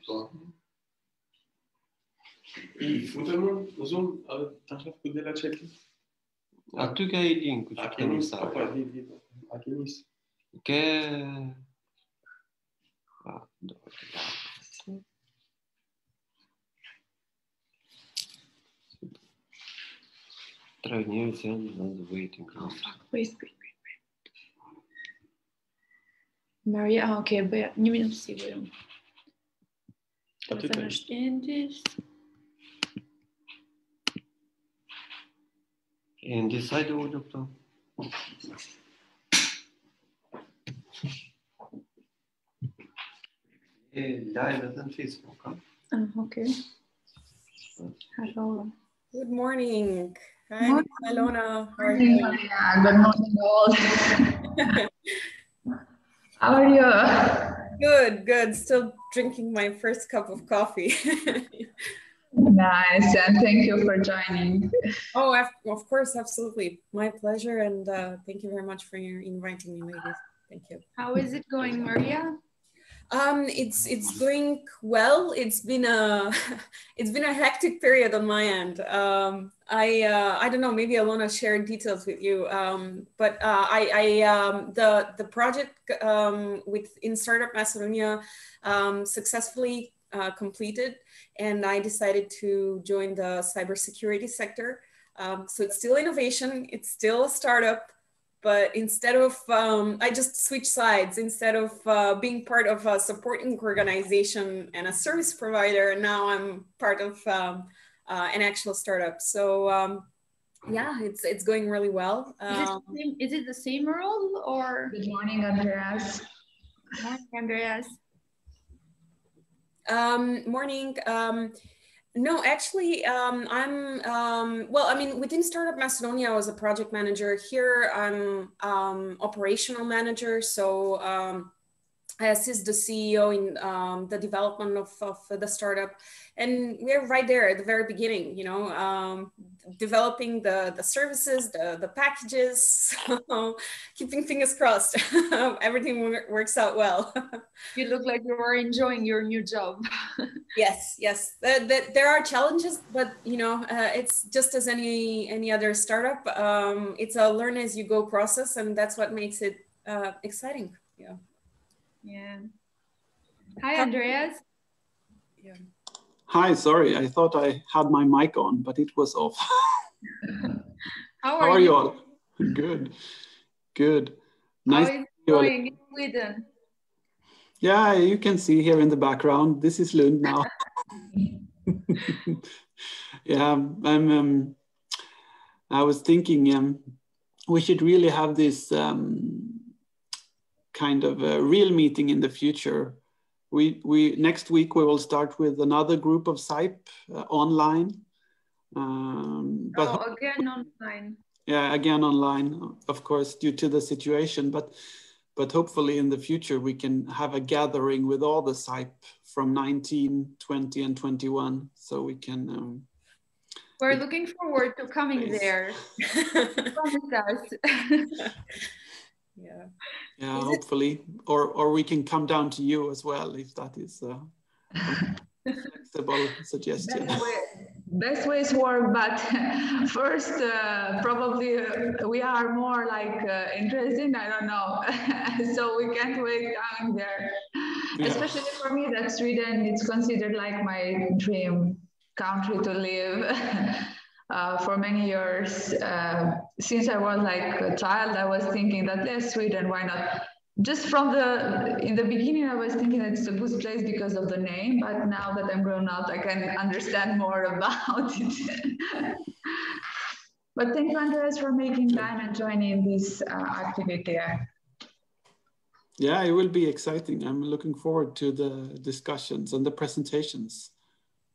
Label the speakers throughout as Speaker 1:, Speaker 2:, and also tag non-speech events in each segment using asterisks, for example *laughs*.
Speaker 1: toi. Fute-mă Zoom, t'as făcut de la chat.
Speaker 2: Ah, tu che hai il link,
Speaker 1: A
Speaker 2: tu
Speaker 1: che
Speaker 2: non
Speaker 1: mi
Speaker 2: sai.
Speaker 1: sta di di a che mi
Speaker 2: Che... Ah, dove è? Try new thing on the waiting list.
Speaker 3: Wait, wait, wait, wait. Maria, ah, ok, băia, nimeni nu sigur.
Speaker 1: Atât
Speaker 3: Să
Speaker 1: ai.
Speaker 3: nu știindes.
Speaker 2: And decide what to do. Eh, Live on Facebook. Huh?
Speaker 3: Ah, ok. Hallå.
Speaker 4: Good morning. Hi,
Speaker 5: Morning.
Speaker 4: Alona. How are you?
Speaker 5: Yeah, good morning all. *laughs* How are you?
Speaker 4: Good, good. Still drinking my first cup of coffee. *laughs*
Speaker 5: Nice, and thank you for joining.
Speaker 4: oh, of of course, absolutely. My pleasure. And uh, thank you very much for your inviting me, ladies. Thank you.
Speaker 3: How is it going, Maria?
Speaker 4: Um, it's it's going well. It's been a *laughs* it's been a hectic period on my end. Um, I uh, I don't know. Maybe I want to share details with you. Um, but uh, I I um, the the project um, with in Startup Macedonia um, successfully uh, completed, and I decided to join the cybersecurity sector. So it's still innovation. It's still a startup but instead of um, i just switched sides instead of uh, being part of a supporting organization and a service provider now i'm part of um, uh, an actual startup so um, yeah it's it's going really well
Speaker 3: Is it,
Speaker 4: um,
Speaker 3: the same, is it the same role or
Speaker 5: Good morning, Andreas.
Speaker 3: Morning, Andreas?
Speaker 4: Um, morning. No, actually, um, I'm, um, well, I mean, within Startup Macedonia, I was a project manager. Here, I'm um, operational manager. So um, I assist the CEO in um, the development of, of the startup. And we're right there at the very beginning, you know, um, developing the, the services, the, the packages, so *laughs* keeping fingers crossed. *laughs* Everything works out well. *laughs*
Speaker 3: You look like you are enjoying your new job.
Speaker 4: Yes, yes. Uh, that there are challenges, but you know, uh, it's just as any any other startup. Um, it's a learn as you go process, and that's what makes it uh, exciting. Yeah.
Speaker 3: Yeah. Hi, Andreas.
Speaker 4: Yeah.
Speaker 6: Hi, sorry, I thought I had my mic on, but it was off. *laughs*
Speaker 3: How are,
Speaker 6: How are you all? Good, good. Nice.
Speaker 3: is it
Speaker 6: you
Speaker 3: going in Sweden?
Speaker 6: Yeah, you can see here in the background. This is Lund now. *laughs* yeah, I'm. Um, I was thinking um, we should really have this um, kind of a real meeting in the future. We we next week we will start with another group of SIPE uh, online. Um, but
Speaker 3: Oh, again online.
Speaker 6: yeah again online of course due to the situation but but hopefully in the future we can have a gathering with all the SIPE from 19 20 and 21 so we can um,
Speaker 3: We're looking forward to coming there. *laughs* Promise us. *laughs*
Speaker 4: yeah.
Speaker 6: yeah
Speaker 4: Is it-
Speaker 6: hopefully or or we can come down to you as well if that is a flexible *laughs* suggestion
Speaker 5: Best, way, best ways work, but *laughs* first, uh, probably uh, we are more like uh, interested. I don't know, *laughs* so we can't wait down there.
Speaker 6: Yeah.
Speaker 5: Especially for me, that Sweden it's considered like my dream country to live. Uh, for many years, uh, since I was like a child, I was thinking that yes, Sweden, why not? Just from the in the beginning, I was thinking that it's a good place because of the name, but now that I'm grown up, I can understand more *laughs* about it. but thank you, Andreas, for making time and joining this uh, activity.
Speaker 6: yeah it will be exciting i'm looking forward to the discussions and the presentations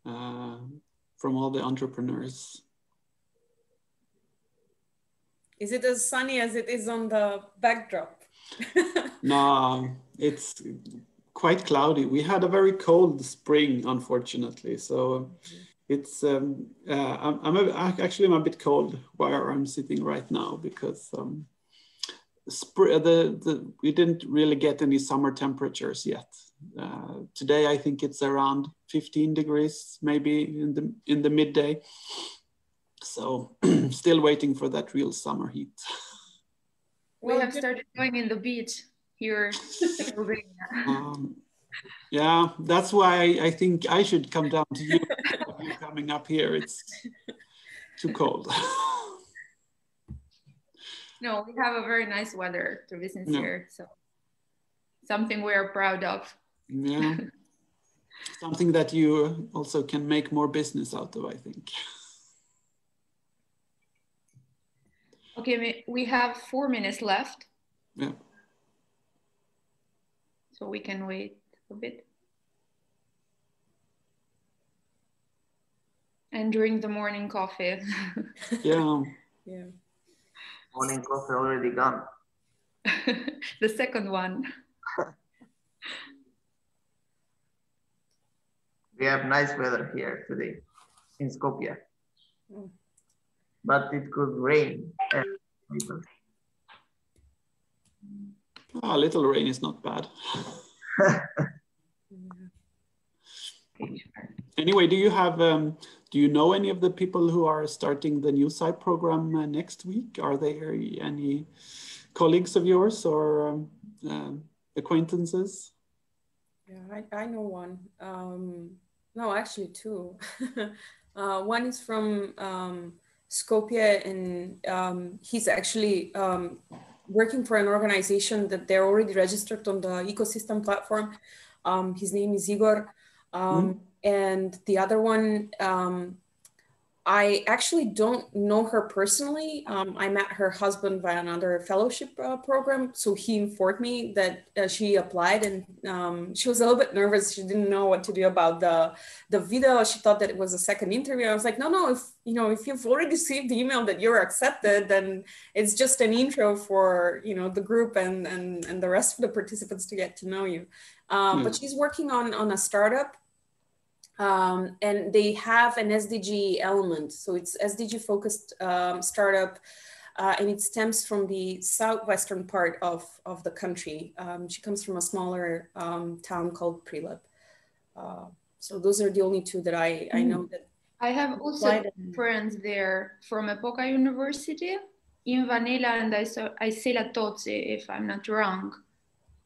Speaker 6: uh, from all the entrepreneurs
Speaker 4: Is it as sunny as it is on the backdrop? *laughs*
Speaker 6: No, it's quite cloudy. We had a very cold spring, unfortunately. So it's um, uh, I'm, I'm actually I'm a bit cold where I'm sitting right now because um, spr- the, the we didn't really get any summer temperatures yet. Uh, today, I think it's around 15 degrees, maybe in the in the midday. So, *clears throat* still waiting for that real summer heat.
Speaker 3: We have started going in the beach here. *laughs*
Speaker 6: um, yeah, that's why I think I should come down to you. you coming up here, it's too cold. *laughs*
Speaker 3: no, we have a very nice weather to be sincere. So something we are proud of.
Speaker 6: Yeah. *laughs* something that you also can make more business out of, I think.
Speaker 3: Okay, we have four minutes left.
Speaker 6: Yeah.
Speaker 3: So we can wait a bit. And drink the morning coffee. *laughs*
Speaker 6: yeah.
Speaker 4: Yeah.
Speaker 7: Morning coffee already gone. *laughs*
Speaker 3: the second one. *laughs*
Speaker 7: we have nice weather here today in Skopje. Mm. But it could rain.
Speaker 6: Oh, a little rain is not bad. *laughs* anyway, do you have, um, do you know any of the people who are starting the new site program uh, next week? Are there any colleagues of yours or um, uh, acquaintances?
Speaker 4: Yeah, I, I know one. Um, no, actually two. *laughs* uh, one is from um, Skopje and um, he's actually um, working for an organization that they're already registered on the ecosystem platform. Um, his name is Igor. Mm. And the other one, um, I actually don't know her personally. Um, I met her husband via another fellowship uh, program. So he informed me that uh, she applied and um, she was a little bit nervous. She didn't know what to do about the, the video. She thought that it was a second interview. I was like, no, no, if, you know, if you've already *laughs* received the email that you're accepted, then it's just an intro for, you know, the group and, and, and the rest of the participants to get to know you. Uh, mm. But she's working on, on a startup um, and they have an SDG element. So it's SDG focused um, startup uh, and it stems from the southwestern part of, of the country. Um, she comes from a smaller um, town called Prilep. Uh, so those are the only two that I, I know that.
Speaker 3: I have also friends there from Epoka University in Vanilla and I, saw, I say La Toze, if I'm not wrong.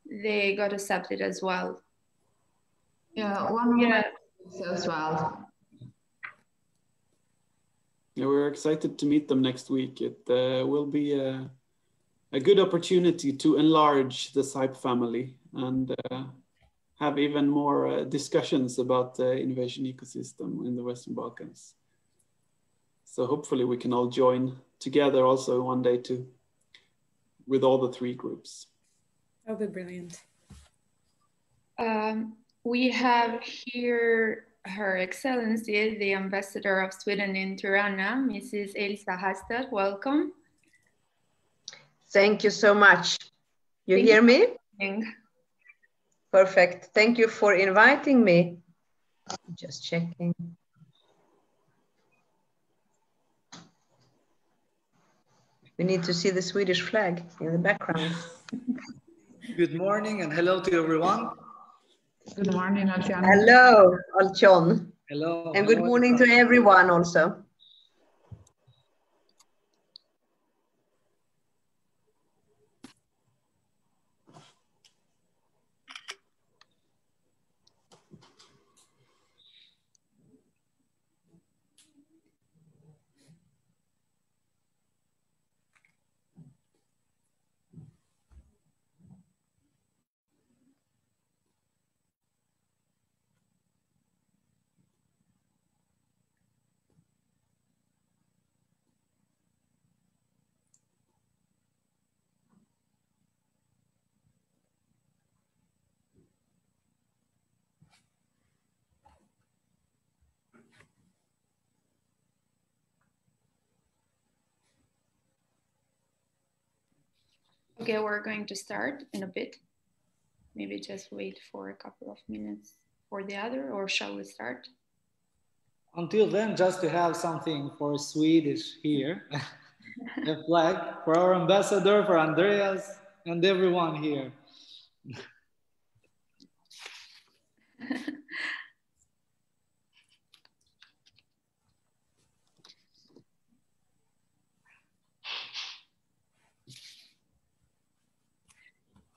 Speaker 3: They got accepted as well.
Speaker 5: Yeah, one yeah as well.
Speaker 6: Yeah, we're excited to meet them next week. It uh, will be a, a, good opportunity to enlarge the SIPE family and uh, have even more uh, discussions about the innovation ecosystem in the Western Balkans. So hopefully we can all join together also one day too with all the three groups.
Speaker 4: That would be brilliant.
Speaker 3: Um, we have here Her Excellency, the Ambassador of Sweden in Tirana, Mrs. Elsa Håstad. Welcome.
Speaker 8: Thank you so much. You Thank hear me? Perfect. Thank you for inviting me. Just checking. We need to see the Swedish flag in the background.
Speaker 9: Good morning and hello to everyone.
Speaker 5: Good morning, Alcion.
Speaker 8: Hello, Alcion.
Speaker 9: Hello.
Speaker 8: And good morning to everyone also.
Speaker 3: Okay, we're going to start in a bit. Maybe just wait for a couple of minutes for the other, or shall we start?
Speaker 9: Until then, just to have something for Swedish here, *laughs* a flag for our ambassador, for Andreas, and everyone here. *laughs*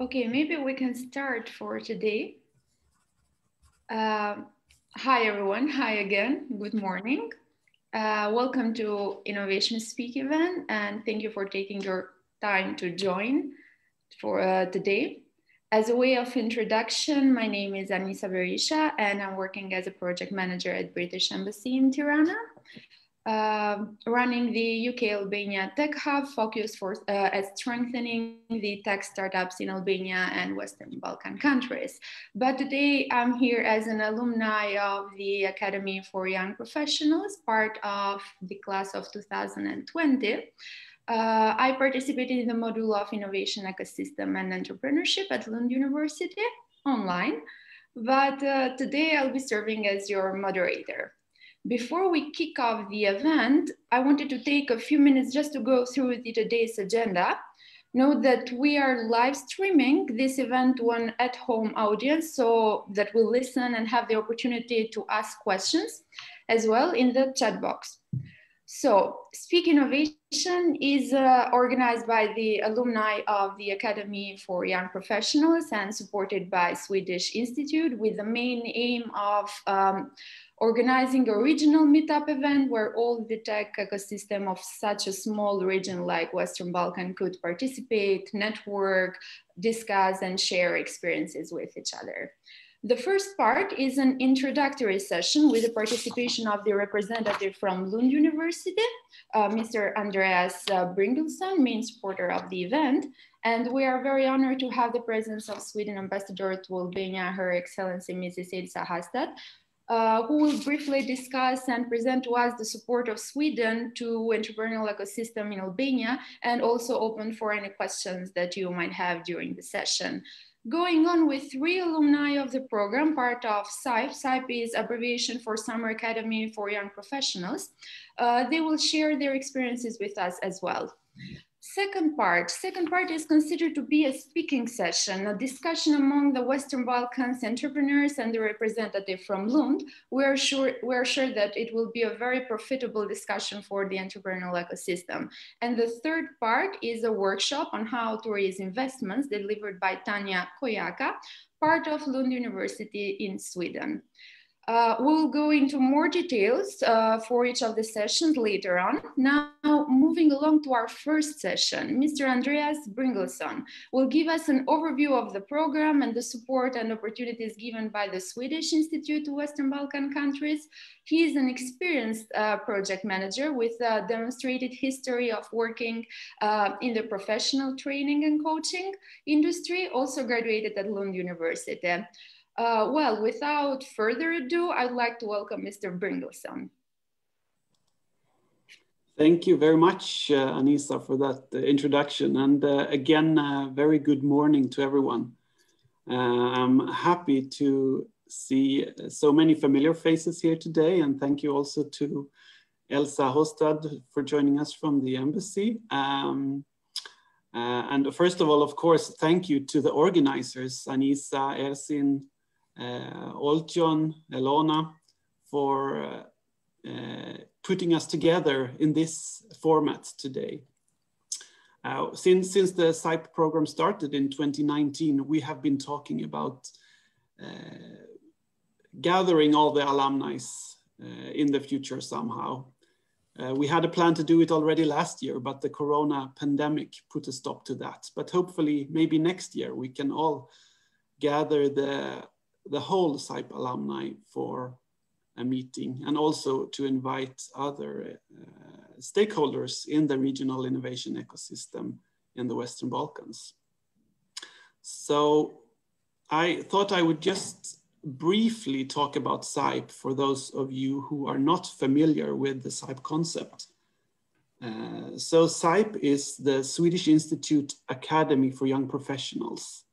Speaker 3: okay, maybe we can start for today. Uh, hi, everyone. Hi again. Good morning. Uh, welcome to Innovation Speak event, and thank you for taking your time to join for uh, today. As a way of introduction, my name is Anissa Berisha, and I'm working as a project manager at British Embassy in Tirana. Uh, running the UK Albania Tech Hub focused for uh, at strengthening the tech startups in Albania and Western Balkan countries. But today I'm here as an alumni of the Academy for Young Professionals, part of the class of 2020. Uh, I participated in the module of innovation ecosystem and entrepreneurship at Lund University online. But uh, today I'll be serving as your moderator. Before we kick off the event, I wanted to take a few minutes just to go through the today's agenda. Note that we are live streaming this event to an at-home audience so that will listen and have the opportunity to ask questions as well in the chat box. So Speak Innovation is uh, organized by the alumni of the Academy for Young Professionals and supported by Swedish Institute with the main aim of um, organizing a regional meetup event where all the tech ecosystem of such a small region like Western Balkan could participate, network, discuss, and share experiences with each other. The first part is an introductory session with the participation of the representative from Lund University, uh, Mr. Andreas uh, Bryngelson, main supporter of the event. And we are very honored to have the presence of Sweden Ambassador to Albania, Her Excellency Mrs. Elsa Håstad, uh, who will briefly discuss and present to us the support of Sweden to entrepreneurial ecosystem in Albania and also open for any questions that you might have during the session. Going on with three alumni of the program, part of SIPE. SIPE is abbreviation for Summer Academy for Young Professionals. Uh, they will share their experiences with us as well. Second part, second part is considered to be a speaking session, a discussion among the Western Balkans entrepreneurs and the representative from Lund. We are sure, we are sure that it will be a very profitable discussion for the entrepreneurial ecosystem. And the third part is a workshop on how to raise investments delivered by Tanya Koyaka, part of Lund University in Sweden. Uh, we'll go into more details uh, for each of the sessions later on. Now, moving along to our first session, Mr. Andreas Bryngelson will give us an overview of the program and the support and opportunities given by the Swedish Institute to Western Balkan countries. He is an experienced uh, project manager with a demonstrated history of working uh, in the professional training and coaching industry, also graduated at Lund University. Uh, well, without further ado, I'd like to welcome Mr. Bryngelson.
Speaker 6: Thank you very much, uh, Anissa, for that uh, introduction. And uh, again, uh, very good morning to everyone. Uh, I'm happy to see so many familiar faces here today. And thank you also to Elsa Håstad for joining us from the embassy. Um, uh, and first of all, of course, thank you to the organizers, Anissa, Ersin, uh, Elona, for uh, uh, putting us together in this format today. Uh, since, since the SIPE program started in 2019, we have been talking about uh, gathering all the alumni uh, in the future somehow. we had a plan to do it already last year, but the corona pandemic put a stop to that. But hopefully, maybe next year, we can all gather the the whole SIPE alumni for a meeting and also to invite other uh, stakeholders in the regional innovation ecosystem in the Western Balkans. So I thought I would just briefly talk about SIPE for those of you who are not familiar with the SIPE concept. Uh, so SIPE is the Swedish Institute Academy for Young Professionals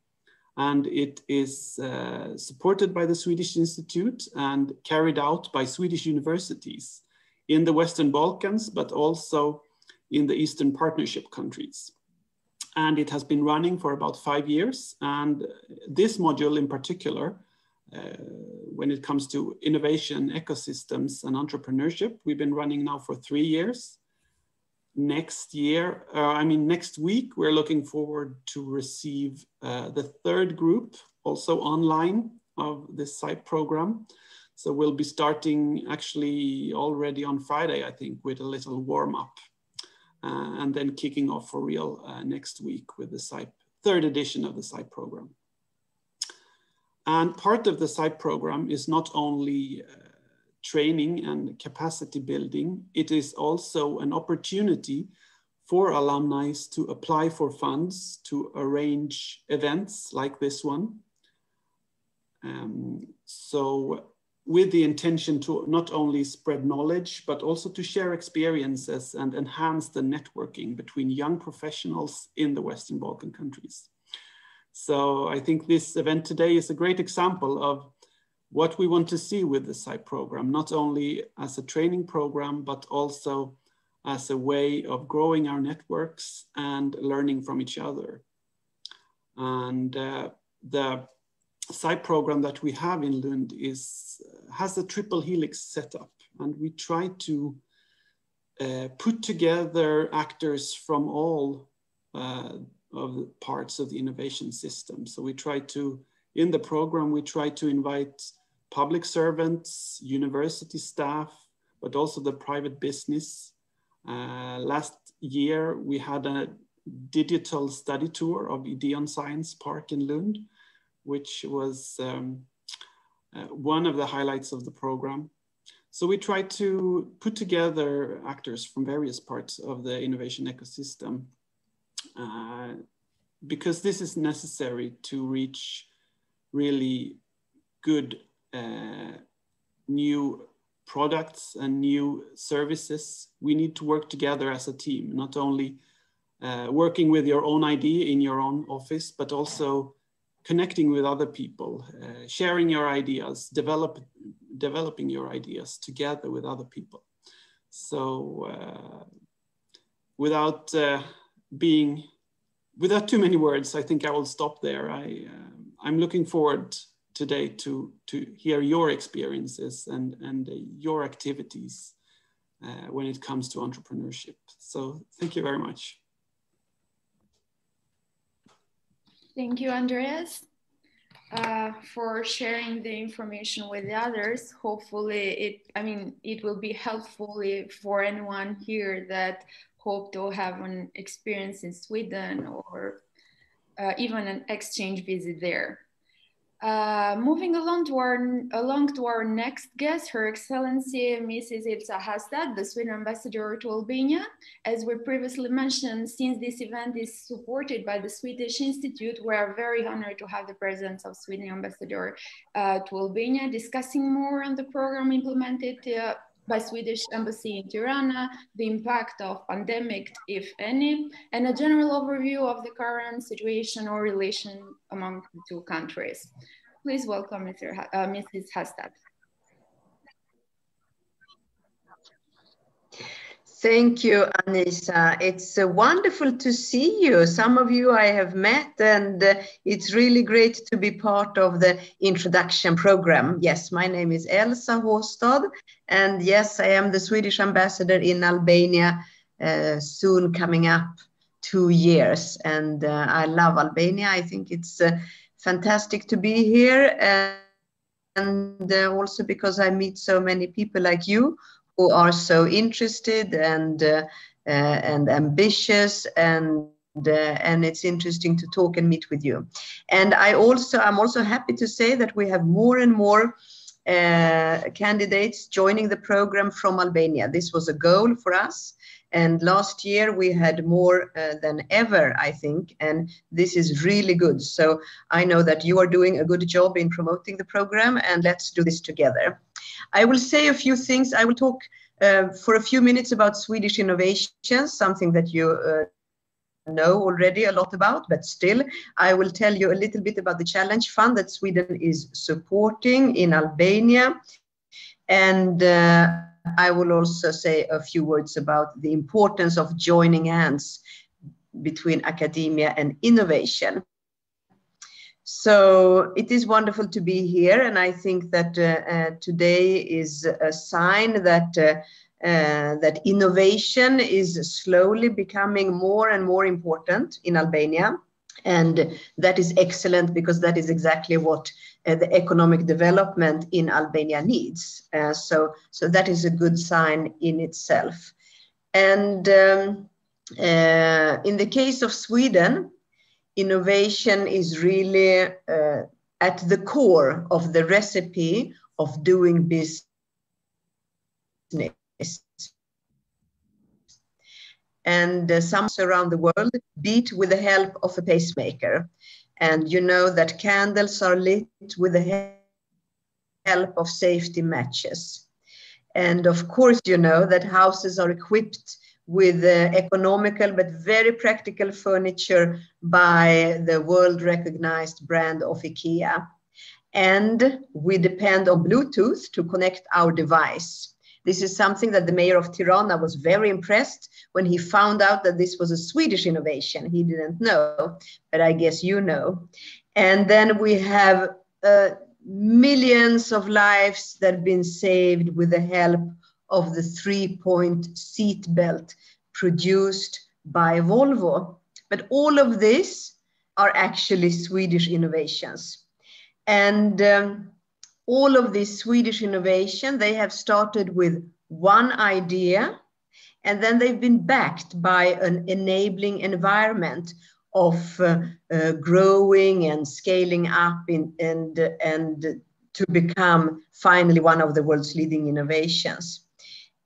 Speaker 6: and it is uh, supported by the Swedish Institute and carried out by Swedish universities in the Western Balkans, but also in the Eastern Partnership countries. And it has been running for about five years. And this module in particular uh, when it comes to innovation, ecosystems, and entrepreneurship. We've been running now for three years. Next year, uh, I mean, next week, we're looking forward to receive uh, the third group, also online, of this SIPE program. So we'll be starting actually already on Friday, I think, with a little warm up. Uh, and then kicking off for real uh, next week with the SIPE, third edition of the SIPE program. And part of the SIPE program is not only uh, training and capacity building, it is also an opportunity for alumni to apply for funds to arrange events like this one. Um, so with the intention to not only spread knowledge, but also to share experiences and enhance the networking between young professionals in the Western Balkan countries. So I think this event today is a great example of what we want to see with the SIPE program, not only as a training program, but also as a way of growing our networks and learning from each other. And uh, the SIPE program that we have in Lund is, has a triple helix setup. And we try to uh, put together actors from all uh, of the parts of the innovation system. So we try to, in the program, we try to invite public servants, university staff, but also the private business. Uh, last year, we had a digital study tour of Ideon Science Park in Lund, which was um, uh, one of the highlights of the program. So we try to put together actors from various parts of the innovation ecosystem uh, because this is necessary to reach really good new products and new services. We need to work together as a team, not only uh, working with your own idea in your own office, but also connecting with other people, uh, sharing your ideas, develop, developing your ideas together with other people. So uh, without uh, being without too many words, I think I will stop there. I, uh, I'm looking forward today to, to hear your experiences and, and uh, your activities uh, when it comes to entrepreneurship. So thank you very much.
Speaker 3: Thank you, Andreas, uh, for sharing the information with the others. Hopefully it, I mean, it will be helpful for anyone here that hope to have an experience in Sweden or uh, even an exchange visit there. Uh, moving along to our along to our next guest, Her Excellency Mrs. Elsa Håstad, the Sweden Ambassador to Albania. As we previously mentioned, since this event is supported by the Swedish Institute, we are very honored to have the presence of Sweden Ambassador uh, to Albania, discussing more on the program implemented uh, by Swedish Embassy in Tirana, the impact of pandemic, if any, and a general overview of the current situation or relation among the two countries. Please welcome Mr. Uh, Mrs. Håstad.
Speaker 8: Thank you, Anissa. It's uh, wonderful to see you. Some of you I have met, and uh, it's really great to be part of the introduction program. Yes, my name is Elsa Håstad, and yes, I am the Swedish ambassador in Albania, uh, soon coming up two years. And uh, I love Albania. I think it's uh, fantastic to be here. And uh, also because I meet so many people like you who are so interested and uh, uh, and ambitious and uh, and it's interesting to talk and meet with you. And I also I'm also happy to say that we have more and more candidates joining the program from Albania. This was a goal for us. And last year we had more uh, than ever, I think, and this is really good. So I know that you are doing a good job in promoting the program, and let's do this together. I will say a few things. I will talk uh, for a few minutes about Swedish innovations, something that you uh, know already a lot about, but still, I will tell you a little bit about the Challenge Fund that Sweden is supporting in Albania. And uh, I will also say a few words about the importance of joining hands between academia and innovation. So it is wonderful to be here, and I think that uh, uh, today is a sign that uh, that innovation is slowly becoming more and more important in Albania. And that is excellent because that is exactly what uh, the economic development in Albania needs. Uh, so, so that is a good sign in itself. And um, uh, in the case of Sweden, innovation is really uh, at the core of the recipe of doing business and uh, some around the world beat with the help of a pacemaker. And you know that candles are lit with the help of safety matches. And of course, you know that houses are equipped with uh, economical but very practical furniture by the world recognized brand of IKEA. And we depend on Bluetooth to connect our device. This is something that the mayor of Tirana was very impressed when he found out that this was a Swedish innovation. He didn't know, but I guess you know. And then we have uh, millions of lives that have been saved with the help of the three-point seat belt produced by Volvo. But all of this are actually Swedish innovations. And um, all of this Swedish innovation, they have started with one idea, and then they've been backed by an enabling environment of uh, uh, growing and scaling up in, and, and to become finally one of the world's leading innovations.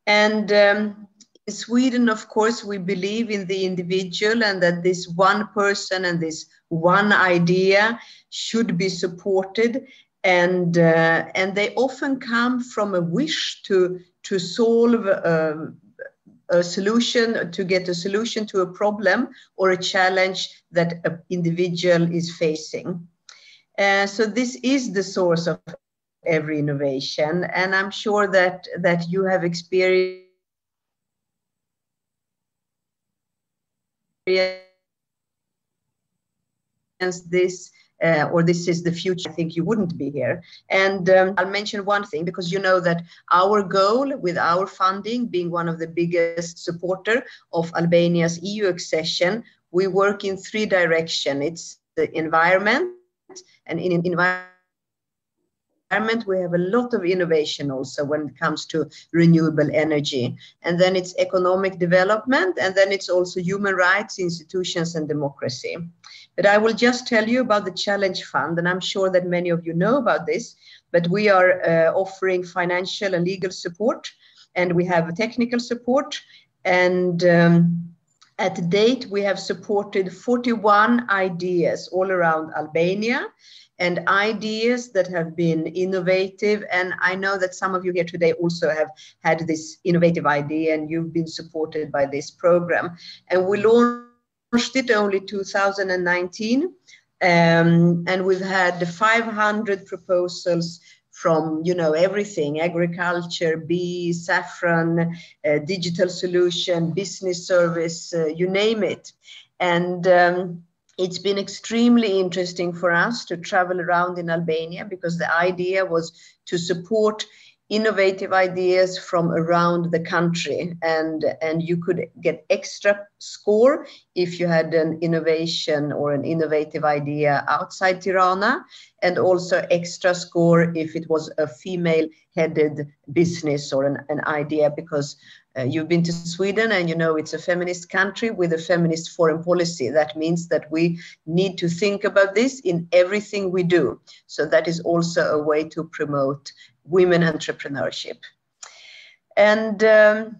Speaker 8: And um, in Sweden, of course, we believe in the individual and that this one person and this one idea should be supported and uh, and they often come from a wish to to solve a, a, solution to get a solution to a problem or a challenge that an individual is facing. Uh, so this is the source of every innovation. And i'm sure that that you have experienced this uh, or this is the future, I think you wouldn't be here. And um, I'll mention one thing because you know that our goal with our funding, being one of the biggest supporter of Albania's EU accession, we work in three directions. It's the environment, and in environment environment, we have a lot of innovation also when it comes to renewable energy. And then it's economic development, and then it's also human rights, institutions, and democracy. But I will just tell you about the Challenge Fund, and I'm sure that many of you know about this, but we are uh, offering financial and legal support, and we have technical support. And um, at date, we have supported 41 ideas all around Albania and ideas that have been innovative. And I know that some of you here today also have had this innovative idea and you've been supported by this program. And we launched it only 2019. Um, and we've had 500 proposals from you know everything agriculture bee saffron uh, digital solution business service uh, you name it and um, it's been extremely interesting for us to travel around in Albania because the idea was to support innovative ideas from around the country and and you could get extra score if you had an innovation or an innovative idea outside Tirana and also extra score if it was a female headed business or an, an idea because uh, you've been to Sweden and you know it's a feminist country with a feminist foreign policy. That means that we need to think about this in everything we do. So that is also a way to promote women entrepreneurship. And um,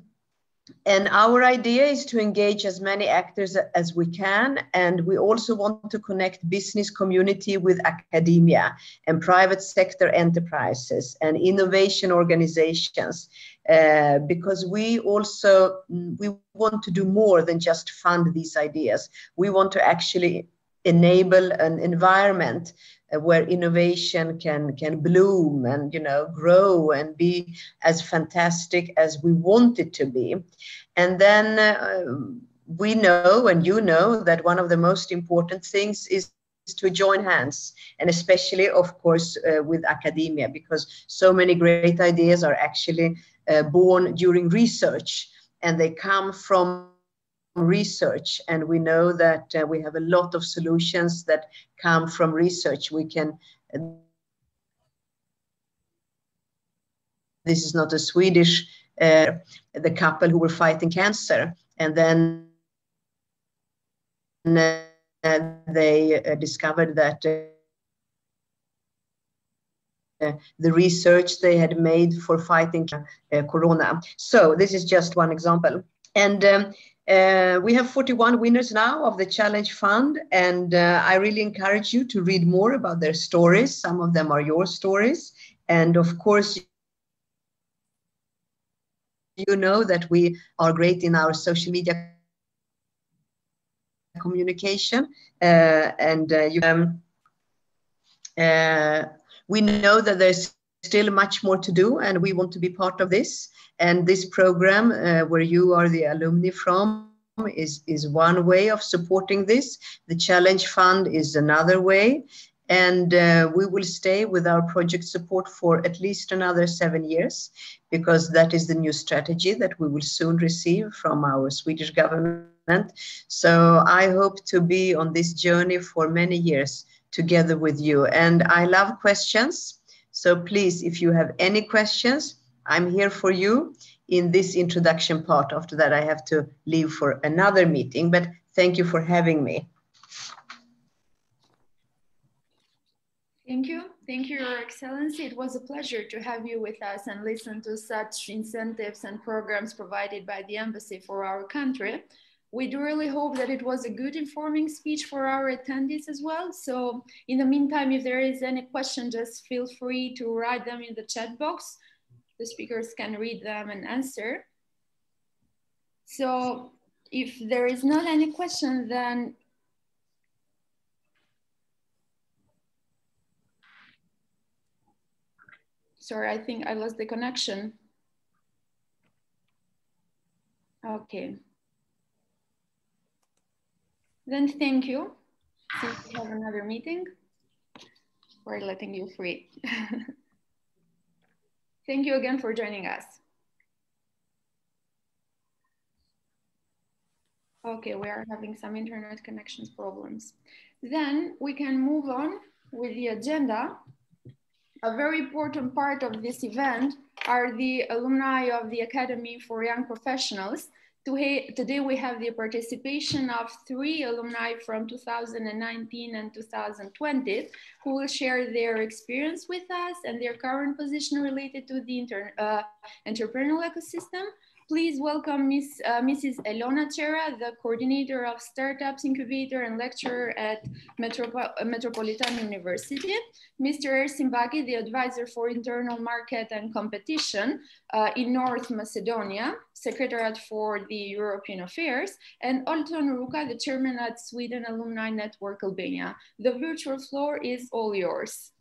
Speaker 8: and our idea is to engage as many actors as we can. And we also want to connect business community with academia and private sector enterprises and innovation organizations. Uh, because we also we want to do more than just fund these ideas. We want to actually enable an environment where innovation can can bloom and you know grow and be as fantastic as we want it to be. And then uh, we know and you know that one of the most important things is to join hands and especially of course uh, with academia because so many great ideas are actually uh, born during research and they come from research and we know that uh, we have a lot of solutions that come from research we can this is not a swedish uh, the couple who were fighting cancer and then uh, they uh, discovered that uh, the research they had made for fighting corona. So this is just one example. And um, uh, we have 41 winners now of the Challenge Fund, and uh, I really encourage you to read more about their stories. Some of them are your stories. And of course, you know that we are great in our social media communication uh, and uh, you, um, uh, we know that there's still much more to do and we want to be part of this and this program where you are the alumni from is, is one way of supporting this. The Challenge Fund is another way. And uh, we will stay with our project support for at least another seven years because that is the new strategy that we will soon receive from our Swedish government so I hope to be on this journey for many years together with you. And I love questions. So please, if you have any questions, I'm here for you in this introduction part. After that, I have to leave for another meeting, but thank you for having me.
Speaker 3: Thank you. Thank you, Your Excellency. It was a pleasure to have you with us and listen to such incentives and programs provided by the Embassy for our country we do really hope that it was a good informing speech for our attendees as well. So in the meantime, if there is any question, just feel free to write them in the chat box. The speakers can read them and answer. So if there is not any question, then Sorry, I think I lost the connection. Okay. Then thank you. Since we have another meeting, we're letting you free. *laughs* thank you again for joining us. Okay, we are having some internet connections problems. Then we can move on with the agenda. A very important part of this event are the alumni of the Academy for Young Professionals Today we have the participation of three alumni from 2019 and 2020 who will share their experience with us and their current position related to the uh, entrepreneurial ecosystem. Please welcome Ms., uh, Mrs. Elona Çera, the coordinator of Startups Incubator and lecturer at Metropo Metropolitan University, Mr. Ersin Baki, the advisor for internal market and competition uh, in North Macedonia, Secretariat for the European Affairs, and Oltion Rukaj, the chairman at Sweden Alumni Network Albania. The virtual floor is all yours.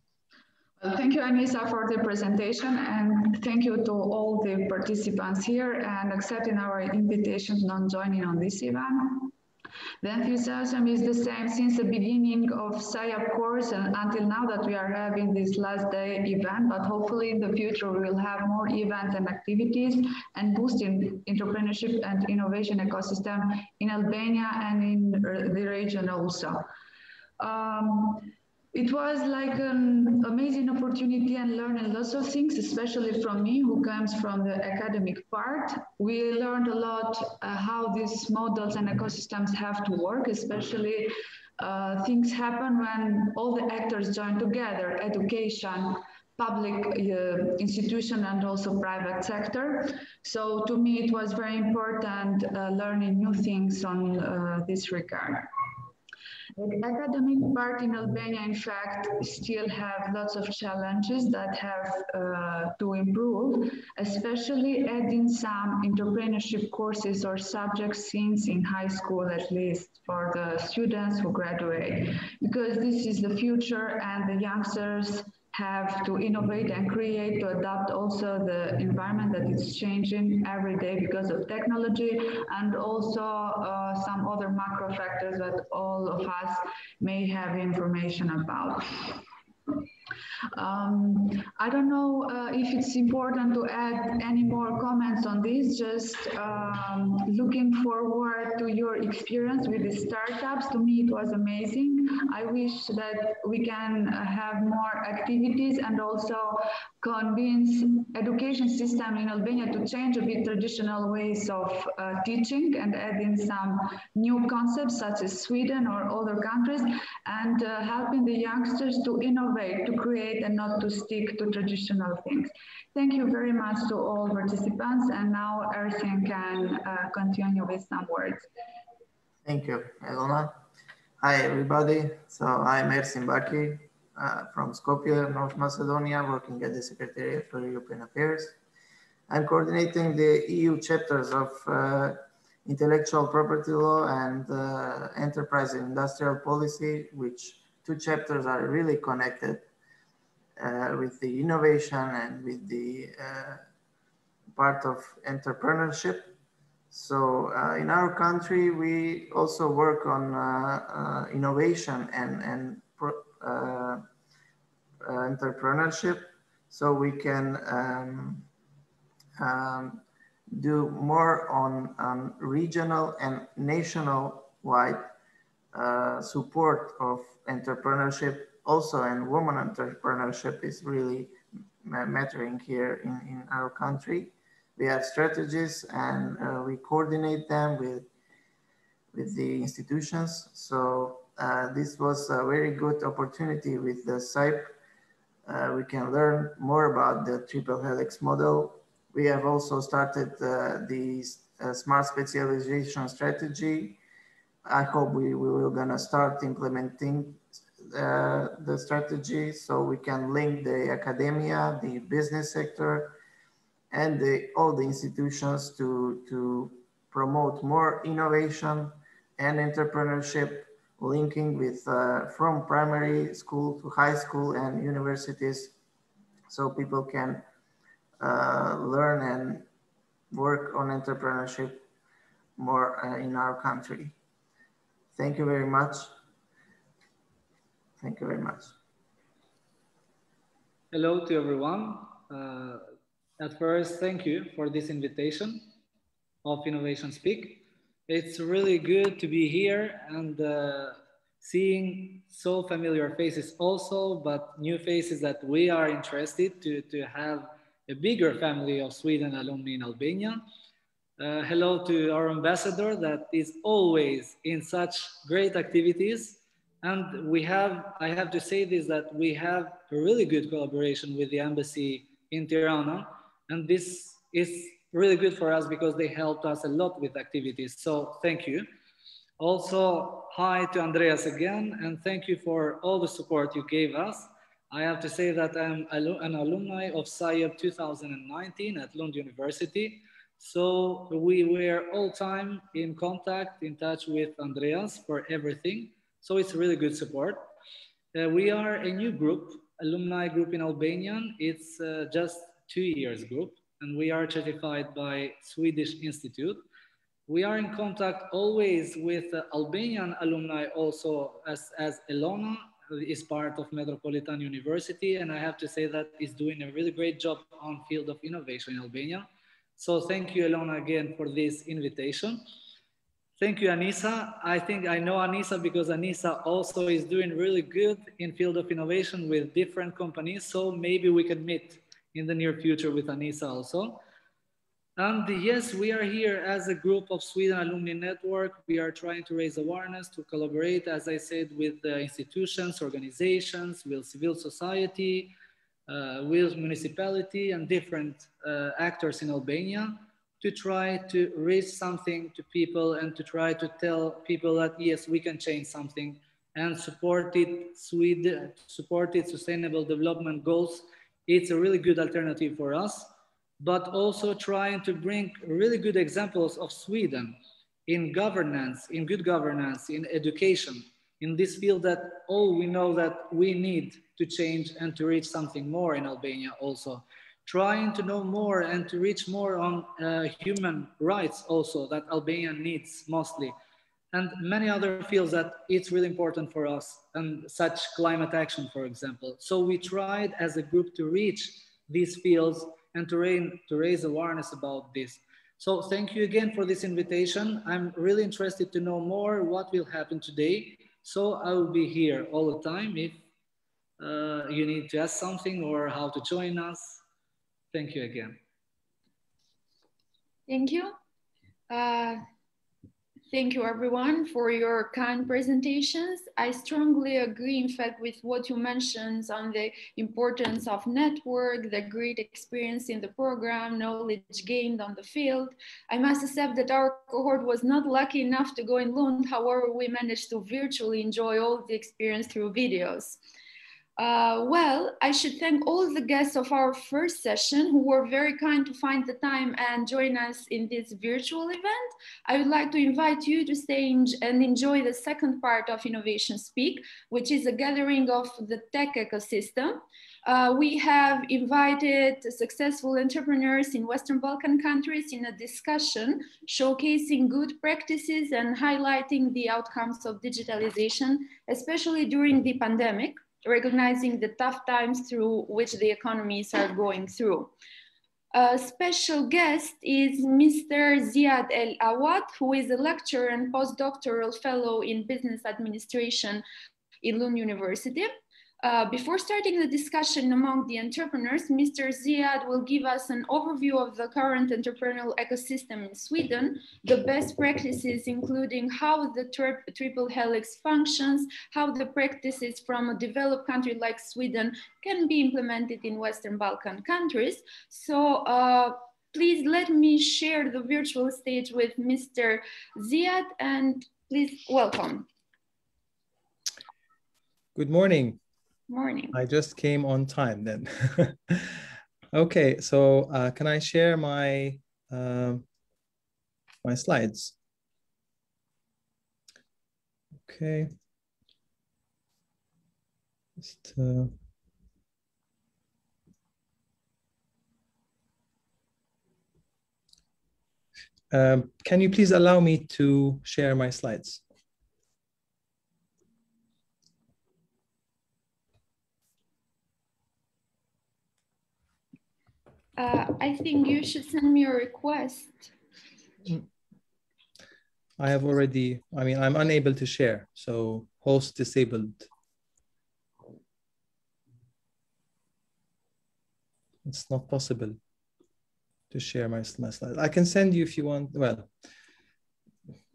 Speaker 5: Thank you, Anissa, for the presentation, and thank you to all the participants here and accepting our invitation non joining on this event. The enthusiasm is the same since the beginning of SIAP course and until now that we are having this last day event, but hopefully in the future we will have more events and activities and boosting entrepreneurship and innovation ecosystem in Albania and in the region also. Um, it was like an amazing opportunity and learning lots of things, especially from me who comes from the academic part. We learned a lot uh, how these models and ecosystems have to work, especially uh, things happen when all the actors join together, education, public uh, institution and also private sector. So to me, it was very important uh, learning new things on uh, this regard. The academic part in Albania, in fact, still have lots of challenges that have uh, to improve, especially adding some entrepreneurship courses or subjects since in high school, at least for the students who graduate, because this is the future and the youngsters have to innovate and create to adapt also the environment that is changing every day because of technology and also uh, some other macro factors that all of us may have information about. Um, I don't know uh, if it's important to add any more comments on this, just um, looking forward to your experience with the startups. To me, it was amazing. I wish that we can have more activities and also convince education system in Albania to change a bit traditional ways of uh, teaching and add in some new concepts such as Sweden or other countries and uh, helping the youngsters to innovate, to create and not to stick to traditional things. Thank you very much to all participants and now Ersin can uh, continue with some words.
Speaker 7: Thank you, Elona. Hi everybody, so I'm Ersin Baki, uh, from Skopje, North Macedonia, working at the Secretariat for European Affairs. I'm coordinating the EU chapters of uh, intellectual property law and uh, enterprise and industrial policy, which two chapters are really connected uh, with the innovation and with the uh, part of entrepreneurship. So uh, in our country, we also work on innovation and, and uh, uh, entrepreneurship so we can um, um, do more on, on regional and national wide uh, support of entrepreneurship also and woman entrepreneurship is really mattering here in, in our country. We have strategies and uh, we coordinate them with, with the institutions. So uh, this was a very good opportunity with the SIPE. Uh, we can learn more about the triple helix model. We have also started uh, the uh, smart specialization strategy. I hope we, we will gonna start implementing uh, the strategy so we can link the academia, the business sector, and the, all the institutions to, to promote more innovation and entrepreneurship linking with uh, from primary school to high school and universities so people can uh, learn and work on entrepreneurship more uh, in our country. Thank you very much. Thank you very much.
Speaker 9: Hello to everyone. At first, thank you for this invitation of Innovation Speak. It's really good to be here and uh, seeing so familiar faces also, but new faces that we are interested to, to have a bigger family of Sweden alumni in Albania. Uh, hello to our ambassador that is always in such great activities. And we have, I have to say this, that we have a really good collaboration with the embassy in Tirana. And this is really good for us because they helped us a lot with activities. So thank you. Also, hi to Andreas again, and thank you for all the support you gave us. I have to say that I'm an alumni of SIEP 2019 at Lund University. So we were all time in contact, in touch with Andreas for everything. So it's really good support. Uh, we are a new group, alumni group in Albanian. It's uh, just two years group and we are certified by Swedish Institute. We are in contact always with uh, Albanian alumni also as, as Elona is part of Metropolitan University. And I have to say that is doing a really great job on field of innovation in Albania. So thank you, Elona, again for this invitation. Thank you, Anisa. I think I know Anisa because Anisa also is doing really good in field of innovation with different companies. So maybe we can meet in the near future with Anisa also. And yes, we are here as a group of Sweden Alumni Network. We are trying to raise awareness, to collaborate, as I said, with the institutions, organizations, with civil society, uh, with municipality and different uh, actors in Albania to try to raise something to people and to try to tell people that yes, we can change something and support it, Sweden, support its sustainable development goals it's a really good alternative for us, but also trying to bring really good examples of Sweden in governance, in good governance, in education, in this field that all we know that we need to change and to reach something more in Albania also. Trying to know more and to reach more on uh, human rights also that Albania needs mostly. And many other fields that it's really important for us and such climate action, for example. So we tried as a group to reach these fields and to, rain, to raise awareness about this. So thank you again for this invitation. I'm really interested to know more what will happen today. So I will be here all the time if uh, you need to ask something or how to join us. Thank you again.
Speaker 3: Thank you. Uh, Thank you everyone for your kind presentations. I strongly agree in fact with what you mentioned on the importance of network, the great experience in the program, knowledge gained on the field. I must accept that our cohort was not lucky enough to go in Lund. However, we managed to virtually enjoy all the experience through videos. Uh, well, I should thank all the guests of our first session who were very kind to find the time and join us in this virtual event. I would like to invite you to stay and enjoy the second part of Innovation Speak, which is a gathering of the tech ecosystem. Uh, we have invited successful entrepreneurs in Western Balkan countries in a discussion showcasing good practices and highlighting the outcomes of digitalization, especially during the pandemic recognizing the tough times through which the economies are going through. A special guest is Mr. Ziad El Awad, who is a lecturer and postdoctoral fellow in business administration in Lund University. Uh, before starting the discussion among the entrepreneurs, Mr. Ziad will give us an overview of the current entrepreneurial ecosystem in Sweden, the best practices, including how the triple helix functions, how the practices from a developed country like Sweden can be implemented in Western Balkan countries. So uh, please let me share the virtual stage with Mr. Ziad and please welcome.
Speaker 10: Good morning.
Speaker 3: Morning.
Speaker 10: I just came on time then. *laughs* okay, so uh, can I share my uh, my slides? Okay. Just, uh... Um, can you please allow me to share my slides?
Speaker 3: Uh, I think you should send me a request.
Speaker 10: I have already, I mean, I'm unable to share, so host disabled. It's not possible to share my, my slide. I can send you if you want, well,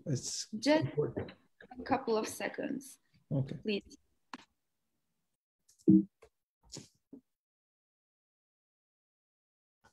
Speaker 10: it's
Speaker 3: just a couple of seconds.
Speaker 10: Okay.
Speaker 3: Please.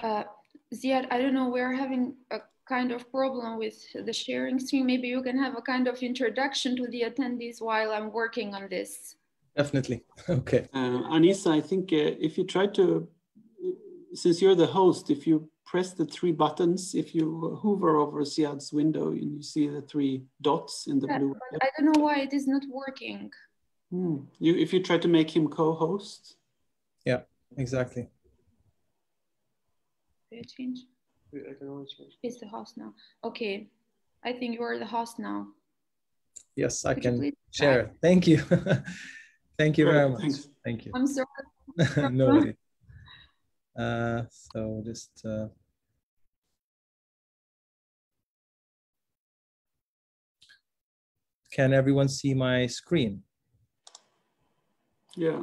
Speaker 3: Uh, Ziad, I don't know, we're having a kind of problem with the sharing screen. Maybe you can have a kind of introduction to the attendees while I'm working on this.
Speaker 10: Definitely. *laughs* Okay.
Speaker 6: Uh, Anissa, I think uh, if you try to, since you're the host, if you press the three buttons, if you hover over Ziad's window and you see the three dots in the
Speaker 3: Yeah,
Speaker 6: blue.
Speaker 3: I don't know why it is not working.
Speaker 6: Hmm. You, if you try to make him co-host,
Speaker 10: Yeah, exactly.
Speaker 3: Did I change?
Speaker 1: I can always change.
Speaker 3: It's the host now. Okay. I think you are the host now.
Speaker 10: Yes, I
Speaker 3: Could
Speaker 10: can share. it. Thank you. *laughs* Thank you very
Speaker 6: Great,
Speaker 10: much.
Speaker 6: thanks.
Speaker 10: Thank you.
Speaker 3: I'm sorry. *laughs*
Speaker 10: no worries. Uh, so just uh, can everyone see my screen?
Speaker 6: yeah.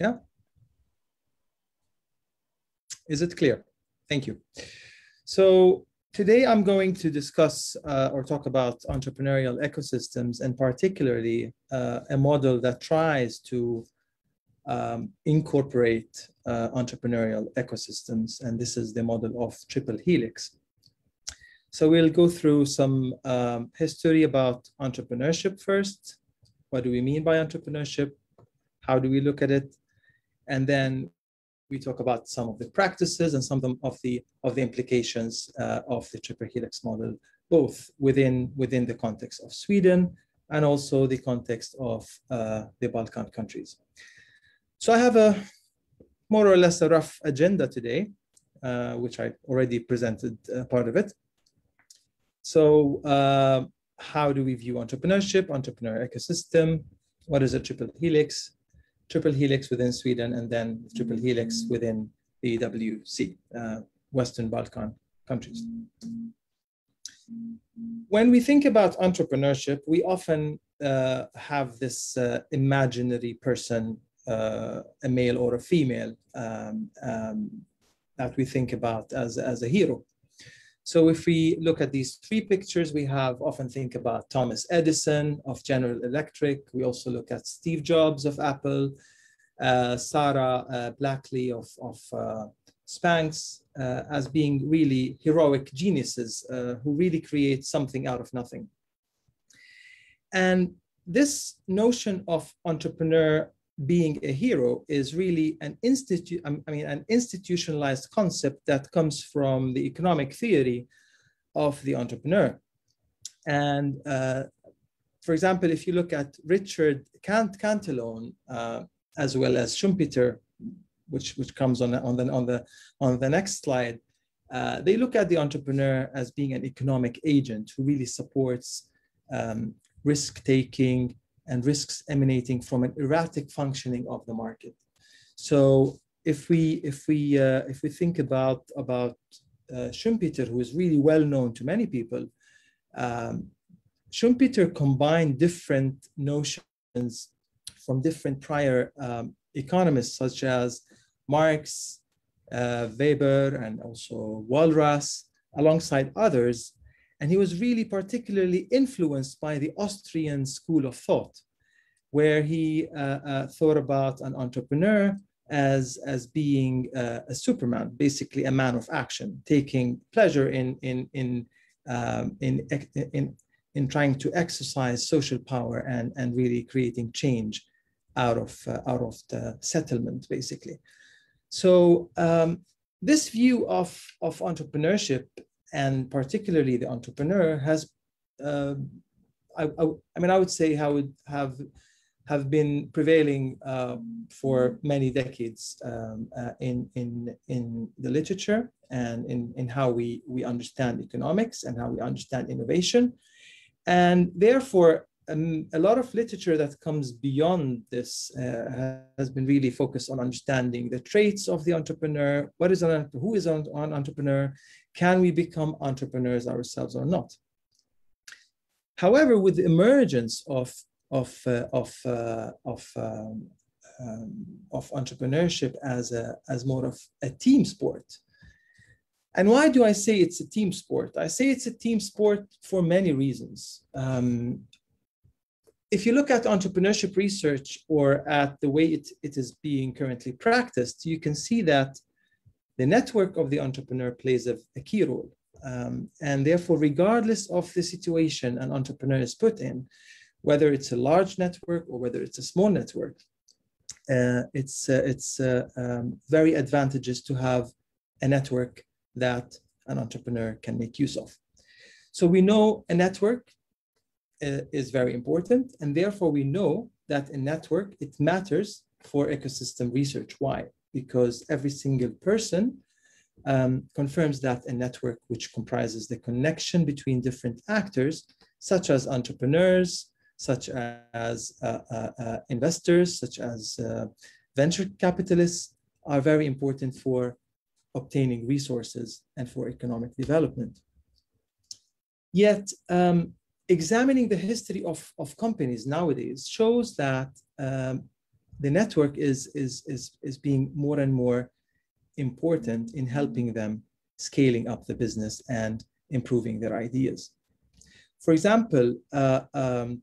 Speaker 10: Yeah. Is it clear? Thank you. So today I'm going to discuss uh, or talk about entrepreneurial ecosystems and particularly uh, a model that tries to um, incorporate uh, entrepreneurial ecosystems. And this is the model of Triple Helix. So we'll go through some um, history about entrepreneurship first. What do we mean by entrepreneurship? How do we look at it? And then we talk about some of the practices and some of, of the of the implications uh, of the triple helix model, both within within the context of Sweden and also the context of uh, the Balkan countries. So I have a more or less a rough agenda today, uh, which I already presented uh, part of it. So uh, how do we view entrepreneurship, entrepreneur ecosystem? What is a triple helix? Triple helix within Sweden and then triple helix within the WC, uh, Western Balkan countries. When we think about entrepreneurship, we often uh, have this uh, imaginary person, uh, a male or a female, um, um, that we think about as, as a hero. So if we look at these three pictures, we have often think about Thomas Edison of General Electric. We also look at Steve Jobs of Apple, uh, Sara uh, Blakely of, of uh, Spanx uh, as being really heroic geniuses uh, who really create something out of nothing. And this notion of entrepreneur being a hero is really an institute i mean an institutionalized concept that comes from the economic theory of the entrepreneur. And uh, for example if you look at richard Cant- cantillon uh, as well as schumpeter which which comes on the on the on the on the next slide uh, they look at the entrepreneur as being an economic agent who really supports um, risk taking and risks emanating from an erratic functioning of the market. So if we if we uh, if we think about about uh, Schumpeter, who is really well known to many people, um, Schumpeter combined different notions from different prior um, economists, such as Marx, uh, Weber, and also Walras, alongside others, and he was really particularly influenced by the Austrian school of thought, where he uh, uh, thought about an entrepreneur as, as being uh, a superman, basically a man of action, taking pleasure in, in, in, um, in, in, in trying to exercise social power and, and really creating change out of, uh, out of the settlement, basically. So um, this view of, of entrepreneurship and particularly the entrepreneur has uh, I, I, I, mean i would say how would have have been prevailing uh, for many decades um, uh, in in in the literature and in in how we we understand economics and how we understand innovation. And therefore um, a lot of literature that comes beyond this uh, has been really focused on understanding the traits of the entrepreneur what is an who is an, an entrepreneur can we become entrepreneurs ourselves or not? However, with the emergence of of uh, of uh, of um, um, of entrepreneurship as a as more of a team sport, and why do I say it's a team sport? I say it's a team sport for many reasons. Um, if you look at entrepreneurship research or at the way it, it is being currently practiced, you can see that the network of the entrepreneur plays a, a key role. Um, and therefore, regardless of the situation an entrepreneur is put in, whether it's a large network or whether it's a small network, uh, it's, uh, it's uh, um, very advantageous to have a network that an entrepreneur can make use of. So we know a network is very important, and therefore we know that a network, it matters for ecosystem research. Why? Because every single person um, confirms that a network which comprises the connection between different actors, such as entrepreneurs, such as uh, uh, uh, investors, such as uh, venture capitalists, are very important for obtaining resources and for economic development. Yet, um, examining the history of, of companies nowadays shows that um, the network is, is, is, is being more and more important in helping them scaling up the business and improving their ideas. For example, uh, um,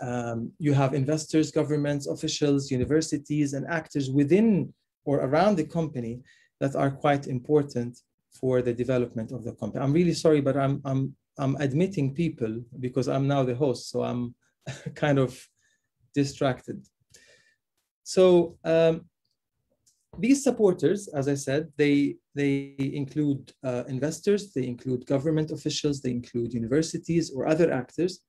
Speaker 10: um, you have investors, governments, officials, universities, and actors within or around the company that are quite important for the development of the company. I'm really sorry, but I'm, I'm, I'm admitting people because I'm now the host, so I'm *laughs* kind of distracted. So um, these supporters, as I said, they, they include uh, investors, they include government officials, they include universities or other actors,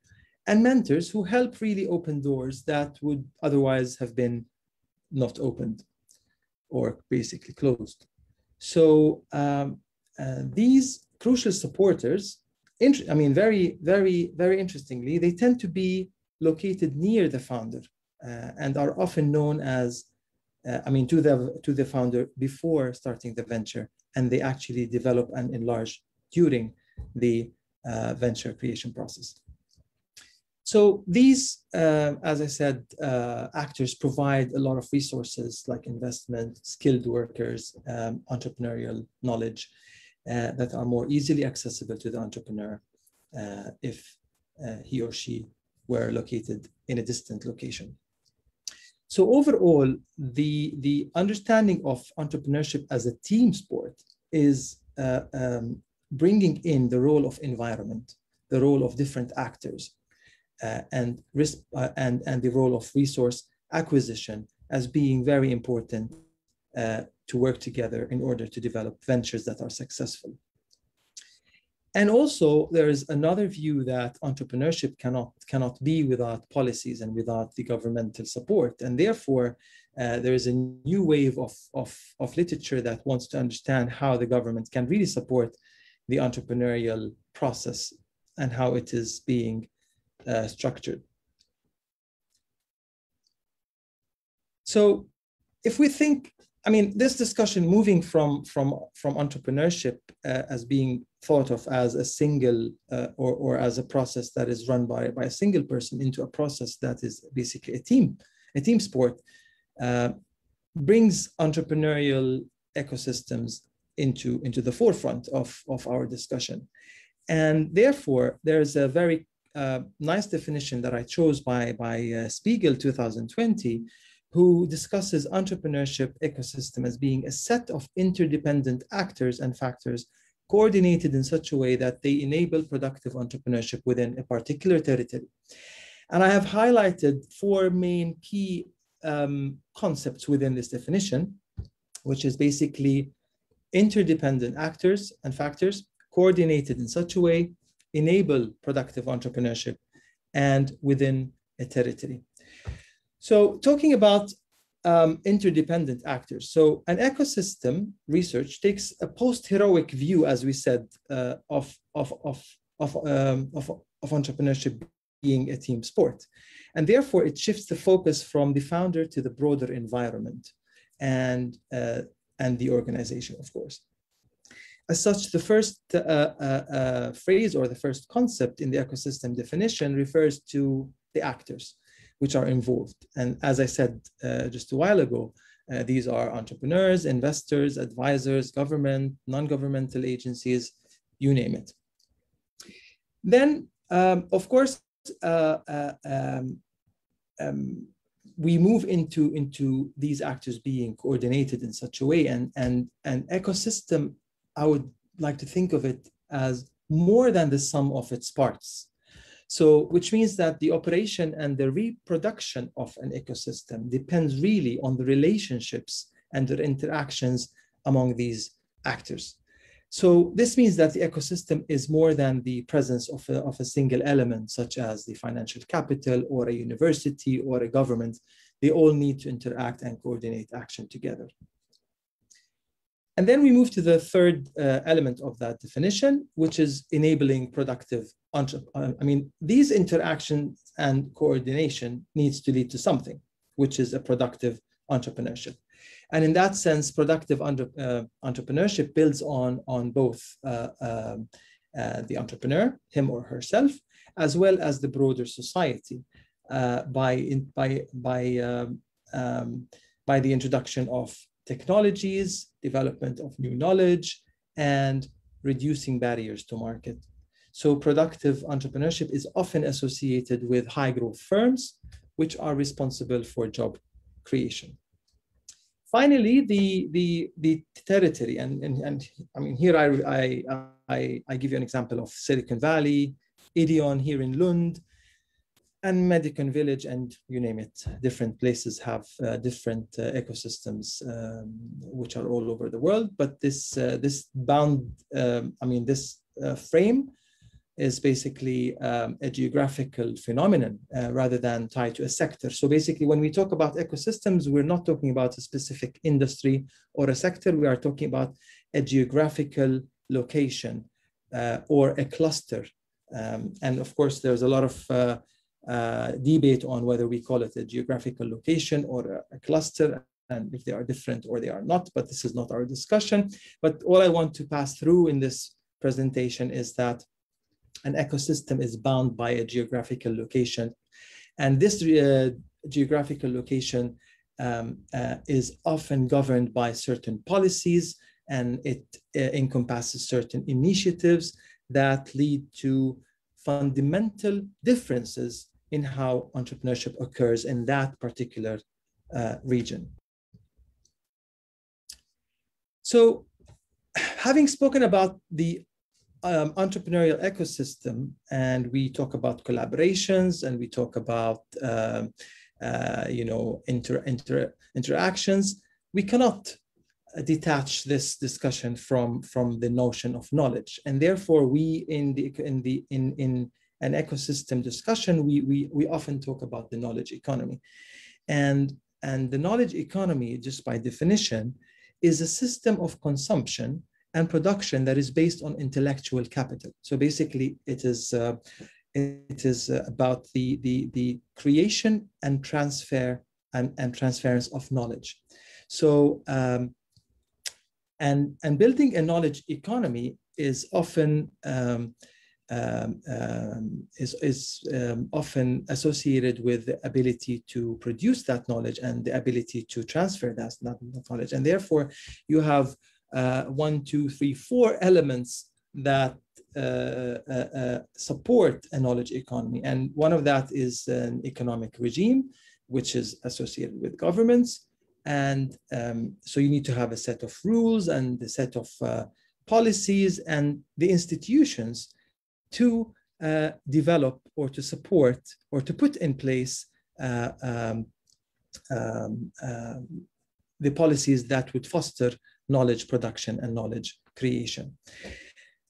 Speaker 10: and mentors who help really open doors that would otherwise have been not opened or basically closed. So um, uh, these crucial supporters, I mean, very, very, very interestingly, they tend to be located near the founder uh, and are often known as, uh, I mean, to the, to the founder before starting the venture, and they actually develop and enlarge during the uh, venture creation process. So these, uh, as I said, uh, actors provide a lot of resources like investment, skilled workers, um, entrepreneurial knowledge uh, that are more easily accessible to the entrepreneur uh, if uh, he or she were located in a distant location. So overall, the, the understanding of entrepreneurship as a team sport is uh, um, bringing in the role of environment, the role of different actors, uh, and risk uh, and and the role of resource acquisition as being very important to work together in order to develop ventures that are successful. And also, there is another view that entrepreneurship cannot cannot be without policies and without the governmental support, and therefore. Uh, there is a new wave of, of, of literature that wants to understand how the government can really support the entrepreneurial process and how it is being uh, structured. So if we think, I mean, this discussion moving from, from, from entrepreneurship uh, as being thought of as a single uh, or, or as a process that is run by, by a single person into a process that is basically a team, a team sport, uh, brings entrepreneurial ecosystems into, into the forefront of, of our discussion. And therefore, there's a very uh, nice definition that I chose by, by uh, Spigel 2020, who discusses entrepreneurship ecosystem as being a set of interdependent actors and factors coordinated in such a way that they enable productive entrepreneurship within a particular territory. And I have highlighted four main key um, concepts within this definition, which is basically interdependent actors and factors coordinated in such a way enable productive entrepreneurship and within a territory. So talking about um, interdependent actors. So an ecosystem research takes a post-heroic view, as we said, uh, of, of, of, of, um, of, of entrepreneurship being a team sport. And therefore it shifts the focus from the founder to the broader environment and, uh, and the organization, of course. As such, the first uh, uh, uh, phrase or the first concept in the ecosystem definition refers to the actors which are involved. And as I said uh, just a while ago, uh, these are entrepreneurs, investors, advisors, government, non-governmental agencies, you name it. Then, um, of course, uh, um, um, we move into, into these actors being coordinated in such a way and, and an ecosystem I would like to think of it as more than the sum of its parts. So, which means that the operation and the reproduction of an ecosystem depends really on the relationships and the interactions among these actors. So this means that the ecosystem is more than the presence of a, of a single element, such as the financial capital or a university or a government. They all need to interact and coordinate action together. And then we move to the third uh, element of that definition, which is enabling productive uh, I mean, these interactions and coordination needs to lead to something, which is a productive entrepreneurship. And in that sense, productive under, uh, entrepreneurship builds on, on both uh, um, uh, the entrepreneur, him or herself, as well as the broader society uh, by, in, by, by, um, um, by the introduction of technologies, development of new knowledge, and reducing barriers to market. So productive entrepreneurship is often associated with high growth firms, which are responsible for job creation. Finally, the, the, the territory, and, and, and I mean, here I, I, I, I give you an example of Silicon Valley, Ideon here in Lund, and Medicon Village, and you name it. Different places have uh, different uh, ecosystems, um, which are all over the world. But this uh, this bound, um, I mean, this uh, frame is basically um, a geographical phenomenon uh, rather than tied to a sector. So basically, when we talk about ecosystems, we're not talking about a specific industry or a sector. We are talking about a geographical location uh, or a cluster. Um, and of course, there's a lot of uh, debate on whether we call it a geographical location or a, a cluster and if they are different or they are not, but this is not our discussion. But all I want to pass through in this presentation is that an ecosystem is bound by a geographical location. And this uh, geographical location um, uh, is often governed by certain policies and it uh, encompasses certain initiatives that lead to fundamental differences in how entrepreneurship occurs in that particular uh, region. So having spoken about the um, entrepreneurial ecosystem and we talk about collaborations and we talk about uh, uh, you know inter, inter, interactions we cannot detach this discussion from from the notion of knowledge and therefore we in the in the in in an ecosystem discussion we we, we often talk about the knowledge economy and and the knowledge economy just by definition is a system of consumption and production that is based on intellectual capital. So basically, it is uh, it is uh, about the, the the creation and transfer and, and transference of knowledge. So um, and and building a knowledge economy is often um, um, um, is, is um, often associated with the ability to produce that knowledge and the ability to transfer that, that knowledge. And therefore, you have uh, one, two, three, four elements that uh, uh, uh, support a knowledge economy. And one of that is an economic regime, which is associated with governments. And um, so you need to have a set of rules and a set of uh, policies and the institutions to uh, develop or to support or to put in place uh, um, um, um the policies that would foster knowledge production and knowledge creation.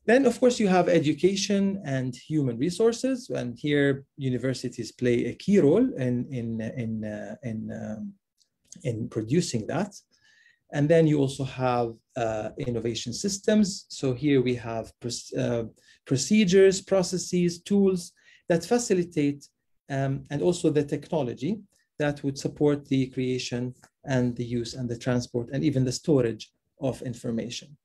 Speaker 10: Then, of course, you have education and human resources, and here universities play a key role in in in uh, in, um, in producing that. And then you also have uh, innovation systems. So here we have uh, procedures, processes, tools that facilitate, um, and also the technology that would support the creation and the use and the transport and even the storage of information.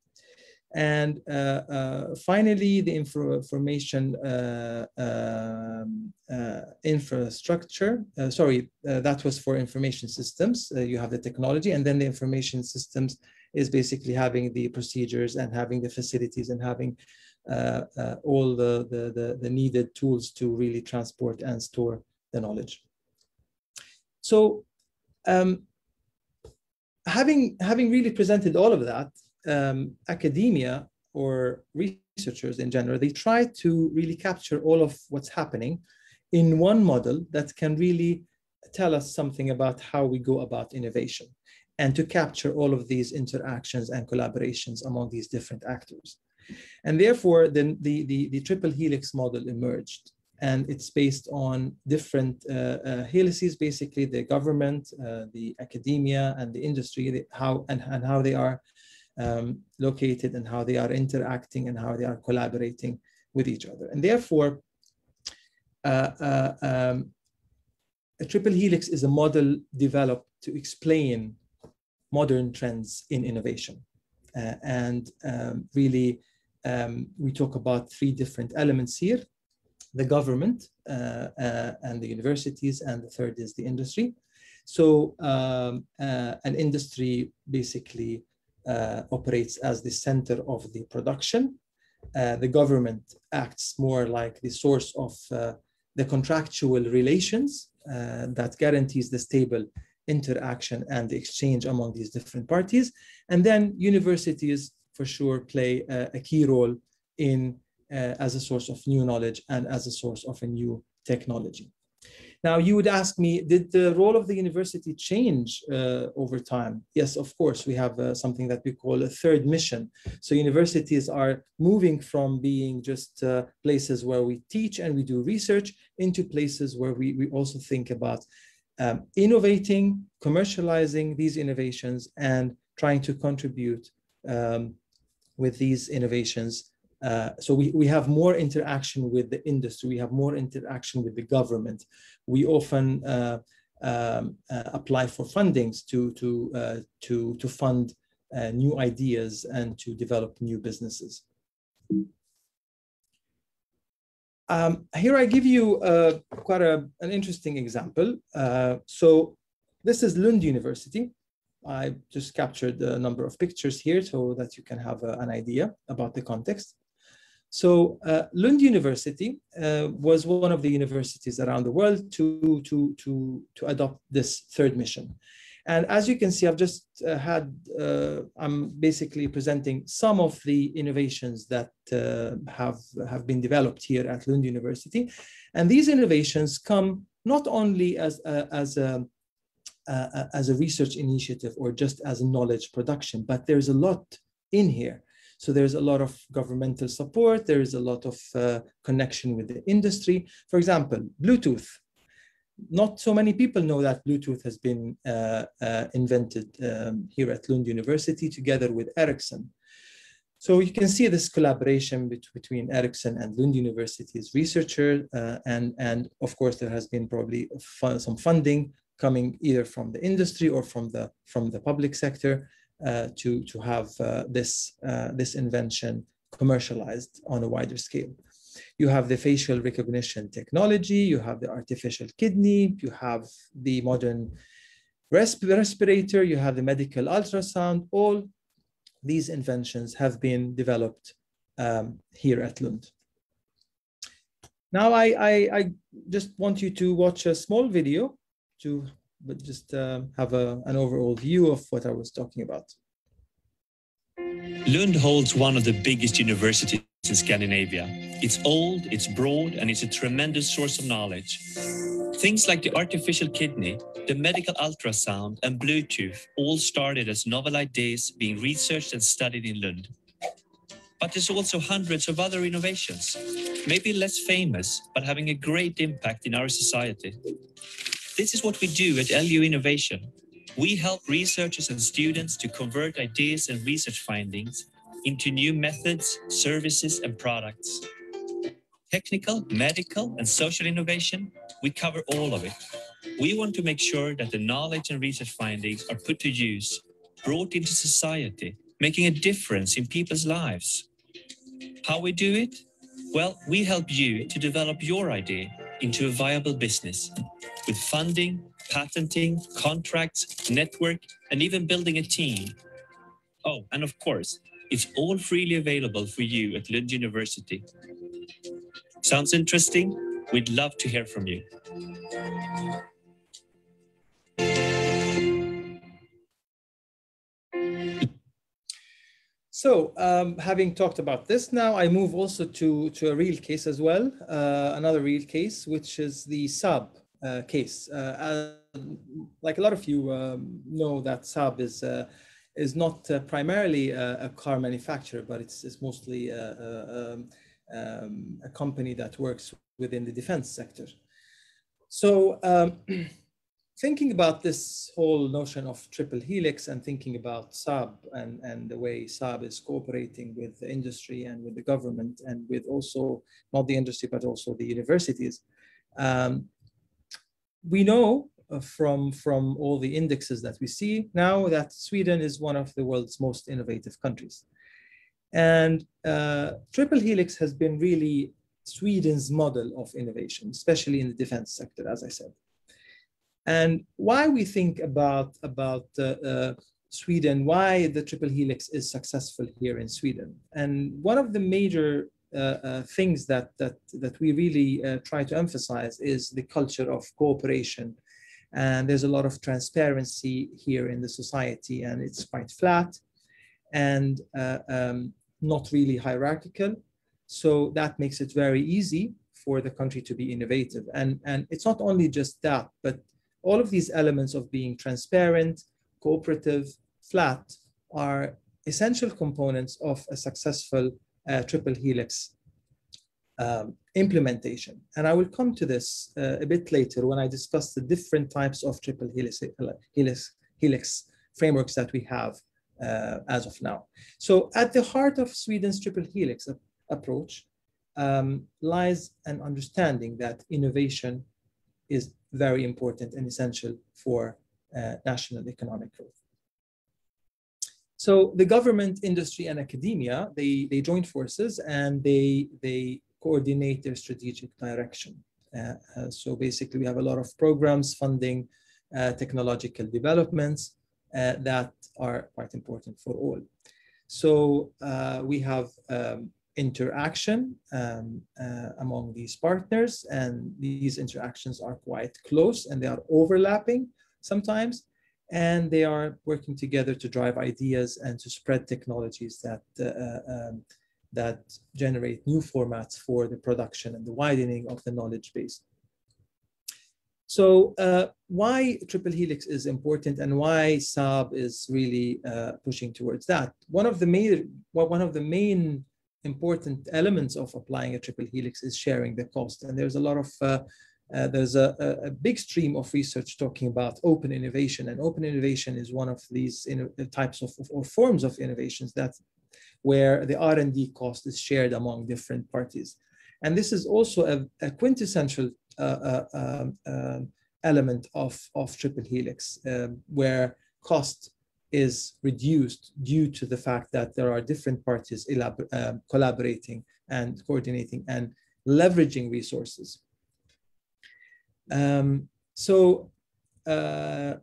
Speaker 10: And uh, uh, finally, the information uh, um, uh, infrastructure, uh, sorry, uh, that was for information systems. you have the technology and then the information systems is basically having the procedures and having the facilities and having all the, the, the, the needed tools to really transport and store the knowledge. So um, having having really presented all of that, um, academia or researchers in general, they try to really capture all of what's happening in one model that can really tell us something about how we go about innovation and to capture all of these interactions and collaborations among these different actors. And therefore, then the, the, the triple helix model emerged and it's based on different uh, uh, helices, basically the government, uh, the academia, and the industry, the, how and, and how they are um, located and how they are interacting and how they are collaborating with each other. And therefore, uh, uh, um, a triple helix is a model developed to explain modern trends in innovation. Uh, and um, really, um, we talk about three different elements here the government uh, uh, and the universities, and the third is the industry. So um, uh, an industry basically Uh, operates as the center of the production. Uh, the government acts more like the source of uh, the contractual relations that guarantees the stable interaction and the exchange among these different parties. And then universities for sure play a, a key role in uh, as a source of new knowledge and as a source of a new technology. Now, you would ask me, did the role of the university change uh, over time? Yes, of course. We have uh, something that we call a third mission. So universities are moving from being just uh, places where we teach and we do research into places where we, we also think about um, innovating, commercializing these innovations, and trying to contribute um, with these innovations uh, so we, we have more interaction with the industry, we have more interaction with the government. We often uh, um, uh, apply for fundings to, to, uh, to, to fund uh, new ideas and to develop new businesses. Um, here I give you quite a, an interesting example. so this is Lund University. I just captured a number of pictures here so that you can have a, an idea about the context. So uh, Lund University uh, was one of the universities around the world to, to, to, to adopt this third mission. And as you can see, I've just uh, had, uh, I'm basically presenting some of the innovations that uh, have, have been developed here at Lund University. And these innovations come not only as a, as a, uh, as a research initiative or just as knowledge production, but there's a lot in here. So there's a lot of governmental support. There is a lot of uh, connection with the industry. For example, Bluetooth. Not so many people know that Bluetooth has been uh, uh, invented um, here at Lund University together with Ericsson. So you can see this collaboration between Ericsson and Lund University's researcher, uh, and, and of course there has been probably some funding coming either from the industry or from the, from the public sector to, to have uh, this, uh, this invention commercialized on a wider scale. You have the facial recognition technology, you have the artificial kidney, you have the modern resp respirator, you have the medical ultrasound, all these inventions have been developed um, here at Lund. Now I, I, I, just want you to watch a small video to but just uh, have a, an overall view of what I was talking about.
Speaker 11: Lund holds one of the biggest universities in Scandinavia. It's old, it's broad, and it's a tremendous source of knowledge. Things like the artificial kidney, the medical ultrasound, and Bluetooth all started as novel ideas being researched and studied in Lund. But there's also hundreds of other innovations, maybe less famous, but having a great impact in our society. This is what we do at LU Innovation. We help researchers and students to convert ideas and research findings into new methods, services, and products. Technical, medical, and social innovation, we cover all of it. We want to make sure that the knowledge and research findings are put to use, brought into society, making a difference in people's lives. How we do it? Well, we help you to develop your idea into a viable business with funding, patenting, contracts, network, and even building a team. Oh, and of course, it's all freely available for you at Lund University. Sounds interesting? We'd love to hear from you.
Speaker 10: So um, having talked about this now, I move also to, to a real case as well, uh, another real case, which is the Saab uh, case. Uh, like a lot of you um, know that Saab is, uh, is not uh, primarily a, a, car manufacturer, but it's, it's mostly a, a, um, um, a, company that works within the defense sector. So um, *clears throat* thinking about this whole notion of triple helix and thinking about Saab and, and the way Saab is cooperating with the industry and with the government and with also not the industry, but also the universities. Um, we know uh, from, from all the indexes that we see now that Sweden is one of the world's most innovative countries. And uh, triple helix has been really Sweden's model of innovation, especially in the defense sector, as I said and why we think about about uh, uh, Sweden, why the triple helix is successful here in Sweden. And one of the major uh, uh things that that that we really uh, try to emphasize is the culture of cooperation. And there's a lot of transparency here in the society, and it's quite flat and uh, um, not really hierarchical. So that makes it very easy for the country to be innovative. And, and it's not only just that, but all of these elements of being transparent, cooperative, flat are essential components of a successful uh, triple helix um, implementation. And I will come to this uh, a bit later when I discuss the different types of triple helix, helix, helix frameworks that we have uh, as of now. So at the heart of Sweden's triple helix approach um, lies an understanding that innovation is very important and essential for uh, national economic growth. So the government, industry, and academia, they, they join forces and they, they coordinate their strategic direction. Uh, uh, so basically, we have a lot of programs funding uh, technological developments uh, that are quite important for all. So uh, we have um, interaction um, uh, among these partners and these interactions are quite close and they are overlapping sometimes and they are working together to drive ideas and to spread technologies that uh, um, that generate new formats for the production and the widening of the knowledge base. So uh, why triple helix is important and why Saab is really uh, pushing towards that. One of the main, one of the main important elements of applying a triple helix is sharing the cost. And there's a lot of, uh, uh, there's a, a, big stream of research talking about open innovation. And open innovation is one of these types of, of, or forms of innovations that where the R&D cost is shared among different parties. And this is also a, a quintessential uh, uh um, um, element of, of triple helix, um, where cost is reduced due to the fact that there are different parties uh, collaborating and coordinating and leveraging resources. Um, so, uh,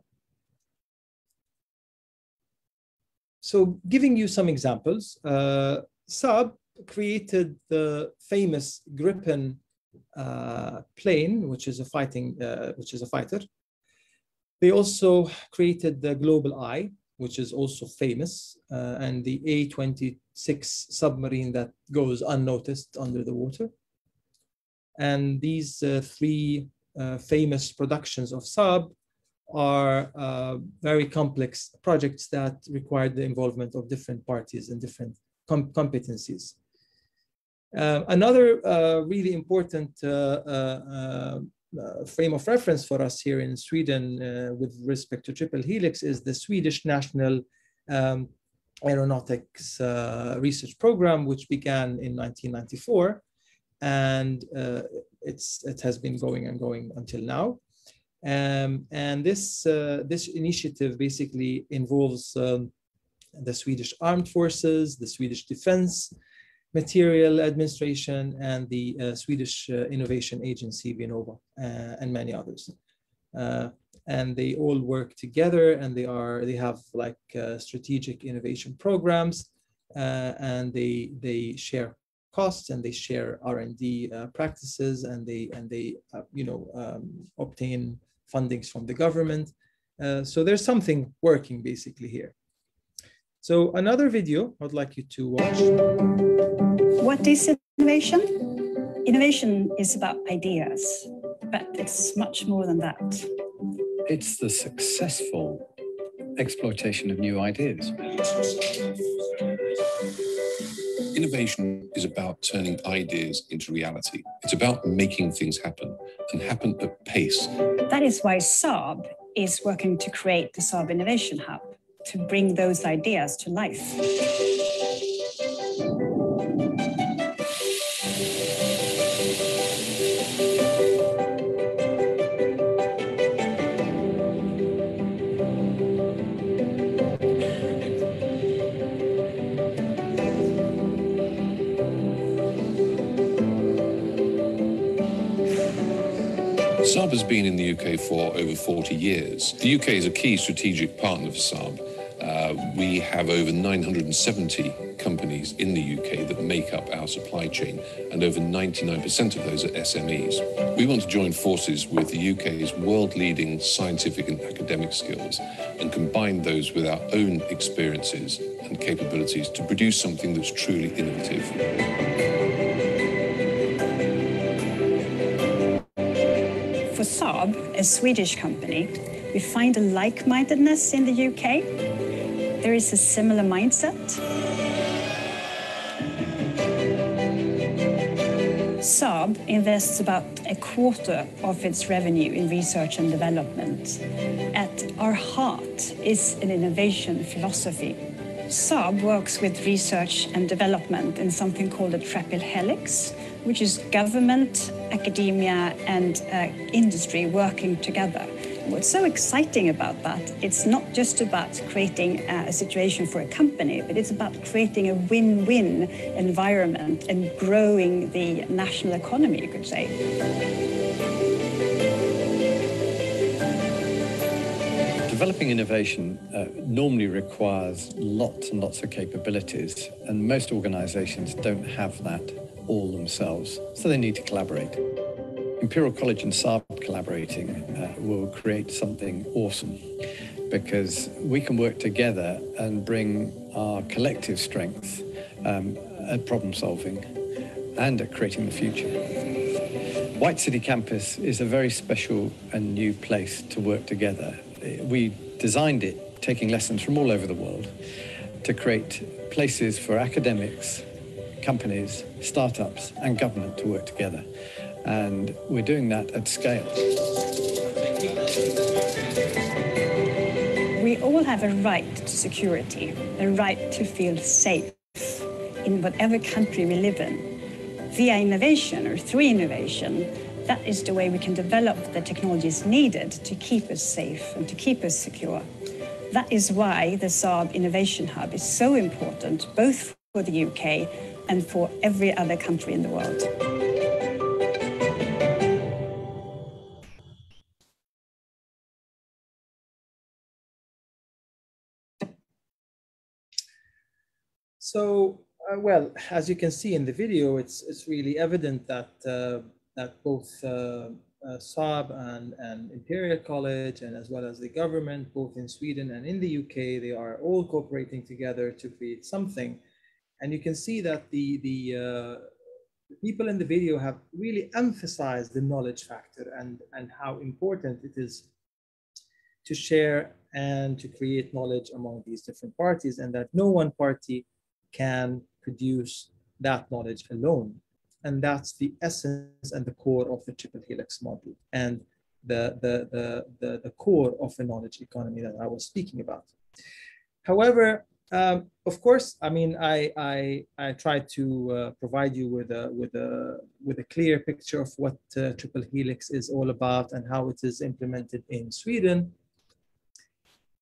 Speaker 10: so giving you some examples, uh, Saab created the famous Gripen uh, plane, which is a fighting, uh, which is a fighter. They also created the Global Eye, which is also famous, uh, and the A-26 submarine that goes unnoticed under the water. And these uh, three uh, famous productions of Saab are uh, very complex projects that require the involvement of different parties and different com competencies. Uh, another really important uh, frame of reference for us here in Sweden uh, with respect to triple helix is the Swedish National um, Aeronautics uh, Research Program, which began in 1994. And uh, it's, it has been going and going until now. Um, and this, uh, this initiative basically involves um, the Swedish Armed Forces, the Swedish Defense, Material Administration and the uh, Swedish uh, Innovation Agency, Vinnova, uh, and many others. Uh, and they all work together and they are they have like uh, strategic innovation programs uh, and they they share costs and they share R&D practices and they and they you know um, obtain fundings from the government. so there's something working basically here. So another video I'd like you to watch.
Speaker 12: What is innovation? Innovation is about ideas, but it's much more than that.
Speaker 13: It's the successful exploitation of new ideas.
Speaker 14: Innovation is about turning ideas into reality. It's about making things happen and happen at pace.
Speaker 12: That is why Saab is working to create the Saab Innovation Hub to bring those ideas to life.
Speaker 14: Saab has been in the UK for over 40 years. The UK is a key strategic partner for Saab. We have over 970 companies in the UK that make up our supply chain, and over 99% of those are SMEs. We want to join forces with the UK's world leading scientific and academic skills and combine those with our own experiences and capabilities to produce something that's truly innovative.
Speaker 12: For Saab, a Swedish company, we find a like-mindedness in the UK. There is a similar mindset. Saab invests about a quarter of its revenue in research and development. At our heart is an innovation philosophy. Saab works with research and development in something called a triple helix, which is government, academia, and uh, industry working together. What's so exciting about that, it's not just about creating a situation for a company, but it's about creating a win-win environment and growing the national economy, you could say.
Speaker 13: Developing innovation uh, normally requires lots and lots of capabilities, and most organizations don't have that all themselves, so they need to collaborate. Imperial College and Saab collaborating uh, will create something awesome because we can work together and bring our collective strength um, at problem solving and at creating the future. White City Campus is a very special and new place to work together. We designed it taking lessons from all over the world to create places for academics, companies, startups and government to work together. And we're doing that at scale.
Speaker 12: We all have a right to security, a right to feel safe in whatever country we live in. Via innovation or through innovation, that is the way we can develop the technologies needed to keep us safe and to keep us secure. That is why the Saab Innovation Hub is so important, both for the UK and for every other country in the world.
Speaker 10: So, uh, well, as you can see in the video, it's it's really evident that uh, that both uh, uh, Saab and, and Imperial College, and as well as the government, both in Sweden and in the UK, they are all cooperating together to create something. And you can see that the uh, the people in the video have really emphasized the knowledge factor and and how important it is to share and to create knowledge among these different parties, and that no one party can produce that knowledge alone. And that's the essence and the core of the triple helix model and the, the, the, the, the core of the knowledge economy that I was speaking about. However, um, of course, I mean, I, I, I try to uh, provide you with a, with, a, with a clear picture of what uh, triple helix is all about and how it is implemented in Sweden.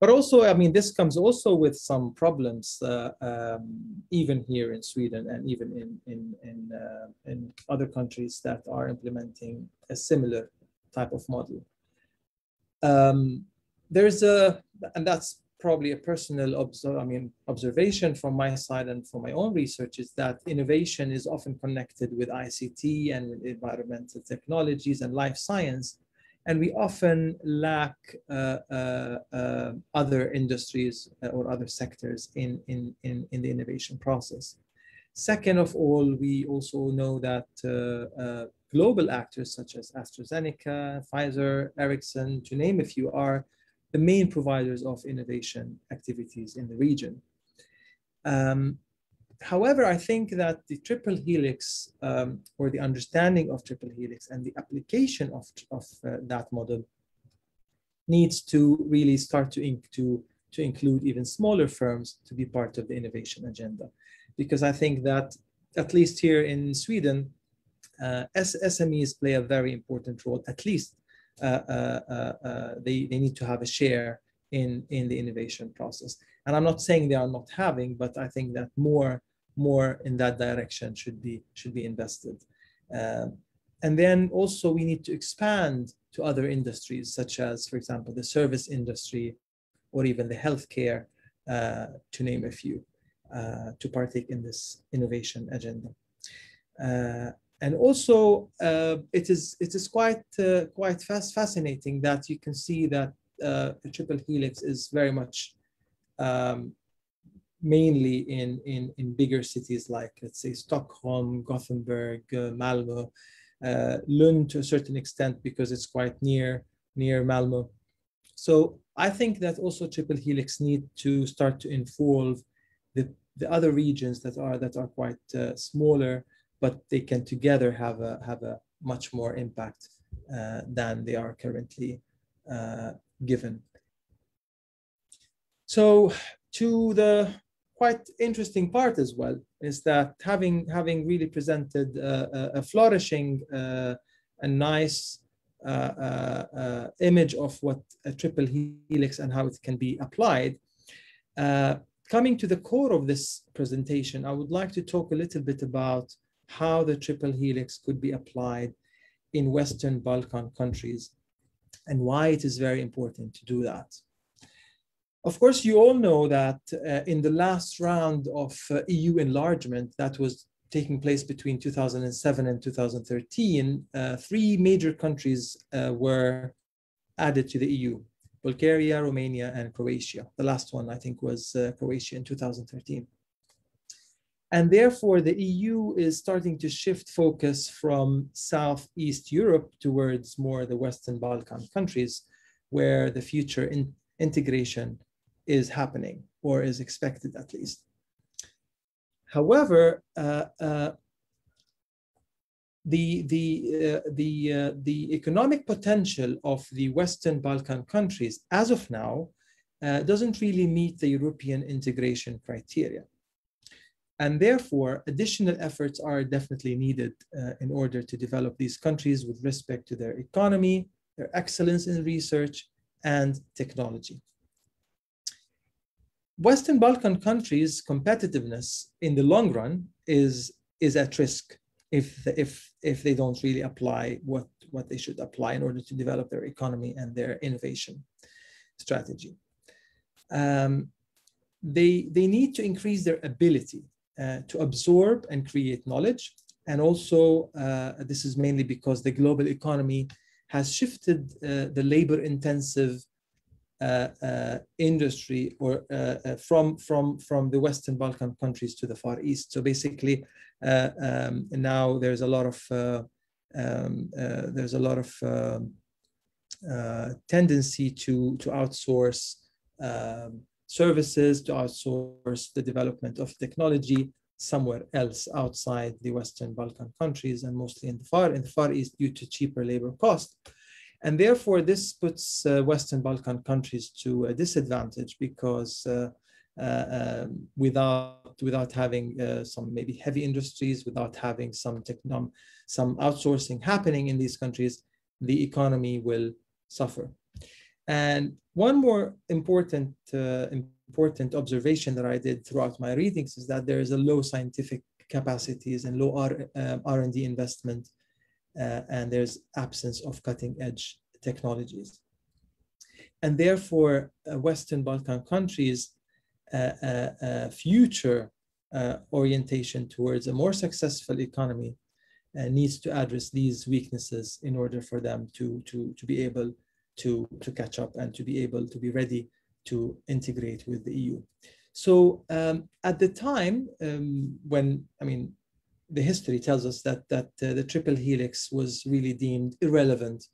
Speaker 10: But also, I mean, this comes also with some problems, uh, um, even here in Sweden and even in in in, uh, in other countries that are implementing a similar type of model. Um, there's a, and that's probably a personal observe, I mean, observation from my side and from my own research is that innovation is often connected with ICT and environmental technologies and life science and we often lack uh, uh, uh, other industries or other sectors in, in, in, in, the innovation process. Second of all, we also know that global actors such as AstraZeneca, Pfizer, Ericsson, to name a few, are the main providers of innovation activities in the region. Um, however, I think that the triple helix um, or the understanding of triple helix and the application of, of uh, that model needs to really start to, to, to include even smaller firms to be part of the innovation agenda. Because I think that, at least here in Sweden, uh, SMEs play a very important role, at least uh, uh, uh, they, they need to have a share in, in the innovation process. And I'm not saying they are not having, but I think that more more in that direction should be should be invested. Uh, and then also we need to expand to other industries, such as, for example, the service industry or even the healthcare, uh, to name a few, uh, to partake in this innovation agenda. Uh, and also, uh, it is it is quite uh, quite fast fascinating that you can see that the triple helix is very much um, mainly in, in, in bigger cities like, let's say, Stockholm, Gothenburg, uh, Malmo, uh, Lund to a certain extent because it's quite near, near Malmo. So I think that also Triple Helix need to start to involve the, the other regions that are, that are quite uh, smaller, but they can together have a, have a much more impact uh, than they are currently uh, given. So to the quite interesting part as well is that having having really presented uh, a flourishing uh, a nice uh, uh, uh, image of what a triple helix and how it can be applied. Uh, coming to the core of this presentation, I would like to talk a little bit about how the triple helix could be applied in Western Balkan countries and why it is very important to do that. Of course, you all know that uh, in the last round of uh, EU enlargement that was taking place between 2007 and 2013, uh, three major countries uh, were added to the EU, Bulgaria, Romania, and Croatia. The last one, I think, was uh, Croatia in 2013. And therefore, the EU is starting to shift focus from Southeast Europe towards more the Western Balkan countries, where the future in integration is happening or is expected at least. However, uh, uh, the, the, uh, the, uh, the economic potential of the Western Balkan countries as of now uh, doesn't really meet the European integration criteria. And therefore, additional efforts are definitely needed uh, in order to develop these countries with respect to their economy, their excellence in research, and technology. Western Balkan countries' competitiveness in the long run is, is at risk if, if, if they don't really apply what, what they should apply in order to develop their economy and their innovation strategy. Um, they, they need to increase their ability uh, to absorb and create knowledge. And also, uh, this is mainly because the global economy has shifted uh, the labor intensive industry or uh, from from from the Western Balkan countries to the Far East. So basically, um, now there's a lot of um, there's a lot of tendency to to outsource um, services, to outsource the development of technology somewhere else outside the Western Balkan countries and mostly in the far in the Far East due to cheaper labor cost. And therefore, this puts uh, Western Balkan countries to a disadvantage because uh, uh, um, without without having uh, some maybe heavy industries, without having some technom, some outsourcing happening in these countries, the economy will suffer. And one more important uh, important observation that I did throughout my readings is that there is a low scientific capacities and low R, um, R&D investment uh, and there's absence of cutting edge technologies. And therefore, uh, Western Balkan countries' uh, uh, future orientation towards a more successful economy uh, needs to address these weaknesses in order for them to, to, to be able to, to catch up and to be able to be ready to integrate with the EU. So um, at the time um, when, I mean, the history tells us that, that uh, the triple helix was really deemed irrelevant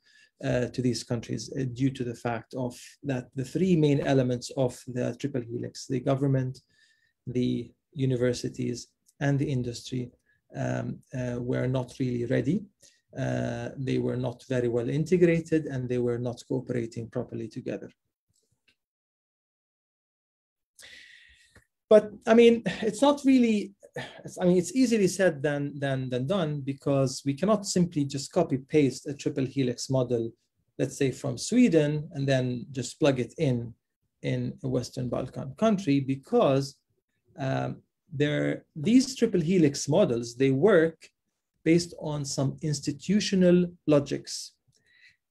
Speaker 10: uh, to these countries uh, due to the fact of that the three main elements of the triple helix, the government, the universities, and the industry um, uh, were not really ready. Uh, they were not very well integrated and they were not cooperating properly together. But I mean, it's not really, *sighs* I mean, it's easily said than, than, than done because we cannot simply just copy paste a triple helix model, let's say from Sweden, and then just plug it in in a Western Balkan country because um, there, these triple helix models, they work based on some institutional logics.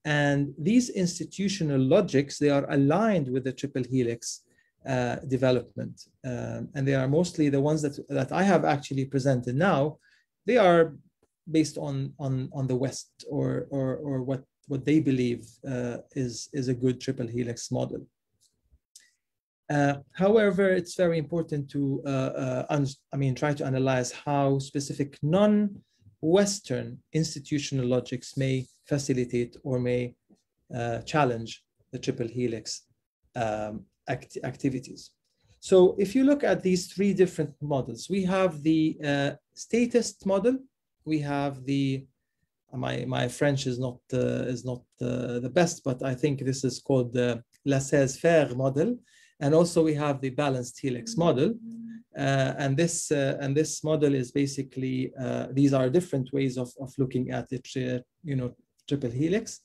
Speaker 10: And these institutional logics, they are aligned with the triple helix uh, development. Um, and they are mostly the ones that, that I have actually presented now. They are based on, on, on the West or, or, or what, what they believe uh, is, is a good triple helix model. Uh, however, it's very important to, uh, uh, I mean, try to analyze how specific non-Western institutional logics may facilitate or may uh, challenge the triple helix um, act activities. So if you look at these three different models, we have the uh, statist model, we have the my my French is not uh, is not the best, but I think this is called the laissez-faire model, and also we have the balanced helix model. Uh, and this uh, and this model is basically uh, these are different ways of, of looking at the tri you know triple helix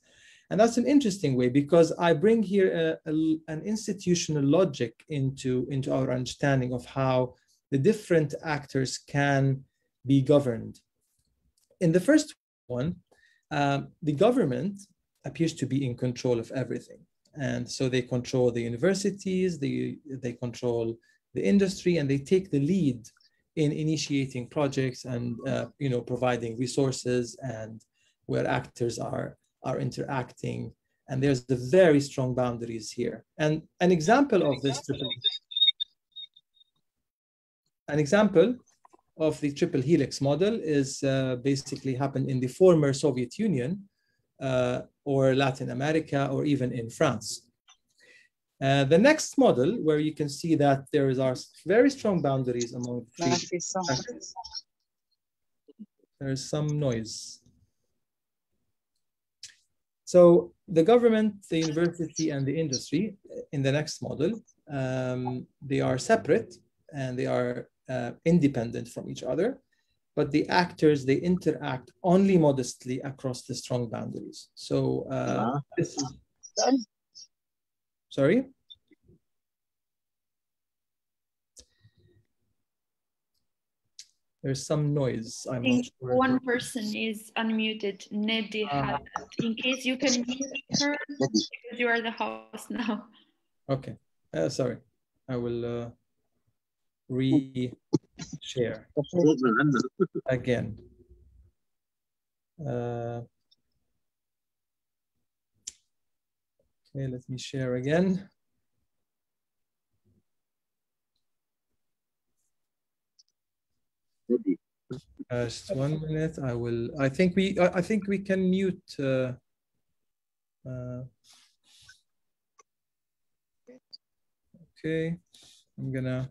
Speaker 10: and that's an interesting way because i bring here a, a, an institutional logic into into our understanding of how the different actors can be governed. In the first one um, the government appears to be in control of everything. And so they control the universities, they, they control the industry, and they take the lead in initiating projects and uh, you know providing resources and where actors are are interacting. And there's the very strong boundaries here. And an example of this triple, an example of the triple helix model is uh, basically happened in the former Soviet Union, uh, or Latin America, or even in France. Uh, the next model, where you can see that there is are very strong boundaries among three There's some noise. So the government, the university, and the industry uh, in the next model, um, they are separate and they are uh, independent from each other but the actors they interact only modestly across the strong boundaries. So uh, this is, sorry there's some noise
Speaker 3: I'm i think sure. one person is unmuted Nedi uh, in case you can mute her because you are the host now
Speaker 10: okay uh, sorry i will uh, re-share again. Uh, okay, let me share again. Just one minute. I will. I think we. I think we can mute. Uh, uh, okay, I'm gonna.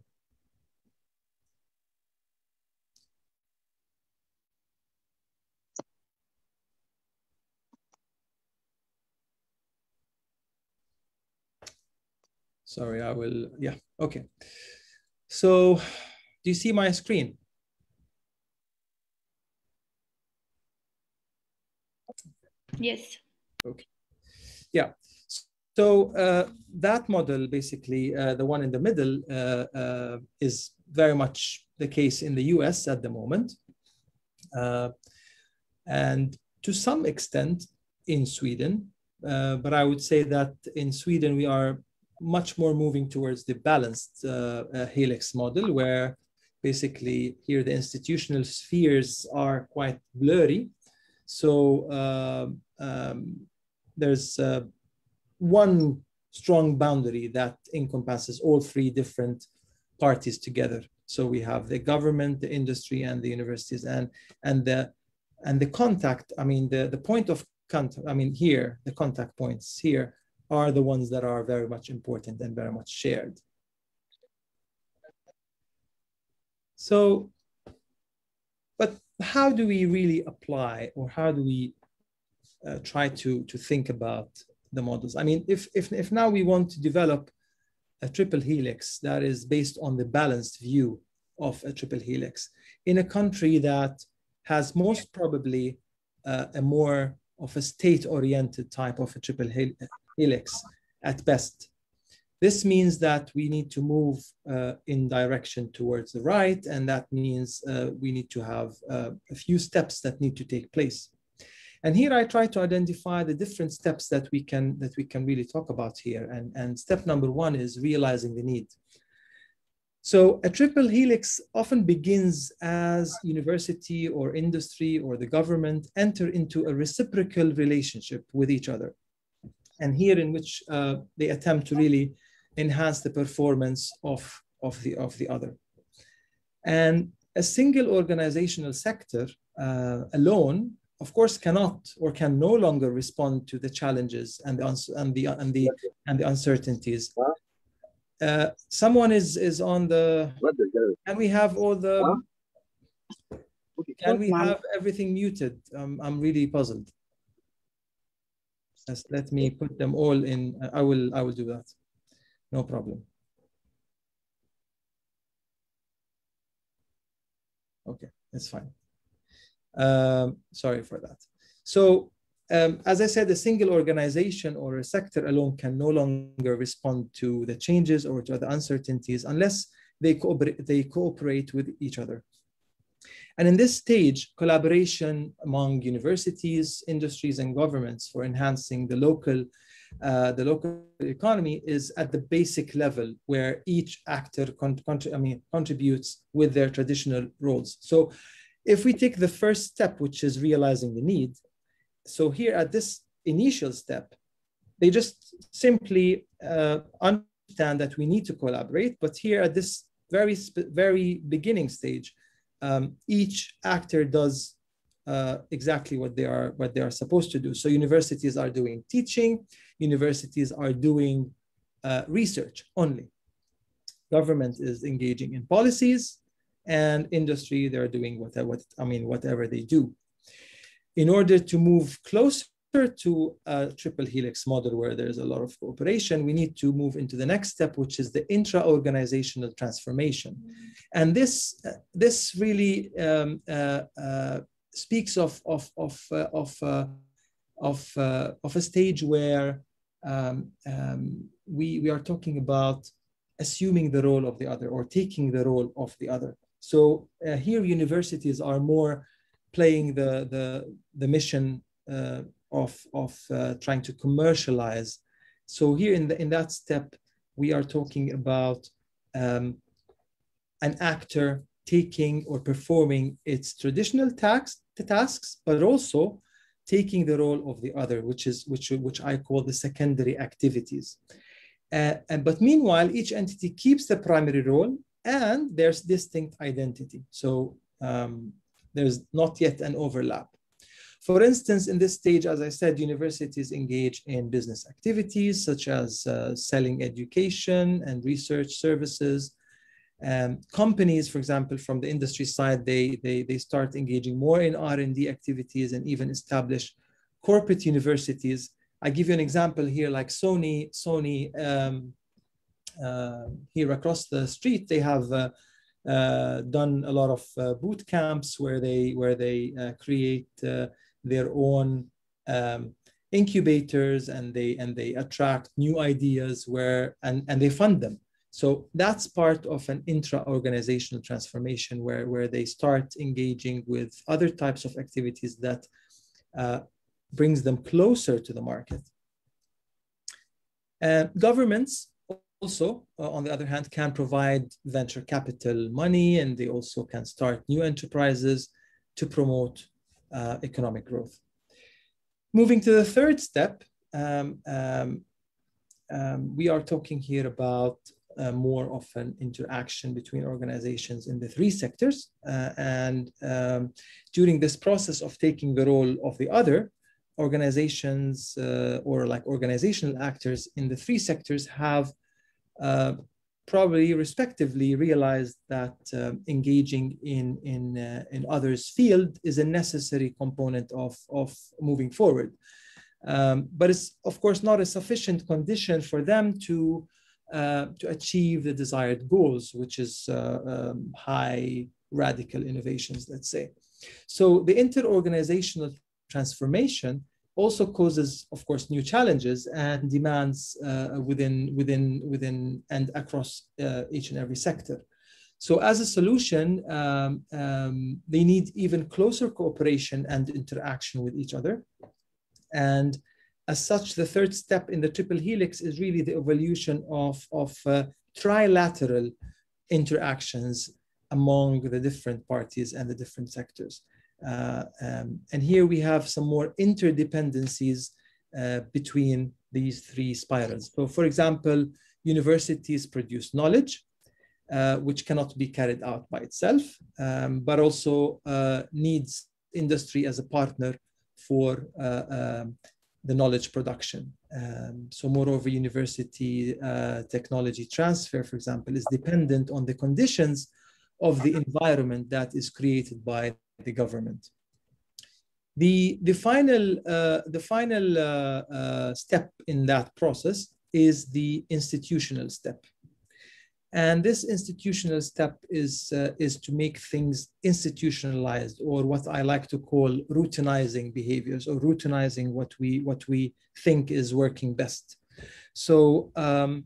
Speaker 10: Sorry, I will, yeah, okay. So do you see my screen?
Speaker 3: Yes.
Speaker 10: Okay. Yeah. So uh, that model, basically, uh, the one in the middle, uh, uh is very much the case in the US at the moment. Uh, and to some extent in Sweden. Uh, but I would say that in Sweden, we are much more moving towards the balanced helix model where basically here the institutional spheres are quite blurry. So um, there's uh, one strong boundary that encompasses all three different parties together. So we have the government, the industry, and the universities, and and the and the contact. I mean, the the point of contact. I mean, here the contact points here are the ones that are very much important and very much shared. So, but how do we really apply, or how do we uh, try to to think about the models? I mean, if if if now we want to develop a triple helix that is based on the balanced view of a triple helix in a country that has most probably uh, a more of a state-oriented type of a triple helix at best. This means that we need to move uh, in direction towards the right, and that means uh, we need to have uh, a few steps that need to take place. And here I try to identify the different steps that we can that we can really talk about here. And, and step number one is realizing the need. So a triple helix often begins as university or industry or the government enter into a reciprocal relationship with each other. And here in which uh, they attempt to really enhance the performance of, of, the, of the other. And a single organizational sector uh, alone of course cannot or can no longer respond to the challenges and the and the and the and the uncertainties. Uh, someone is is on the. Can we have all the? Can we have everything muted? Um, I'm really puzzled. Just let me put them all in. I will. I will do that. No problem. Okay, that's fine. Um, sorry for that. So um, as I said, a single organization or a sector alone can no longer respond to the changes or to the uncertainties unless they cooperate, they cooperate with each other. And in this stage, collaboration among universities, industries, and governments for enhancing the local, uh, the local economy is at the basic level where each actor I mean, contributes with their traditional roles. So if we take the first step, which is realizing the need, so here at this initial step, they just simply uh, understand that we need to collaborate. But here at this very, very beginning stage, um, each actor does uh, exactly what they are what they are supposed to do. So universities are doing teaching, universities are doing uh, research only. Government is engaging in policies, and industry, they're doing whatever, what, I mean, whatever they do. In order to move closer to a triple helix model where there's a lot of cooperation, we need to move into the next step, which is the intra-organizational transformation. And this, uh, this really um, uh, uh, speaks of, of, of, uh, of, uh, of, uh, of a stage where um, um, we, we are talking about assuming the role of the other or taking the role of the other. So uh, here universities are more playing the, the, the mission uh, of, of uh, trying to commercialize. So here in, the, in that step, we are talking about um, an actor taking or performing its traditional tax, tasks, but also taking the role of the other, which is which, which I call the secondary activities. Uh, and, but meanwhile, each entity keeps the primary role and there's distinct identity. So um, there's not yet an overlap. For instance, in this stage, as I said, universities engage in business activities such as uh, selling education and research services. Um, companies, for example, from the industry side, they, they, they start engaging more in R&D activities and even establish corporate universities. I give you an example here, like Sony, Sony um, here across the street, they have uh, uh, done a lot of boot camps where they where they create their own um, incubators and they and they attract new ideas where and and they fund them. So that's part of an intra-organizational transformation where where they start engaging with other types of activities that uh, brings them closer to the market. Uh, governments also, uh, on the other hand, can provide venture capital money and they also can start new enterprises to promote uh, economic growth. Moving to the third step, um, um, um, we are talking here about uh, more of an interaction between organizations in the three sectors. Uh, and um, during this process of taking the role of the other, organizations uh, or like organizational actors in the three sectors have uh, probably respectively realized that um, engaging in, in, uh, in others' field is a necessary component of, of moving forward. Um, but it's of course not a sufficient condition for them to, uh, to achieve the desired goals, which is uh, um, high radical innovations, let's say. So the inter-organizational transformation also causes, of course, new challenges and demands uh, within, within, within and across uh, each and every sector. So as a solution, um, um, they need even closer cooperation and interaction with each other. And as such, the third step in the triple helix is really the evolution of, of uh, trilateral interactions among the different parties and the different sectors. Uh, um, and here we have some more interdependencies uh, between these three spirals. So for example, universities produce knowledge, uh, which cannot be carried out by itself, um, but also uh, needs industry as a partner for uh, um, the knowledge production. Um, so moreover, university technology transfer, for example, is dependent on the conditions of the environment that is created by the government. The, the final, uh, the final uh, uh, step in that process is the institutional step. And this institutional step is, uh, is to make things institutionalized or what I like to call routinizing behaviors or routinizing what we, what we think is working best. So um,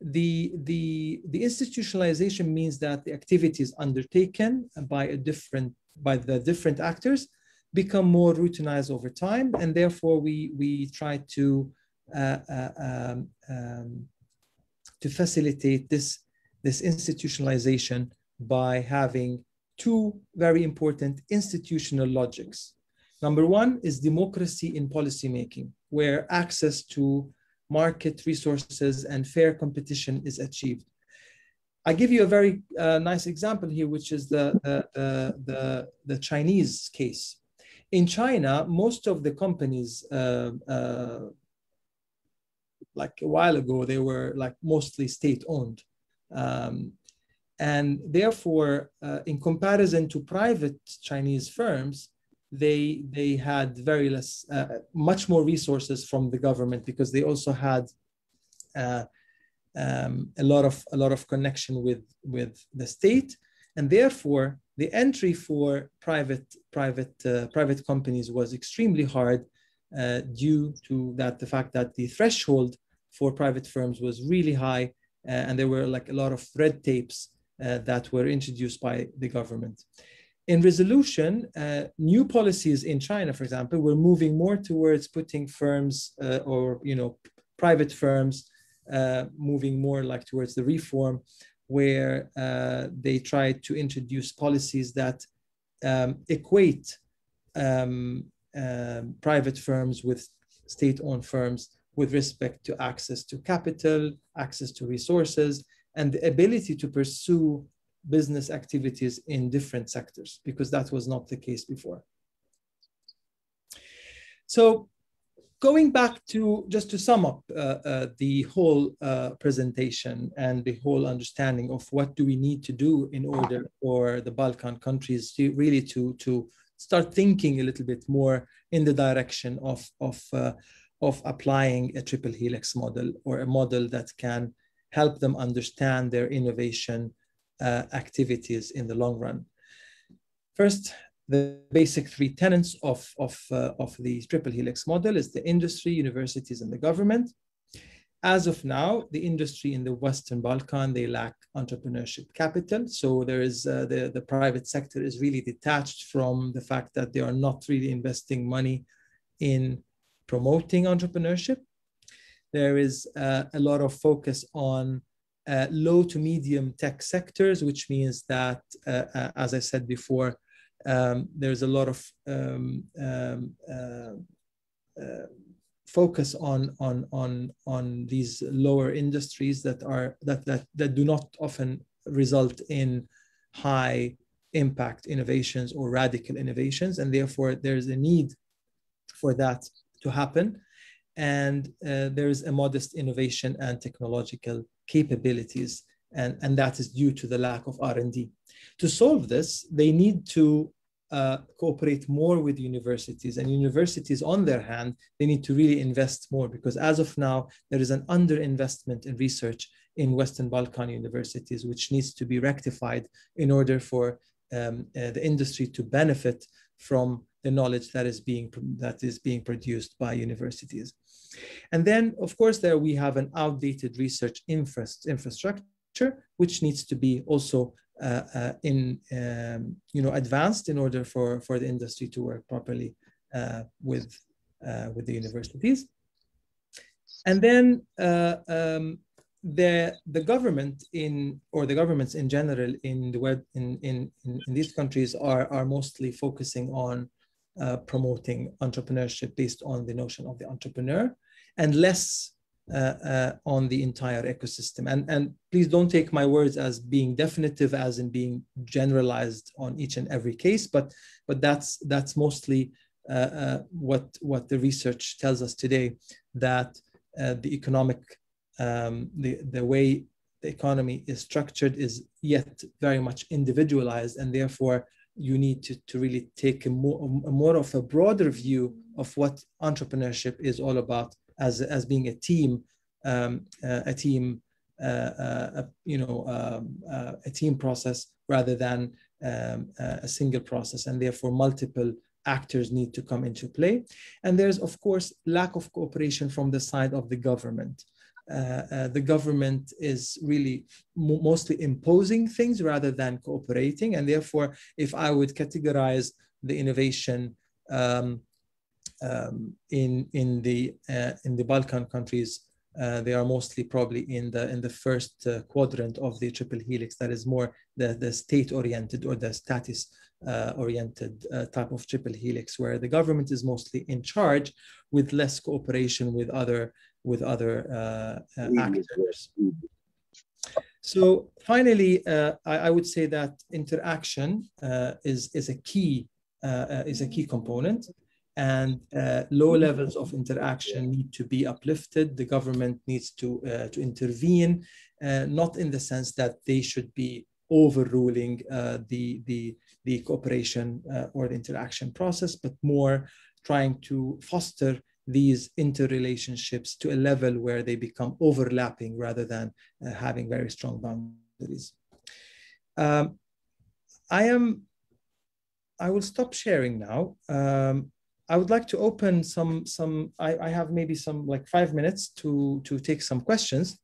Speaker 10: the, the, the institutionalization means that the activity is undertaken by a different by the different actors become more routinized over time, and therefore we we try to uh, uh, um, um, to facilitate this this institutionalization by having two very important institutional logics. Number one is democracy in policymaking, where access to market resources and fair competition is achieved. I give you a very uh, nice example here, which is the, the, the, the, Chinese case. In China, most of the companies, uh, uh, like a while ago, they were like mostly state owned. Um, and therefore, uh, in comparison to private Chinese firms, they, they had very less, uh, much more resources from the government because they also had uh, um, a lot of a lot of connection with with the state, and therefore the entry for private private uh, private companies was extremely hard uh, due to that the fact that the threshold for private firms was really high, uh, and there were like a lot of red tapes uh, that were introduced by the government. In resolution, uh, new policies in China, for example, were moving more towards putting firms uh, or you know private firms moving more like towards the reform, where uh, they try to introduce policies that um, equate um, um, private firms with state-owned firms with respect to access to capital, access to resources, and the ability to pursue business activities in different sectors, because that was not the case before. So going back to just to sum up uh, uh, the whole uh, presentation and the whole understanding of what do we need to do in order for the Balkan countries to really to to start thinking a little bit more in the direction of of uh, of applying a triple helix model or a model that can help them understand their innovation uh, activities in the long run. First, the basic three tenets of, of, uh, of the triple helix model is the industry, universities, and the government. As of now, the industry in the Western Balkan, they lack entrepreneurship capital. So there is uh, the, the private sector is really detached from the fact that they are not really investing money in promoting entrepreneurship. There is uh, a lot of focus on uh, low to medium tech sectors, which means that, uh, uh, as I said before, um, there's a lot of um, um, uh, uh, focus on, on, on, on these lower industries that, are, that, that, that do not often result in high impact innovations or radical innovations. And therefore, there's a need for that to happen. And uh, there's a modest innovation and technological capabilities, and, and that is due to the lack of R&D. To solve this, they need to uh, cooperate more with universities and universities on their hand they need to really invest more because as of now there is an underinvestment in research in western balkan universities which needs to be rectified in order for um, uh, the industry to benefit from the knowledge that is being that is being produced by universities and then, of course, there we have an outdated research infra infrastructure, which needs to be also uh, uh, in, um, you know, advanced in order for, for the industry to work properly uh, with, uh, with the universities. And then uh, um, the, the government in, or the governments in general in the web, in, in, in, these countries are, are mostly focusing on uh, promoting entrepreneurship based on the notion of the entrepreneur and less on the entire ecosystem. And, and please don't take my words as being definitive, as in being generalized on each and every case, but, but that's, that's mostly uh, uh what, what the research tells us today, that uh, the economic, um, the, the way the economy is structured is yet very much individualized, and therefore you need to, to really take a more, a more of a broader view of what entrepreneurship is all about as, as being a team, um, uh, a team, uh, uh, you know, um, uh, a team process rather than um, a single process, and therefore multiple actors need to come into play. And there's of course lack of cooperation from the side of the government. Uh, uh, the government is really mostly imposing things rather than cooperating. And therefore, if I would categorize the innovation um, um, in in the uh, in the Balkan countries, uh, they are mostly probably in the in the first uh, quadrant of the triple helix. That is more the the state oriented or the status uh, oriented uh, type of triple helix, where the government is mostly in charge, with less cooperation with other with other uh, actors. So finally, I, I, would say that interaction is is a key is a key component and uh, low levels of interaction need to be uplifted. The government needs to, uh, to intervene, uh, not in the sense that they should be overruling uh, the, the, the cooperation uh, or the interaction process, but more trying to foster these interrelationships to a level where they become overlapping rather than uh, having very strong boundaries. Um, I am I will stop sharing now. Um, I would like to open some some. I, I have maybe some like five minutes to to take some questions.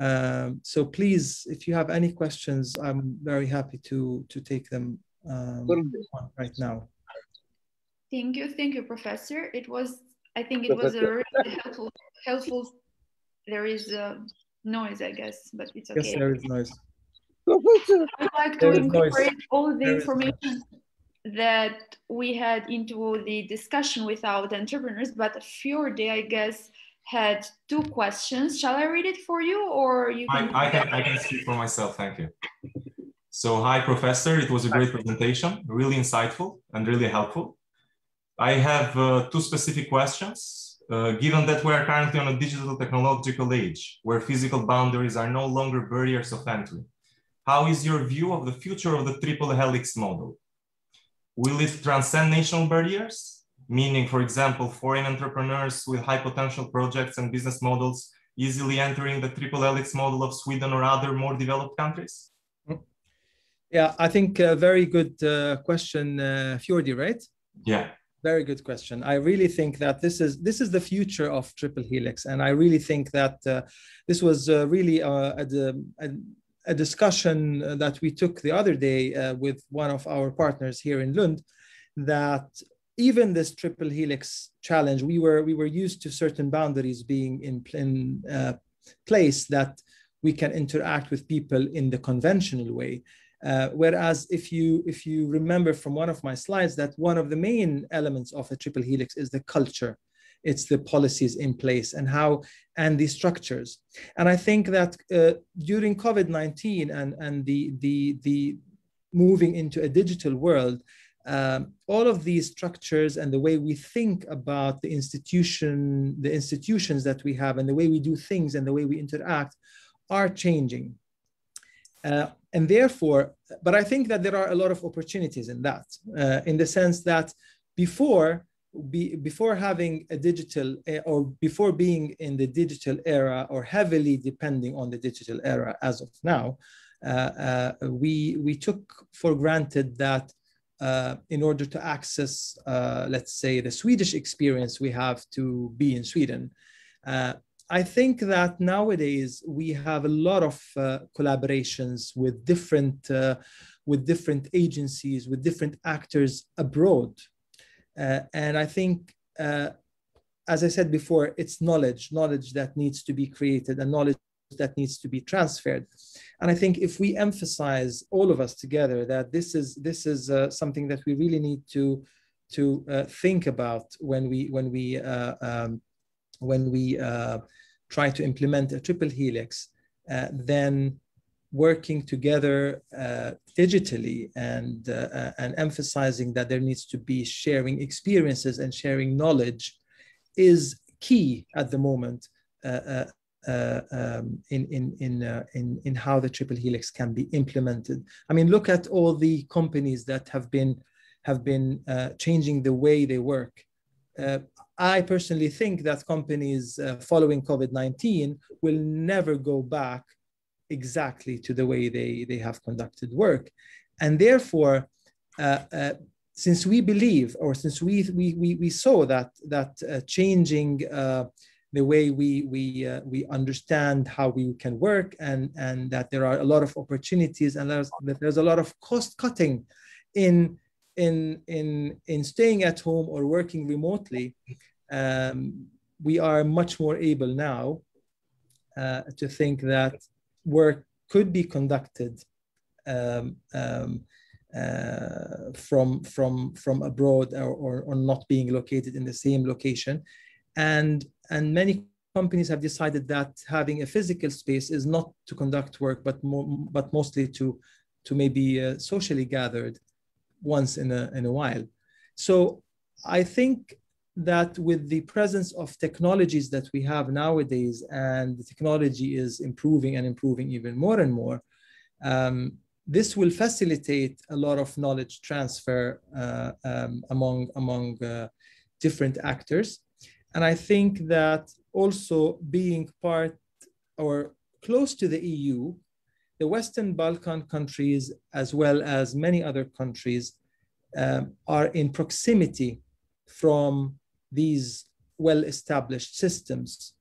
Speaker 10: Um, so please, if you have any questions, I'm very happy to to take them um, right now.
Speaker 3: Thank you, thank you, Professor. It was, I think, it was a really helpful. Helpful. There is a noise, I guess, but it's okay.
Speaker 10: Yes, there is noise.
Speaker 3: I'd like to incorporate all the information that we had into the discussion without entrepreneurs, but Fjordi, I guess, had two questions. Shall I read it for you or you
Speaker 15: can? I, I can, I can speak for myself, thank you. So hi, Professor, it was a great presentation, really insightful and really helpful. I have uh, two specific questions. Uh, given that we are currently on a digital technological age where physical boundaries are no longer barriers of entry, how is your view of the future of the triple helix model? Will it transcend national barriers? Meaning, for example, foreign entrepreneurs with high potential projects and business models easily entering the triple helix model of Sweden or other more developed countries?
Speaker 10: Yeah, I think a very good uh, question, uh, Fjordi, right?
Speaker 15: Yeah.
Speaker 10: Very good question. I really think that this is this is the future of triple helix, and I really think that uh, this was uh, really uh, a, a, a discussion uh, that we took the other day uh, with one of our partners here in Lund that even this triple helix challenge, we were we were used to certain boundaries being in, in uh, place that we can interact with people in the conventional way. Uh, whereas if you if you remember from one of my slides that one of the main elements of a triple helix is the culture it's the policies in place and how and the structures. And i think that uh, during covid-19 and and the the the moving into a digital world um, all of these structures and the way we think about the institution the institutions that we have and the way we do things and the way we interact are changing. Uh, and therefore but i think that there are a lot of opportunities in that uh, in the sense that before be, before having a digital eh, or before being in the digital era or heavily depending on the digital era as of now, uh, uh, we, we took for granted that uh, in order to access, uh, let's say, the Swedish experience, we have to be in Sweden. Uh, I think that nowadays we have a lot of uh, collaborations with different, with different agencies, with different actors abroad uh, and I think, uh, as I said before, it's knowledge, knowledge that needs to be created and knowledge that needs to be transferred. And I think if we emphasize all of us together that this is this is uh, something that we really need to to uh, think about when we when we uh, um, when we uh, try to implement a triple helix, then working together uh, digitally and, uh, uh, and emphasizing that there needs to be sharing experiences and sharing knowledge is key at the moment uh, uh, uh um, in, in, in, in, in how the triple helix can be implemented. I mean, look at all the companies that have been, have been changing the way they work. I personally think that companies following COVID-19 will never go back exactly to the way they, they have conducted work. And therefore, uh, uh, since we believe, or since we, we, we, we saw that, that uh, changing uh, the way we, we, uh, we understand how we can work and, and that there are a lot of opportunities and there's, that there's a lot of cost cutting in, in, in, in staying at home or working remotely, um, we are much more able now uh, to think that work could be conducted um, um, uh, from from from abroad or, or, or, not being located in the same location. And and many companies have decided that having a physical space is not to conduct work but more but mostly to to maybe uh, socially gathered once in a in a while. So i think that with the presence of technologies that we have nowadays, and the technology is improving and improving even more and more, um, this will facilitate a lot of knowledge transfer uh, um, among, among uh, different actors. And I think that also being part or close to the EU, the Western Balkan countries, as well as many other countries, um, are in proximity from these well-established systems.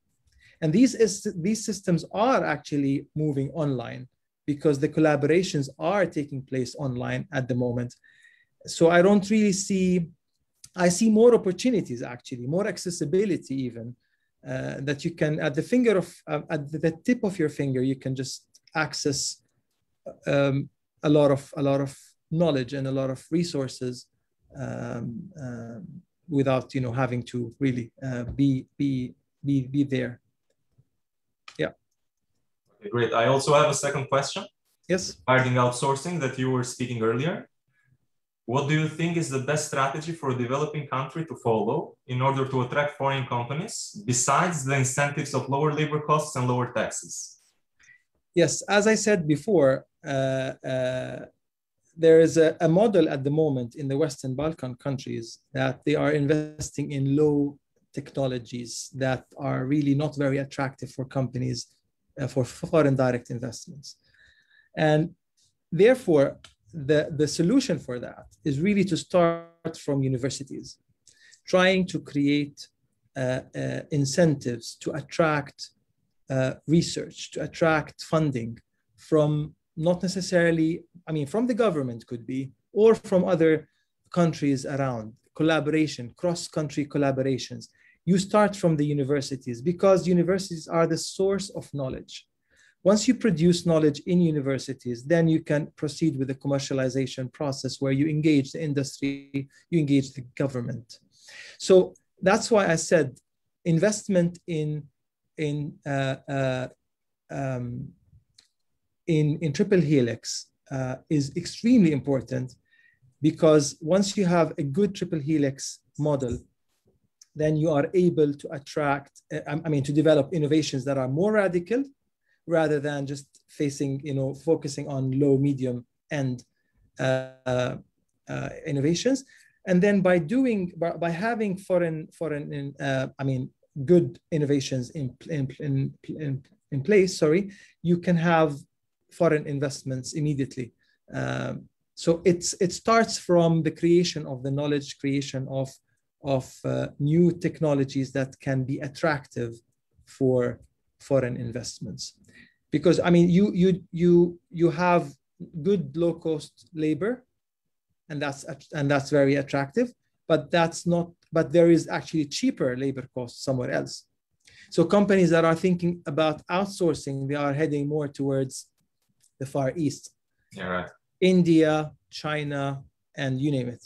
Speaker 10: And these, is, these systems are actually moving online because the collaborations are taking place online at the moment. So I don't really see, I see more opportunities actually, more accessibility even, uh, that you can, at the finger of, uh, at the tip of your finger, you can just access um, a lot of, a lot of knowledge and a lot of resources um, um, without you know having to really uh, be be be be there. Yeah.
Speaker 15: Okay, great. I also have a second question.
Speaker 10: Yes.
Speaker 15: Regarding outsourcing that you were speaking earlier. What do you think is the best strategy for a developing country to follow in order to attract foreign companies, besides the incentives of lower labor costs and lower taxes?
Speaker 10: Yes, as I said before, uh, uh, there is a, a, model at the moment in the Western Balkan countries that they are investing in low technologies that are really not very attractive for companies uh, for foreign direct investments. And therefore, the, the solution for that is really to start from universities, trying to create uh, uh, incentives to attract uh, research, to attract funding from not necessarily, I mean, from the government could be, or from other countries around, collaboration, cross-country collaborations. You start from the universities because universities are the source of knowledge. Once you produce knowledge in universities, then you can proceed with the commercialization process where you engage the industry, you engage the government. So that's why I said investment in in uh, uh, um, in, in triple helix uh, is extremely important because once you have a good triple helix model, then you are able to attract, uh, I mean, to develop innovations that are more radical rather than just facing, you know, focusing on low, medium end uh, uh, innovations. And then by doing, by, by having foreign, foreign, uh, I mean, good innovations in, in, in, in, in place, sorry, you can have foreign investments immediately. Um, so it's it starts from the creation of the knowledge, creation of of uh, new technologies that can be attractive for foreign investments. Because I mean, you you you you have good low cost labor, and that's and that's very attractive. But that's not. But there is actually cheaper labor costs somewhere else. So companies that are thinking about outsourcing, they are heading more towards the Far East.
Speaker 15: Yeah, right.
Speaker 10: India, China, and you name it.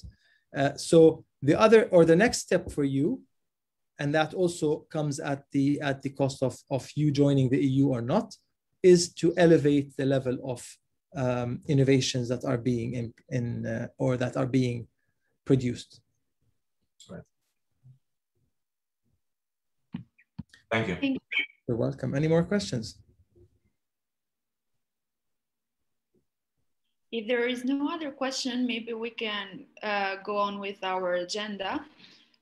Speaker 10: Uh, so the other or the next step for you, and that also comes at the at the cost of, of you joining the EU or not, is to elevate the level of um, innovations that are being in, in uh, or that are being produced.
Speaker 15: Right. Thank you.
Speaker 3: Thank
Speaker 10: You're welcome. Any more questions?
Speaker 3: If there is no other question, maybe we can uh, go on with our agenda.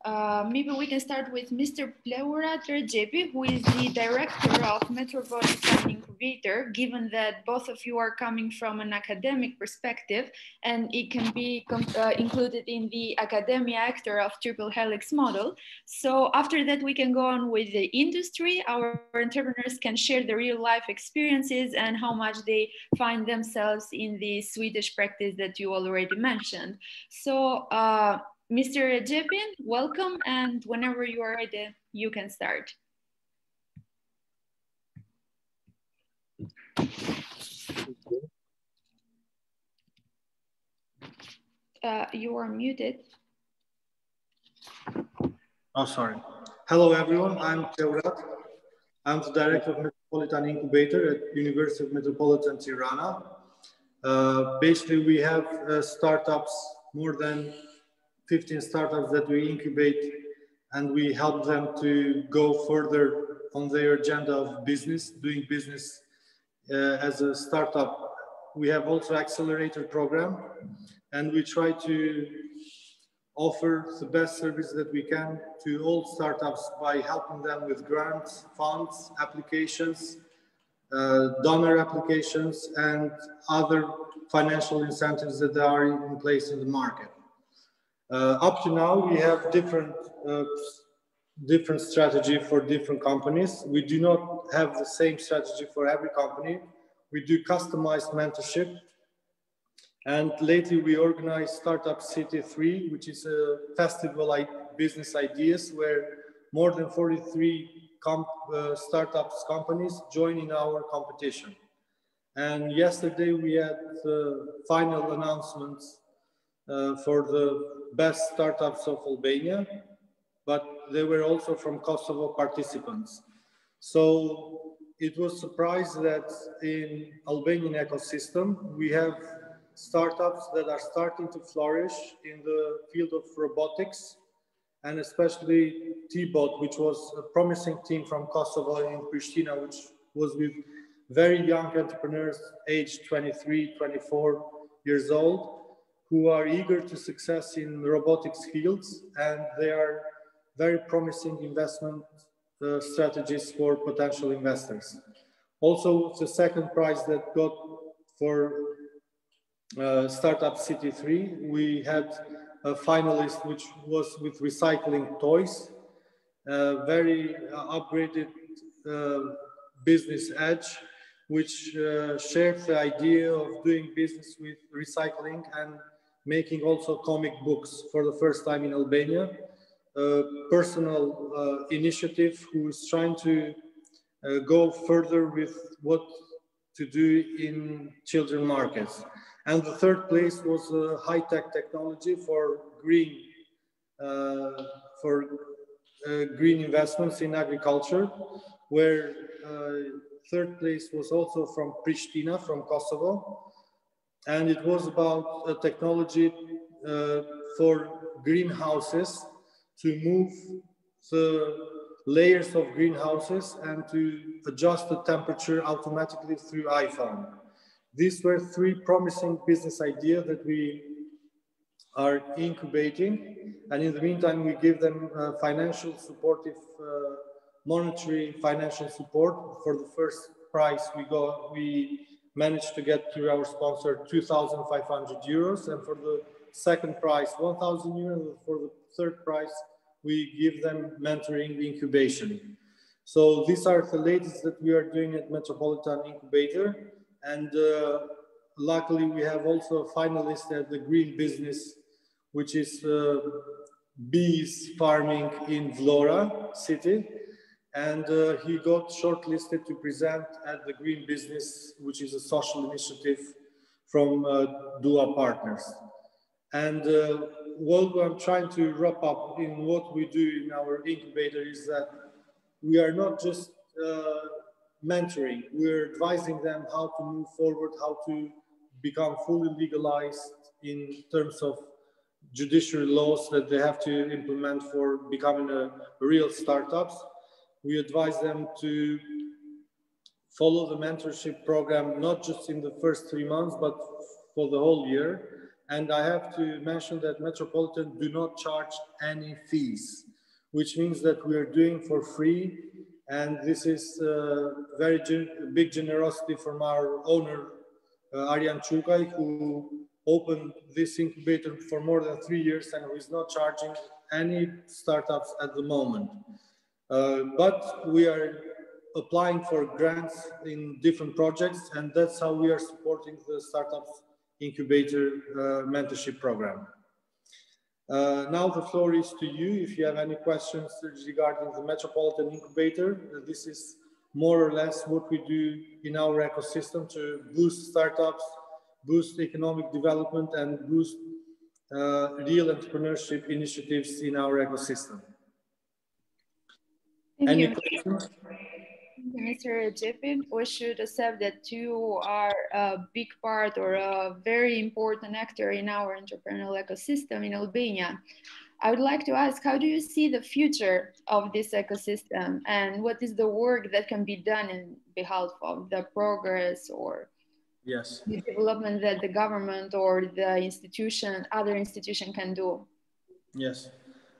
Speaker 3: Uh, maybe we can start with Mr. Pleura Trejepi, who is the director of Metropolitan Incubator, given that both of you are coming from an academic perspective and it can be uh, included in the academia actor of triple helix model. So after that, we can go on with the industry. Our entrepreneurs can share the real life experiences and how much they find themselves in the Swedish practice that you already mentioned. So uh, Mr. Jepian, welcome, and whenever you are ready, you can start. Uh, you are muted.
Speaker 16: Oh, sorry. Hello, everyone. I'm Teurat. I'm the director of Metropolitan Incubator at University of Metropolitan Tirana. Uh, basically, we have uh, startups more than 15 startups that we incubate and we help them to go further on their agenda of business, doing business uh, as a startup. We have also accelerator program and we try to offer the best service that we can to all startups by helping them with grants, funds, applications, uh, donor applications, and other financial incentives that are in place in the market. Uh, up to now, we have different uh, different strategy for different companies. We do not have the same strategy for every company. We do customized mentorship. And lately we organized Startup City 3, which is a festival like business ideas where more than 43 comp, uh, startups companies join in our competition. And yesterday we had the final announcements Uh, for the best startups of Albania, but they were also from Kosovo participants. So it was surprised that in Albanian ecosystem, we have startups that are starting to flourish in the field of robotics, and especially T-Bot, which was a promising team from Kosovo in Pristina, which was with very young entrepreneurs, aged 23, 24 years old, who are eager to success in robotics fields and they are very promising investment uh, strategies for potential investors. Also, the second prize that got for uh, Startup City 3, we had a finalist which was with recycling toys, uh, very upgraded uh, business edge, which uh, shared the idea of doing business with recycling and making also comic books for the first time in Albania. A personal uh, initiative who is trying to uh, go further with what to do in children markets. And the third place was uh, high-tech technology for green, uh, for uh, green investments in agriculture, where uh, third place was also from Pristina, from Kosovo. And it was about a technology uh, for greenhouses to move the layers of greenhouses and to adjust the temperature automatically through iPhone. These were three promising business ideas that we are incubating. And in the meantime, we give them uh, financial supportive, uh, monetary financial support. For the first prize we got, we managed to get through our sponsor 2,500 euros. And for the second prize, 1,000 euros. For the third prize, we give them mentoring incubation. So these are the latest that we are doing at Metropolitan Incubator. And uh, luckily we have also a finalist at the Green Business, which is uh, bees farming in Vlora city. And uh, he got shortlisted to present at the Green Business, which is a social initiative from uh, DUA Partners. And uh, what I'm trying to wrap up in what we do in our incubator is that we are not just uh, mentoring, we're advising them how to move forward, how to become fully legalized in terms of judiciary laws that they have to implement for becoming a real startups. We advise them to follow the mentorship program, not just in the first three months, but for the whole year. And I have to mention that Metropolitan do not charge any fees, which means that we are doing for free. And this is uh, very gen big generosity from our owner, uh, Aryan Chukay, who opened this incubator for more than three years and who is not charging any startups at the moment. Uh, but we are applying for grants in different projects and that's how we are supporting the startups incubator uh, mentorship program. Uh, now the floor is to you. If you have any questions regarding the Metropolitan Incubator, uh, this is more or less what we do in our ecosystem to boost startups, boost economic development, and boost uh, real entrepreneurship initiatives in our ecosystem.
Speaker 3: Thank
Speaker 16: any
Speaker 3: you.
Speaker 16: questions?
Speaker 3: Mr. Jepin, we should accept that you are a big part or a very important actor in our entrepreneurial ecosystem in Albania. I would like to ask, how do you see the future of this ecosystem and what is the work that can be done in behalf of the progress or
Speaker 16: Yes.
Speaker 3: the development that the government or the institution, other institution can do?
Speaker 16: Yes.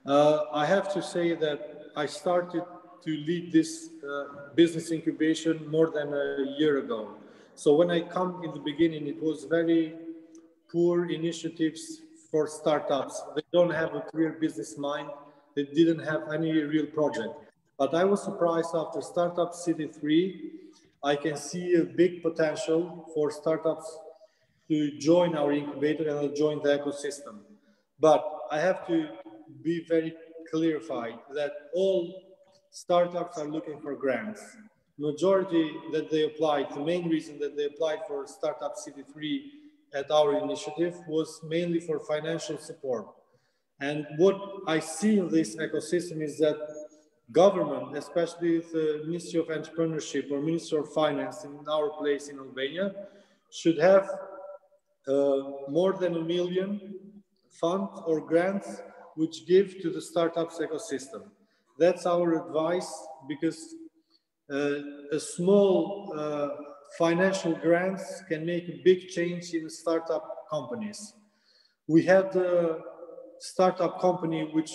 Speaker 16: Uh, I have to say that I started to lead this uh, business incubation more than a year ago. So when I come in the beginning, it was very poor initiatives for startups. They don't have a clear business mind. They didn't have any real project. But I was surprised after Startup City 3, I can see a big potential for startups to join our incubator and join the ecosystem. But I have to be very clarified that all startups are looking for grants. Majority that they applied, the main reason that they applied for Startup City 3 at our initiative was mainly for financial support. And what I see in this ecosystem is that government, especially the Ministry of Entrepreneurship or Ministry of Finance in our place in Albania, should have uh, more than a million fund or grants which give to the startups ecosystem. That's our advice because uh, a small uh, financial grants can make a big change in startup companies. We had a startup company which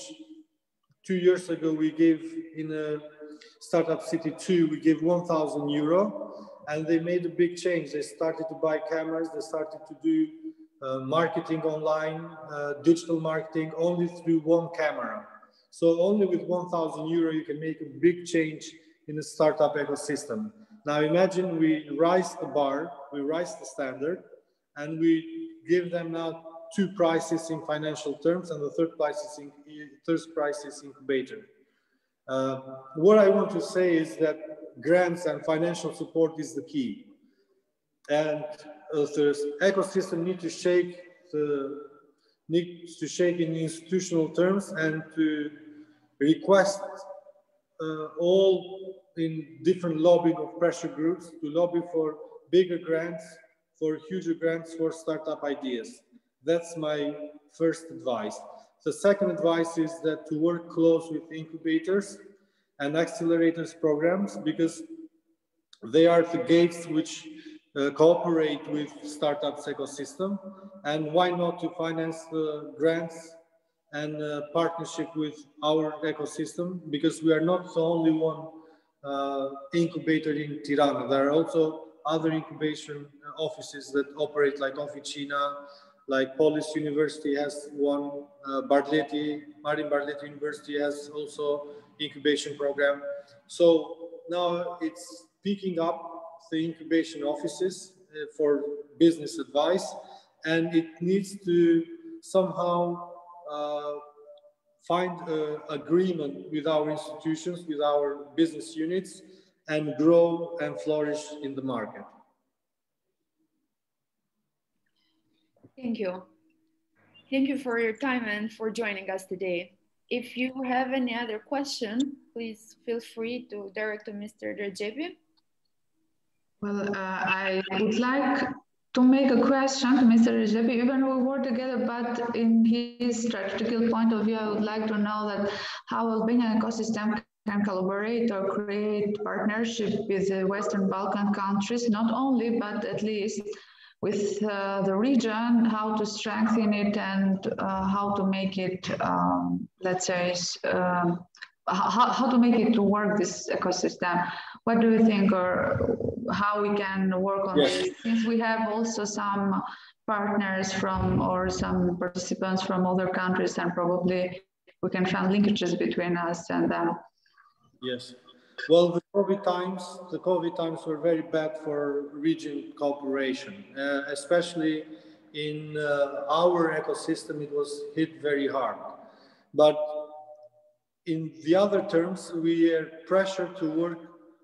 Speaker 16: two years ago we gave in a startup city two, we gave 1,000 euro and they made a big change. They started to buy cameras, they started to do uh, marketing online, uh, digital marketing only through one camera. So only with 1,000 euro, you can make a big change in the startup ecosystem. Now imagine we rise the bar, we rise the standard, and we give them now two prices in financial terms, and the third price is, in, third price is incubator. Uh, what I want to say is that grants and financial support is the key. and uh, the ecosystem need to shake the needs to shake in institutional terms and to request uh, all in different lobbying of pressure groups to lobby for bigger grants, for huger grants for startup ideas. That's my first advice. The second advice is that to work close with incubators and accelerators programs because they are the gates which uh, cooperate with startups ecosystem and why not to finance the grants and uh, partnership with our ecosystem because we are not the only one uh, incubator in Tirana. There are also other incubation offices that operate like Officina, like Polis University has one, uh, Barleti, Marin Barleti University has also incubation program. So now it's picking up the incubation offices uh, for business advice and it needs to somehow uh, find uh, agreement with our institutions, with our business units, and grow and flourish in the market.
Speaker 3: Thank you. Thank you for your time and for joining us today. If you have any other question, please feel free to direct to Mr. Rajevi.
Speaker 5: Well, uh, I would like to make a question to Mr. Rajevi. Even we work together, but in his strategical point of view, I would like to know that how Albanian ecosystem can collaborate or create partnership with the Western Balkan countries, not only, but at least with uh, the region, how to strengthen it and uh, how to make it, um, let's say, um, how, how to make it to work this ecosystem. What do you think, or how we can work on yes. this? Since we have also some partners from or some participants from other countries, and probably we can find linkages between us and them.
Speaker 16: Yes. Well, the COVID times, the COVID times were very bad for region cooperation, uh, especially in uh, our ecosystem. It was hit very hard, but in the other terms, we are pressured to work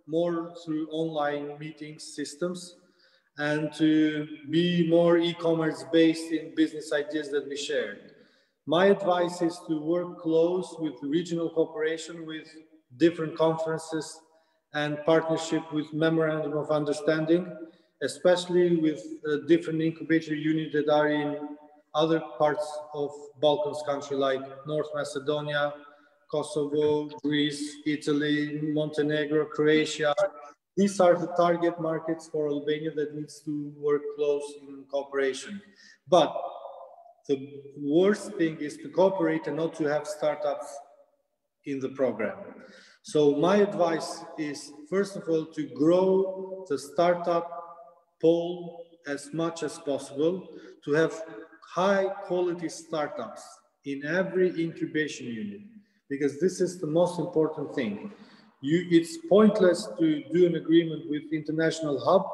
Speaker 16: more through online meeting systems and to be more e-commerce based in business ideas that we share. My advice is to work close with regional cooperation with different conferences and partnership with memorandum of understanding, especially with different incubator units that are in other parts of Balkans country like North Macedonia, Kosovo, Greece, Italy, Montenegro, Croatia. These are the target markets for Albania that needs to work close in cooperation. But the worst thing is to cooperate and not to have startups in the program. So my advice is, first of all, to grow the startup pool as much as possible, to have high quality startups in every incubation unit because this is the most important thing. You, it's pointless to do an agreement with international hub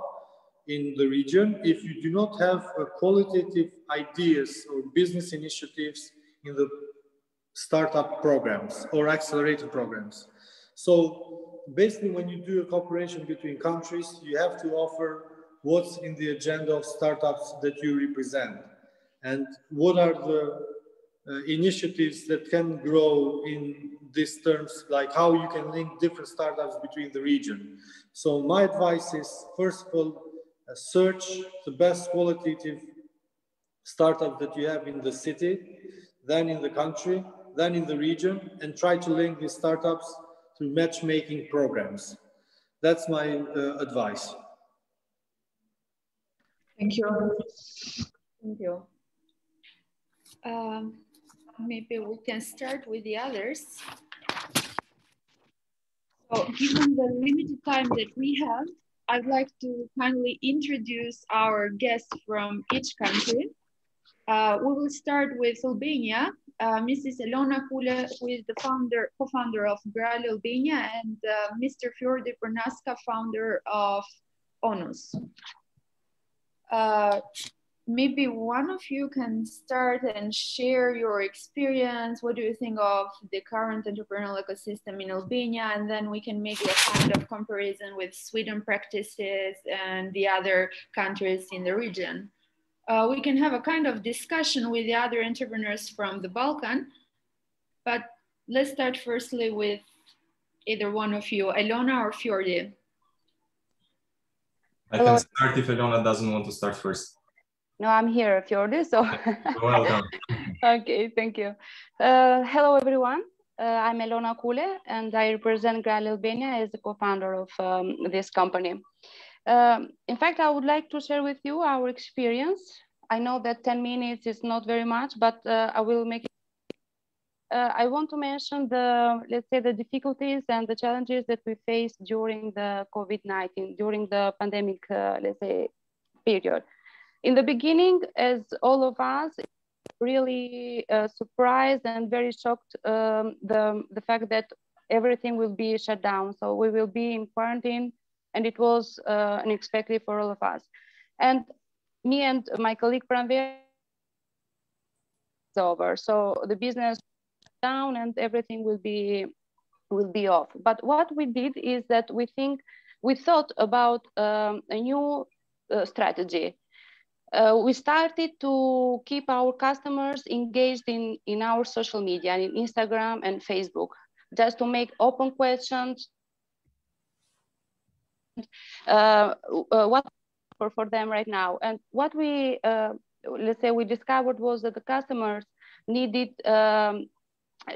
Speaker 16: in the region if you do not have uh, qualitative ideas or business initiatives in the startup programs or accelerator programs. So basically when you do a cooperation between countries, you have to offer what's in the agenda of startups that you represent and what are the uh, initiatives that can grow in these terms, like how you can link different startups between the region. So my advice is, first of all, uh, search the best qualitative startup that you have in the city, then in the country, then in the region, and try to link these startups through matchmaking programs. That's my uh, advice.
Speaker 3: Thank you. Thank you. Um, maybe we can start with the others. So given the limited time that we have, I'd like to kindly introduce our guests from each country. Uh, we will start with Albania, uh, Mrs. Elona Kule, who is the founder, co-founder of Gral Albania, and uh, Mr. Fjordi Pernaska, founder of ONUS. Maybe one of you can start and share your experience. What do you think of the current entrepreneurial ecosystem in Albania? And then we can make a kind of comparison with Sweden practices and the other countries in the region. Uh, we can have a kind of discussion with the other entrepreneurs from the Balkan. But let's start firstly with either one of you, Ilona or Fjordi.
Speaker 15: I can start if Ilona doesn't want to start first.
Speaker 17: No, I'm here, Fjordi, so.
Speaker 15: welcome. *laughs*
Speaker 17: okay, thank you. Uh, hello, everyone. Uh, I'm Elona Kule, and I represent Gral Albania as the co-founder of um, this company. Um, in fact, I would like to share with you our experience. I know that 10 minutes is not very much, but uh, I will make it. Uh, I want to mention the, let's say, the difficulties and the challenges that we faced during the COVID-19, during the pandemic, uh, let's say, period in the beginning, as all of us, really uh, surprised and very shocked um, the, the fact that everything will be shut down. So we will be in quarantine and it was uh, unexpected for all of us. And me and my colleague Pranvera is over. So the business down and everything will be will be off. But what we did is that we think we thought about um, a new uh, strategy uh, we started to keep our customers engaged in, in our social media, in Instagram and Facebook, just to make open questions. Uh, uh, what for, for them right now? And what we, uh, let's say we discovered was that the customers needed, um,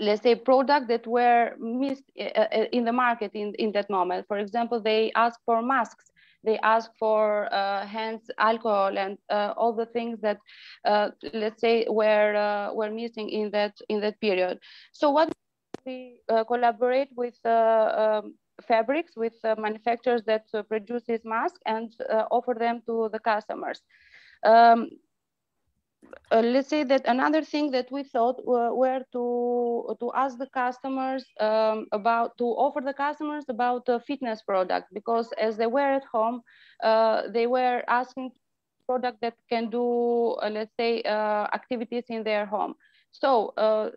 Speaker 17: let's say product that were missed uh, uh, in the market in, in that moment. For example, they asked for masks they ask for uh, hands alcohol and uh, all the things that uh, let's say were uh, were missing in that in that period. So what we collaborate with um, fabrics with manufacturers that produce these masks and offer them to the customers. Um, uh, let's say that another thing that we thought were, were to to ask the customers um, about to offer the customers about the fitness product because as they were at home uh, they were asking product that can do uh, let's say uh, activities in their home. So uh,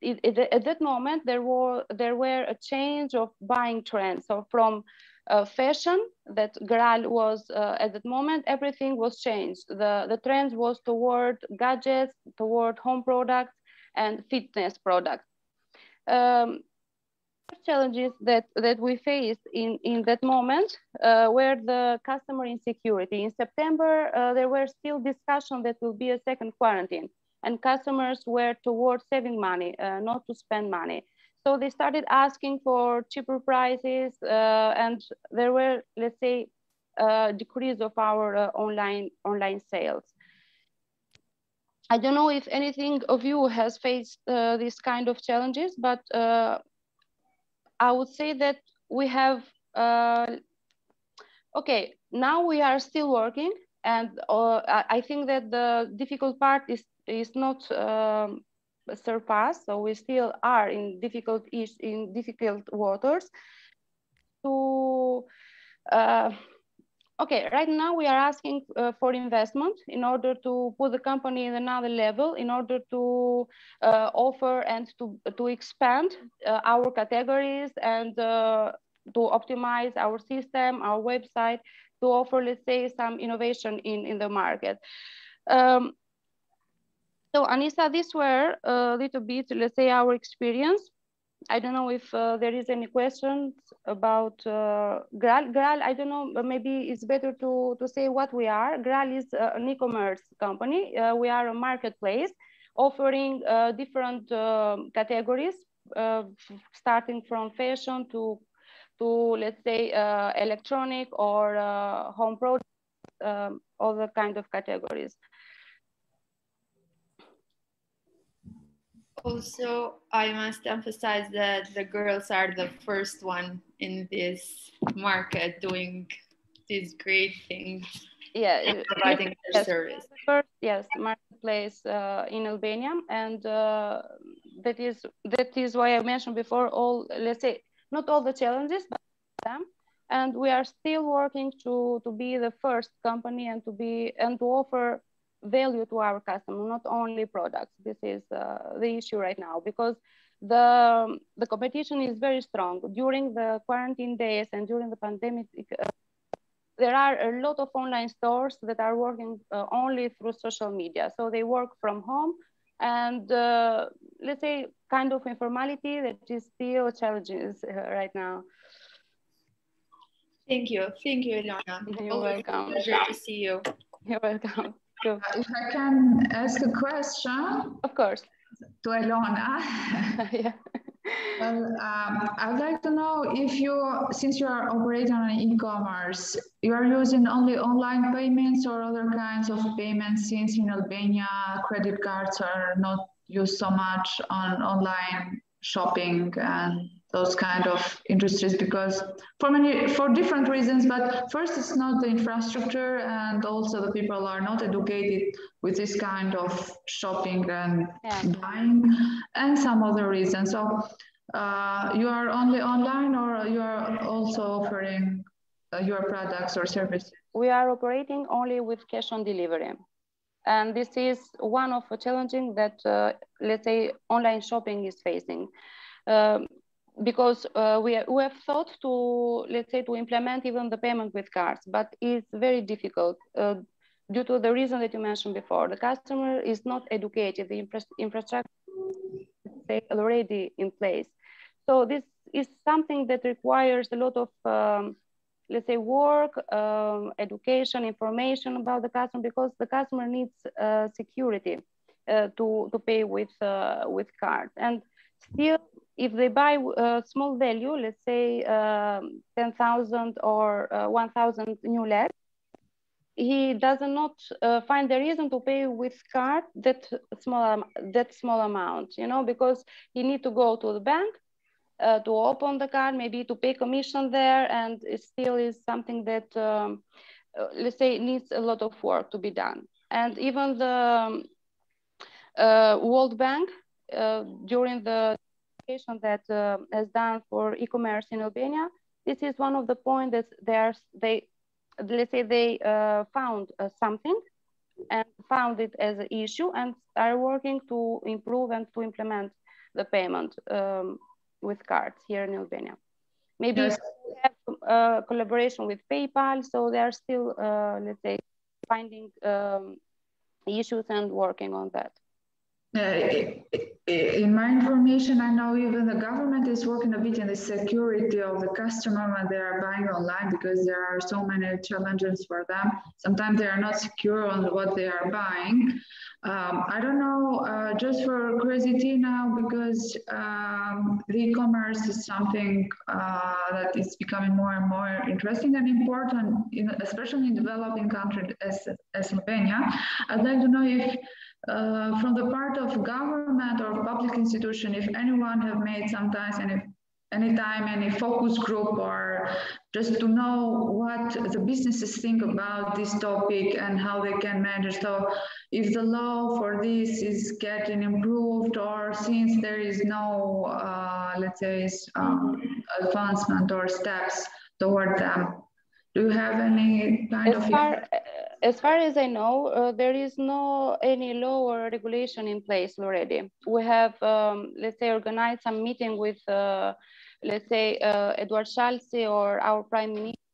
Speaker 17: it, it, at that moment there were there were a change of buying trends. So from uh, fashion that Gral was uh, at that moment, everything was changed. The, the trend was toward gadgets, toward home products and fitness products. Um, challenges that, that we faced in, in that moment uh, were the customer insecurity. In September, uh, there were still discussion that will be a second quarantine and customers were toward saving money, uh, not to spend money. So they started asking for cheaper prices uh, and there were, let's say, a decrease of our uh, online, online sales. I don't know if anything of you has faced uh, this kind of challenges, but uh, I would say that we have, uh, okay, now we are still working and uh, I think that the difficult part is, is not um, surpassed, so we still are in difficult in difficult waters. To uh, okay, right now we are asking uh, for investment in order to put the company in another level, in order to uh, offer and to to expand uh, our categories and uh, to optimize our system, our website, to offer, let's say, some innovation in in the market. Um, so Anissa, these were a little bit, let's say, our experience. I don't know if uh, there is any questions about uh, Gral. Gral, I don't know, maybe it's better to, to say what we are. Gral is uh, an e-commerce company. Uh, we are a marketplace offering uh, different um, categories, uh, starting from fashion to, to let's say, electronic or home products, um, other kind of categories.
Speaker 3: Also, I must emphasize that the girls are the first one in this market doing these great things.
Speaker 17: Yeah,
Speaker 3: providing
Speaker 17: yes,
Speaker 3: service.
Speaker 17: First, yes, marketplace uh, in Albania, and uh, that is that is why I mentioned before. All let's say not all the challenges, but them, and we are still working to to be the first company and to be and to offer value to our customer, not only products. This is uh, the issue right now because the, the competition is very strong. During the quarantine days and during the pandemic, uh, there are a lot of online stores that are working uh, only through social media. So they work from home and uh, let's say kind of informality that is still challenges uh, right now.
Speaker 3: Thank you. Thank you, Ilona.
Speaker 17: You're welcome.
Speaker 3: Pleasure to see you.
Speaker 17: You're welcome.
Speaker 5: If I can ask a question.
Speaker 17: Of course.
Speaker 5: To Elona. *laughs* *laughs*
Speaker 17: yeah.
Speaker 5: Well, um, I'd like to know if you, since you are operating on e-commerce, you are using only online payments or other kinds of payments since in Albania credit cards are not used so much on online shopping and those kind of industries because for many for different reasons but first it's not the infrastructure and also the people are not educated with this kind of shopping and yeah. buying and some other reasons. So uh, you are only online or you are also offering uh, your products or services?
Speaker 17: We are operating only with cash on delivery. And this is one of the challenging that uh, let's say online shopping is facing. Um, because uh, we, we have thought to, let's say, to implement even the payment with cards, but it's very difficult uh, due to the reason that you mentioned before. The customer is not educated, the infra infrastructure is already in place. So this is something that requires a lot of, um, let's say, work, um, education, information about the customer, because the customer needs uh, security uh, to, to pay with, uh, with cards. And still if they buy a small value, let's say um, 10,000 or uh, 1,000 new lek, he does not uh, find the reason to pay with card that small that small amount, you know, because he need to go to the bank uh, to open the card, maybe to pay commission there, and it still is something that um, uh, let's say needs a lot of work to be done. And even the um, uh, World Bank uh, during the that uh, has done for e-commerce in Albania. This is one of the points that there's they, let's say they uh, found uh, something and found it as an issue and are working to improve and to implement the payment um, with cards here in Albania. Maybe yes. have a uh, collaboration with PayPal, so they are still, uh, let's say, finding um, issues and working on that.
Speaker 5: Uh, in my information, I know even the government is working a bit in the security of the customer when they are buying online because there are so many challenges for them. Sometimes they are not secure on what they are buying. Um, I don't know, uh, just for curiosity now, because um, the e-commerce is something uh, that is becoming more and more interesting and important, in, especially in developing countries as, as Albania. I'd like to know if uh, from the part of government or public institution, if anyone have made sometimes any anytime any focus group or just to know what the businesses think about this topic and how they can manage. So if the law for this is getting improved or since there is no, uh, let's say, um, advancement or steps toward them, do you have any kind
Speaker 17: as
Speaker 5: of...
Speaker 17: Far, as far as I know, uh, there is no any law or regulation in place already. We have, um, let's say, organized some meeting with, uh, let's say, uh, Eduard Shalsi or our prime minister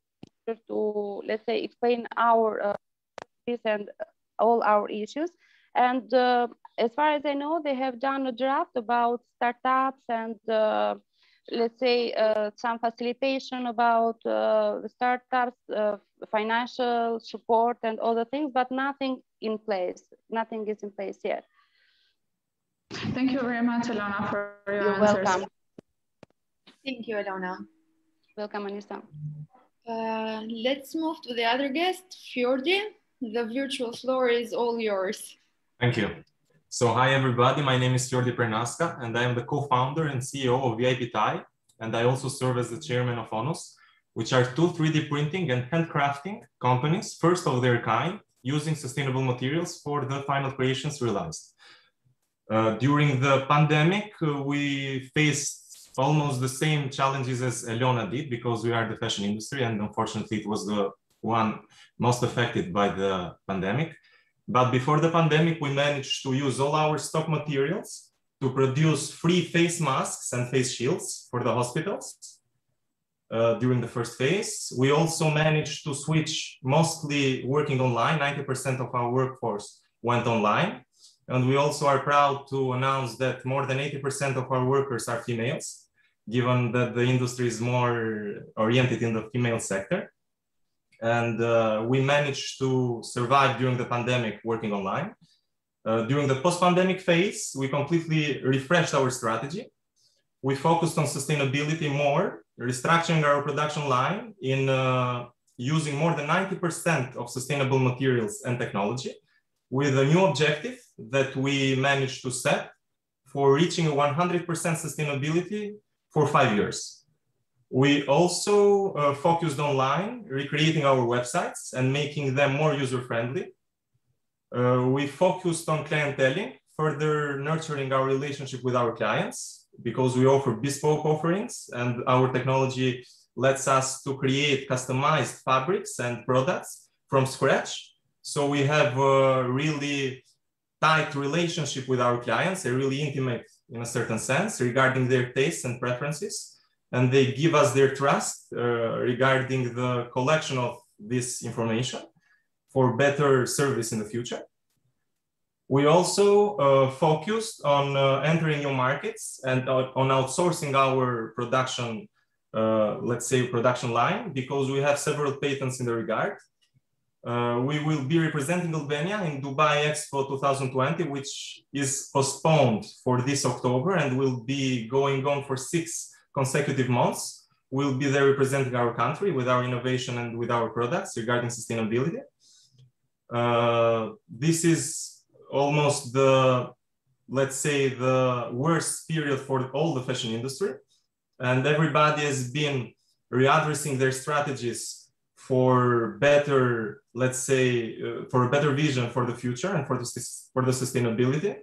Speaker 17: to, let's say, explain our uh, this and all our issues. And uh, as far as I know, they have done a draft about startups and uh, let's say uh, some facilitation about uh, the startups, uh, financial support and other things, but nothing in place. Nothing is in place yet.
Speaker 5: Thank you very much, Ilona, for your
Speaker 17: You're
Speaker 5: answers.
Speaker 17: welcome.
Speaker 3: Thank you, Ilona.
Speaker 17: Welcome, Anissa.
Speaker 3: Uh, let's move to the other guest, Fjordi. The virtual floor is all yours.
Speaker 15: Thank you. So hi everybody, my name is Fjordi Pernaska and I am the co-founder and CEO of VIP Thai and I also serve as the chairman of Onus, which are two 3D printing and handcrafting companies, first of their kind, using sustainable materials for the final creations realized. Uh, during the pandemic, uh, we faced almost the same challenges as Eliona did because we are the fashion industry and unfortunately it was the one most affected by the pandemic. But before the pandemic, we managed to use all our stock materials to produce free face masks and face shields for the hospitals uh, during the first phase. We also managed to switch mostly working online. 90% of our workforce went online. And we also are proud to announce that more than 80% of our workers are females, given that the industry is more oriented in the female sector. And uh, we managed to survive during the pandemic working online. Uh, during the post-pandemic phase, we completely refreshed our strategy. We focused on sustainability more, restructuring our production line in uh, using more than 90% of sustainable materials and technology with a new objective that we managed to set for reaching 100% sustainability for five years. We also uh, focused online, recreating our websites and making them more user-friendly. Uh, we focused on clienteling, further nurturing our relationship with our clients because we offer bespoke offerings and our technology lets us to create customized fabrics and products from scratch. So we have a really tight relationship with our clients, a really intimate in a certain sense regarding their tastes and preferences. And they give us their trust uh, regarding the collection of this information for better service in the future. We also uh, focused on uh, entering new markets and uh, on outsourcing our production, uh, let's say production line, because we have several patents in the regard. Uh, we will be representing Albania in Dubai Expo 2020, which is postponed for this October and will be going on for six consecutive months. We'll be there representing our country with our innovation and with our products regarding sustainability. Uh, this is almost the, let's say, the worst period for all the fashion industry. And everybody has been readdressing their strategies for better, let's say, uh, for a better vision for the future and for the, for the sustainability.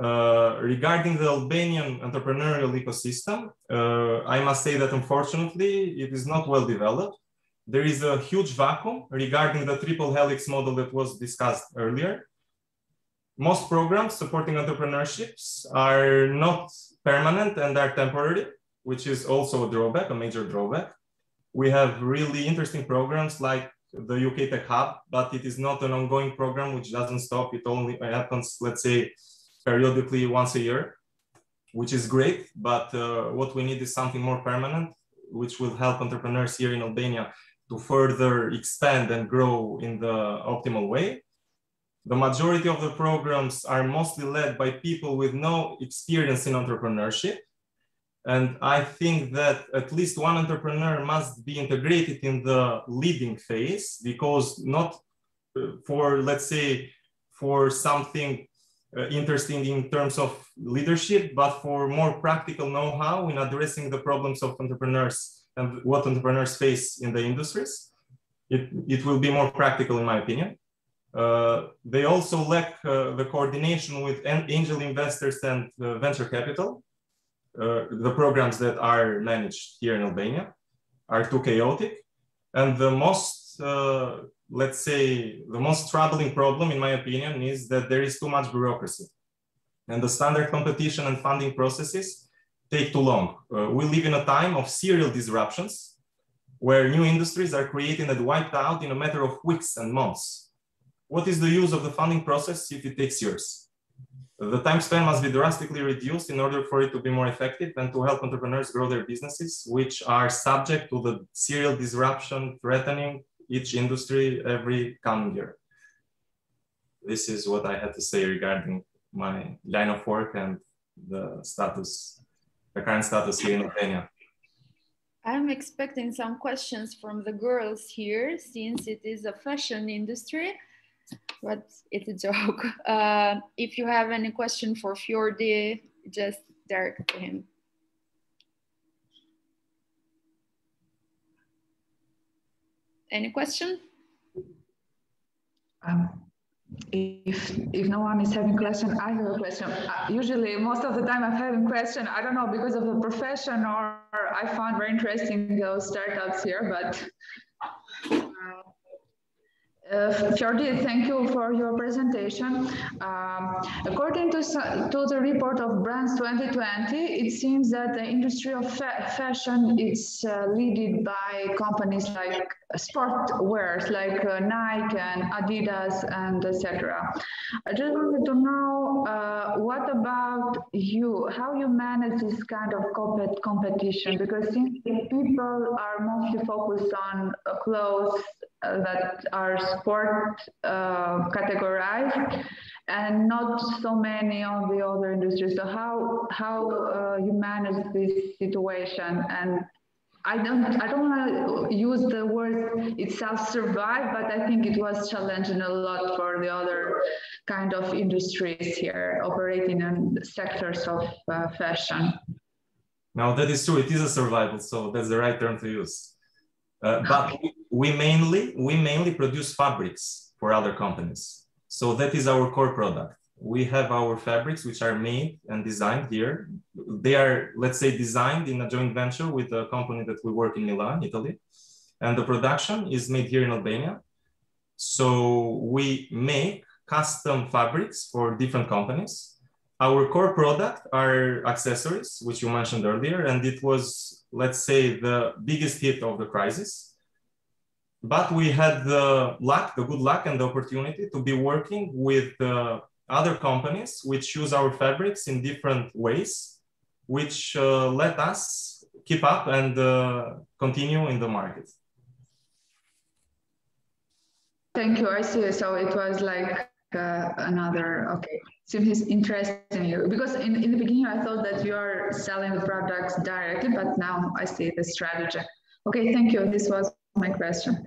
Speaker 15: Uh, regarding the Albanian entrepreneurial ecosystem, uh, I must say that unfortunately it is not well developed. There is a huge vacuum regarding the triple helix model that was discussed earlier. Most programs supporting entrepreneurships are not permanent and are temporary, which is also a drawback, a major drawback. We have really interesting programs like the UK Tech Hub, but it is not an ongoing program which doesn't stop. It only happens, let's say, periodically once a year, which is great. But uh, what we need is something more permanent, which will help entrepreneurs here in Albania to further expand and grow in the optimal way. The majority of the programs are mostly led by people with no experience in entrepreneurship. And I think that at least one entrepreneur must be integrated in the leading phase because not uh, for, let's say, for something uh, interesting in terms of leadership, but for more practical know-how in addressing the problems of entrepreneurs and what entrepreneurs face in the industries. It, it will be more practical in my opinion. Uh, they also lack uh, the coordination with angel investors and uh, venture capital the programs that are managed here in Albania are too chaotic. And the most, let's say, the most troubling problem, in my opinion, is that there is too much bureaucracy. And the standard competition and funding processes take too long. Uh, we live in a time of serial disruptions where new industries are created and wiped out in a matter of weeks and months. What is the use of the funding process if it takes years? The time span must be drastically reduced in order for it to be more effective and to help entrepreneurs grow their businesses, which are subject to the serial disruption threatening each industry every coming year. This is what I had to say regarding my line of work and the status, the current status here in Albania.
Speaker 3: I'm expecting some questions from the girls here since it is a fashion industry but it's a joke. *laughs* Uh, if you have any question for Fjordi, just direct to him. Any question?
Speaker 5: Um, if if no one is having question, I have a question. Uh, usually, most of the time, I'm having question. I don't know because of the profession, or I found very interesting those startups here. But uh, thank you for your presentation. Um, according to, to the report of Brands 2020, it seems that the industry of fa fashion is uh, led by companies like sport wears like uh, Nike and Adidas and etc. I just wanted to know uh, what about you? How you manage this kind of compet competition? Because people are mostly focused on clothes that are sport uh, categorized and not so many of the other industries. So how how uh, you manage this situation and I don't I don't want to use the word itself survive, but I think it was challenging a lot for the other kind of industries here operating in sectors of uh, fashion.
Speaker 15: Now that is true. It is a survival, so that's the right term to use. Uh, but we mainly we mainly produce fabrics for other companies, so that is our core product we have our fabrics which are made and designed here. They are, let's say, designed in a joint venture with a company that we work in Milan, Italy. And the production is made here in Albania. So we make custom fabrics for different companies. Our core product are accessories, which you mentioned earlier, and it was, let's say, the biggest hit of the crisis. But we had the luck, the good luck and the opportunity to be working with uh, other companies which use our fabrics in different ways, which uh, let us keep up and uh, continue in the market.
Speaker 5: Thank you. I see. So it was like uh, another, okay. Seems interesting you because in, in the beginning I thought that you are selling the products directly, but now I see the strategy. Okay, thank you. This was my question.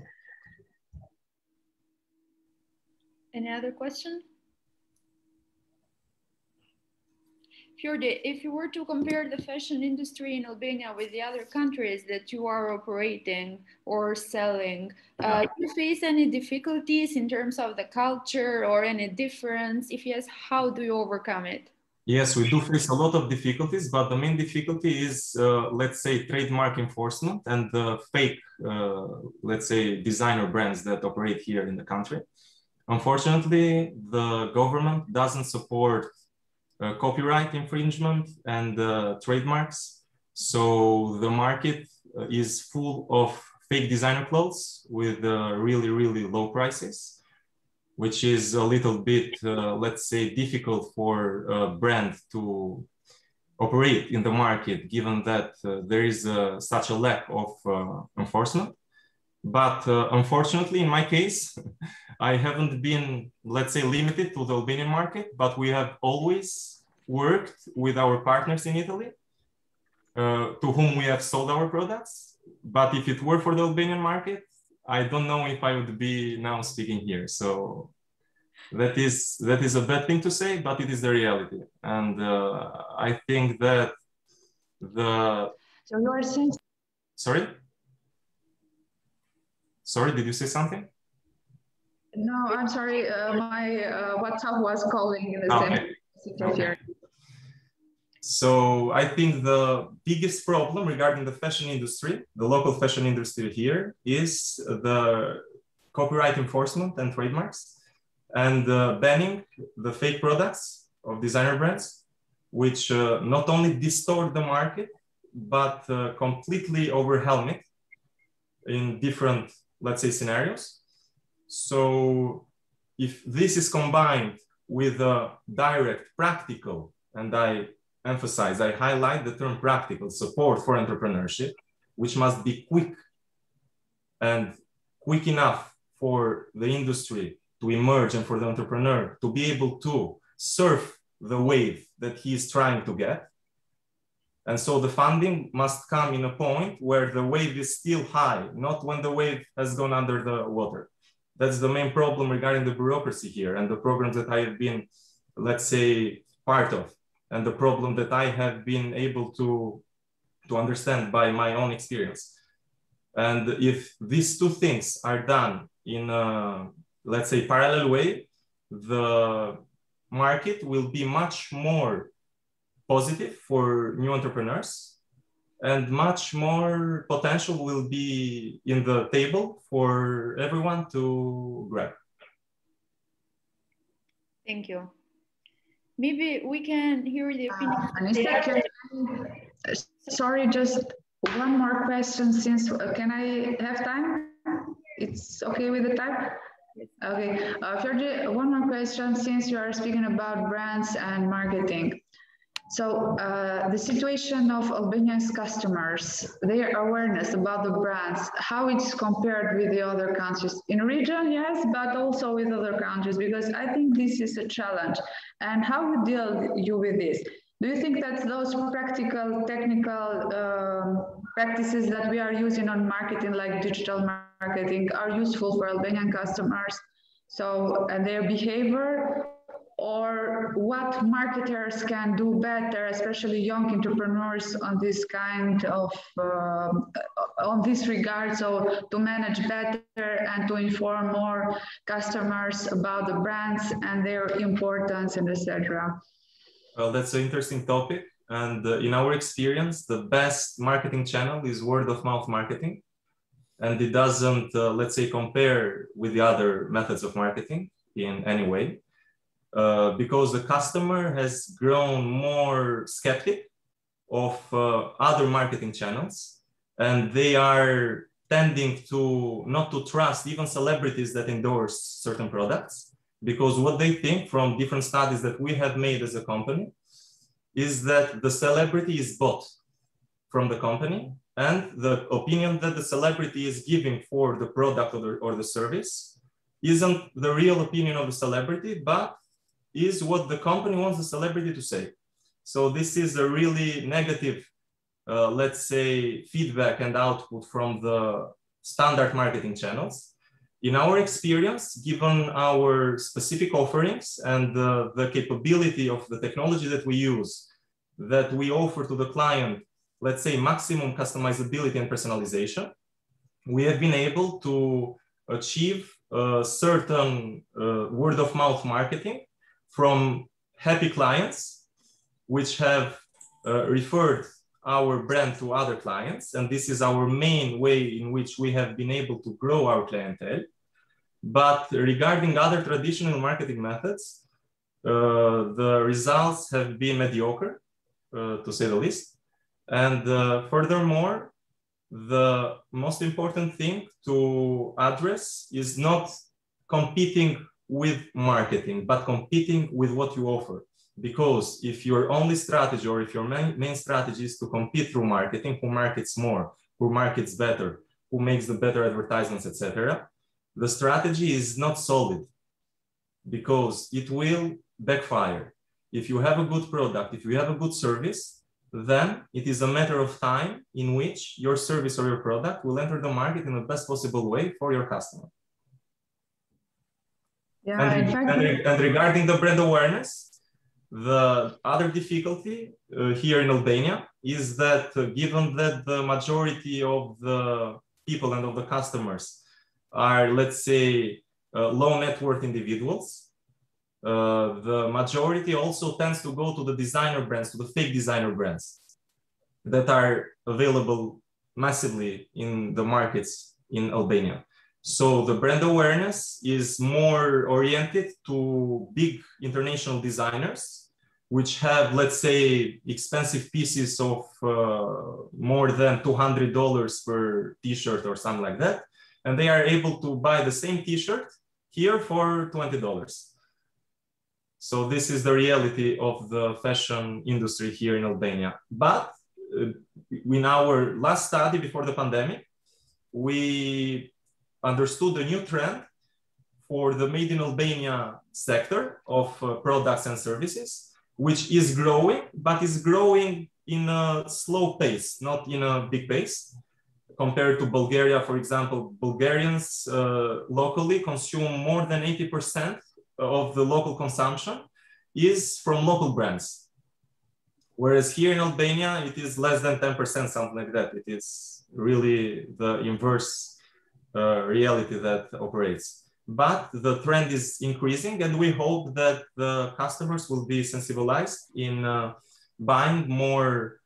Speaker 3: Any other question? Fjordi, if you were to compare the fashion industry in Albania with the other countries that you are operating or selling, uh, do you face any difficulties in terms of the culture or any difference? If yes, how do you overcome it?
Speaker 15: Yes, we do face a lot of difficulties, but the main difficulty is, uh, let's say, trademark enforcement and the fake, uh, let's say, designer brands that operate here in the country. Unfortunately, the government doesn't support uh, copyright infringement and uh, trademarks. So the market uh, is full of fake designer clothes with really, really low prices, which is a little bit, let's say, difficult for a brand to operate in the market, given that uh, there is uh, such a lack of uh, enforcement. But unfortunately, in my case, *laughs* I haven't been, let's say, limited to the Albanian market, but we have always worked with our partners in Italy uh, to whom we have sold our products. But if it were for the Albanian market, I don't know if I would be now speaking here. So that is that is a bad thing to say, but it is the reality. And uh, I think that the
Speaker 5: so you are saying
Speaker 15: sorry sorry did you say something
Speaker 5: no, I'm sorry. Uh, my uh, WhatsApp was calling in the okay. same okay.
Speaker 15: So I think the biggest problem regarding the fashion industry, the local fashion industry here, is the copyright enforcement and trademarks and uh, banning the fake products of designer brands, which uh, not only distort the market, but uh, completely overwhelm it in different, let's say, scenarios. So if this is combined with a direct, practical, and I emphasize, I highlight the term practical support for entrepreneurship, which must be quick and quick enough for the industry to emerge and for the entrepreneur to be able to surf the wave that he is trying to get. And so the funding must come in a point where the wave is still high, not when the wave has gone under the water that's the main problem regarding the bureaucracy here and the programs that I have been, let's say, part of, and the problem that I have been able to, to understand by my own experience. And if these two things are done in a, let's say, parallel way, the market will be much more positive for new entrepreneurs and much more potential will be in the table for everyone to grab.
Speaker 3: Thank you. Maybe we can hear the opinion.
Speaker 5: Uh, Anissa, can sorry, just one more question since, uh, can I have time? It's okay with the time? Okay, uh, Fjordi, one more question since you are speaking about brands and marketing. So uh, the situation of Albania's customers, their awareness about the brands, how it's compared with the other countries in region, yes, but also with other countries, because I think this is a challenge. And how you deal you with this? Do you think that those practical, technical um, practices that we are using on marketing, like digital marketing, are useful for Albanian customers? So, and their behavior, or what marketers can do better, especially young entrepreneurs on this kind of, uh, on this regard, so to manage better and to inform more customers about the brands and their importance and etc.
Speaker 15: Well, that's an interesting topic. And uh, in our experience, the best marketing channel is word of mouth marketing. And it doesn't, uh, let's say, compare with the other methods of marketing in any way. Uh, because the customer has grown more skeptic of uh, other marketing channels and they are tending to not to trust even celebrities that endorse certain products because what they think from different studies that we have made as a company is that the celebrity is bought from the company and the opinion that the celebrity is giving for the product or the, or the service isn't the real opinion of the celebrity, but is what the company wants the celebrity to say. So this is a really negative, uh, let's say, feedback and output from the standard marketing channels. In our experience, given our specific offerings and the, the capability of the technology that we use, that we offer to the client, let's say maximum customizability and personalization, we have been able to achieve a certain uh, word of mouth marketing from happy clients, which have uh, referred our brand to other clients. And this is our main way in which we have been able to grow our clientele. But regarding other traditional marketing methods, uh, the results have been mediocre, uh, to say the least. And uh, furthermore, the most important thing to address is not competing with marketing, but competing with what you offer. Because if your only strategy or if your main, main strategy is to compete through marketing, who markets more, who markets better, who makes the better advertisements, etc., the strategy is not solid because it will backfire. If you have a good product, if you have a good service, then it is a matter of time in which your service or your product will enter the market in the best possible way for your customer.
Speaker 5: Yeah,
Speaker 15: and,
Speaker 5: fact,
Speaker 15: and, and, regarding the brand awareness, the other difficulty uh, here in Albania is that uh, given that the majority of the people and of the customers are, let's say, uh, low net worth individuals, uh, the majority also tends to go to the designer brands, to the fake designer brands that are available massively in the markets in Albania. So the brand awareness is more oriented to big international designers, which have, let's say, expensive pieces of uh, more than $200 per t-shirt or something like that. And they are able to buy the same t-shirt here for $20. So this is the reality of the fashion industry here in Albania. But uh, in our last study before the pandemic, we understood a new trend for the made in Albania sector of uh, products and services, which is growing, but is growing in a slow pace, not in a big pace. Compared to Bulgaria, for example, Bulgarians uh, locally consume more than 80% of the local consumption is from local brands. Whereas here in Albania, it is less than 10%, something like that. It is really the inverse uh, reality that operates. But the trend is increasing, and we hope that the customers will be sensibilized in uh, buying more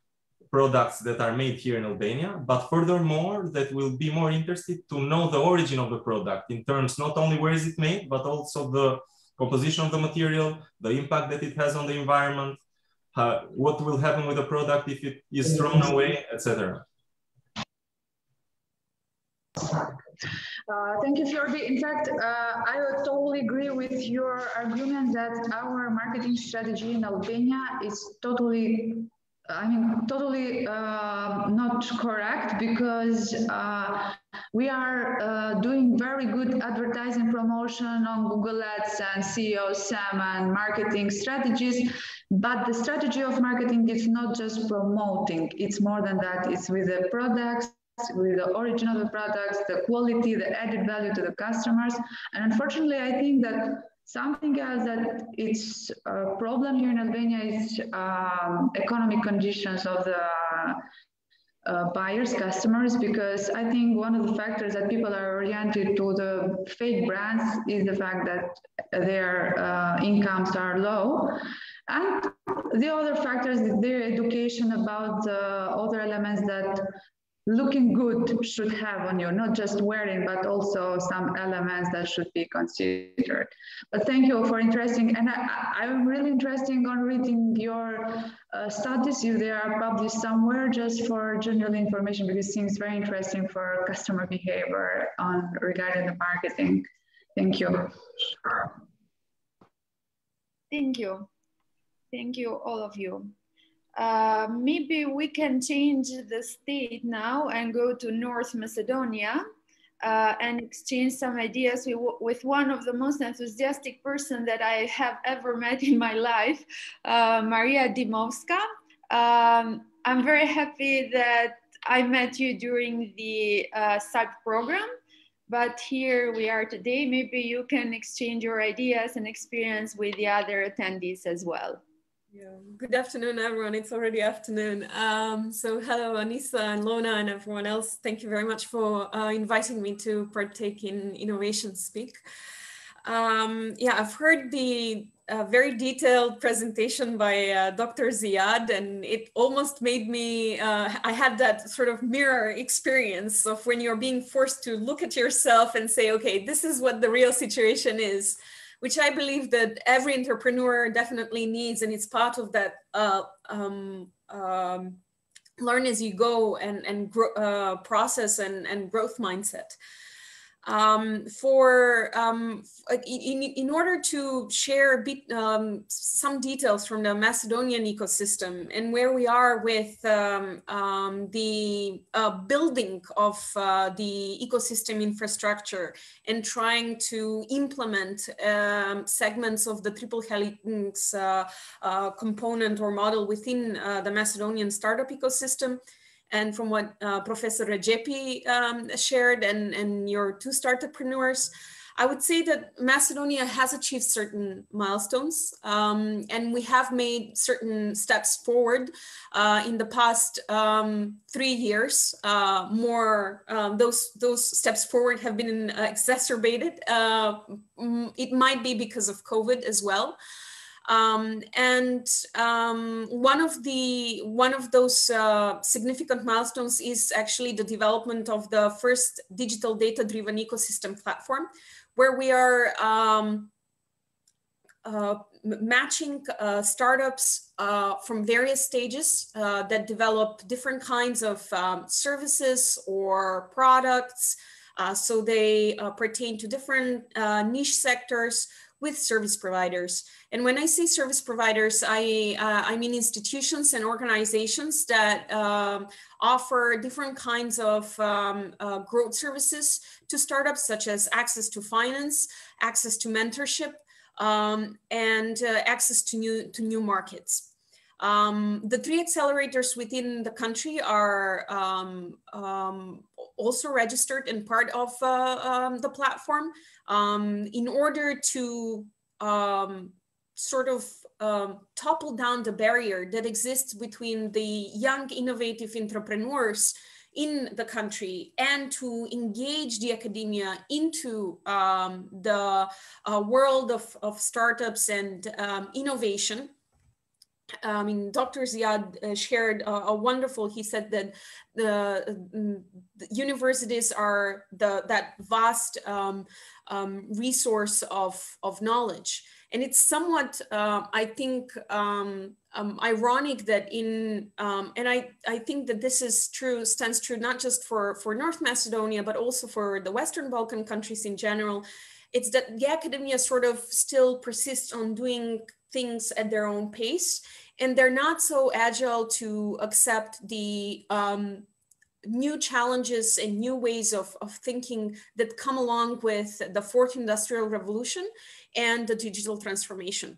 Speaker 15: products that are made here in Albania, but furthermore, that will be more interested to know the origin of the product in terms not only where is it made, but also the composition of the material, the impact that it has on the environment, uh, what will happen with the product if it is thrown away, etc.
Speaker 5: Uh, thank you, Fjordi. In fact, uh, I totally agree with your argument that our marketing strategy in Albania is totally, I mean, totally uh, not correct because uh, we are uh, doing very good advertising promotion on Google Ads and SEO, SEM, and marketing strategies. But the strategy of marketing is not just promoting, it's more than that. It's with the products, with the origin of the products, the quality, the added value to the customers. And unfortunately, I think that something else that it's a problem here in Albania is um, economic conditions of the uh, buyers, customers, because I think one of the factors that people are oriented to the fake brands is the fact that their uh, incomes are low. And the other factors is their education about the other elements that looking good should have on you, not just wearing, but also some elements that should be considered. But thank you for interesting, and I, am really interested on reading your uh, studies if they are published somewhere, just for general information, because it seems very interesting for customer behavior on regarding the marketing. Thank you.
Speaker 3: Thank you. Thank you, all of you. Uh, maybe we can change the state now and go to North Macedonia uh, and exchange some ideas with, one of the most enthusiastic person that I have ever met in my life, uh, Maria Dimovska. Um, I'm very happy that I met you during the uh, program, but here we are today. Maybe you can exchange your ideas and experience with the other attendees as well.
Speaker 4: Yeah. Good afternoon, everyone. It's already afternoon. Um, so hello, Anissa and Lona and everyone else. Thank you very much for uh, inviting me to partake in Innovation Speak. Um, yeah, I've heard the uh, very detailed presentation by uh, Dr. Ziad, and it almost made me, uh, I had that sort of mirror experience of when you're being forced to look at yourself and say, okay, this is what the real situation is which I believe that every entrepreneur definitely needs, and it's part of that uh, um, um, learn as you go and and uh, process and and growth mindset um, for um, in, in order to share um, some details from the Macedonian ecosystem and where we are with um, um, the uh, building of uh, the ecosystem infrastructure and trying to implement um, segments of the triple helix uh, uh, component or model within uh, the Macedonian startup ecosystem and from what uh, Professor Redzepi um, shared and, and your two startuppreneurs, I would say that Macedonia has achieved certain milestones um, and we have made certain steps forward uh, in the past um, three years. Uh, more, um, those, those steps forward have been exacerbated. Uh, it might be because of COVID as well. Um, and um, one of the one of those uh, significant milestones is actually the development of the first digital data-driven ecosystem platform, where we are um, uh, matching uh, startups uh, from various stages uh, that develop different kinds of um, services or products. Uh, so they pertain to different niche sectors with service providers. And when I say service providers, I, uh, I mean institutions and organizations that um, offer different kinds of um, uh, growth services to startups, such as access to finance, access to mentorship, um, and uh, access to new, to new markets. Um, the three accelerators within the country are um, um, also registered and part of uh, um, the platform. Um, in order to um, sort of topple down the barrier that exists between the young innovative entrepreneurs in the country and to engage the academia into the uh, world of, of startups and innovation I mean, Dr. Ziad uh, shared a, a, wonderful, he said that the, mm, the universities are the, that vast um, um, resource of, of knowledge. And it's somewhat, uh, I think, um, um ironic that in, um, and I, I think that this is true, stands true not just for, for North Macedonia, but also for the Western Balkan countries in general, it's that the academia sort of still persists on doing things at their own pace and they're not so agile to accept the um, new challenges and new ways of, of thinking that come along with the fourth industrial revolution and the digital transformation.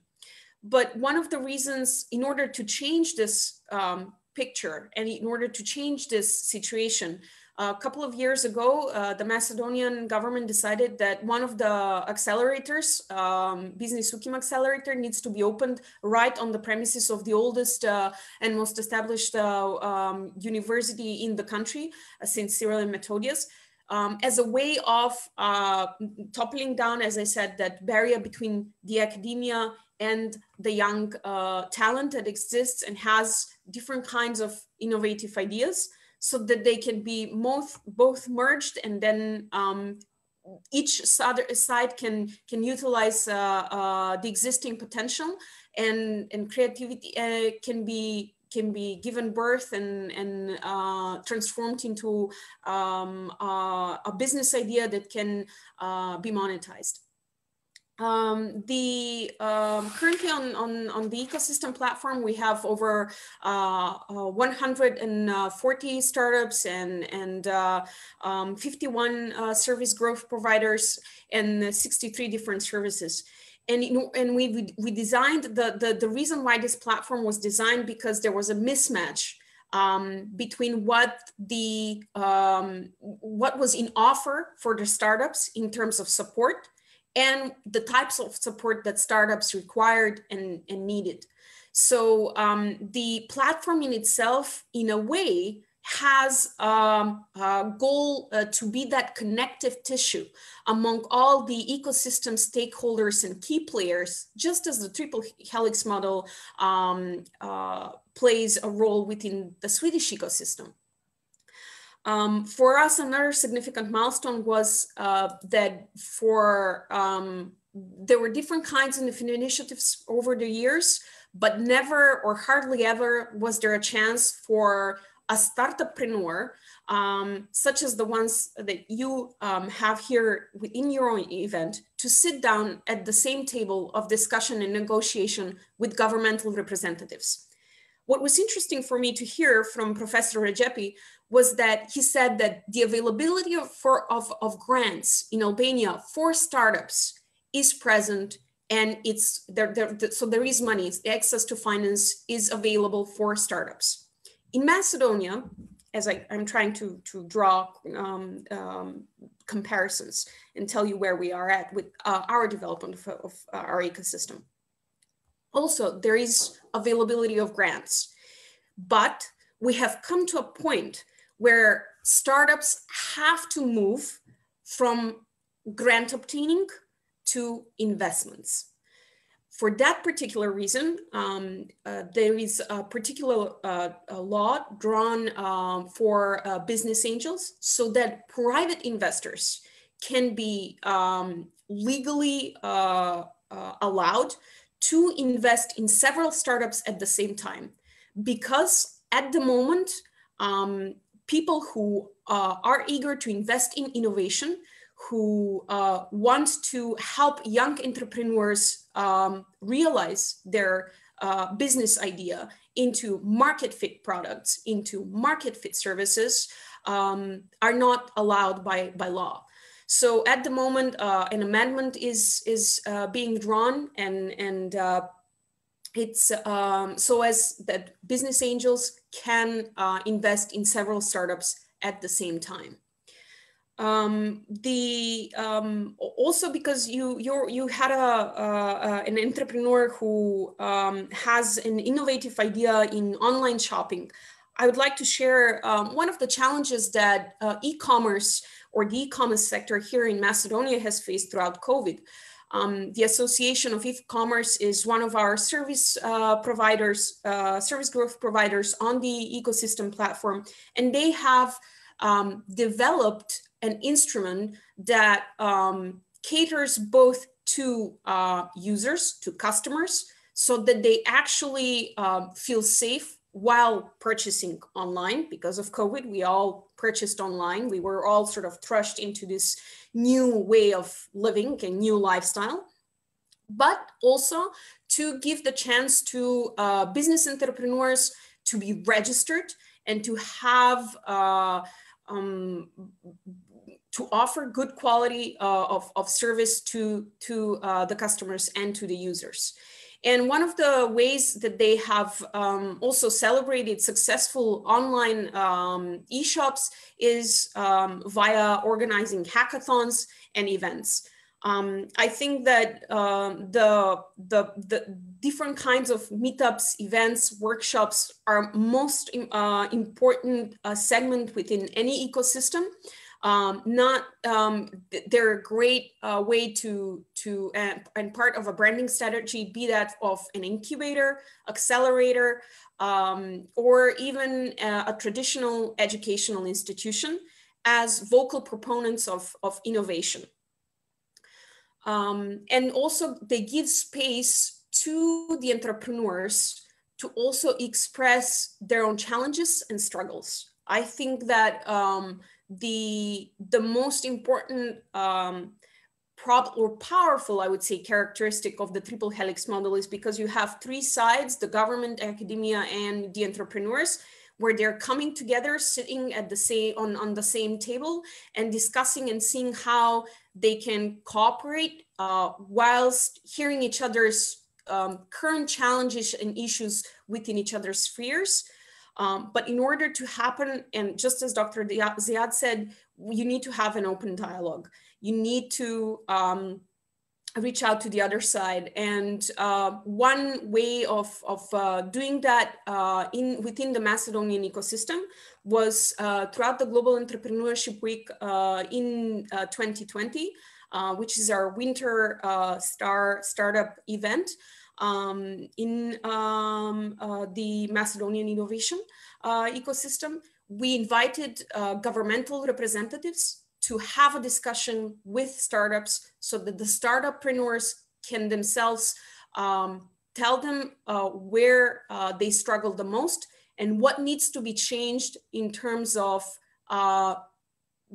Speaker 4: But one of the reasons in order to change this um, picture and in order to change this situation, a couple of years ago, uh, the Macedonian government decided that one of the accelerators, um, Business UKIM Accelerator, needs to be opened right on the premises of the oldest uh, and most established uh, um, university in the country, uh, St. Cyril and Methodius. Um, as a way of uh, toppling down, as I said, that barrier between the academia and the young uh, talent that exists and has different kinds of innovative ideas so that they can be both both merged and then um, each side can can utilize uh, uh, the existing potential and and creativity uh, can be can be given birth and and uh, transformed into um, uh, a business idea that can uh, be monetized. Um, the um, currently on, on, on the ecosystem platform, we have over uh, uh, 140 startups and, and uh, um, 51 uh, service growth providers and 63 different services. And, and we, we designed the, the, the reason why this platform was designed because there was a mismatch um, between what the um, what was in offer for the startups in terms of support and the types of support that startups required and, and needed. So um, the platform in itself, in a way, has um, a goal uh, to be that connective tissue among all the ecosystem stakeholders and key players, just as the triple helix model um, uh, plays a role within the Swedish ecosystem. Um, for us, another significant milestone was uh, that for um, there were different kinds of initiatives over the years, but never or hardly ever was there a chance for a startuppreneur, um, such as the ones that you um, have here within your own event, to sit down at the same table of discussion and negotiation with governmental representatives. What was interesting for me to hear from Professor Redzepi was that he said that the availability of, for, of, of grants in Albania for startups is present and it's there, there, so there is money, access to finance is available for startups. In Macedonia, as I, am trying to, to draw um, um, comparisons and tell you where we are at with uh, our development of, of uh, our ecosystem. Also, there is availability of grants, but we have come to a point where startups have to move from grant obtaining to investments. For that particular reason, um, uh, there is a particular uh, a law drawn um, for uh, business angels so that private investors can be um, legally uh, uh, allowed to invest in several startups at the same time. Because at the moment, um, people who uh, are eager to invest in innovation, who uh, want to help young entrepreneurs um, realize their uh, business idea into market fit products, into market fit services, um, are not allowed by, by law. So at the moment, uh, an amendment is, is uh, being drawn and, and uh, it's um, so as that business angels can uh, invest in several startups at the same time. Um, the um, also because you you you had a, uh, an entrepreneur who um, has an innovative idea in online shopping. I would like to share um, one of the challenges that uh, e-commerce or the e-commerce sector here in Macedonia has faced throughout COVID. Um, the Association of E-Commerce is one of our service uh, providers, uh, service growth providers on the ecosystem platform, and they have um, developed an instrument that um, caters both to uh, users, to customers, so that they actually um, feel safe while purchasing online. Because of COVID, we all purchased online. We were all sort of thrust into this new way of living, a new lifestyle, but also to give the chance to uh, business entrepreneurs to be registered and to have uh, um, to offer good quality uh, of, of service to, to uh, the customers and to the users. And one of the ways that they have um, also celebrated successful online um, e-shops is um, via organizing hackathons and events. Um, I think that um, the, the, the, different kinds of meetups, events, workshops are most uh, important uh, segment within any ecosystem um, not um, they're a great uh, way to to uh, and part of a branding strategy be that of an incubator accelerator um, or even a, uh, a, traditional educational institution as vocal proponents of, of innovation. Um, and also they give space to the entrepreneurs to also express their own challenges and struggles. I think that um, the the most important um, prob or powerful, I would say, characteristic of the triple helix model is because you have three sides: the government, academia, and the entrepreneurs, where they're coming together, sitting at the same on on the same table, and discussing and seeing how they can cooperate uh, whilst hearing each other's um, current challenges and issues within each other's spheres. Um, but in order to happen, and just as Dr. Ziad said, you need to have an open dialogue. You need to um, reach out to the other side. And uh, one way of, of uh, doing that uh, in within the Macedonian ecosystem was uh, throughout the Global Entrepreneurship Week uh, in 2020, uh, which is our winter star startup event um, in um, uh, the Macedonian innovation uh, ecosystem. We invited uh, governmental representatives to have a discussion with startups so that the startuppreneurs can themselves um, tell them uh, where uh, they struggle the most and what needs to be changed in terms of uh,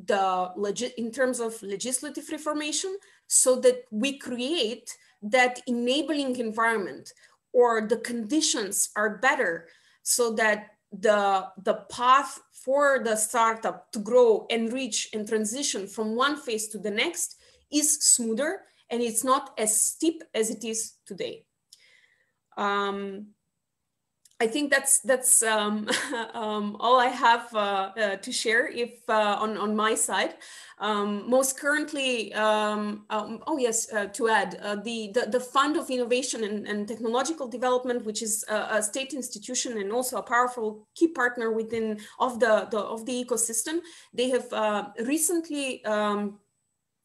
Speaker 4: the in terms of legislative reformation so that we create that enabling environment or the conditions are better so that the, the path for the startup to grow and reach and transition from one phase to the next is smoother and it's not as steep as it is today. Um, I think that's that's um, *laughs* um, all I have uh, uh, to share. If uh, on on my side, um, most currently, um, um, oh yes, uh, to add uh, the, the, the Fund of Innovation and, and Technological Development, which is a, a, state institution and also a powerful key partner within of the, the of the ecosystem. They have uh, recently um,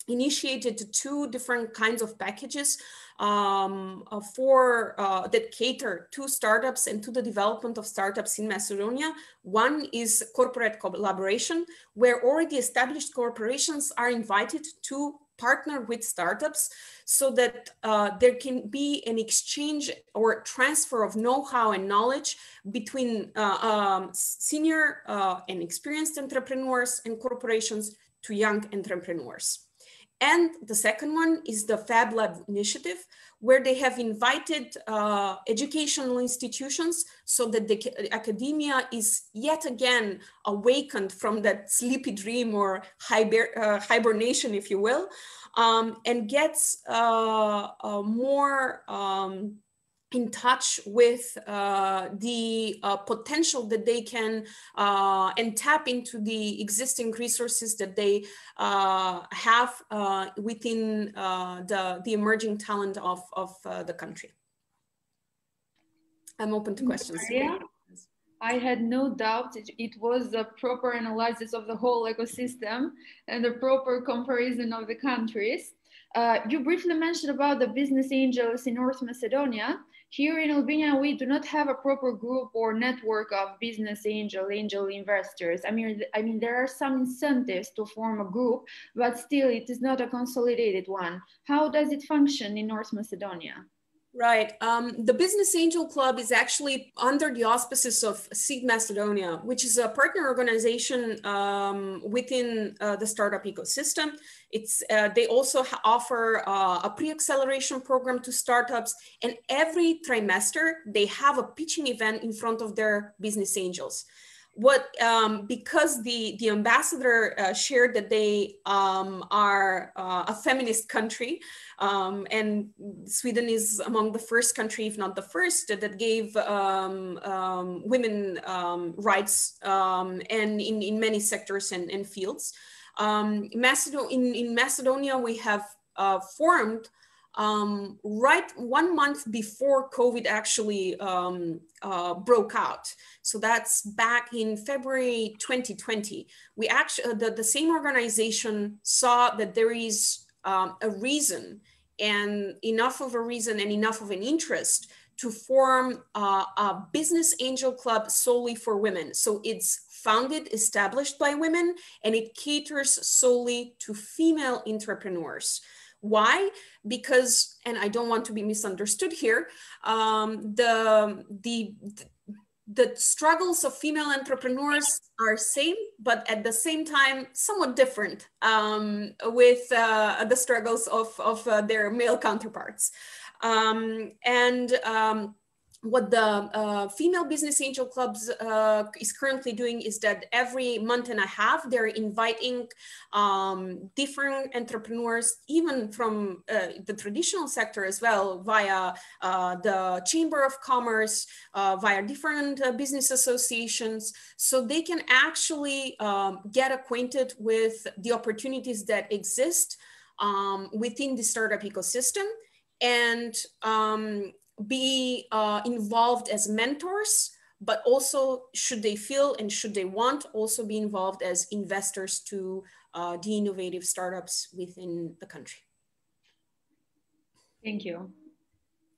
Speaker 4: initiated two different kinds of packages um, uh, for uh, that cater to startups and to the development of startups in Macedonia. One is corporate collaboration, where already established corporations are invited to partner with startups so that uh, there can be an exchange or transfer of know-how and knowledge between uh, um, senior uh, and experienced entrepreneurs and corporations to young entrepreneurs. And the second one is the Fab Lab initiative, where they have invited uh, educational institutions so that the academia is yet again awakened from that sleepy dream or hiber uh, hibernation, if you will, um, and gets uh, more um, in touch with uh, the uh, potential that they can uh, and tap into the existing resources that they uh, have uh, within uh, the, the emerging talent of, of the country. I'm open to questions.
Speaker 3: Maria, I had no doubt it, it was a proper analysis of the whole ecosystem and a proper comparison of the countries. Uh, you briefly mentioned about the business angels in North Macedonia. Here in Albania, we do not have a proper group or network of business angel, angel investors. I mean, I mean, there are some incentives to form a group, but still it is not a consolidated one. How does it function in North Macedonia?
Speaker 4: Right. Um, the Business Angel Club is actually under the auspices of Seed Macedonia, which is a partner organization um, within uh, the startup ecosystem. It's uh, they also offer uh, a pre-acceleration program to startups, and every trimester they have a pitching event in front of their business angels what um, because the the ambassador uh, shared that they um, are uh, a feminist country um, and Sweden is among the first country if not the first that gave um, um, women um, rights and in, in many sectors and, and fields. Macedo- in, in Macedonia we have uh, formed um, right one month before COVID actually um, uh, broke out. So that's back in February 2020. We actually, uh, the, the same organization saw that there is um, a reason and enough of a reason and enough of an interest to form uh, a business angel club solely for women. So it's founded, established by women, and it caters solely to female entrepreneurs. Why? Because, and I don't want to be misunderstood here, um, the, the, the struggles of female entrepreneurs are same, but at the same time, somewhat different um, with uh, the struggles of, of uh, their male counterparts. Um, and um, what the uh, female business angel clubs uh, is currently doing is that every month and a half they're inviting um, different entrepreneurs even from uh, the traditional sector as well via uh, the chamber of commerce uh, via different uh, business associations. So they can actually um, get acquainted with the opportunities that exist um, within the startup ecosystem. And um, be uh, involved as mentors, but also should they feel and should they want, also be involved as investors to uh, the innovative startups within the country.
Speaker 3: Thank you.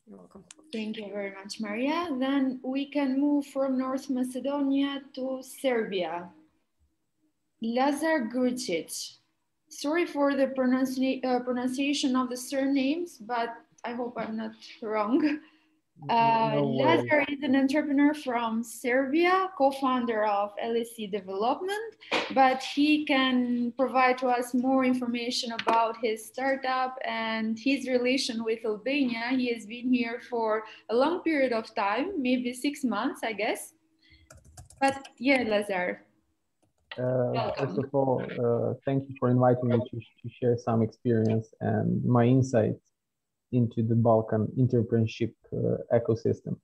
Speaker 4: You're welcome.
Speaker 3: Thank you very much, Maria. Then we can move from North Macedonia to Serbia. Lazar Grucic. Sorry for the pronunci uh, pronunciation of the surnames, but I hope I'm not wrong. *laughs* Uh, no Lazar is an entrepreneur from Serbia, co-founder of LSC Development, but he can provide to us more information about his startup and his relation with Albania. He has been here for a long period of time, maybe six months, I guess. But yeah, Lazar.
Speaker 18: Uh, first of all, uh, thank you for inviting me to, to share some experience and my insights into the Balkan entrepreneurship uh, ecosystem.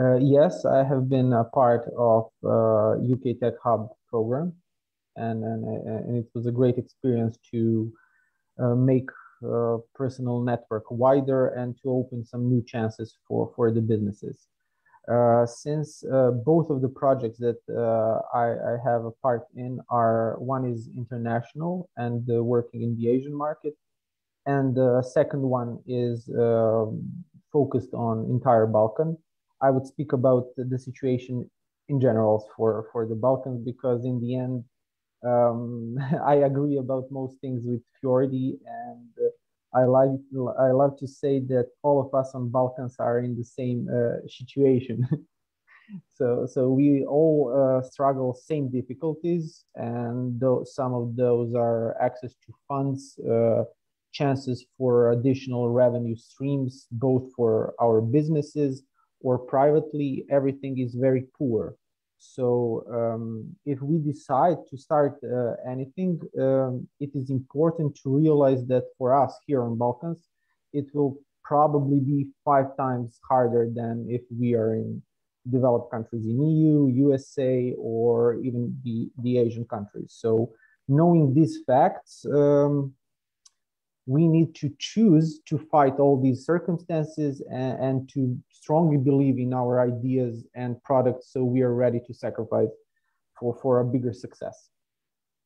Speaker 18: Uh, yes, I have been a part of UK uh, Tech Hub program, and, and, and it was a great experience to make uh, personal network wider and to open some new chances for, for the businesses. Uh, since uh, both of the projects that I, I, have a part in are one is international and working in the Asian market, and the second one is um, focused on entire Balkan. I would speak about the situation in general for, for the Balkans because in the end, um, *laughs* I agree about most things with Fjordi and uh, I like I love to say that all of us on Balkans are in the same uh, situation. *laughs* so so we all uh, struggle same difficulties, and though some of those are access to funds, uh, chances for additional revenue streams, both for our businesses or privately, everything is very poor. So um, if we decide to start uh, anything, um, it is important to realize that for us here on Balkans, it will probably be five times harder than if we are in developed countries in EU, USA, or even the, the Asian countries. So knowing these facts, um, we need to choose to fight all these circumstances and, and, to strongly believe in our ideas and products so we are ready to sacrifice for, for a bigger success.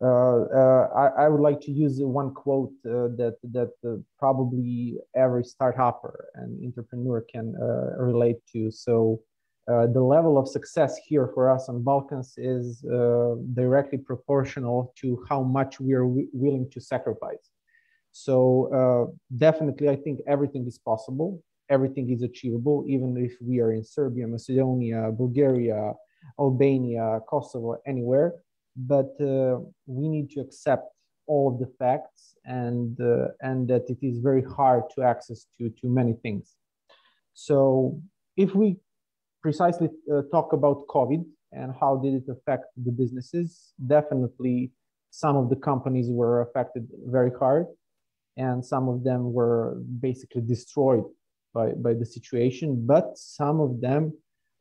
Speaker 18: Uh, uh, I, I, would like to use one quote uh, that that probably every startupper and entrepreneur can relate to. So the level of success here for us on Balkans is directly proportional to how much we are willing to sacrifice. So definitely, I think everything is possible. Everything is achievable, even if we are in Serbia, Macedonia, Bulgaria, Albania, Kosovo, anywhere. But uh, we need to accept all the facts and uh, and that it is very hard to access to to many things. So if we precisely uh, talk about covid and how did it affect the businesses definitely some of the companies were affected very hard and some of them were basically destroyed by, by the situation but some of them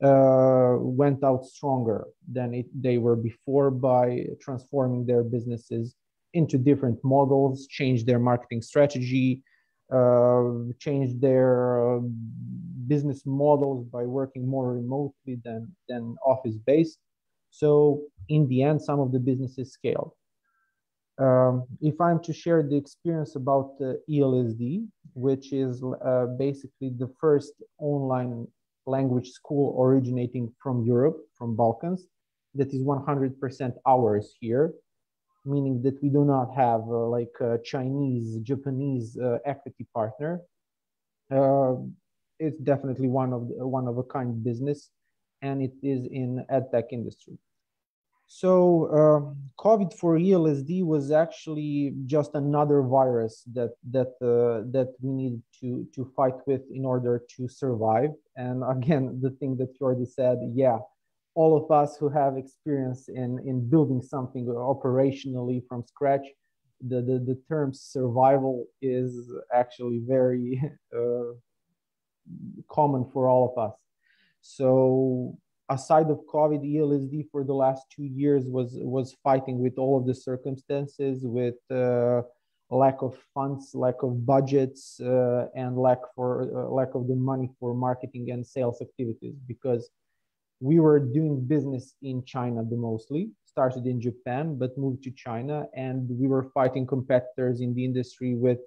Speaker 18: uh, went out stronger than it, they were before by transforming their businesses into different models, change their marketing strategy, uh, change their uh, business models by working more remotely than, than office based. So in the end, some of the businesses scaled. Um, if I'm to share the experience about uh, ELSD, which is uh, basically the first online language school originating from Europe, from Balkans, that is 100% ours here, meaning that we do not have uh, like a Chinese, Japanese uh, equity partner. Uh, it's definitely one of the, one of a kind business, and it is in edtech industry. So uh, COVID for ELSD was actually just another virus that that uh, that we needed to to fight with in order to survive. And again, the thing that you already said, yeah, all of us who have experience in in building something operationally from scratch, the the, the term survival is actually very *laughs* uh, common for all of us. So aside of COVID, ELSD for the last two years was was fighting with all of the circumstances, with uh, lack of funds, lack of budgets, uh, and lack for uh, lack of the money for marketing and sales activities because we were doing business in China the mostly. Started in Japan, but moved to China, and we were fighting competitors in the industry with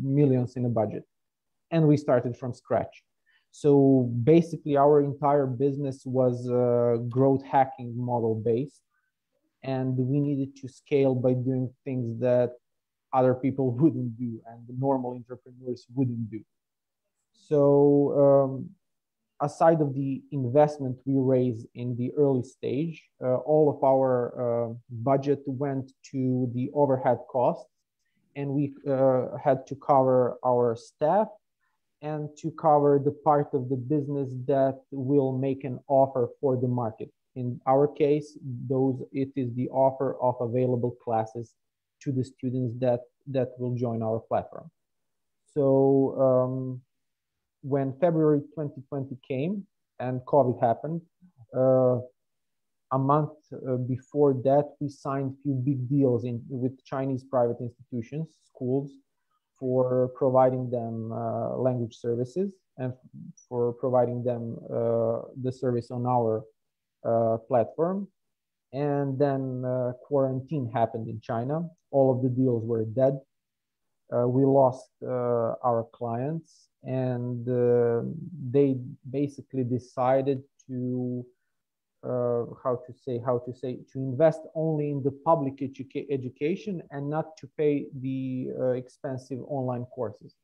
Speaker 18: millions in a budget, and we started from scratch so basically, our entire business was uh, growth hacking model based, and we needed to scale by doing things that other people *laughs* wouldn't do and the normal entrepreneurs wouldn't do. So um, aside of the investment we raised in the early stage, uh, all of our uh, budget went to the overhead costs, and we uh, had to cover our staff and to cover the part of the business that will make an offer for the market. In our case, those it is the offer of available classes to the students that that will join our platform. So um, when February 2020 came and COVID happened, uh, a month uh, before that, we signed few big deals in, with Chinese private institutions, schools, for providing them uh, language services and for providing them uh, the service on our uh, platform. And then quarantine happened in China. All of the deals were dead. we lost our clients and they basically decided to uh, how to say how to say to invest only in the public educa education and not to pay the uh, expensive online courses.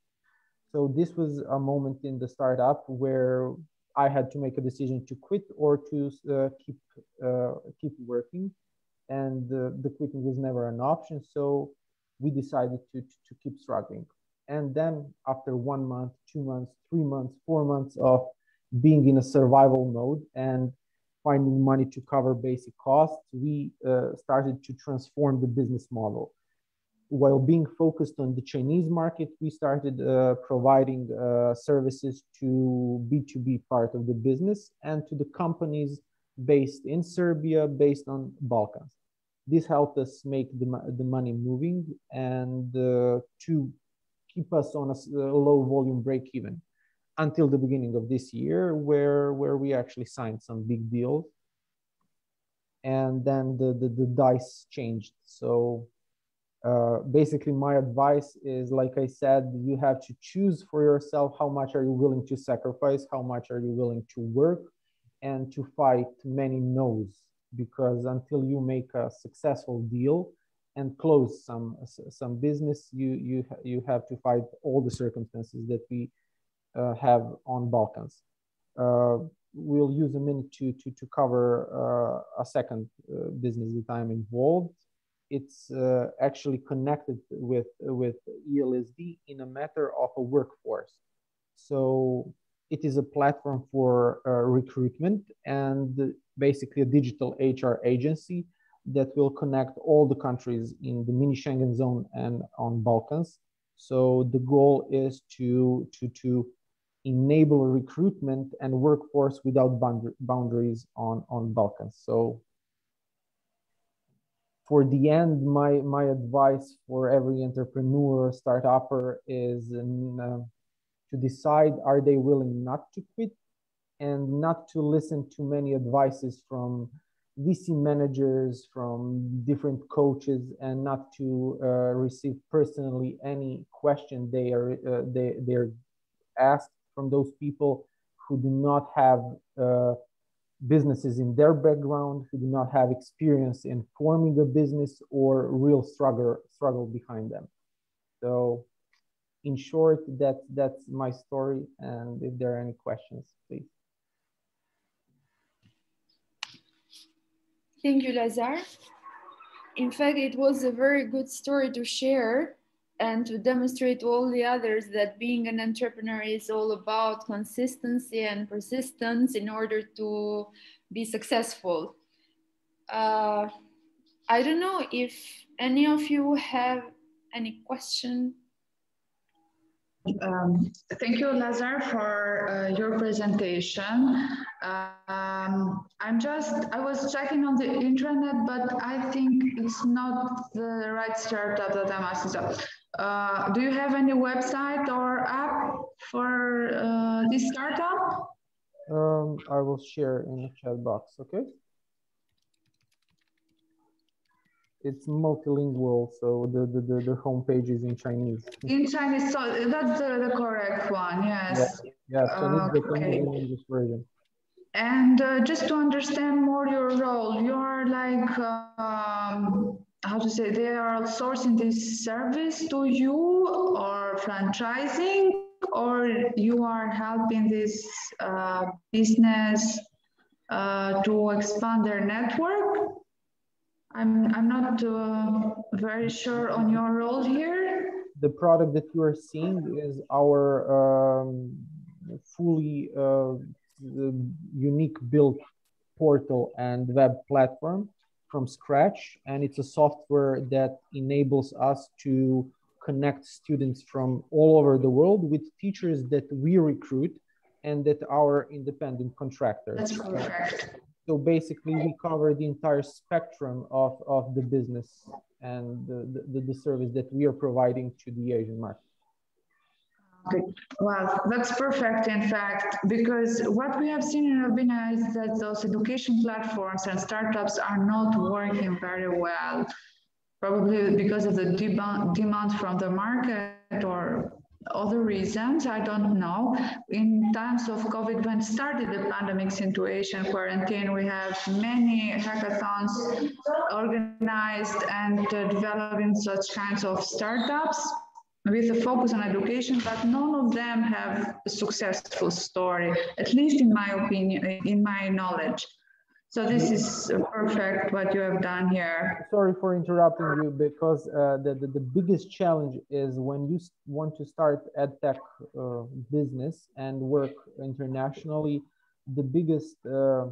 Speaker 18: So this was a moment in the startup where i had to make a decision to quit or to uh, keep uh, keep working. And the quitting was never an option. So we decided to, to keep struggling. And then after one month two months three months four months of being in a survival mode and finding money to cover basic costs, we uh, started to transform the business model. While being focused on the Chinese market, we started uh, providing uh, services to B2B part of the business and to the companies based in Serbia, based on Balkans. This helped us make the, the money moving and uh, to keep us on a, a low volume break even until the beginning of this year, where where we actually signed some big deals. and then the, the, the dice changed. So uh, basically my advice is, like I said, you have to choose for yourself how much are you willing to sacrifice, how much are you willing to work and to fight many no's because until you make a successful deal and close some some business, you you you have to fight all the circumstances that we have on Balkans. Uh, we'll use a minute to to to cover uh, a second uh, business that I'm involved. It's uh, actually connected with with ELSD in a matter of a workforce. So it is a platform for uh, recruitment and basically a digital HR agency that will connect all the countries in the mini Schengen zone and on Balkans. So the goal is to, to, to enable recruitment and workforce without boundaries on, on Balkans. So for the end, my, my advice for every entrepreneur, startupper is uh, to decide are they willing not to quit and not to listen to many advices from VC managers, from different coaches, and not to uh, receive personally any question they are uh, they they're asked from those people who do not have uh, businesses in their background, who do not have experience in forming a business or real struggle struggle behind them. So in short, that that's my story. And if there are any questions, please.
Speaker 3: Thank you, Lazar. In fact, it was a very good story to share and to demonstrate to all the others that being an entrepreneur is all about consistency and persistence in order to be successful. Uh, I don't know if any of you have any question
Speaker 5: um, thank you, Lazar, for uh, your presentation. Um, I'm just, I was checking on the internet, but I think it's not the right startup that I'm asking about. Uh, do you have any website or app for uh, this startup?
Speaker 18: Um, I will share in the chat box, okay? It's multilingual, so the, the, the, the homepage is in Chinese.
Speaker 5: In Chinese, so that's the, the correct one, yes.
Speaker 18: Yeah, yeah Chinese, uh,
Speaker 5: okay.
Speaker 18: Version.
Speaker 5: And uh, just to understand more your role, you're like, um, how to say, they are outsourcing this service to you or franchising, or you are helping this uh, business uh, to expand their network? I'm, I'm not uh, very sure on your role here.
Speaker 18: The product that you are seeing is our um, fully uh, unique built portal and web platform from scratch. And it's a software that enables us to connect students from all over the world with teachers that we recruit and that are independent contractors.
Speaker 5: That's perfect.
Speaker 18: So basically, we cover the entire spectrum of, of the business and the, the, the service that we are providing to the Asian market.
Speaker 5: Okay. Well, that's perfect, in fact, because what we have seen in Albania is that those education platforms and startups are not working very well, probably because of the demand from the market or other reasons, I don't know. In times of COVID, when started the pandemic situation, quarantine, we have many hackathons organized and uh, developing such kinds of startups with a focus on education, but none of them have a successful story, at least in my opinion, in my knowledge. So this is perfect what you have done here.
Speaker 18: Sorry for interrupting you because uh, the, the, the, biggest challenge is when you want to start edtech uh, business and work internationally, the biggest uh,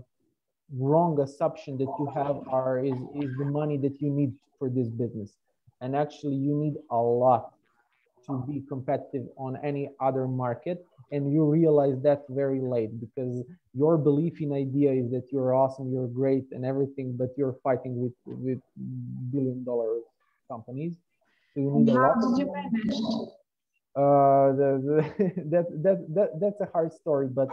Speaker 18: wrong assumption that you have are is, is the money that you need for this business. And actually you need a lot to be competitive on any other market and you realize that very late because your belief in idea is that you're awesome you're great and everything but you're fighting with with billion dollar companies
Speaker 5: so you need how did you manage
Speaker 18: uh the, the, *laughs* that, that that that's a hard story but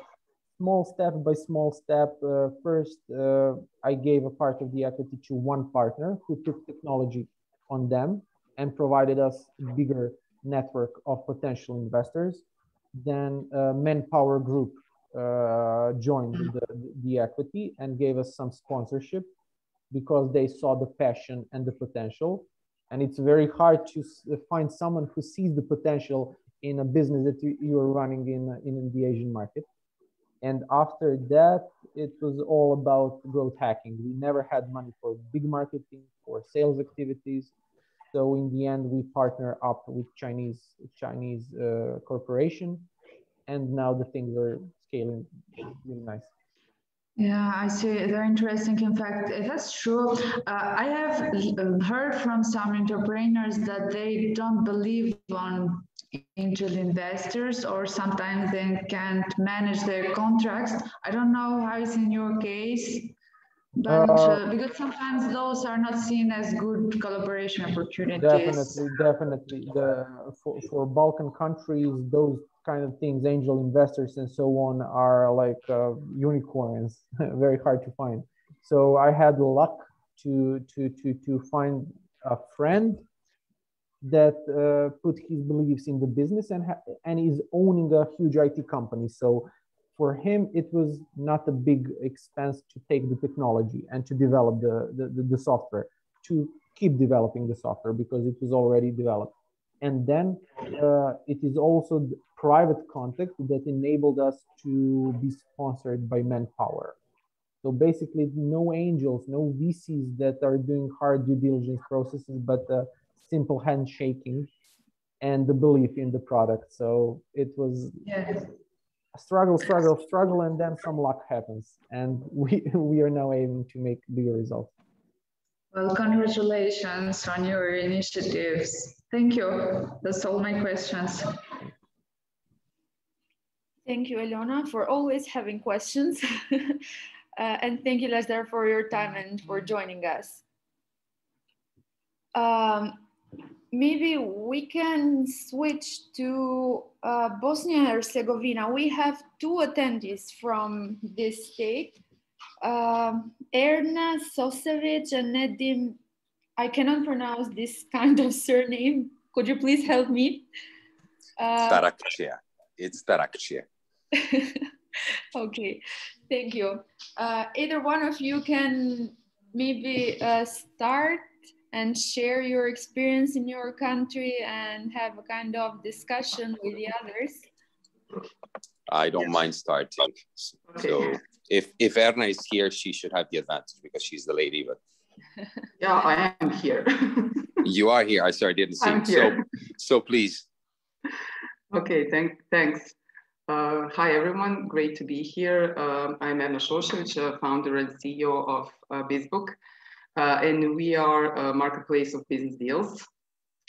Speaker 18: small step by small step. Uh, first, uh, I gave a part of the equity to one partner who took technology on them and provided us bigger network of potential investors. Then uh, Manpower Group uh, joined the, the equity and gave us some sponsorship because they saw the passion and the potential. And it's very hard to find someone who sees the potential in a business that you, you are running in, in the Asian market. And after that, it was all about growth hacking. We never had money for big marketing, for sales activities. So in the end, we partner up with Chinese Chinese uh, corporation, and now the things are scaling really nice.
Speaker 5: Yeah, I see. Very interesting. In fact, that's true. Uh, I have uh, heard from some entrepreneurs that they don't believe on angel investors or sometimes they can't manage their contracts. I don't know how it's in your case, but uh, uh, because sometimes those are not seen as good collaboration opportunities.
Speaker 18: Definitely, definitely. The for, for Balkan countries, those kind of things, angel investors and so on, are like uh, unicorns, *laughs* very hard to find. So I had luck to to to to find a friend that uh, put his beliefs in the business and and is owning a huge IT company. So for him, it was not a big expense to take the technology and to develop the, the, the software, to keep developing the software because it was already developed. And then uh, it is also private contact that enabled us to be sponsored by Manpower. So basically, no angels, no VCs that are doing hard due diligence processes, but uh, simple handshaking and the belief in the product. So it was yes. Struggle, struggle, struggle, and then some luck happens, and we *laughs* we are now aiming to make bigger results.
Speaker 5: Well, congratulations on your initiatives. Thank you. That's all my questions.
Speaker 3: Thank you, Elona, for always having questions. *laughs* uh, and thank you, Lazar, for your time and for joining us. Um, maybe we can switch to uh, Bosnia and Herzegovina. We have two attendees from this state, um, Erna Sosevic and Nedim. I cannot pronounce this *laughs* kind of surname. Could you please help me?
Speaker 19: Uh. It's Tarakcia. *laughs*
Speaker 3: okay, thank you. Uh, either one of you can maybe uh, start and share your experience in your country and have a kind of discussion with the others.
Speaker 19: I don't mind starting. So if if Erna is here, she should have the advantage because she's the lady. But *laughs*
Speaker 20: yeah, I am here. *laughs*
Speaker 19: you are here. I sorry, I didn't see.
Speaker 20: I'm here.
Speaker 19: So *laughs* so please.
Speaker 20: Okay, thank thanks. Uh, hi everyone, great to be here. Um, I'm Erna Šošević, uh, founder and CEO of uh, BizBook. Uh, and we are a marketplace of business deals.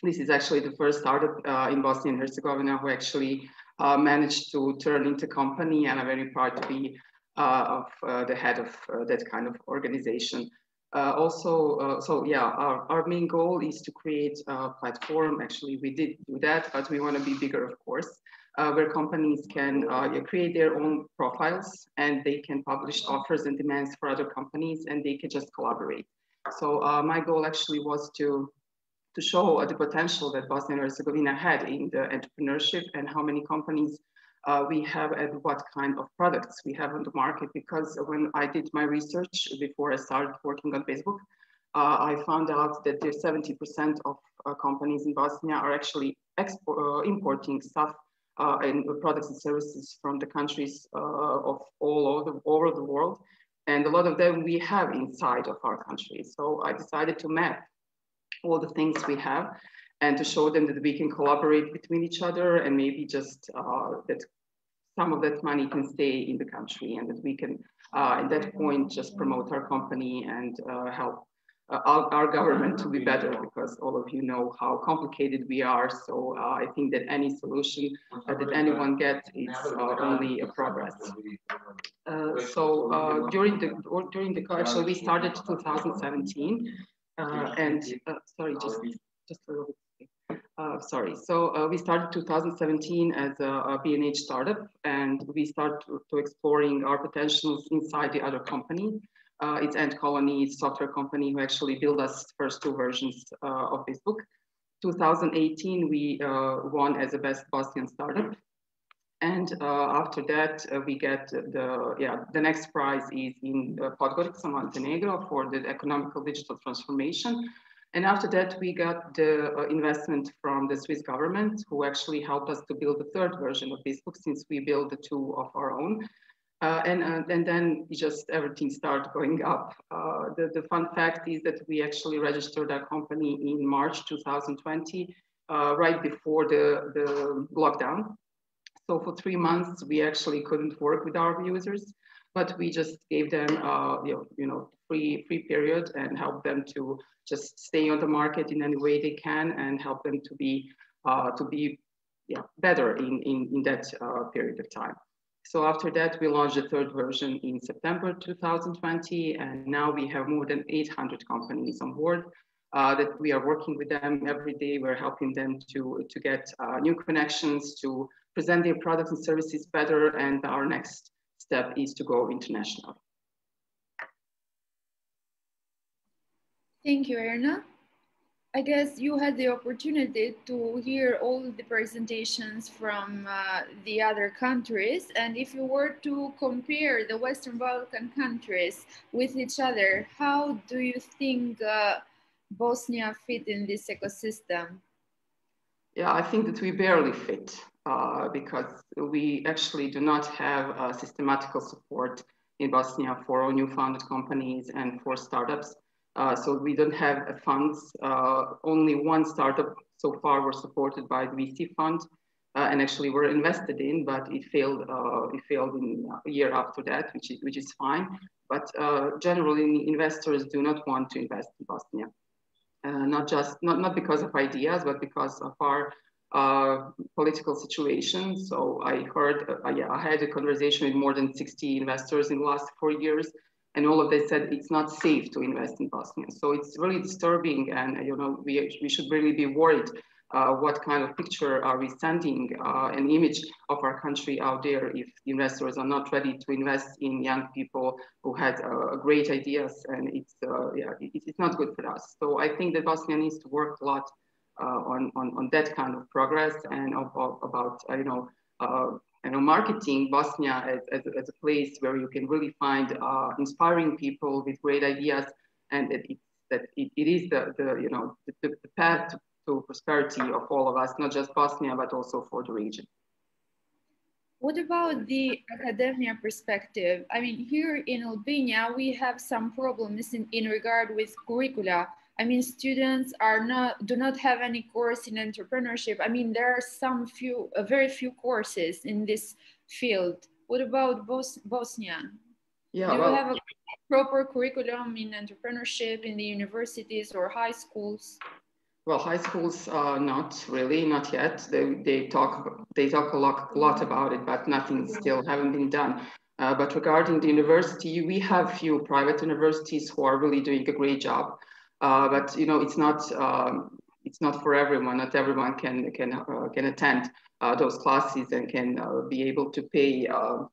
Speaker 20: This is actually the first startup uh, in Bosnia and Herzegovina who actually uh, managed to turn into company and I'm very proud to be uh, of uh, the head of uh, that kind of organization. also, so yeah, our, our main goal is to create a platform. Actually, we did do that, but we want to be bigger, of course. Where companies can create their own profiles and they can publish offers and demands for other companies and they can just collaborate. So uh, my goal actually was to to show the potential that Bosnia and Herzegovina had in the entrepreneurship and how many companies uh, we have and what kind of products we have on the market. Because when I did my research before I started working on BizBook, uh, I found out that there's 70% of uh, companies in Bosnia are actually uh, importing stuff uh, and products and services from the countries of all over the, over the world and a lot of them we have inside of our country. So I decided to map all the things we have and to show them that we can collaborate between each other and maybe just uh, that some of that money can stay in the country and that we can uh, at that point just promote our company and uh, help uh, our, our, government to be better because all of you know how complicated we are. So uh, I think that any solution uh, that anyone gets is uh, only a progress. Uh, so uh, during the during the actually we started 2017 and sorry just just a little bit. Uh, sorry. So uh, we started 2017 as a, a B&H startup, and we start to, to, exploring our potentials inside the other company. Uh, it's Ant Colony, software company who actually built us first two versions uh, of BizBook. 2018, we uh, won as the best Bosnian startup. And uh, after that, we get the, yeah, the next prize is in Podgorica, Montenegro for the economical digital transformation. And after that, we got the uh, investment from the Swiss government, who actually helped us to build the third version of BizBook, since we built the two of our own. Uh, and, uh, and then just everything started going up. Uh, the, the fun fact is that we actually registered our company in March 2020, uh, right before the, the lockdown. So for three months, we actually couldn't work with our users, but we just gave them, uh, you, know, you know, free, free period and helped them to just stay on the market in any way they can and help them to be uh, to be yeah, better in, in, in that period of time. So after that, we launched the third version in September 2020, and now we have more than 800 companies on board uh, that we are working with them every day. We're helping them to, to get uh, new connections, to present their products and services better, and our next step is to go international.
Speaker 3: Thank you, Erna. I guess you had the opportunity to hear all the presentations from uh, the other countries. And if you were to compare the Western Balkan countries with each other, how do you think uh, Bosnia fit in this ecosystem?
Speaker 20: Yeah, I think that we barely fit uh, because we actually do not have uh, systematical support in Bosnia for all new founded companies and for startups. Uh, so we don't have funds. Uh, only one startup so far were supported by the VC fund, uh, and actually were invested in, but it failed. Uh, it failed in a year after that, which is which is fine. But uh, generally, investors do not want to invest in Bosnia, not just not not because of ideas, but because of our political situation. So I heard, yeah, I had a conversation with more than 60 investors in the last four years and all of them said it's not safe to invest in Bosnia. So it's really disturbing, and you know we we should really be worried. Uh, what kind of picture are we sending, uh, an image of our country out there if investors are not ready to invest in young people who had uh, great ideas and it's, uh, yeah, it, it's not good for us. So I think that Bosnia needs to work a lot uh, on, on, on that kind of progress and of, of, about, you know, uh, you know, marketing Bosnia as, as, as, a place where you can really find uh, inspiring people with great ideas, and that it, that it, it is the, the you know the, the path to, to prosperity of all of us, not just Bosnia but also for the region.
Speaker 3: What about the academia perspective? I mean, here in Albania, we have some problems in, in regard with curricula I mean, students are not do not have any course in entrepreneurship. I mean, there are some few, uh, very few courses in this field. What about Bos Bosnia?
Speaker 20: Yeah,
Speaker 3: do
Speaker 20: well,
Speaker 3: you have a proper curriculum in entrepreneurship in the universities or high schools?
Speaker 20: Well, high schools, uh, not really, not yet. They, they talk they talk a lot, a lot about it, but nothing still haven't been done. Uh, but regarding the university, we have few private universities who are really doing a great job. Uh, but you know, it's not um, it's not for everyone. Not everyone can can uh, can attend uh, those classes and can uh, be able to pay uh,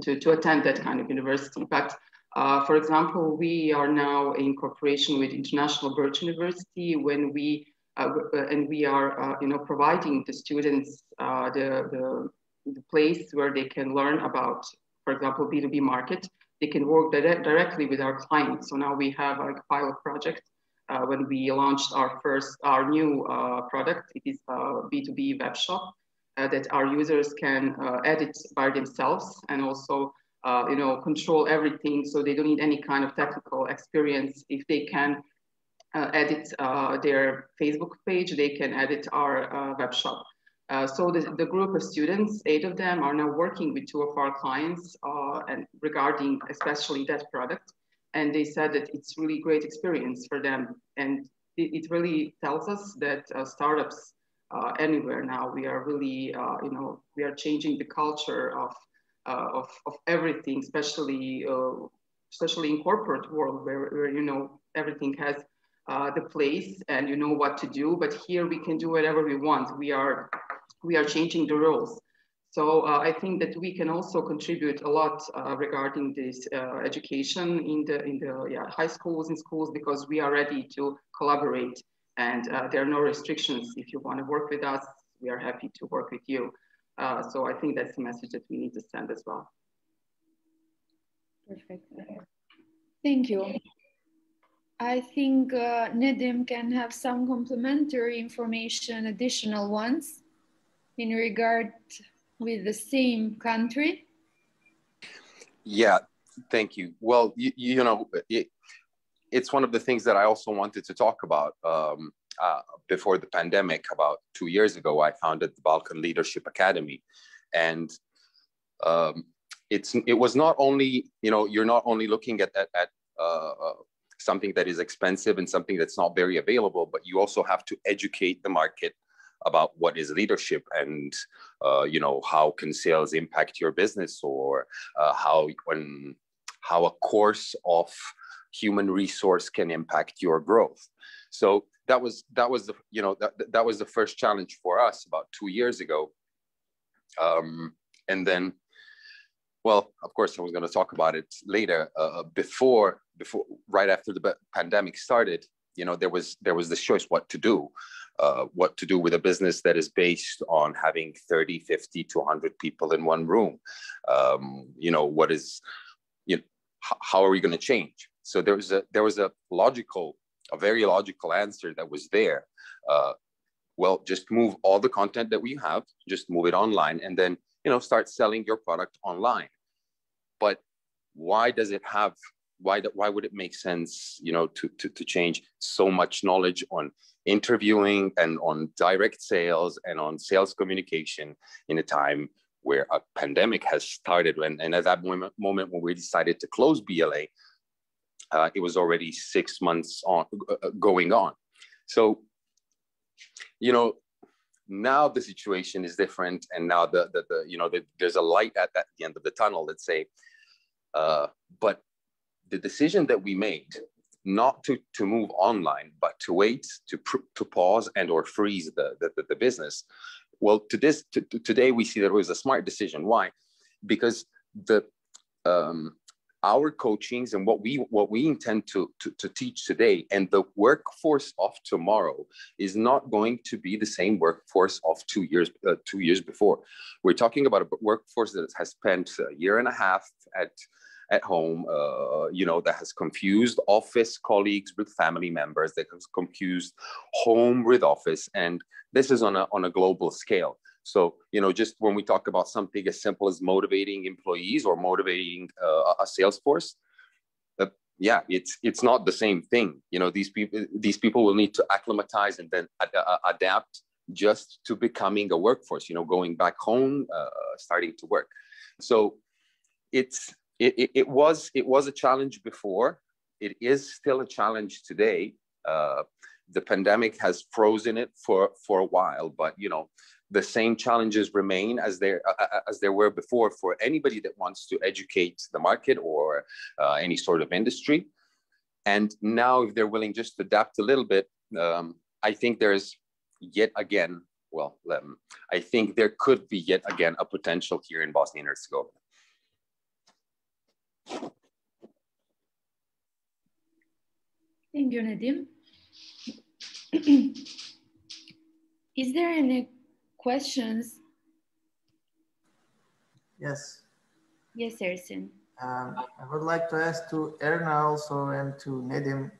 Speaker 20: to to attend that kind of university. But uh, for example, we are now in cooperation with International Burch University when we and we are you know providing the students the, the the place where they can learn about, for example, B2B market they can work direct, directly with our clients. So now we have a pilot project uh, when we launched our first, our new uh, product. It is a B2B web shop uh, that our users can uh, edit by themselves and also uh, you know, control everything. So they don't need any kind of technical experience. If they can uh, edit their Facebook page, they can edit our web shop. Uh, so the, the group of students, eight of them, are now working with two of our clients uh, and regarding especially that product. And they said that it's really great experience for them. And it, it really tells us that uh, startups uh, anywhere now, we are really, uh, you know, we are changing the culture of, of, of everything, especially, especially in corporate world where, where, you know, everything has the place and you know what to do. But here we can do whatever we want. We are we are changing the rules. So uh, I think that we can also contribute a lot uh, regarding this uh, education in the in the yeah, high schools and schools because we are ready to collaborate and uh, there are no restrictions. If you want to work with us, we are happy to work with you. Uh, so I think that's the message that we need to send as well.
Speaker 3: Perfect. Thank you. I think uh, Nedim can have some complementary information, additional ones in regard with the same country.
Speaker 19: Yeah, thank you. Well, you, you know, it, it's one of the things that I also wanted to talk about. Um, uh, before the pandemic, about two years ago, I founded the Balkan Leadership Academy, and um, it's it was not only you know you're not only looking at at, at uh, uh, something that is expensive and something that's not very available, but you also have to educate the market about what is leadership and uh, you know how can sales impact your business or uh, how when how a course of human resource can impact your growth. So that was that was the you know that, that was the first challenge for us about two years ago. Um, and then well of course i was going to talk about it later uh, before before right after the pandemic started you know there was there was this choice what to do uh, what to do with a business that is based on having 30 50 to 100 people in one room. Um, you know what is you know how are we going to change? So there was a there was a logical a very logical answer that was there. Uh, well just move all the content that we have just move it online and then you know start selling your product online. But why does it have why why would it make sense you know to, to to change so much knowledge on interviewing and on direct sales and on sales communication in a time where a pandemic has started. And, and at that moment, moment when we decided to close BLA, uh, it was already six months on uh, going on. So, you know, now the situation is different, and now the the, the you know the, there's a light at, at the end of the tunnel. Let's say, uh, but the decision that we made not to, to move online, but to wait, to, to pause and or freeze the, the, the business. Well, to this, to, to today, we see that it was a smart decision. Why? Because the um, our coachings and what we what we intend to, to, to teach today and the workforce of tomorrow is not going to be the same workforce of two years uh, two years before. We're talking about a workforce that has spent a year and a half at at home, uh, you know, that has confused office colleagues with family members, that has confused home with office. And this is on a, on a global scale. So, you know, just when we talk about something as simple as motivating employees or motivating uh, a sales force, uh, yeah, it's it's not the same thing. You know, these people these people will need to acclimatize and then ad- uh, adapt just to becoming a workforce. You know, going back home, uh, starting to work. So, it's it, it, was it was a challenge before. It is still a challenge today. Uh, the pandemic has frozen it for for a while, but you know the same challenges remain as there uh, as there were before for anybody that wants to educate the market or uh, any sort of industry. And now, if they're willing just to adapt a little bit, um, I think there's yet again. Well, um, I think there could be yet again a potential here in Bosnia and Herzegovina.
Speaker 3: Thank you, Nedim. *clears throat* Is there any questions?
Speaker 7: Yes.
Speaker 3: Yes, Ersin.
Speaker 7: Um, I would like to ask to Erna also and to Nedim,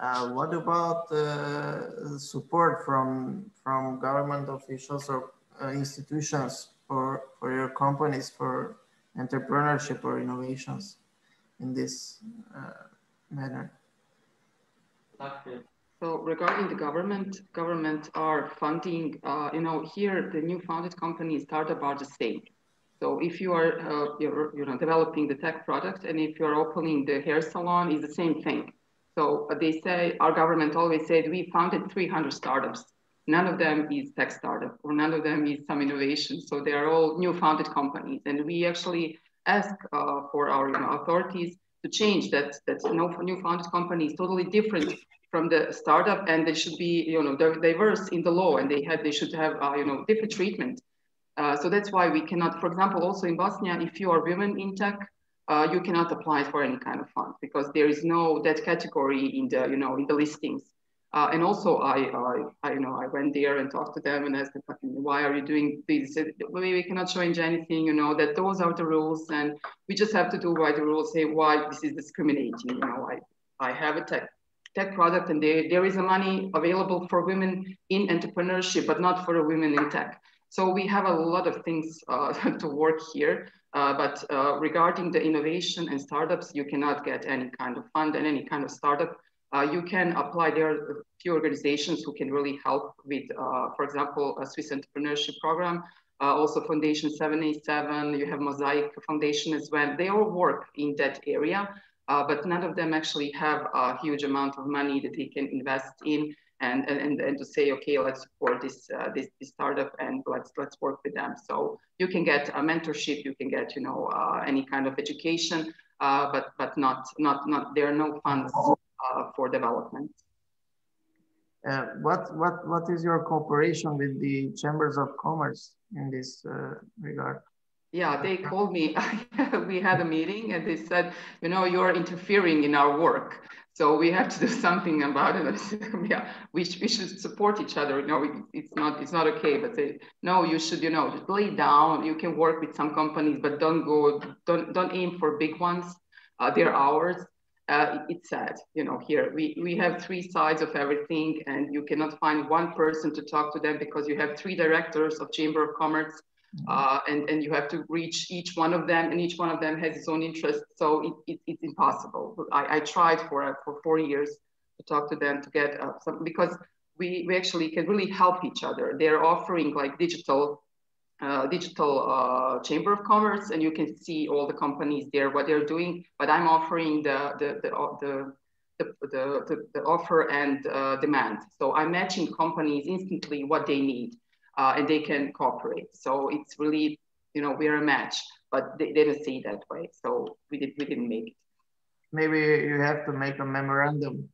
Speaker 7: uh, what about uh, support from from government officials or uh, institutions for, for your companies for entrepreneurship or innovations? In this uh, manner?
Speaker 20: So regarding the government, government are funding, uh, you know, here the new founded companies, startup are the same. So if you are, uh, you're, you know, developing the tech product and if you're opening the hair salon, is the same thing. So uh, they say, our government always said, we founded 300 startups. None of them is tech startup or none of them is some innovation. So they are all new founded companies. And we actually ask uh, for our you know, authorities to change that that new founded company is totally different from the startup and they should be you know diverse in the law and they have they should have uh, you know different treatment. Uh, so that's why we cannot for example also in bosnia if you are women in tech uh, you cannot apply for any kind of fund because there is no that category in the you know in the listings uh, and also I, I, I, you know, I went there and talked to them and asked them, why are you doing this? We, cannot change anything, you know, that those are the rules and we just have to do by the rules, say why this is discriminating. You know, I, I have a tech, tech product and there, there is a money available for women in entrepreneurship, but not for women in tech. So we have a lot of things uh, *laughs* to work here. Uh, but uh, regarding the innovation and startups, you cannot get any kind of fund and any kind of startup uh, you can apply. There are a few organizations who can really help with, uh, for example, a Swiss entrepreneurship program. Uh, also Foundation 787, you have Mozaik Foundation as well. They all work in that area, uh, but none of them actually have a huge amount of money that they can invest in and, and, and to say, okay, let's support this, uh, this, this, startup and let's, let's work with them. So you can get a mentorship, you can get, you know, uh, any kind of education, but, but not, not, not, there are no funds uh, for development.
Speaker 7: Uh, what what what is your cooperation with the chambers of commerce in this uh, regard?
Speaker 20: Yeah, they called me. *laughs* we had a meeting, and they said, you know, you're interfering in our work, so we have to do *laughs* something about it. Said, *laughs* yeah, we, we should support each other. You know, it's not it's not okay. But they, no, you should, you know, just lay down. You can work with some companies, but don't go, don't don't aim for big ones. Uh, they're ours uh, it's sad. You know, here we, we have three sides of everything and you cannot find one person to talk to them because you have three directors of Chamber of Commerce mm-hmm. uh, and, and you have to reach each one of them and each one of them has its own interest. So it, it, it's impossible. I, I tried for, uh, for four years to talk to them to get uh, some, because we, we actually can really help each other. They're offering like digital uh, digital uh, chamber of commerce and you can see all the companies there what they're doing but i'm offering the the the, uh, the the, the, the, offer and uh, demand. So I'm matching companies instantly what they need uh, and they can cooperate. So it's really, you know, we're a match, but they, they didn't see it that way. So we, did, we didn't make it.
Speaker 7: Maybe you have to make a memorandum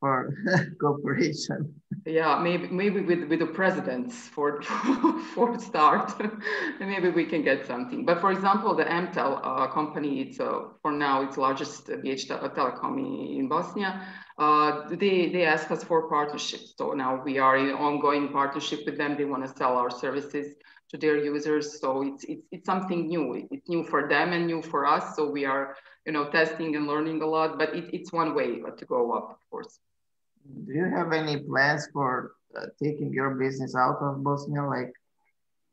Speaker 7: for *laughs* cooperation.
Speaker 20: Yeah, maybe maybe with with the presidents for *laughs* for start, *laughs* maybe we can get something. But for example, the MTEL uh, company, it's uh, for now its largest BH telecom in Bosnia. Uh, they they ask us for partnerships. So now we are in ongoing partnership with them. They want to sell our services to their users. So it's it's it's something new. It's new for them and new for us. So we are you know testing and learning a lot. But it, it's one way to go up, of course
Speaker 7: do you have any plans for uh, taking your business out of Bosnia, like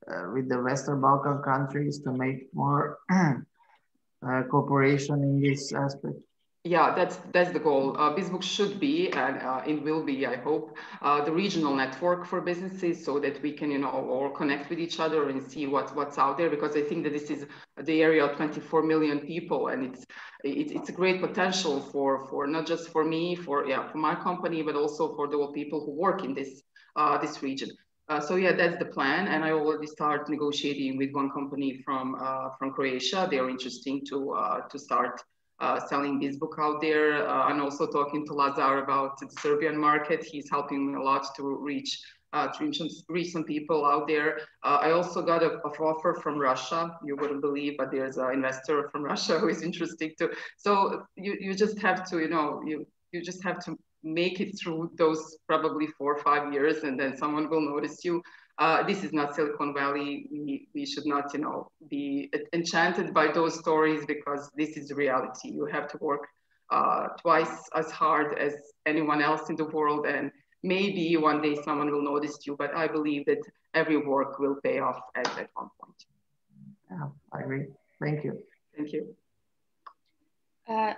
Speaker 7: uh, with the Western Balkan countries, to make more *clears throat* uh, cooperation in this aspect?
Speaker 20: Yeah, that's that's the goal. Uh, BizBook should be and uh, it will be, I hope, uh, the regional network for businesses, so that we can, you know, all connect with each other and see what's what's out there. Because I think that this is the area of 24 million people, and it's it, it's a great potential for for not just for me, for yeah, for my company, but also for the people who work in this uh, this region. Uh, so yeah, that's the plan, and I already start negotiating with one company from uh, from Croatia. They are interesting to uh, to start uh, selling BizBook out there. Uh, I'm also talking to Lazar about the Serbian market. He's helping me a lot to reach uh, to reach some, reach some people out there. Uh, I also got a, a, offer from Russia. You wouldn't believe, but there's an investor from *laughs* Russia who is interested too. So you, you just have to, you know, you, you just have to make it through those probably four or five years and then someone will notice you uh, this is not Silicon Valley. We, we should not, you know, be enchanted by those stories because this is reality. You have to work uh, twice as hard as anyone else in the world, and maybe one day someone will notice you. But I believe that every work will pay off at, at one point.
Speaker 7: Yeah, I agree. Thank you.
Speaker 20: Thank you.
Speaker 3: Uh,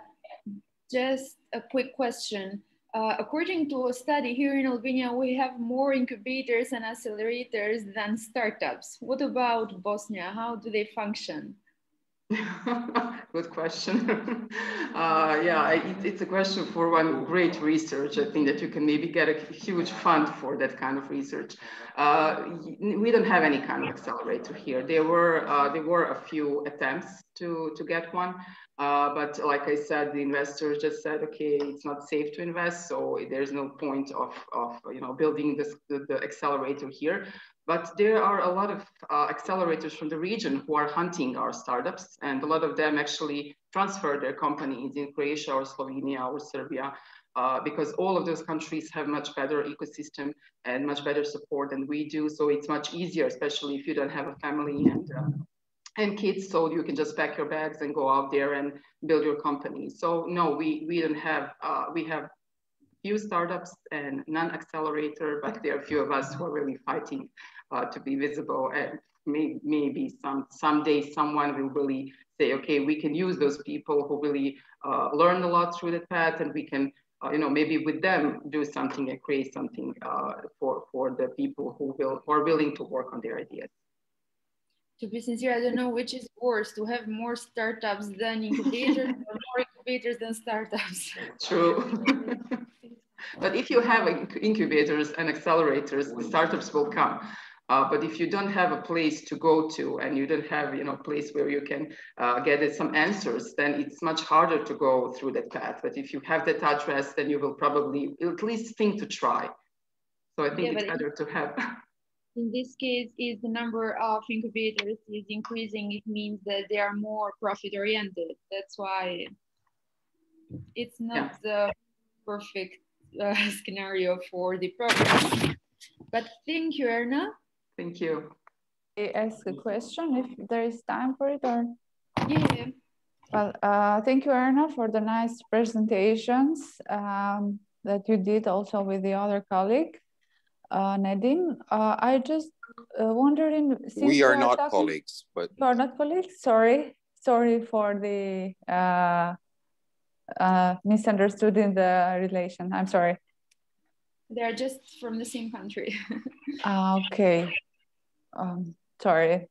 Speaker 3: just a quick question. Uh, according to a study here in Albania, we have more incubators and accelerators than startups. What about Bosnia? How do they function? *laughs*
Speaker 20: Good question. *laughs* uh, yeah, it, it's a question for one great research. I think that you can maybe get a huge fund for that kind of research. Uh, we don't have any kind of accelerator here. There were uh, there were a few attempts to to get one, Uh, but like I said, the investors just said, okay, it's not safe to invest, so there's no point of, of you know building this the, the accelerator here. But there are a lot of uh, accelerators from the region who are hunting our startups, and a lot of them actually transfer their companies in Croatia or Slovenia or Serbia. Uh, because all of those countries have much better ecosystem and much better support than we do. So it's much easier, especially if you don't have a family and uh, and kids so you can just pack your bags and go out there and build your company. So no we we don't have uh, we have few startups and non-accelerator but there are few of us who are really fighting uh, to be visible. And may, maybe some someday someone will really say okay we can use those people who really uh, learned a lot through the path and we can uh, you know maybe with them do something and create something uh, for for the people who will who are willing to work on their ideas
Speaker 3: to be sincere, I don't know which is worse to have more startups than incubators or more incubators than startups.
Speaker 20: True. but if you have incubators and accelerators, the startups will come. Uh, but if you don't have a place to go to and you don't have you know place where you can uh, get some answers, then it's much harder to go through that path. But if you have that address, then you will probably at least think to try. So I think yeah, it's better to have *laughs*
Speaker 3: in this case, is the number of incubators is increasing, it means that they are more profit oriented. That's why it's not yeah. the perfect uh, *laughs* scenario for the program. But thank you, Erna.
Speaker 20: Thank you.
Speaker 21: I ask a question if there is time for it or?
Speaker 3: Yeah.
Speaker 21: Well, uh, thank you, Erna, for the nice presentations um, that you did also with the other colleague uh, Nadine. Uh, I just uh, wondering.
Speaker 19: we are not talking, colleagues, but
Speaker 21: you are not colleagues. Sorry, sorry for the uh, uh, misunderstood in the relation. I'm sorry.
Speaker 3: They're just from the same country. *laughs*
Speaker 21: Ah, okay. Um, sorry.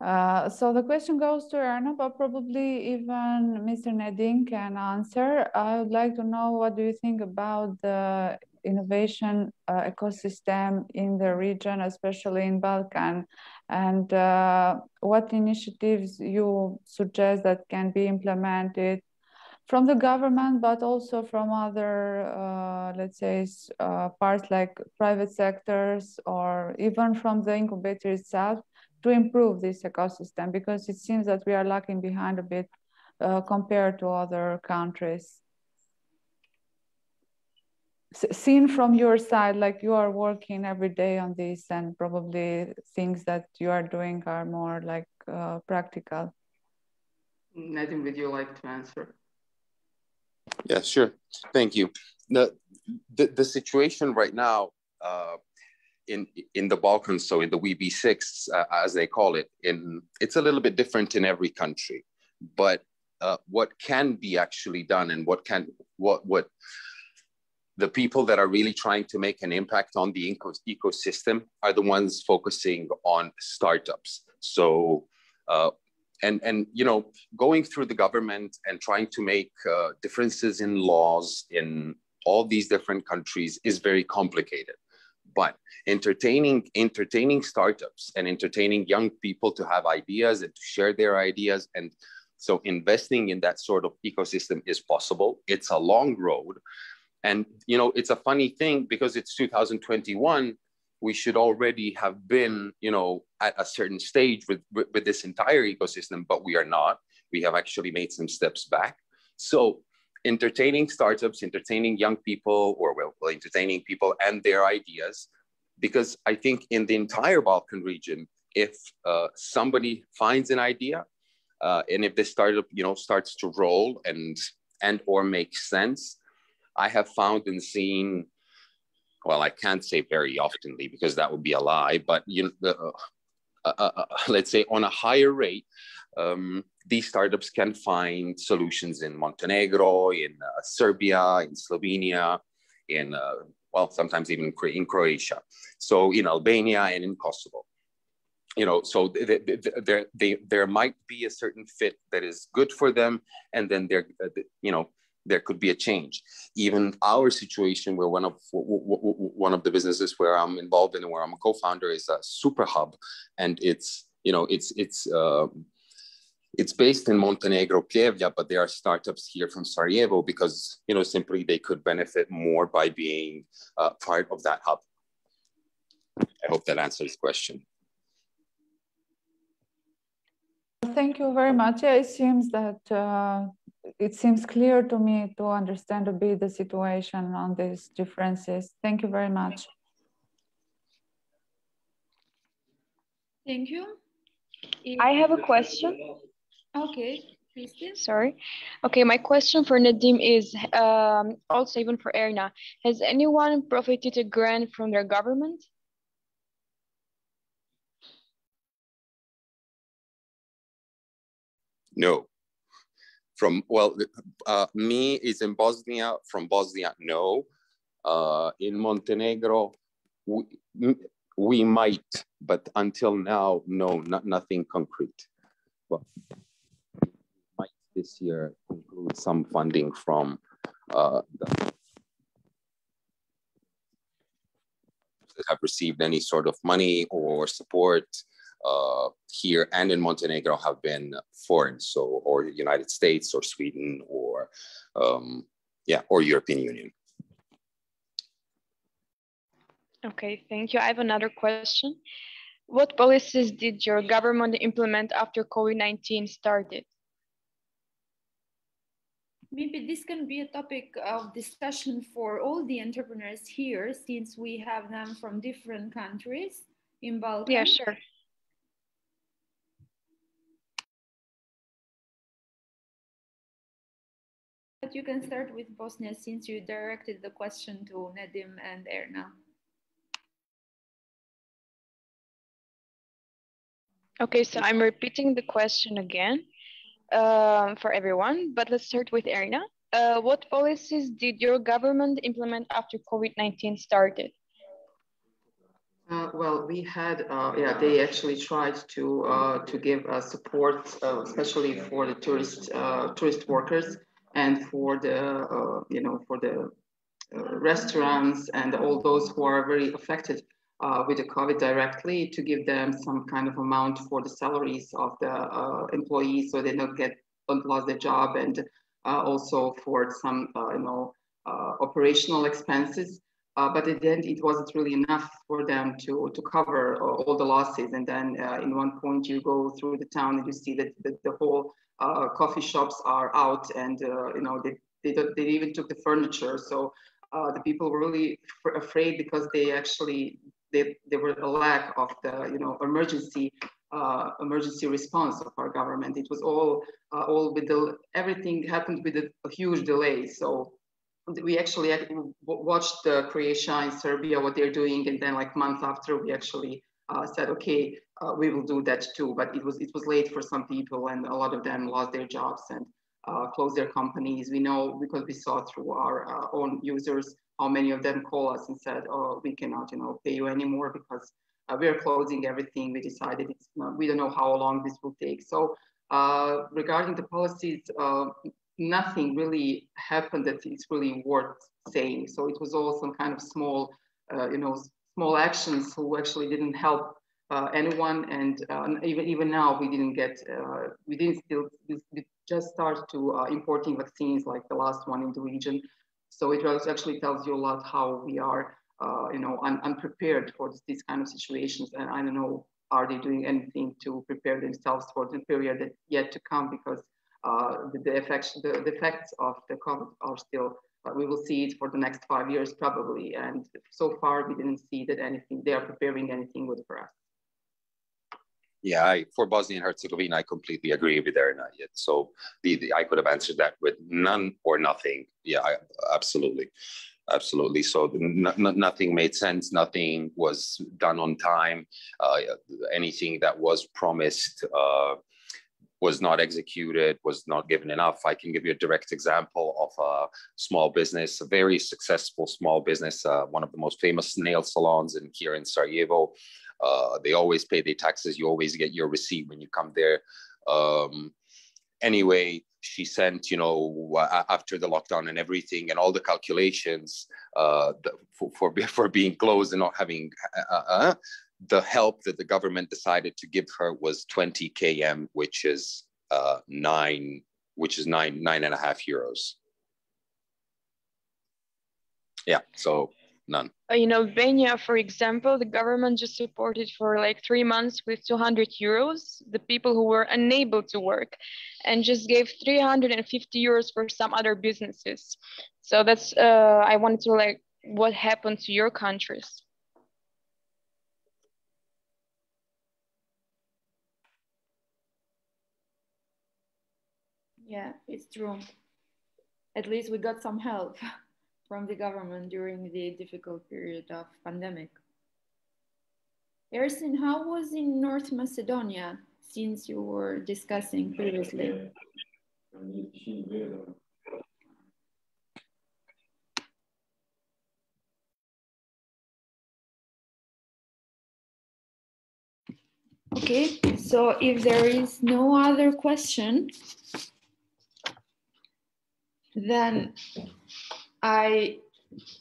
Speaker 21: Uh, so the question goes to Erna, but probably even Mr. Nadine can answer. I would like to know what do you think about the innovation uh, ecosystem in the region, especially in Balkan, and uh, what initiatives you suggest that can be implemented from the government, but also from other, uh, let's say, uh, parts like private sectors or even from the incubator itself to improve this ecosystem? Because it seems that we are lagging behind a bit uh, compared to other countries seen from your side, like you are working every day on this, and probably things that you are doing are more like uh, practical.
Speaker 20: Nadine, would you like to answer?
Speaker 19: Yeah, sure. Thank you. The the, the situation right now uh, in in the Balkans, so in the WB6, uh, as they call it, in it's a little bit different in every country, but uh, what can be actually done and what can what what the people that are really trying to make an impact on the eco- ecosystem are the ones focusing on startups. So, uh, and and you know, going through the government and trying to make uh, differences in laws in all these different countries is very complicated. But entertaining entertaining startups and entertaining young people to have ideas and to share their ideas and so investing in that sort of ecosystem is possible. It's a long road, and you know, it's a funny thing because it's 2021. We should already have been, you know, at a certain stage with, with, with this entire ecosystem, but we are not. We have actually made some steps back. So entertaining startups, entertaining young people, or well, entertaining people and their ideas, because I think in the entire Balkan region, if uh, somebody finds an idea, uh, and if this startup, you know, starts to roll and and or makes sense, I have found and seen, well, I can't say very oftenly because that would be a lie, but you know, uh, uh, uh, uh, *laughs* let's say on a higher rate, um, these startups can find solutions in Montenegro, in uh, Serbia, in Slovenia, in uh, well, sometimes even in Croatia. So in Albania and in Kosovo you know so there there might be a certain fit that is good for them and then there you know there could be a change. Even our situation, where one of one of the businesses where I'm involved in where I'm a co-founder is a super hub, and it's you know it's it's uh, it's based in Montenegro, Pljevlja, but there are startups here from Sarajevo because, you know, simply they could benefit more by being uh, part of that hub. I hope that answers the question.
Speaker 21: Thank you very much. It seems that uh, it seems clear to me to understand a bit the situation on these differences. Thank you very much.
Speaker 3: Thank you.
Speaker 22: I have a question.
Speaker 3: Okay, Christine.
Speaker 22: Sorry. Okay, my question for Nadim is um, also even for Erna. Has anyone profited a grant from their government?
Speaker 19: No. From, well, uh, me is in Bosnia, from Bosnia, no. Uh, in Montenegro, we, we might, but until now, no, not, nothing concrete. Well, might this year include some funding from uh, the have received any sort of money or support uh, here and in Montenegro have been foreign, so or United States or Sweden or um, yeah, or European Union.
Speaker 22: Okay, thank you. I have another question. What policies did your government implement after COVID-19 started?
Speaker 3: Maybe this can be a topic of discussion for all the entrepreneurs here, since we have them from different countries in Balkan.
Speaker 22: Yeah, sure.
Speaker 3: But you can start with Bosnia since you directed the question to Nedim and Erna.
Speaker 22: Okay, so I'm repeating the question again uh, for everyone, but let's start with Erna. Uh, what policies did your government implement after COVID-19 started?
Speaker 20: Uh, well, we had, uh, yeah, they actually tried to uh, to give uh, support, uh, especially for the tourist uh, tourist workers and for the uh, you know for the uh, restaurants and all those who are very affected uh, with the COVID directly to give them some kind of amount for the salaries of the employees so they don't get don't lose their job and also for some you know operational expenses. Uh, but at the end, it wasn't really enough for them to, to cover uh, all the losses. And then uh, in one point, you go through the town and you see that the, the whole uh, coffee shops are out and, you know, they, they, they even took the furniture. So the people were really afraid because they actually, they, there were a lack of the, you know, emergency uh, emergency response of our government. It was all uh, all with the everything happened with a, a, huge delay. So we actually watched the Croatia and Serbia, what they're doing. And then like month after we actually uh, said, okay, uh, we will do that too. But it was, it was late for some people and a lot of them lost their jobs and uh, closed their companies. We know because we saw through our uh, own users, how many of them call us and said, oh, we cannot, you know, pay you anymore because uh, we're closing everything. We decided it's not, we don't know how long this will take. So uh, regarding the policies, nothing really happened that is really worth saying. So it was all some kind of small, you know, small actions who actually didn't help uh, anyone. And uh, even even now, we didn't get, uh, we didn't still, we just start to uh, importing vaccines like the last one in the region. So it actually tells you a lot how we are, uh, you know, un unprepared for this, these kind of situations. And I don't know, are they doing anything to prepare themselves for the period that yet to come? Because uh, the, the, effects, the, the, effects of the COVID are still, uh, we will see it for the next five years probably. And so far, we didn't see that anything, they are preparing anything good for us.
Speaker 19: Yeah, I, for Bosnia and Herzegovina, I completely agree with Erna. So the, the, I could have answered that with none or nothing. Yeah, I, absolutely. Absolutely. So nothing made sense. Nothing was done on time. Uh, anything that was promised uh, was not executed, was not given enough. I can give you a direct example of a small business, a very successful small business, uh, one of the most famous nail salons in here in Sarajevo. Uh, they always pay their taxes. You always get your receipt when you come there. Um, anyway, she sent, you know, after the lockdown and everything, and all the calculations uh, for, for, *laughs* for being closed and not having uh, uh the help that the government decided to give her was 20 km, which is uh, nine, which is nine nine and a half euros. Yeah, so none.
Speaker 22: In Albania, for example, the government just supported for like three months with 200 euros the people who were unable to work and just gave 350 euros for some other businesses. So that's, uh, I wanted to like, what happened to your countries?
Speaker 3: Yeah, it's true. At least we got some help *laughs* from the government during the difficult period of pandemic. Ersin, how was in North Macedonia since you were discussing previously? Okay, so if there is no other question, then I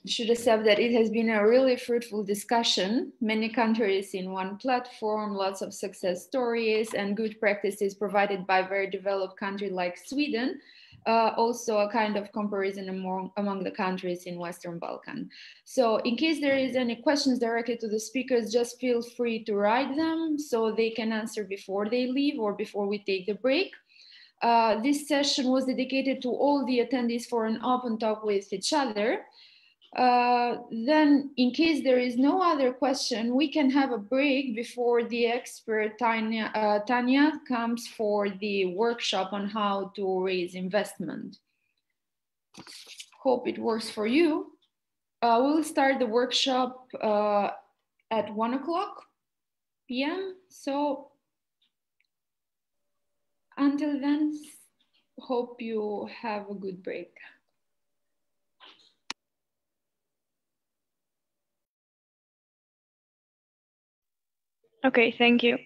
Speaker 3: should accept that it has been a really fruitful discussion. Many countries in one platform, lots of success stories and good practices provided by very developed country like Sweden. Uh, also a kind of comparison among, among the countries in Western Balkan. So in case there is any questions directly to the speakers, just feel free to write them so they can answer before they leave or before we take the break. Uh, this session was dedicated to all the attendees for an open talk with each other. Uh, then, in case there is no other question, we can have a break before the expert Tanya, uh, Tanya comes for the workshop on how to raise investment. Hope it works for you. Uh, we'll start the workshop uh, at one o'clock p.m. So until then, hope you have a good break.
Speaker 22: Okay, thank you.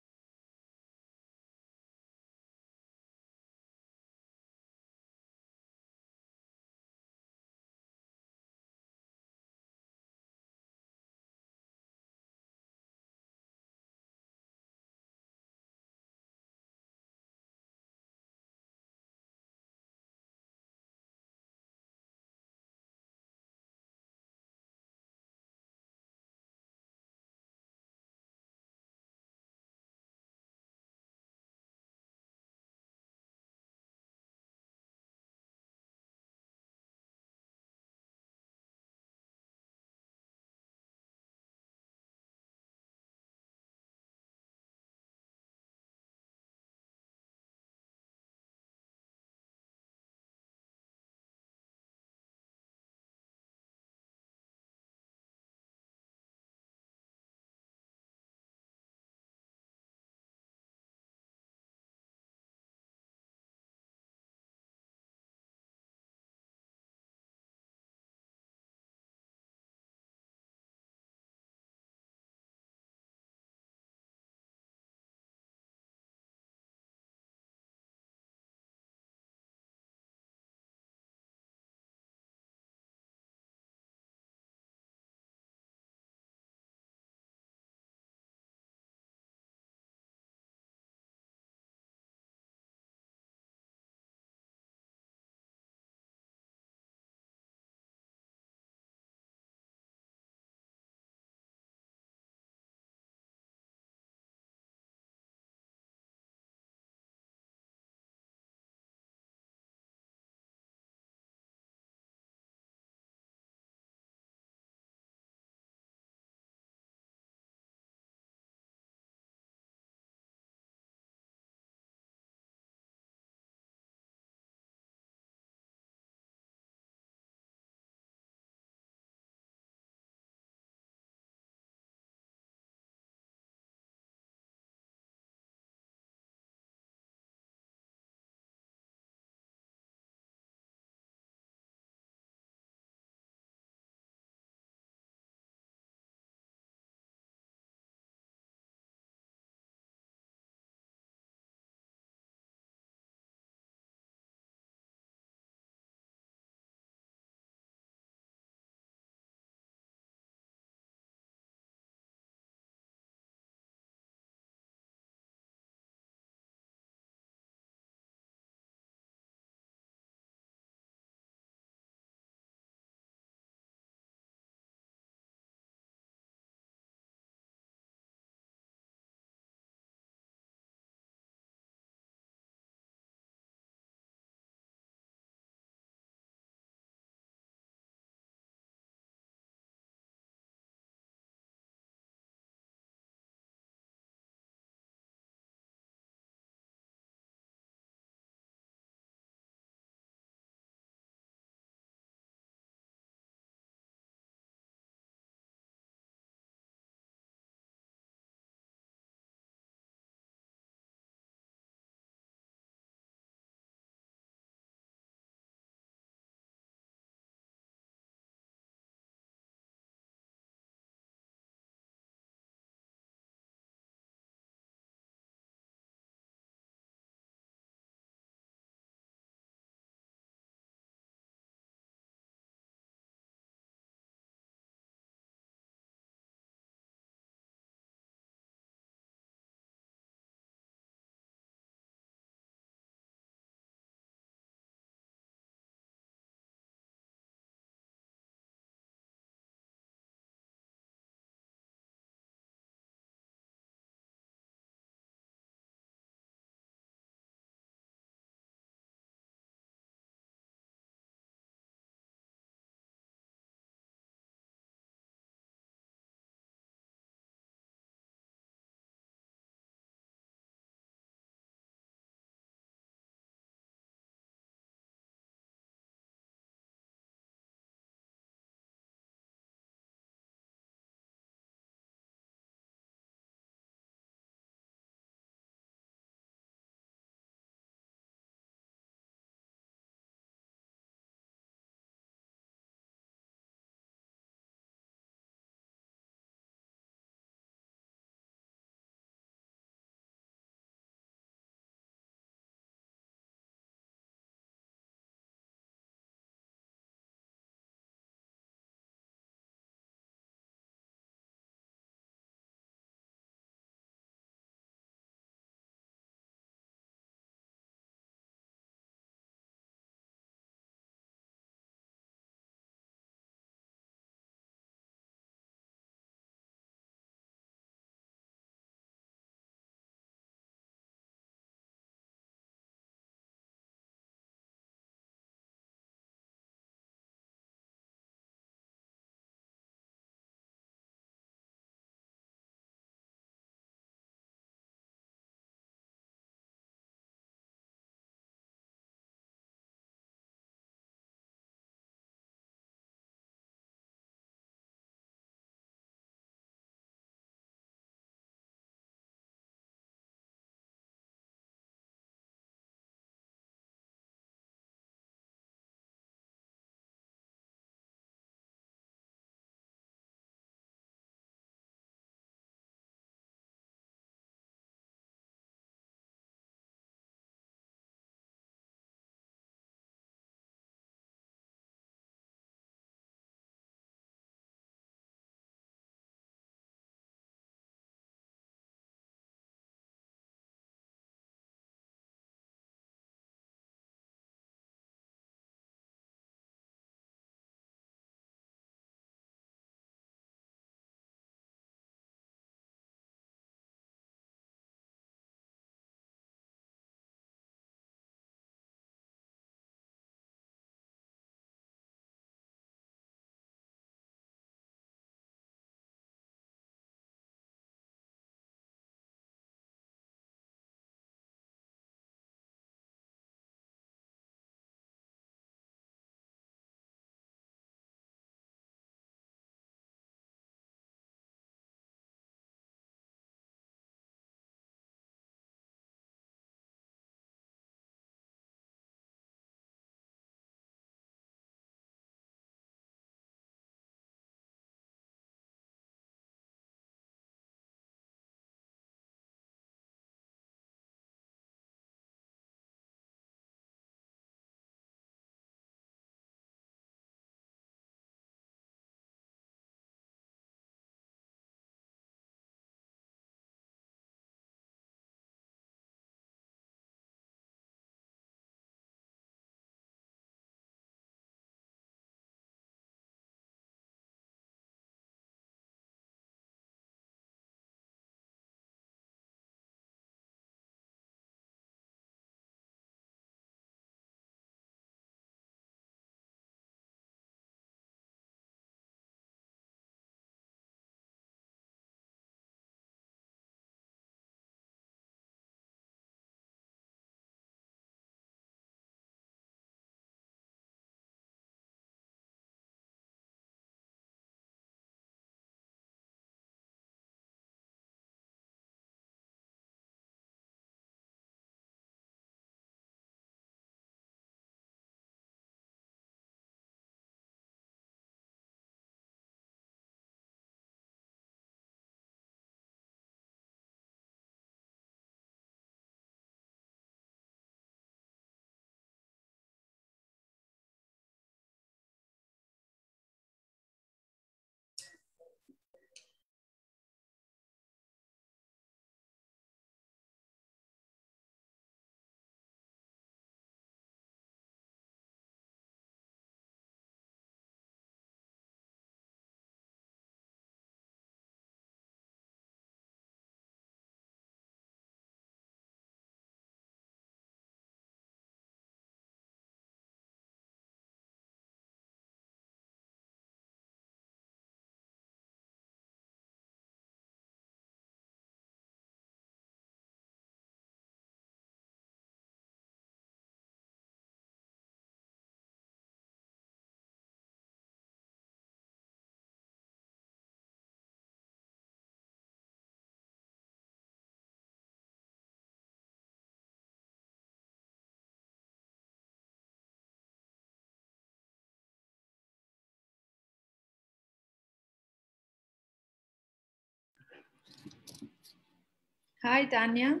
Speaker 3: Hi, Tanya.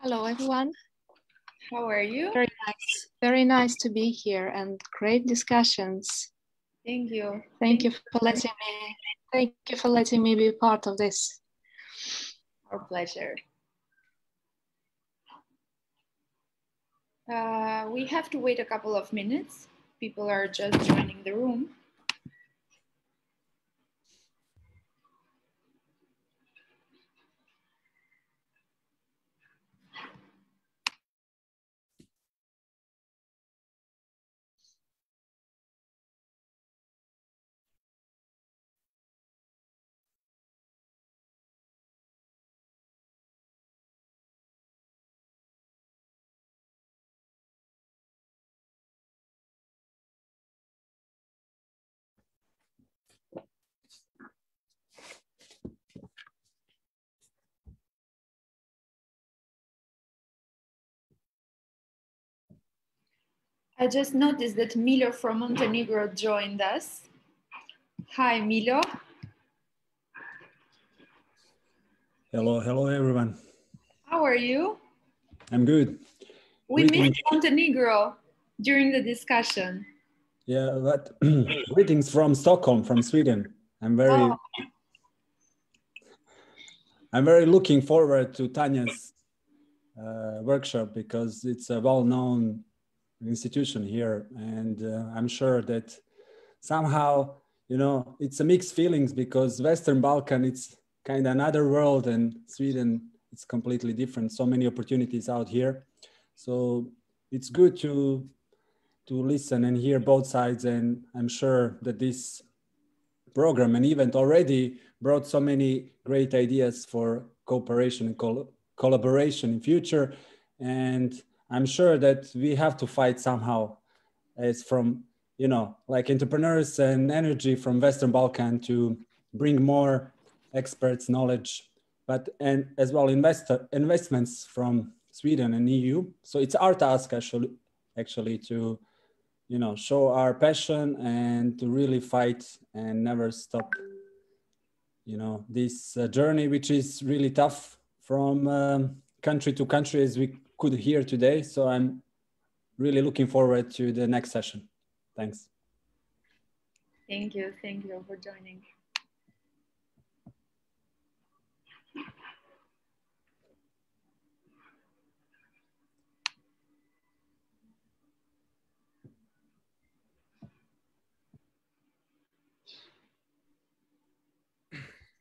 Speaker 23: Hello, everyone.
Speaker 3: How are you?
Speaker 23: Very nice. Very nice to be here and great discussions.
Speaker 3: Thank you.
Speaker 23: Thank you for letting me. Thank you for letting me be part of this.
Speaker 3: Our pleasure. Uh, we have to wait a couple of minutes. People are just joining the room. I just noticed that Milo from Montenegro joined us. Hi, Milo.
Speaker 24: Hello, hello everyone.
Speaker 3: How are you?
Speaker 24: I'm good.
Speaker 3: We
Speaker 24: Greetings.
Speaker 3: missed Montenegro during the discussion.
Speaker 24: Yeah, but *clears throat* greetings from Stockholm, from Sweden. I'm very,
Speaker 3: Oh.
Speaker 24: I'm very looking forward to Tanya's uh, workshop because it's a well-known institution here, and uh, I'm sure that somehow, you know, it's a mixed feelings because Western Balkan it's kind of another world, and Sweden it's completely different. So many opportunities out here, so it's good to to listen and hear both sides, and I'm sure that this program and event already brought so many great ideas for cooperation and col- collaboration in future. And i'm sure that we have to fight somehow. As from you know like entrepreneurs and energy from western balkan to bring more experts knowledge but and as well investor investments from sweden and eu so it's our task actually actually to you know show our passion and to really fight and never stop you know this uh, journey which is really tough from um, country to country as we could hear today so i'm really looking forward to the next session thanks
Speaker 3: Thank you. Thank you for joining.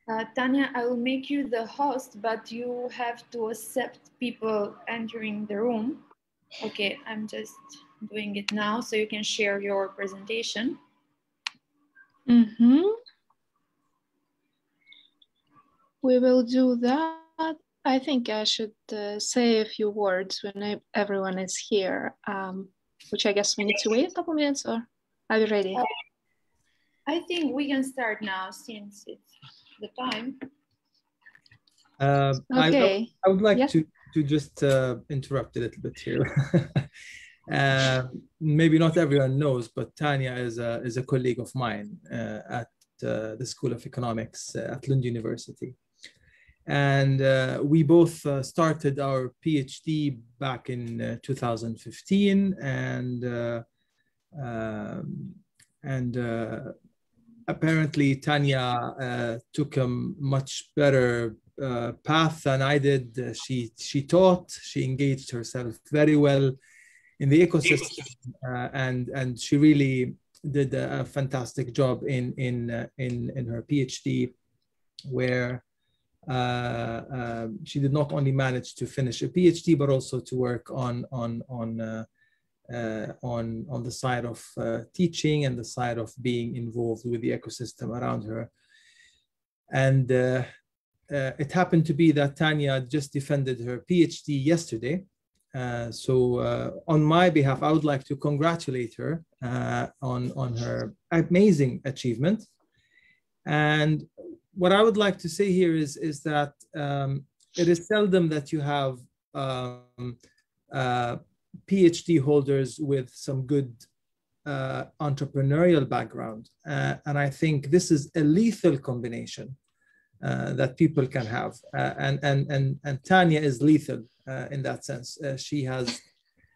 Speaker 3: Uh, Tanya, I will make you the host, but you have to accept people entering the room. Okay, I'm just doing it now so you can share your presentation.
Speaker 23: Mm-hmm. We will do that. I think I should uh, say a few words when I, everyone is here, um, which I guess we need to wait a couple minutes or are you ready?
Speaker 3: Uh, I think we can start now since it's the time.
Speaker 10: Uh, I,
Speaker 23: Okay.
Speaker 10: I would like
Speaker 23: Yeah.
Speaker 10: to to just uh, interrupt a little bit here. *laughs* uh, maybe not everyone knows, but Tanya is a is a colleague of mine uh, at uh, the School of Economics uh, at Lund University, and uh, we both uh, started our PhD back in uh, 2015, and uh, um, and uh, apparently Tanya uh, took a much better uh, path than I did. Uh, she she taught, she engaged herself very well in the ecosystem, uh, and and she really did a fantastic job in in uh, in in her PhD, where. Uh, she did not only manage to finish a PhD, but also to work on on on on on the side of uh, teaching and the side of being involved with the ecosystem around her. And uh, uh, it happened to be that Tanya just defended her PhD yesterday. Uh, so uh, on my behalf, I would like to congratulate her uh, on on her amazing achievement. And what I would like to say here is is that um, it is seldom that you have um, uh, PhD holders with some good uh, entrepreneurial background. Uh, and I think this is a lethal combination uh, that people can have. Uh, and, and, and, and Tanya is lethal uh, in that sense. Uh, she has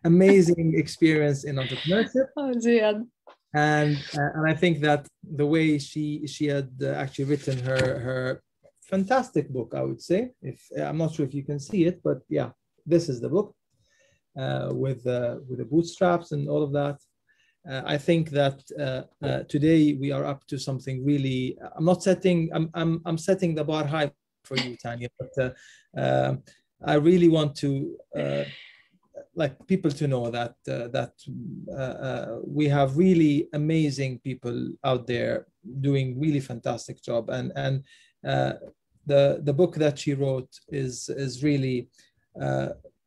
Speaker 10: amazing *laughs* experience in entrepreneurship.
Speaker 23: Oh, Ziad.
Speaker 10: And, uh, and I think that the way she, she had actually written her, her fantastic book, I would say, if I'm not sure if you can see it, but yeah, this is the book with, with the bootstraps and all of that. Uh, I think that uh, uh, today we are up to something really. I'm not setting. I'm I'm I'm setting the bar high for you, Tanya. But um, I really want to like people to know that uh, that uh, uh, we have really amazing people out there doing really fantastic job and and the the book that she wrote is is really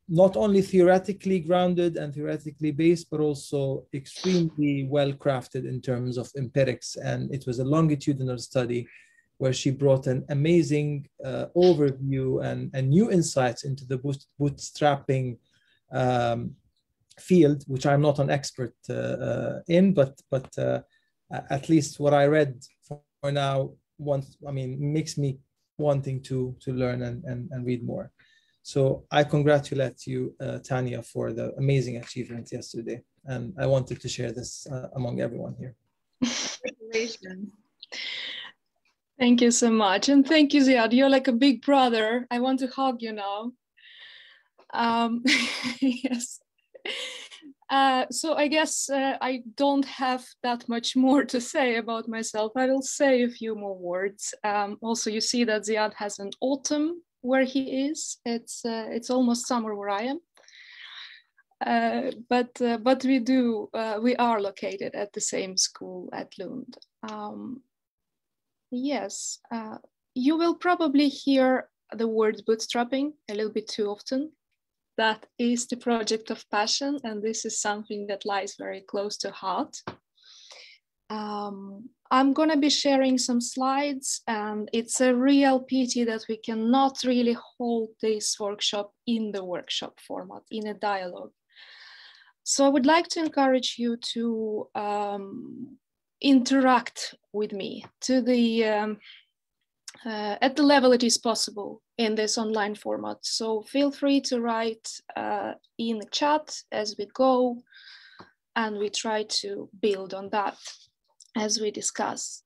Speaker 10: not only theoretically grounded and theoretically based, but also extremely well crafted in terms of empirics. And it was a longitudinal study where she brought an amazing uh, overview and, and new insights into the boot, bootstrapping um, field, which I'm not an expert uh, uh, in, but but uh, at least what I read for now, once I mean, makes me wanting to to learn and, and, and read more. So I congratulate you, uh, Tanya, for the amazing achievement yesterday. And I wanted to share this uh, among everyone here.
Speaker 23: Congratulations. Thank you so much. And thank you, Ziad. You're like a big brother. I want to hug you now. Um, *laughs* yes. Uh, so I guess uh, I don't have that much more to say about myself. I will say a few more words. Um, also, you see that Ziad has an autumn where he is. It's uh, it's almost summer where I am. Uh, but uh, but we do uh, we are located at the same school at Lund. Um, yes, uh, you will probably hear the word bootstrapping a little bit too often. That is the project of passion, and this is something that lies very close to heart. Um, I'm going to be sharing some slides, and it's a real pity that we cannot really hold this workshop in the workshop format, in a dialogue. So I would like to encourage you to um, interact with me to the um, uh, at the level it is possible in this online format. So feel free to write uh, in the chat as we go, and we try to build on that as we discuss.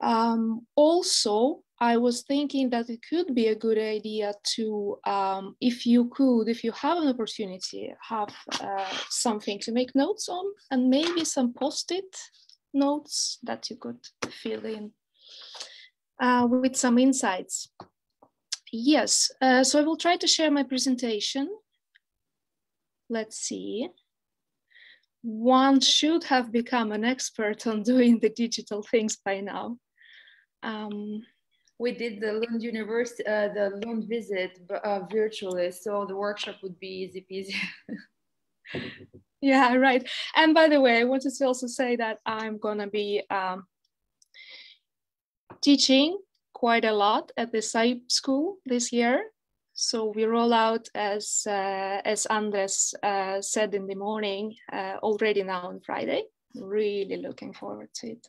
Speaker 23: Um, also, I was thinking that it could be a good idea to, um, if you could, if you have an opportunity, have uh, something to make notes on and maybe some post-it notes that you could fill in uh, with some insights. Yes, uh, so I will try to share my presentation. Let's see one should have become an expert on *laughs* doing the digital things by now. Um,
Speaker 3: we did the Lund University, uh, the Lund visit uh, virtually, so the workshop would be easy peasy. *laughs*
Speaker 23: yeah, right. And by the way, I wanted to also say that I'm gonna be um, teaching quite a lot at the SAIB school this year. So we roll out, as uh, as Andres uh, said in the morning, uh, already now on Friday. Really looking forward to it.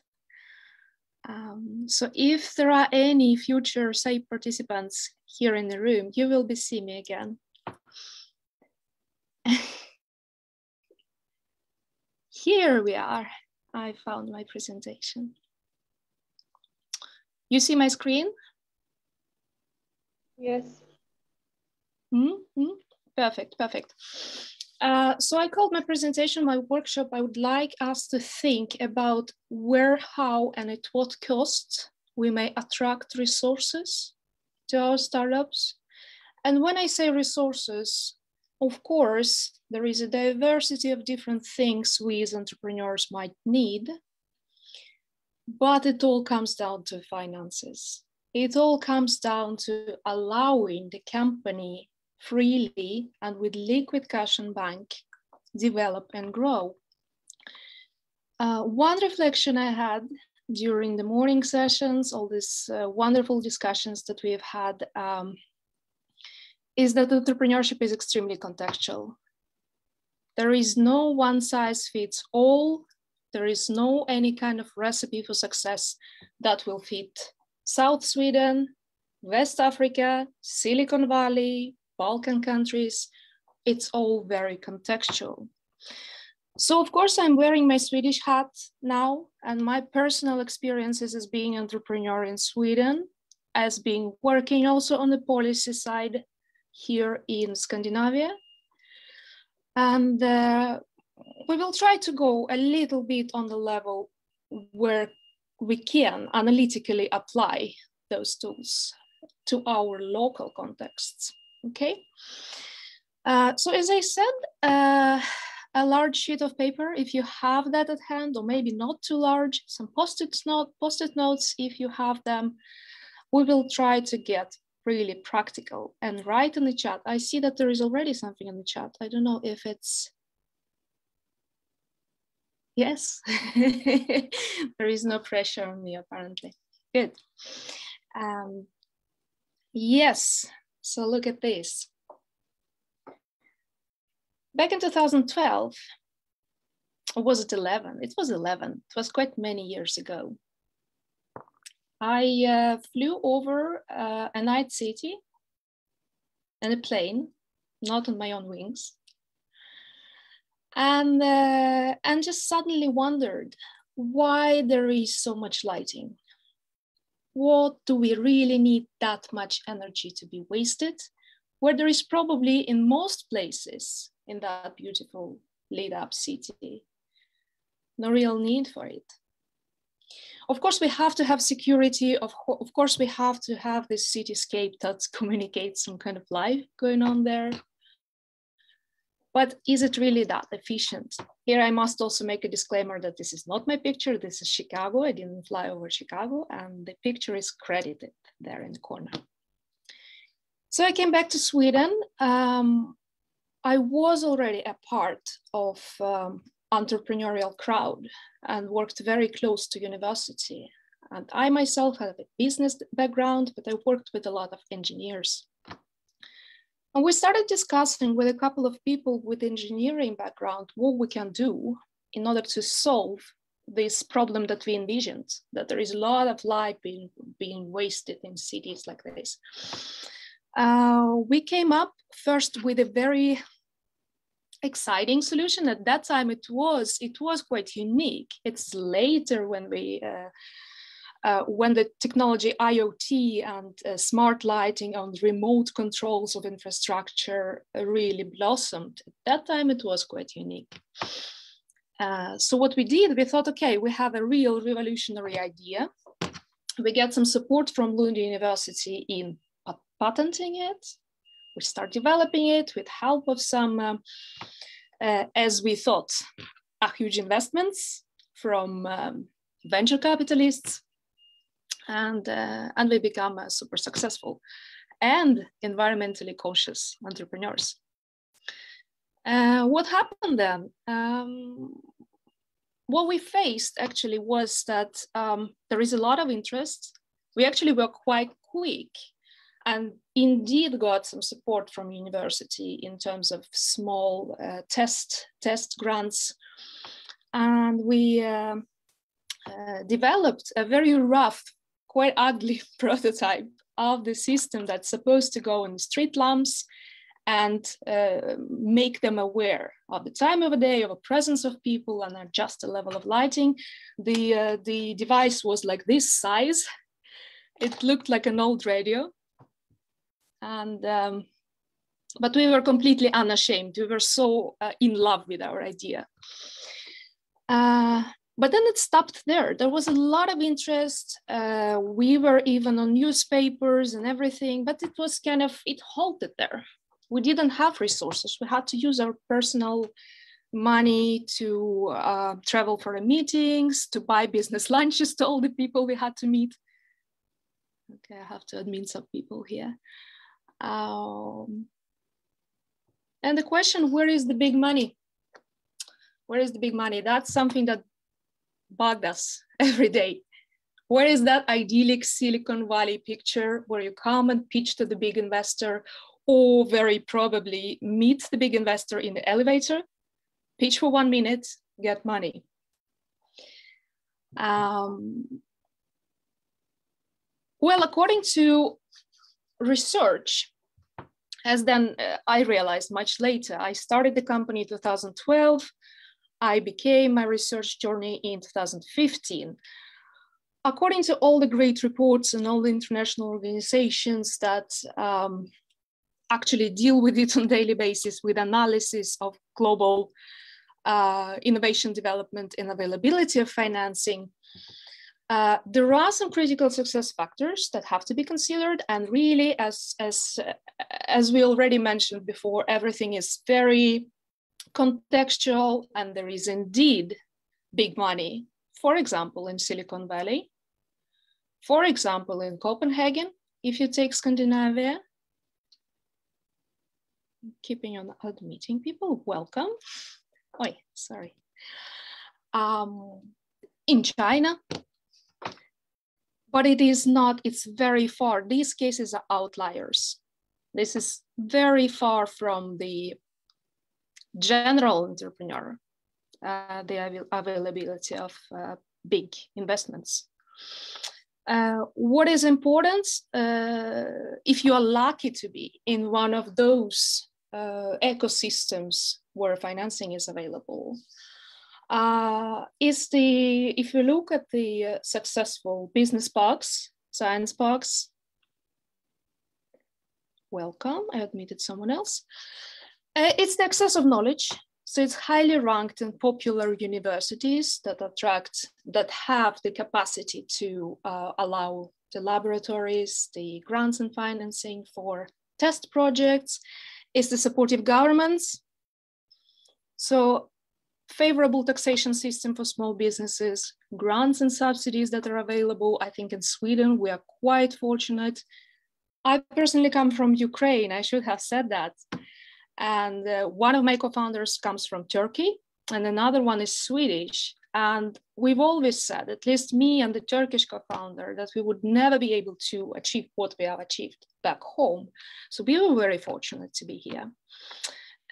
Speaker 23: Um, so if there are any future SAIB participants here in the room, you will be seeing me again. *laughs* here we are. I found my presentation. You see my screen?
Speaker 3: Yes.
Speaker 23: Mm -hmm. Perfect, perfect. Uh, so I called my presentation, my workshop, I would like us to think about where, how, and at what cost we may attract resources to our startups. And when I say resources, of course, there is a diversity of different things we as entrepreneurs might need, but it all comes down to finances. It all comes down to allowing the company freely and with liquid cash and bank develop and grow. Uh, one reflection I had during the morning sessions, all these uh, wonderful discussions that we have had, um, is that entrepreneurship is extremely contextual. There is no one size fits all. There is no any kind of recipe for success that will fit South Sweden, West Africa, Silicon Valley, Balkan countries, it's all very contextual. So of course I'm wearing my Swedish hat now and my personal experiences as being entrepreneur in Sweden, as being working also on the policy side here in Scandinavia. And uh, we will try to go a little bit on the level where we can analytically apply those tools to our local contexts, okay? Uh, so as I said, uh, a large sheet of paper, if you have that at hand, or maybe not too large, some post-it note, post notes if you have them, we will try to get really practical and write in the chat. I see that there is already something in the chat. I don't know if it's, yes, *laughs* there is no pressure on me apparently. Good. Um, yes, so look at this. Back in 2012, or was it 11? It was 11. It was quite many years ago. I uh, flew over uh, a night city in a plane, not on my own wings, and uh, and just suddenly wondered why there is so much lighting. What do we really need that much energy to be wasted? Where there is probably in most places in that beautiful lit up city, no real need for it. Of course, we have to have security. Of, of course, we have to have this cityscape that *laughs* communicates some kind of life going on there. But is it really that efficient? Here, I must also make a disclaimer that this is not my picture. This is Chicago. I didn't fly over Chicago, and the picture is credited there in the corner. So I came back to Sweden. Um, I was already a part of um, entrepreneurial crowd and worked very close to university. And I myself have a business background, but I worked with a lot of engineers. And we started discussing with a couple of people with engineering background what we can do in order to solve this problem that we envisioned, that there is a lot of life being, being wasted in cities like this. Uh, we came up first with a very exciting solution at that time it was it was quite unique it's later when we uh, uh, when the technology IoT and uh, smart lighting and remote controls of infrastructure really blossomed. At that time, it was quite unique. Uh, so what we did, we thought, okay, we have a real revolutionary idea. We get some support from Lund University in patenting it we start developing it with help of some, um, uh, as we thought, a huge investments from um, venture capitalists, and uh, and we become uh, super successful and environmentally conscious entrepreneurs. Uh, what happened then? Um, what we faced actually was that um, there is a lot of interest. We actually were quite quick and indeed got some support from university in terms of small uh, test test grants and we uh, uh, developed a very rough quite ugly *laughs* prototype of the system that's supposed to go in street lamps and uh, make them aware of the time of the day, of a presence of people, and adjust the level of lighting. The, uh, the device was like this size. It looked like an old radio, and um, but we were completely unashamed. We were so uh, in love with our idea. But then it stopped there. There was a lot of interest. Uh, we were even on newspapers and everything, but it was kind of, it halted there. We didn't have resources. We had to use our personal money to uh, travel for the meetings, to buy business *laughs* lunches to all the people we had to meet. Okay, I have to admit some people here. Um, and the question, where is the big money? Where is the big money? That's something that bugged us every day. Where is that idyllic Silicon Valley picture where you come and pitch to the big investor or very probably meet the big investor in the elevator, pitch for one minute, get money. Um, well, according to research as then uh, I realized much later. I started the company in 2012. I became my research journey in 2015. According to all the great reports and all the international organizations that um, actually deal with it on daily basis with analysis of global uh, innovation development and availability of financing, uh, there are some critical success factors that have to be considered. And really, as, as, as we already mentioned before, everything is very contextual and there is indeed big money. For example, in Silicon Valley, for example, in Copenhagen, if you take Scandinavia, keeping on admitting people, welcome. Oh, sorry. Um, in China, but it is not, it's very far. These cases are outliers. This is very far from the general entrepreneur, uh, the avail availability of uh, big investments. Uh, what is important, uh, if you are lucky to be in one of those uh, ecosystems where financing is available, uh, is the, if you look at the successful business parks, science parks, welcome, I admitted someone else. Uh, it's the access of knowledge. So it's highly ranked and popular universities that attract, that have the capacity to uh, allow the laboratories, the grants and financing for test projects. It's the supportive governments. So favorable taxation system for small businesses, grants and subsidies that are available. I think in Sweden, we are quite fortunate. I personally come from Ukraine, I should have said that. And uh, one of my co-founders comes from Turkey and another one is Swedish. And we've always said, at least me and the Turkish co-founder, that we would never be able to achieve what we have achieved back home. So we were very fortunate to be here.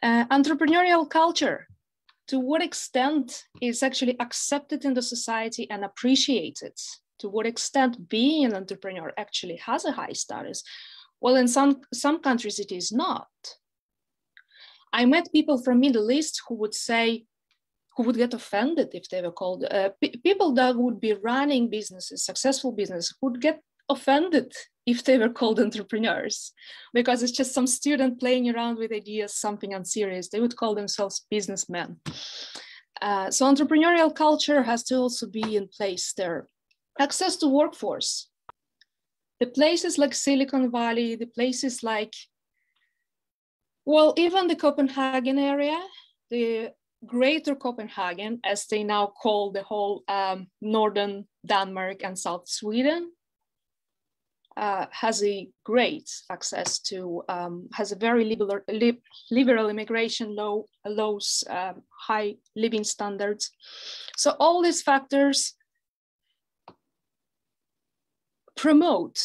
Speaker 23: Uh, entrepreneurial culture to what extent is actually accepted in the society and appreciated? To what extent being an entrepreneur actually has a high status? Well, in some, some countries it is not. I met people from Middle East who would say, who would get offended if they were called, uh, people that would be running businesses, successful business, would get offended if they were called entrepreneurs. Because it's just some student playing around with ideas something unserious. They would call themselves businessmen. Uh, so entrepreneurial culture has to also be in place there. Access to workforce. The places like silicon valley the places like well even the copenhagen area the greater copenhagen as they now call the whole um, northern denmark and south sweden uh, has a great access to, um, has a very liberal, liberal immigration law, laws, um, high living standards. So all these factors promote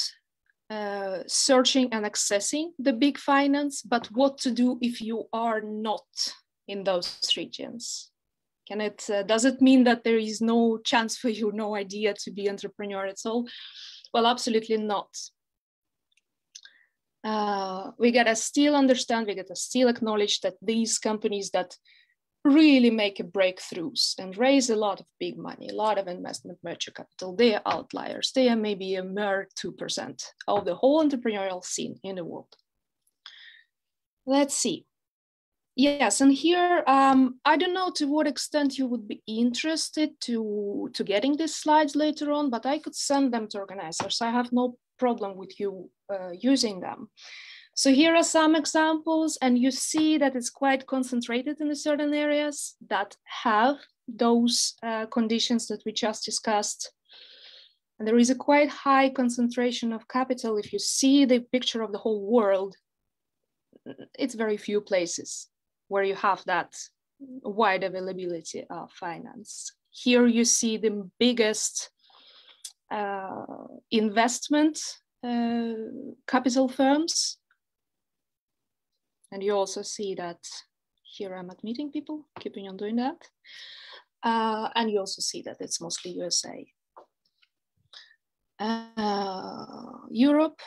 Speaker 23: uh, searching and accessing the big finance, but what to do if you are not in those regions? Can it, uh, does it mean that there is no chance for you, no idea to be entrepreneur at all? Well, absolutely not. Uh, we gotta still understand, we gotta still acknowledge that these companies that really make a breakthroughs and raise a lot of big money, a lot of investment venture capital, they are outliers. They are maybe a mere 2% of the whole entrepreneurial scene in the world. Let's see. Yes, and here, um, I don't know to what extent you would be interested to, to getting these slides later on, but I could send them to organizers. I have no problem with you uh, using them. So here are some examples, and you see that it's quite concentrated in certain areas that have those uh, conditions that we just discussed. And there is a quite high concentration of capital. If you see the picture of the whole world, it's very few places where you have that wide availability of finance. Here you see the biggest uh, investment uh, capital firms. And you also see that here I'm admitting people, keeping on doing that. Uh, and you also see that it's mostly USA. Uh, Europe,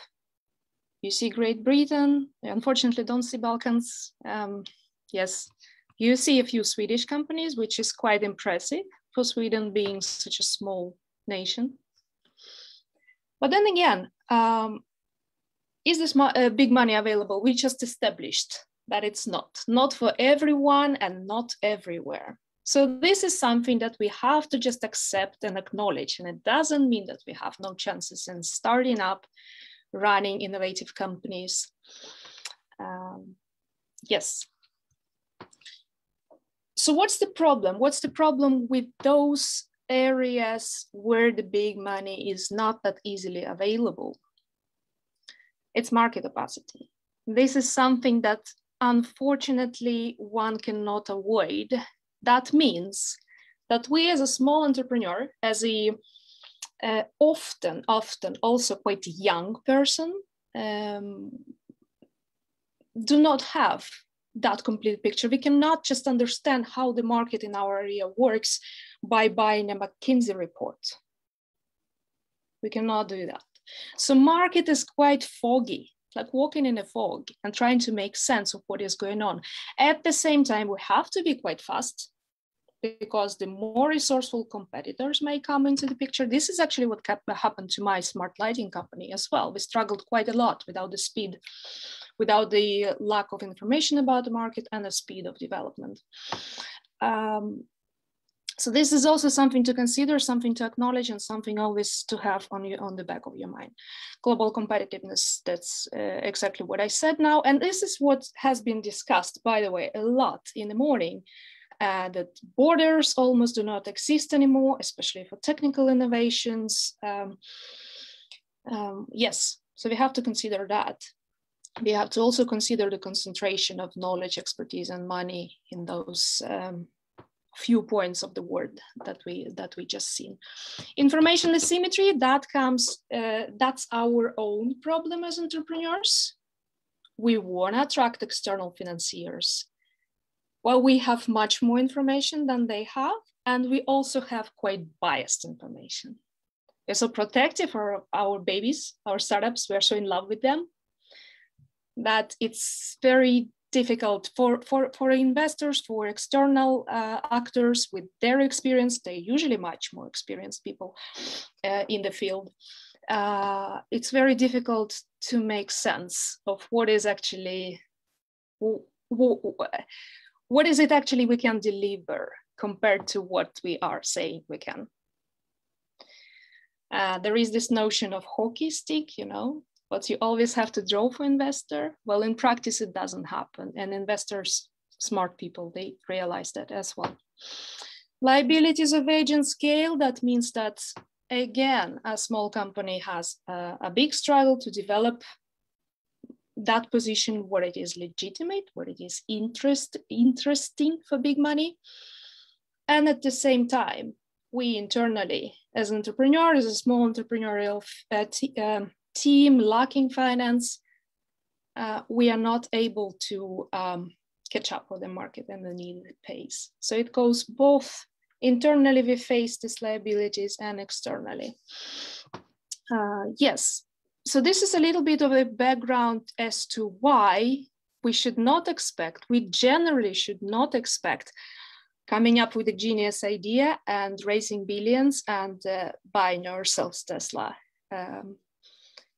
Speaker 23: You see Great Britain, unfortunately don't see Balkans. Um, yes, you see a few Swedish companies, which is quite impressive for Sweden being such a small nation. But then again, um, is this mo uh, big money available? We just established that it's not, not for everyone and not everywhere. So this is something that we have to just accept and acknowledge. And it doesn't mean that we have no chances in starting up, running innovative companies. Um, yes. So what's the problem? What's the problem with those areas where the big money is not that easily available? It's market opacity. This is something that unfortunately one cannot avoid that means that we as a small entrepreneur, as a uh, often, often also quite young person, um, do not have that complete picture. We cannot just understand how the market in our area works by buying a McKinsey report. We cannot do that. So market is quite foggy, like walking in a fog and trying to make sense of what is going on. At the same time, we have to be quite fast because the more resourceful competitors may come into the picture. This is actually what happened to my smart lighting company as well. We struggled quite a lot without the speed, without the lack of information about the market and the speed of development. Um, so this is also something to consider, something to acknowledge, and something always to have on you on the back of your mind. Global competitiveness, that's uh, exactly what I said now. And this is what has been discussed, by the way, a lot in the morning uh, that borders almost do not exist anymore, especially for technical innovations. Um, um, yes, so we have to consider that. We have to also consider the concentration of knowledge, expertise, and money in those um, few points of the word that we that we just seen. Information asymmetry that comes uh, that's our own problem as entrepreneurs. We want to attract external financiers well, we have much more information than they have, and we also have quite biased information. We're so protective for our babies, our startups, we're so in love with them that it's very difficult for, for, for investors, for external uh, actors with their experience, they're usually much more experienced people uh, in the field. Uh, it's very difficult to make sense of what is actually what is it actually we can deliver compared to what we are saying we can? Uh, there is this notion of hockey stick, you know, but you always have to draw for investor. Well, in practice, it doesn't happen. And investors, smart people, they realize that as well. Liabilities of age and scale, that means that again, a small company has a, a big struggle to develop that position where it is legitimate, where it is interest, interesting for big money. And at the same time, we internally, as entrepreneurs, as a small entrepreneurial uh, um, team lacking finance, uh, we are not able to um, catch up with the market and the needed pace. So it goes both internally, we face these liabilities and externally. Uh, yes, so this is a little bit of a background as to why we should not expect, we generally should not expect coming up with a genius idea and raising billions and uh, buying ourselves Tesla um,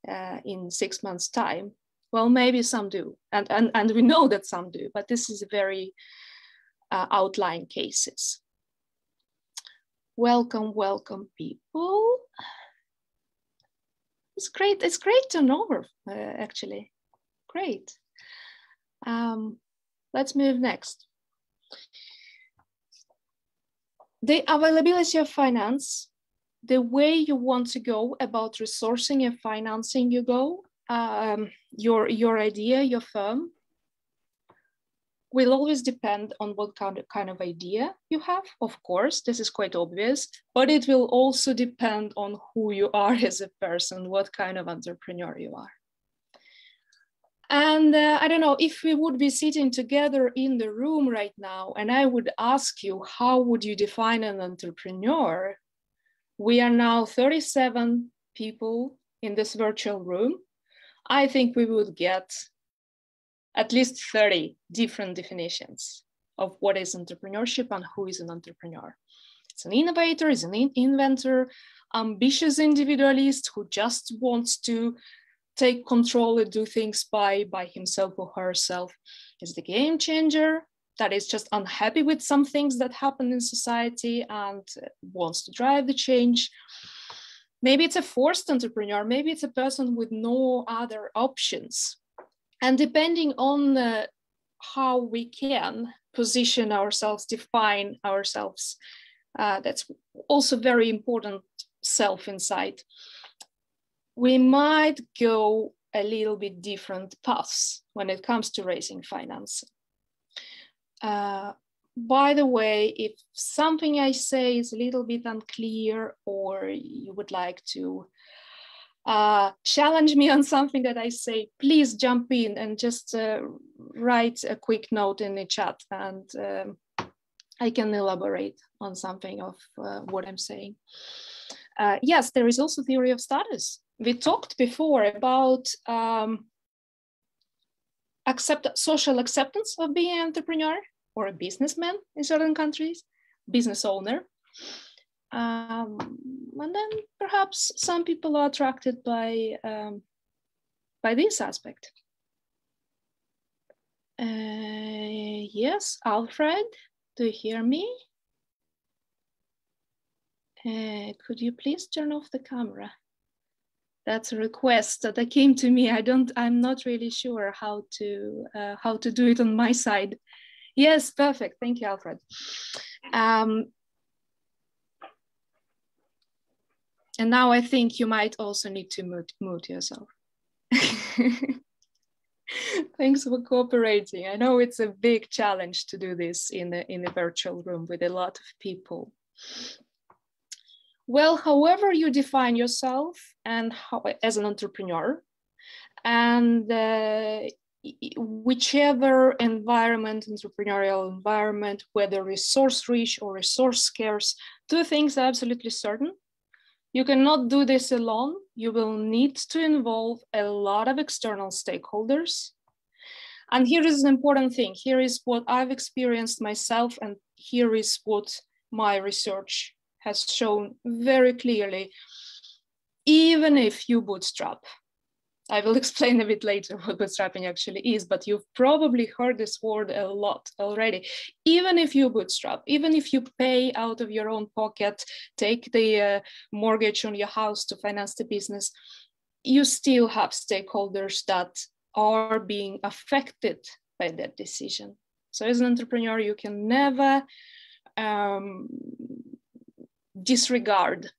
Speaker 23: uh, in six months time. Well, maybe some do, and, and, and we know that some do, but this is a very uh, outlying cases. Welcome, welcome people it's great. It's great to know her, uh, actually. Great. Um, let's move next. The availability of finance, the way you want to go about resourcing and financing you go, um, your, your idea, your firm, will always depend on what kind of, kind of idea you have, of course, this is quite obvious, but it will also depend on who you are as a person, what kind of entrepreneur you are. And uh, I don't know, if we would be sitting together in the room right now, and I would ask you, how would you define an entrepreneur? We are now 37 people in this virtual room. I think we would get at least 30 different definitions of what is entrepreneurship and who is an entrepreneur. It's an innovator, is an in inventor, ambitious individualist who just wants to take control and do things by, by himself or herself. Is the game changer that is just unhappy with some things that happen in society and wants to drive the change. Maybe it's a forced entrepreneur, maybe it's a person with no other options. And depending on uh, how we can position ourselves, define ourselves, uh, that's also very important self insight. We might go a little bit different paths when it comes to raising finance. Uh, by the way, if something I say is a little bit unclear or you would like to uh, challenge me *laughs* on something that I say, please jump in and just uh, write a quick note in the chat and um, I can elaborate on something of uh, what I'm saying. Uh, yes, there is also theory of status. We talked before about um, accept social acceptance of being an entrepreneur or a businessman in certain countries, business owner. Um, and then perhaps some people are attracted by, um, by this aspect. Uh, yes, Alfred, do you hear me? Uh, could you please turn off the camera? That's a request that came to me. I don't, I'm not really sure how to, uh, how to do it on my side. Yes, perfect. Thank you, Alfred. Um, and now I think you might also need to mute, mute yourself. *laughs* Thanks for cooperating. I know it's a big challenge to do this in a, in a virtual room with a lot of people. Well, however you define yourself and how, as an entrepreneur, and uh, whichever environment, entrepreneurial environment, whether resource rich or resource scarce, two things are absolutely certain. You cannot do this alone. You will need to involve a lot of external stakeholders. And here is an important thing. Here is what I've experienced myself, and here is what my research has shown very clearly. Even if you bootstrap, I will *laughs* explain a bit later what bootstrapping actually is, but you've probably heard this word a lot already. Even if you bootstrap, even if you pay out of your own pocket, take the uh, mortgage on your house to finance the business, you still have stakeholders that are being affected by that decision. So as an entrepreneur, you can never um, disregard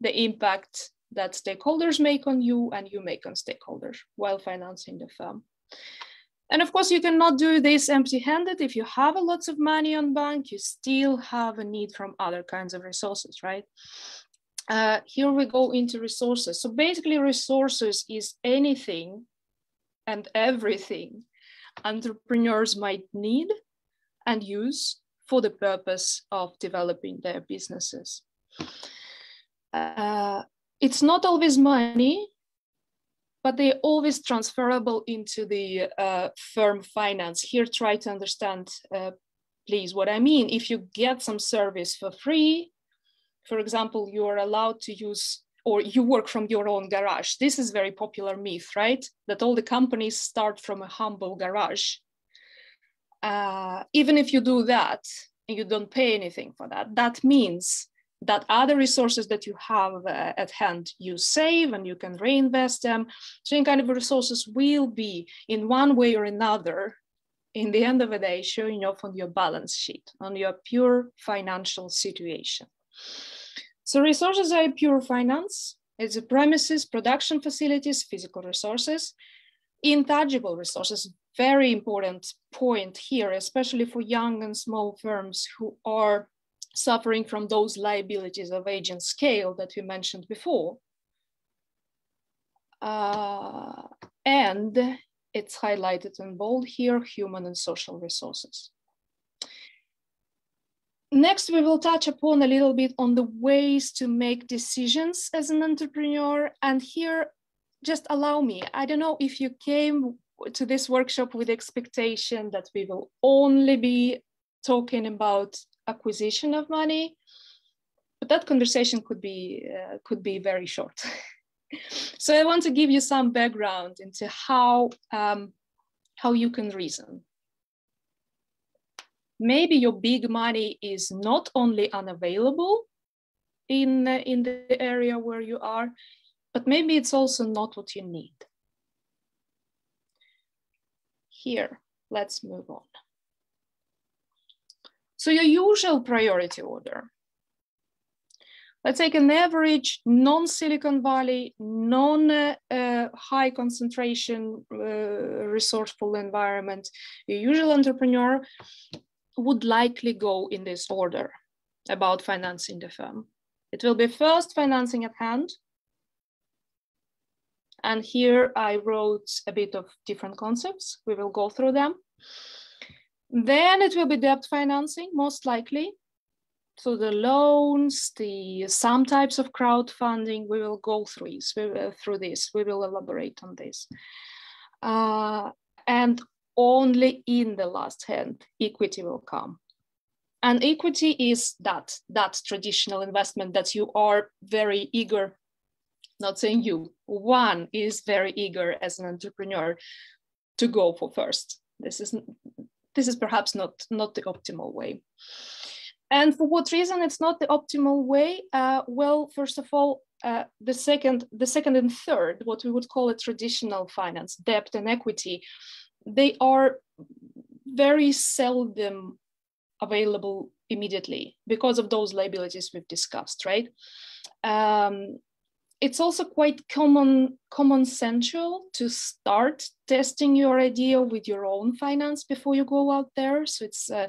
Speaker 23: the impact that stakeholders make on you and you make on stakeholders while financing the firm. And of course, you cannot do this empty-handed. If you have a lots of money on bank, you still have a need from other kinds of resources, right? Uh, here we go into resources. So basically resources is anything and everything entrepreneurs might need and use for the purpose of developing their businesses. Uh, it's not always money, but they're always transferable into the uh, firm finance. Here, try to understand, uh, please, what I mean. If you get some service for free, for example, you are allowed to use or you work from your own garage. This is very popular myth, right? That all the companies start from a humble garage. Uh, even if you do that and you don't pay anything for that, that means that other resources that you have uh, at hand you save and you can reinvest them. In kind of resources will be in one way or another in the end of the day showing off on your balance sheet on your pure financial situation. So resources are pure finance. It's a premises production facilities physical resources. Intangible resources very important point here especially for young and small firms who are suffering from those liabilities of age and scale that we mentioned before. Uh, and it's highlighted in bold here, human and social resources. Next, we will touch upon a little bit on the ways to make decisions as an entrepreneur. And here, just allow me, I don't know if you came to this workshop with expectation that we will only be talking about acquisition of money, but that conversation could be, uh, could be very short. *laughs* so I want to give you some background into how, um, how you can reason. Maybe your big money is not only unavailable in, uh, in the area where you are, but maybe it's also not what you need. Here, let's move on. So your usual priority order. Let's take an average non-Silicon Valley, non-high uh, concentration uh, resourceful environment. Your usual entrepreneur would likely go in this order about financing the firm. It will be first financing at hand, and here I wrote a bit of different concepts. We will go through them. Then it will be debt financing, most likely. So the loans, the some types of crowdfunding, we will go through this. We will, through this. We will elaborate on this. Uh, and only in the last hand, equity will come. And equity is that, that traditional investment that you are very eager not saying you, one is very eager as an entrepreneur to go for first. This is this is perhaps not not the optimal way. And for what reason it's not the optimal way? Uh, well, first of all, uh, the second the second and third, what we would call a traditional finance, debt and equity, they are very seldom available immediately because of those liabilities we've discussed, right? Um, it's also quite common common sensual to start testing your idea with your own finance before you go out there. So it's uh,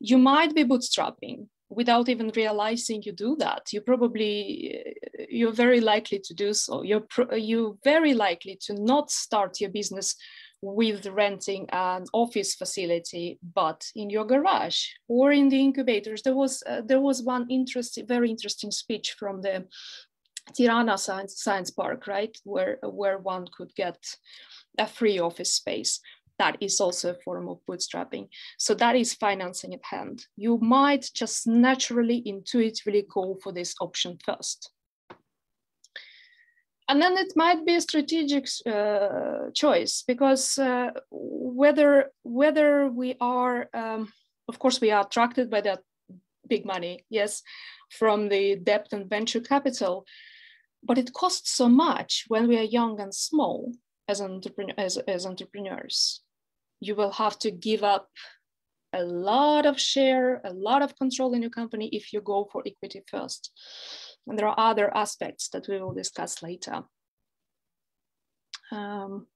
Speaker 23: you might be bootstrapping without even realizing you do that. You probably uh, you're very likely to do so. You're you're very likely to not start your business with renting an office facility but in your garage or in the incubators. There was uh, there was one interesting very interesting speech from the Tirana Science, Science Park, right, where, where one could get a free office space. That is also a form of bootstrapping. So that is financing at hand. You might just naturally, intuitively go for this option first. And then it might be a strategic uh, choice because uh, whether whether we are, um, of course, we are attracted by that big money, yes, from the debt and venture capital, but it costs so much when we are young and small as, entrepreneur, as, as entrepreneurs. You will have to give up a lot of share, a lot of control in your company if you go for equity first. And there are other aspects that we will discuss later. Um,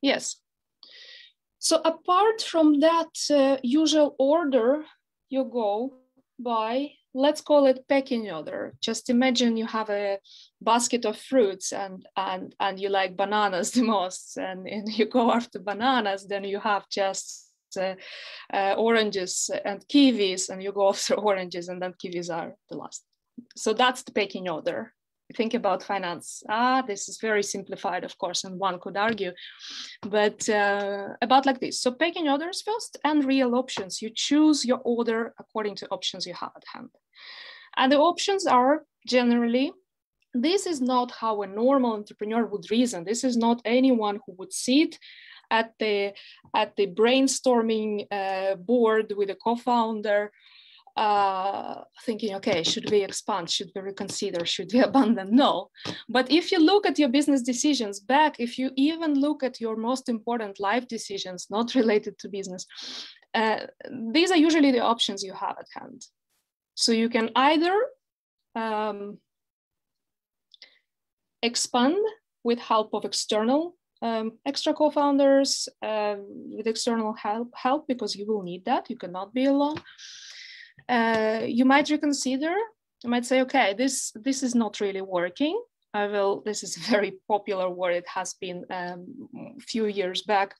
Speaker 23: yes. So apart from that uh, usual order, you go by let's call it pecking order. Just imagine you have a basket of fruits and and and you like bananas the *laughs* most, and, and you go after bananas, then you have just uh, uh, oranges and kiwis, and you go *laughs* after oranges, and then kiwis are the last. So that's the pecking order think about finance. Ah, this is very simplified, of course, and one could argue, but uh, about like this. So picking orders first and real options. You choose your order according to options you have at hand. And the options are generally, this is not how a normal entrepreneur would reason. This is not anyone who would sit at the, at the brainstorming uh, board with a co-founder uh, thinking, okay, should we expand? Should we reconsider? Should we *laughs* abandon? No. But if you look at your business decisions back, if you even look at your most important life decisions, not *laughs* related to business, uh, these are usually the options you have at hand. So you can either um, expand with help of external um, extra co-founders uh, with external help help because you will need that you cannot be alone uh, you might reconsider. You might say, okay, this this is not really working. I will. This is a *laughs* very popular word. It has been um, a few years back.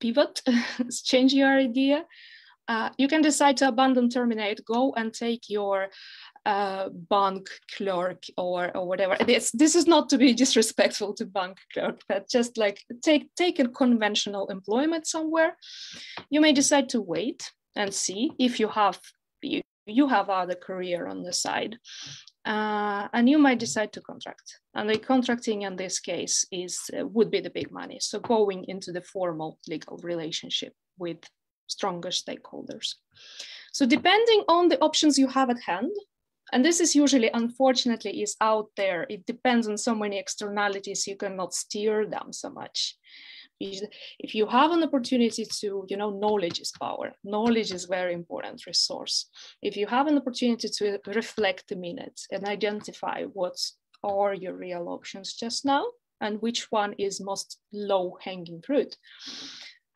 Speaker 23: Pivot, *laughs* change your idea. Uh, you can decide to abandon, terminate, go and take your uh, bank clerk or or whatever. This this is not to be *laughs* disrespectful to bank clerk, but just like take take a conventional employment somewhere. You may decide to wait and see if you have you, you have other career on the side. Uh, and you might decide to contract. And the contracting in this case is uh, would be the big money. So going into the formal legal relationship with stronger stakeholders. So depending on the options you have at hand, and this is usually unfortunately is out there it depends on so many externalities you cannot steer them so much if you have an opportunity to you know knowledge is power knowledge is very important resource if you have an opportunity to reflect a minute and identify what are your real options just now and which one is most low hanging fruit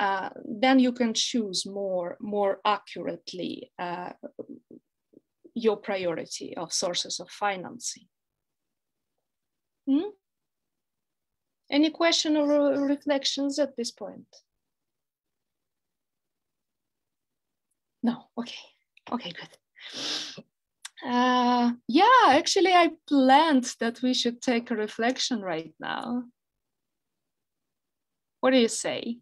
Speaker 23: uh, then you can choose more more accurately uh, your priority of sources of financing. Hmm? Any question or reflections at this point? No, okay, okay, good. Uh, yeah, actually I planned that we should take a reflection right now. What do you say?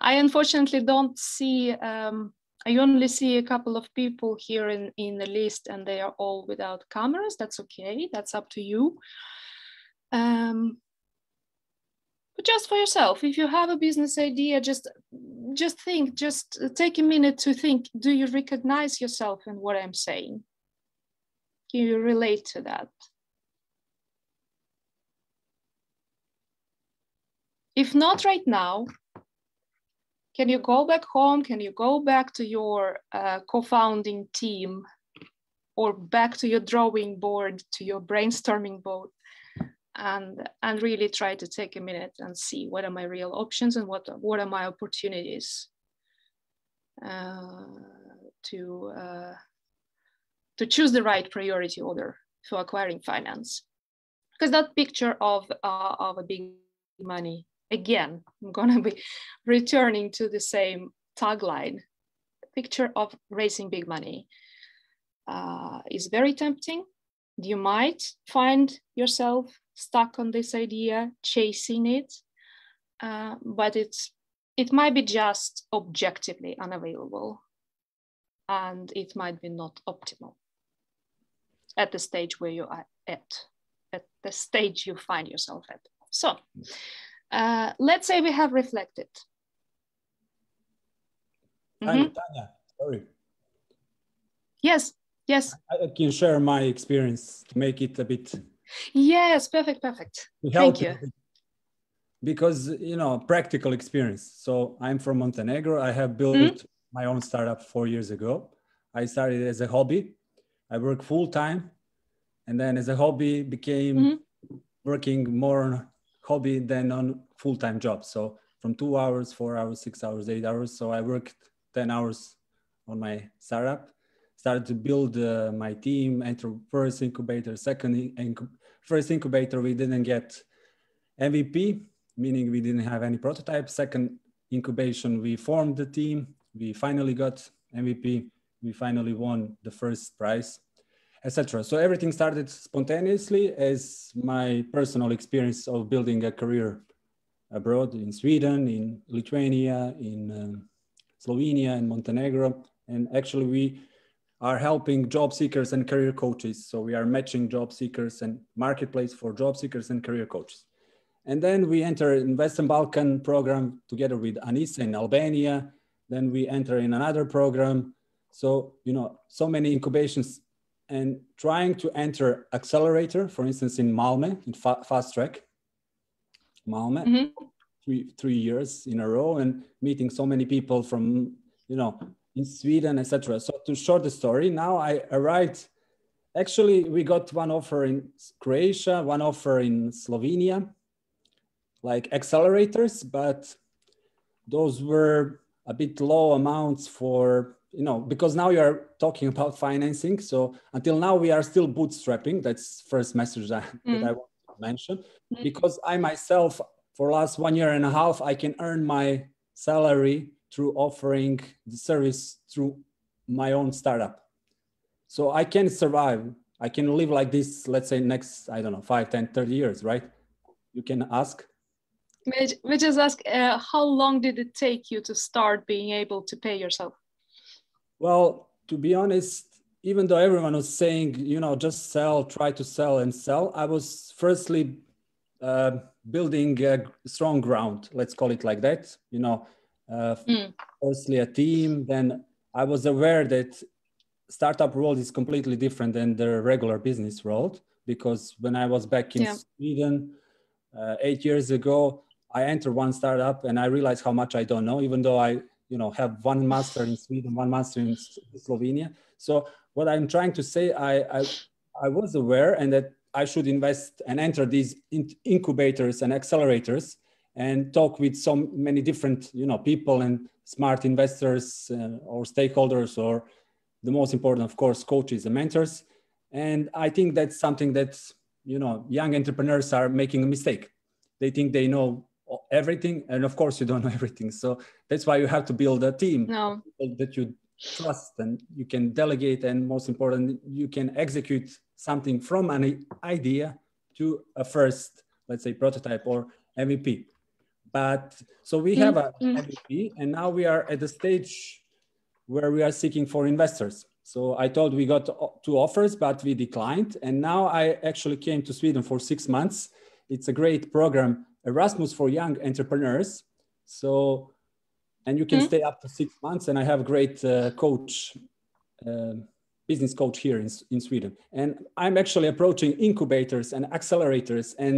Speaker 23: I unfortunately don't see um, I only see a couple of people here in, in the list and they are all without cameras. That's okay, that's up to you. Um, just for yourself, if you have a business idea, just just think, just take a minute to think, do you recognize yourself in what I'm saying? Can you relate to that? If not right now, can you go back home? Can you go back to your uh, co-founding team or back to your drawing board, to your brainstorming board and, and really try to take a minute and see what are my real options and what, what are my opportunities uh, to, uh, to choose the right priority order for acquiring finance. Because that picture of, uh, of a big money again, I'm gonna be *laughs* returning to the same tagline. Picture of raising big money uh, is very tempting. You might find yourself stuck on this idea, chasing it, uh, but it's it might be just objectively unavailable, and it might be not optimal at the stage where you are at, at the stage you find yourself at. So uh, let's say we have reflected.
Speaker 24: Mm -hmm. Tanya, sorry.
Speaker 23: Yes, yes.
Speaker 24: I can share my experience to make it a bit.
Speaker 23: Yes, perfect, perfect. Thank you.
Speaker 24: Because, you know, practical experience. So I'm from Montenegro. I have built mm -hmm. my own startup four years ago. I started as a hobby. I work full time. And then as a hobby became mm -hmm. working more on hobby than on full-time job. So from two hours, four hours, six hours, eight hours. So I worked 10 hours on my startup, started to build uh, my team, enter first incubator, second inc first incubator, we didn't get MVP, meaning we didn't have any prototype. Second incubation, we formed the team. We finally got MVP. We finally won the first prize etc. So everything started spontaneously as my personal experience of building a career abroad in Sweden, in Lithuania, in um, Slovenia, and Montenegro. And actually, we are helping job seekers and career coaches. So we are matching job seekers and marketplace for job seekers and career coaches. And then we enter in Western Balkan program together with Anissa in Albania. Then we enter in another program. So, you know, so many incubations and trying to enter accelerator, for instance, in Malmö, in fa fast track, Malmö, mm -hmm. three, three years in a row and meeting so many people from, you know, in Sweden, etc. So to short the story, now I arrived, actually we got one offer in Croatia, one offer in Slovenia, like accelerators, but those were a bit low amounts for you know because now you are talking about financing. So until now we are still bootstrapping. That's first message that, *laughs* mm. that i want to mention. Mm. because i myself for last one year and a half i can earn my salary through offering the service through my own startup So I can survive. I can live like this, let's say next, I don't know, 5, 10, 30 years, right? You can ask.
Speaker 23: May, I just ask, uh, how long did it take you to start being able to pay yourself?
Speaker 24: Well, to be honest, even though everyone was saying, you know, just sell, try to sell and sell, I was firstly uh, building a strong ground, let's call it like that. You know, uh, mm. firstly a team, then I was aware that startup world is completely different than the regular business world because when I was back in yeah. Sweden uh, eight years ago, I entered one startup and I realized how much I don't know, even though I, you know, have one master in Sweden, one master in Slovenia. So what I'm trying to say, I, I, I was aware and that I should invest and enter these incubators and accelerators and talk with so many different, you know, people and smart investors uh, or stakeholders or the most important, of course, coaches and mentors. And I think that's something that, you know, young entrepreneurs are making a mistake. They think they know everything. And of course, you don't *laughs* know everything. So that's why you have to build a team
Speaker 23: no.
Speaker 24: that you trust and you can delegate. And most important, you can execute something from an idea to a first, let's say, prototype or MVP. But so we have a mm-hmm. MVP, and now we are at the stage where we are seeking for investors. So I told we got two offers, but we declined. And now I actually came to Sweden for six months. It's a great program, Erasmus for young entrepreneurs. So, and you can mm -hmm. stay up to six months. And I have a great uh, coach, uh, business coach here in, in Sweden. And I'm actually approaching incubators and accelerators and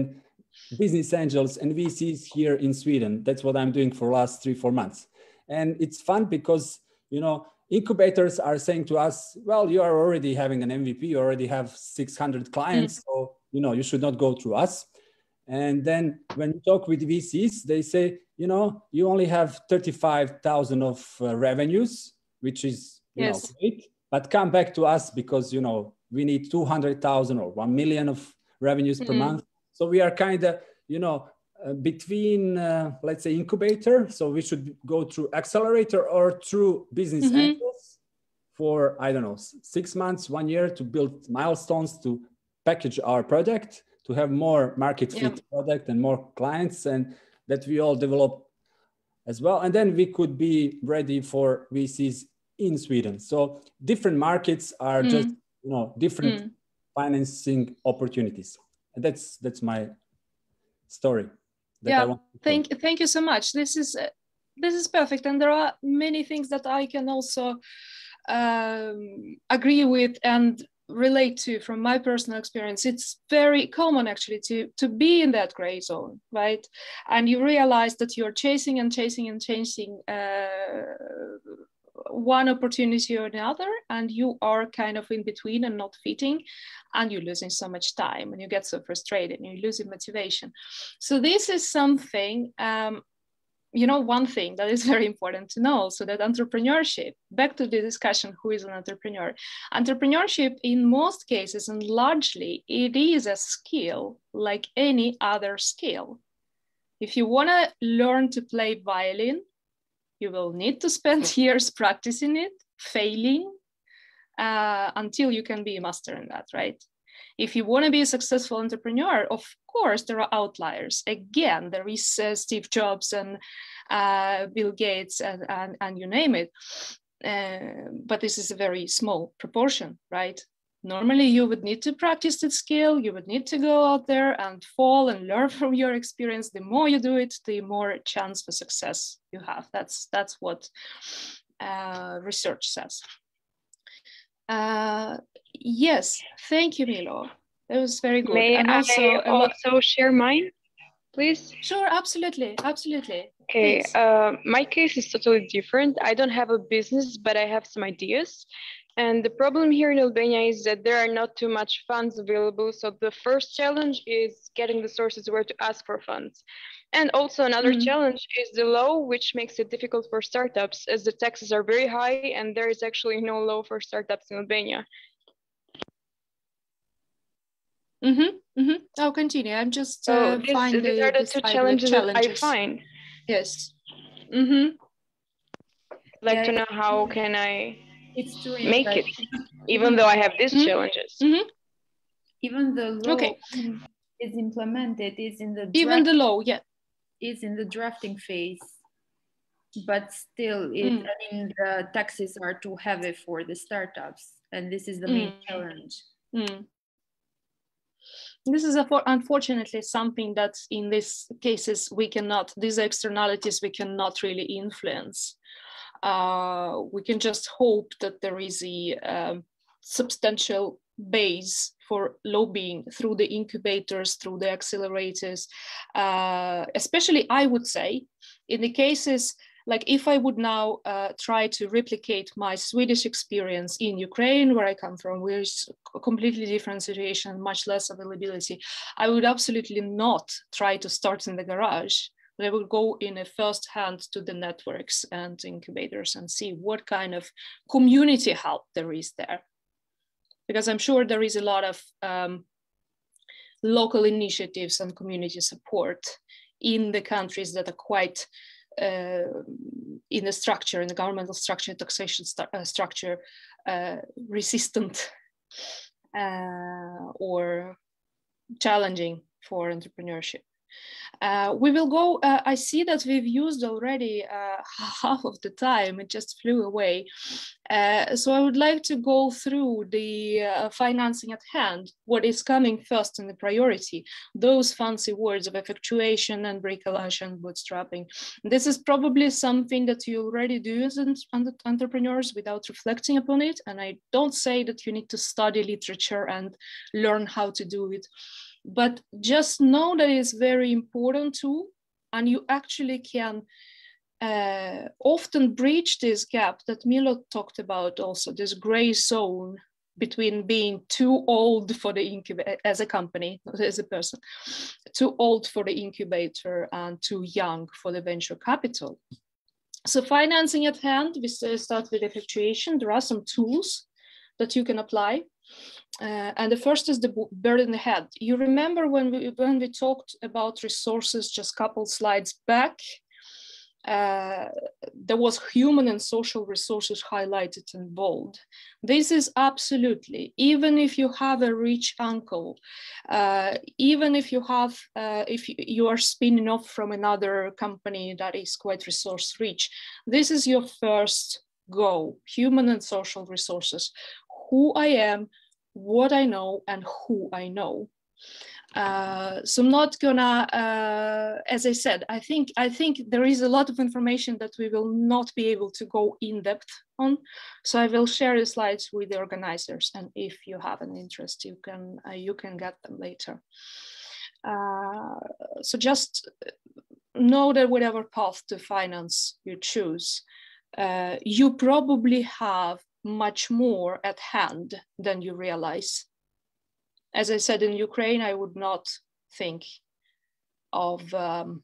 Speaker 24: business angels and VCs here in Sweden. That's what I'm doing for last three, four months. And it's fun because you know, incubators are saying to us, well, you are already having an MVP, you already have 600 clients, mm. so, you know, you should not go through us. And then when you talk with VCs, they say, you know, you only have 35,000 of uh, revenues, which is, you yes. know, great, but come back to us because, you know, we need 200,000 or 1 million of revenues mm-hmm. per month. So we are kind of, you know, uh, between uh, let's say incubator so we should go through accelerator or through business mm-hmm. angels for i don't know six months one year to build milestones to package our product to have more market fit yeah. product and more clients and that we all develop as well and then we could be ready for vcs in sweden so different markets are mm. just you know different mm. financing opportunities that's that's my story
Speaker 23: yeah thank thank you so much. This is uh, this is perfect and there are many things that i can also um, agree with and relate to from my personal experience. It's very common actually to to be in that gray zone right? And you realize that you're chasing and chasing and chasing uh, one opportunity or another and you are kind of in between and not fitting and you're losing so much time and you get so frustrated and you're losing motivation. So this is something um, you know one thing that is *laughs* very important to know. So that entrepreneurship back to the discussion who is an entrepreneur? Entrepreneurship in most cases and largely it is a skill like any other skill. If you want to learn to play violin you will need to spend *laughs* years practicing it, failing, uh, until you can be a master in that, right? If you want to be a successful entrepreneur, of course, there are outliers. Again, there is uh, Steve Jobs and uh, Bill Gates and, and, and, you name it. Uh, but this is a very small proportion, right? Normally you would need to practice that skill. You would need to go out there and fall and learn *laughs* from your experience. The more you do it the more chance for success you have. That's that's what uh, research says. Uh, yes. Thank you milo. That was very good.
Speaker 22: May and also, I also share mine please?
Speaker 23: Sure. Absolutely. Absolutely.
Speaker 22: Okay uh, my case is totally different. I don't have a business but i have some ideas and the problem here in Albania is that there are not too much funds available. So the first challenge is getting the sources where to ask for funds. And also another mm -hmm. challenge is the law, which makes it difficult for startups as the taxes are very high and there is actually no law for startups in Albania.
Speaker 23: Mm-hmm, mm-hmm. I'll continue. I'm just uh,
Speaker 22: so this, these the, are the two challenges, challenges, that I find.
Speaker 23: Yes.
Speaker 22: Mm-hmm. Like yeah. to know how can I it's to make it, even though I have these mm-hmm. challenges.
Speaker 3: Mm-hmm. Even the law okay. is implemented, is in the
Speaker 23: even the law, yeah,
Speaker 3: is in the drafting phase, but still, it, mm. I mean, the taxes are too heavy for the startups, and this is the main mm. challenge.
Speaker 23: Mm. This is a, unfortunately something that in these cases we cannot, these externalities we cannot really influence. Uh, we can just hope that there is a um, substantial base for lobbying through the incubators, through the accelerators, uh, especially I would say in the cases like if I would now uh, try to replicate my Swedish experience in Ukraine, where I come from, where it's a completely different situation, much less availability, I would absolutely not try to start in the garage. But will go in a first hand to the networks and incubators and see what kind of community help there is there. Because I'm sure there is a lot of um, local initiatives and community support in the countries that are quite uh, in the structure, in the governmental structure, taxation st uh, structure, uh, resistant or challenging for entrepreneurship. Uh, we will go, uh, I see that we've used already uh, *laughs* half of the time, it just flew away. Uh, so I would like to go through the uh, financing at hand, what is coming first in the priority, those fancy words of effectuation and bricolage and bootstrapping. This is probably something that you already do as entrepreneurs without reflecting upon it. And I don't say that you need to study literature and learn how to do it but just know that it's very important too and you actually can uh, often breach this gap that Milo talked about also this gray zone between being too old for the incubator as a company as a person too old for the incubator and too young for the venture capital. So financing at hand we start with effectuation. There are some tools that you can apply uh, and the first is the bird in the hand. You remember when we when we talked about resources just a couple slides back, uh, there was human and social resources highlighted in bold. This is absolutely, even if you have a rich uncle, uh, even if you have, uh, if you are spinning off from another company that is quite resource rich, this is your first go, human and social resources. Who I am, what I know and who I know. Uh, so I'm not gonna, uh, as I said, I think I think there is a lot of information that we will not be able to go in depth on. So I will share the slides with the organizers, and if you have an interest, you can uh, you can get them later. Uh, so just know that whatever path to finance you choose, uh, you probably have much more at hand than you realize. As I said, in Ukraine, I would not think of, um,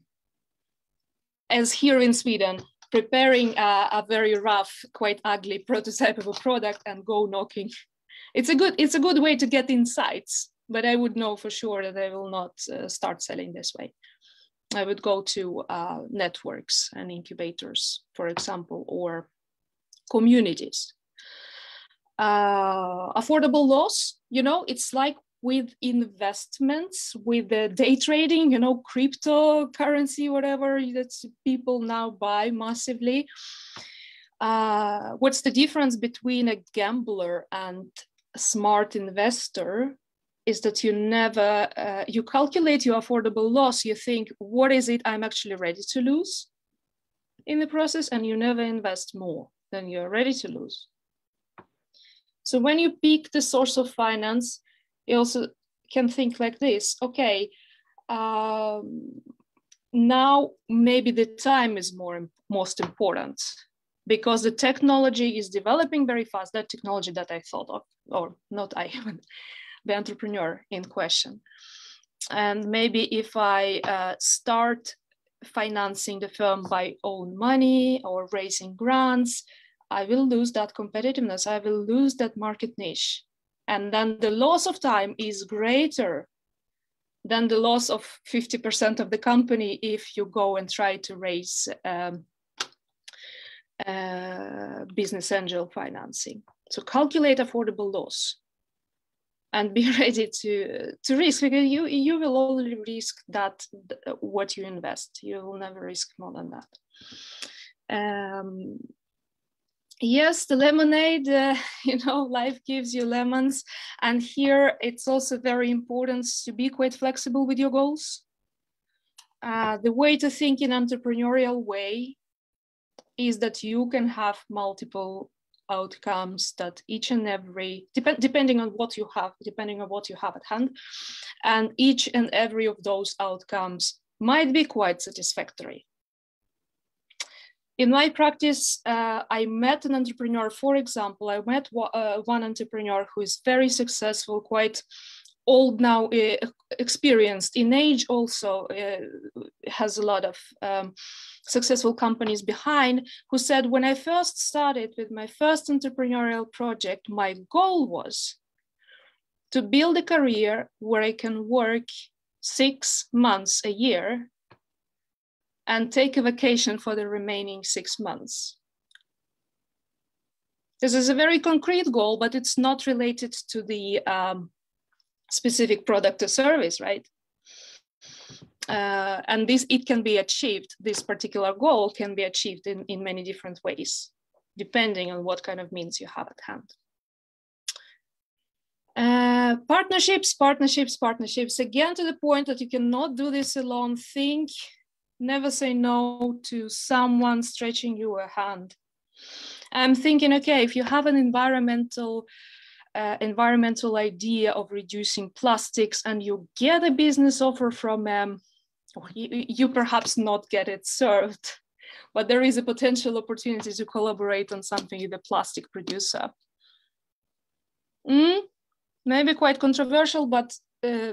Speaker 23: as here in Sweden, preparing a, a, very rough, quite ugly *laughs* prototype of a product and go knocking. It's a good, it's a good way to get insights, but I would know for sure that I will not uh, start selling this way. I would go to uh, networks and incubators, for example, or communities uh, affordable loss, you know, it's like with investments, with the day trading, you know, cryptocurrency, whatever that people now buy massively. Uh, what's the difference between a gambler and a smart investor? Is that you never uh, you calculate your affordable loss. You think, what is it I'm actually ready to lose in the process, and you never invest more than you're ready to lose. So when you pick the source of finance, you also can think like this, okay, um, now maybe the time is more most important because the technology is developing very fast, that technology that I thought of, or not I, *laughs* the entrepreneur in question. And maybe if I uh, start financing the firm by own money or raising grants, I will lose that competitiveness. I will lose that market niche. And then the loss of time is greater than the loss of 50% of the company if you go and try to raise um, uh, business angel financing. So calculate affordable loss and be *laughs* ready to to risk because you you will only risk that what you invest. You will never risk more than that. Um, yes, the lemonade, uh, *laughs* you know, life gives you lemons. And here it's also very important to be quite flexible with your goals. Uh, the way to think in entrepreneurial way is that you can have multiple outcomes that each and every depend, depending on what you have depending on what you have at hand and each and every of those outcomes might be quite satisfactory in my practice, uh, I met an entrepreneur, for example, I met uh, one entrepreneur who is very successful, quite old now, uh, experienced in age also, uh, has a lot of um, successful companies behind, who said, when I first started with my first entrepreneurial project, my goal was to build a career where I can work six months a year and take a vacation for the remaining six months. This is a very concrete goal, but it's not related to the um, specific product or service, right? Uh, and this, it can be achieved, this particular goal can be achieved in, in many different ways, depending on what kind of means you have at hand. Uh, partnerships, partnerships, partnerships. Again, to the point that you cannot do this alone. Think never say no to someone stretching you a hand. I'm thinking, okay, if you have an environmental uh, environmental idea of reducing plastics and you get a business offer from them, you, you perhaps not get it served, *laughs* but there is a potential opportunity to collaborate on something with a plastic producer. Mm, maybe quite controversial, but uh,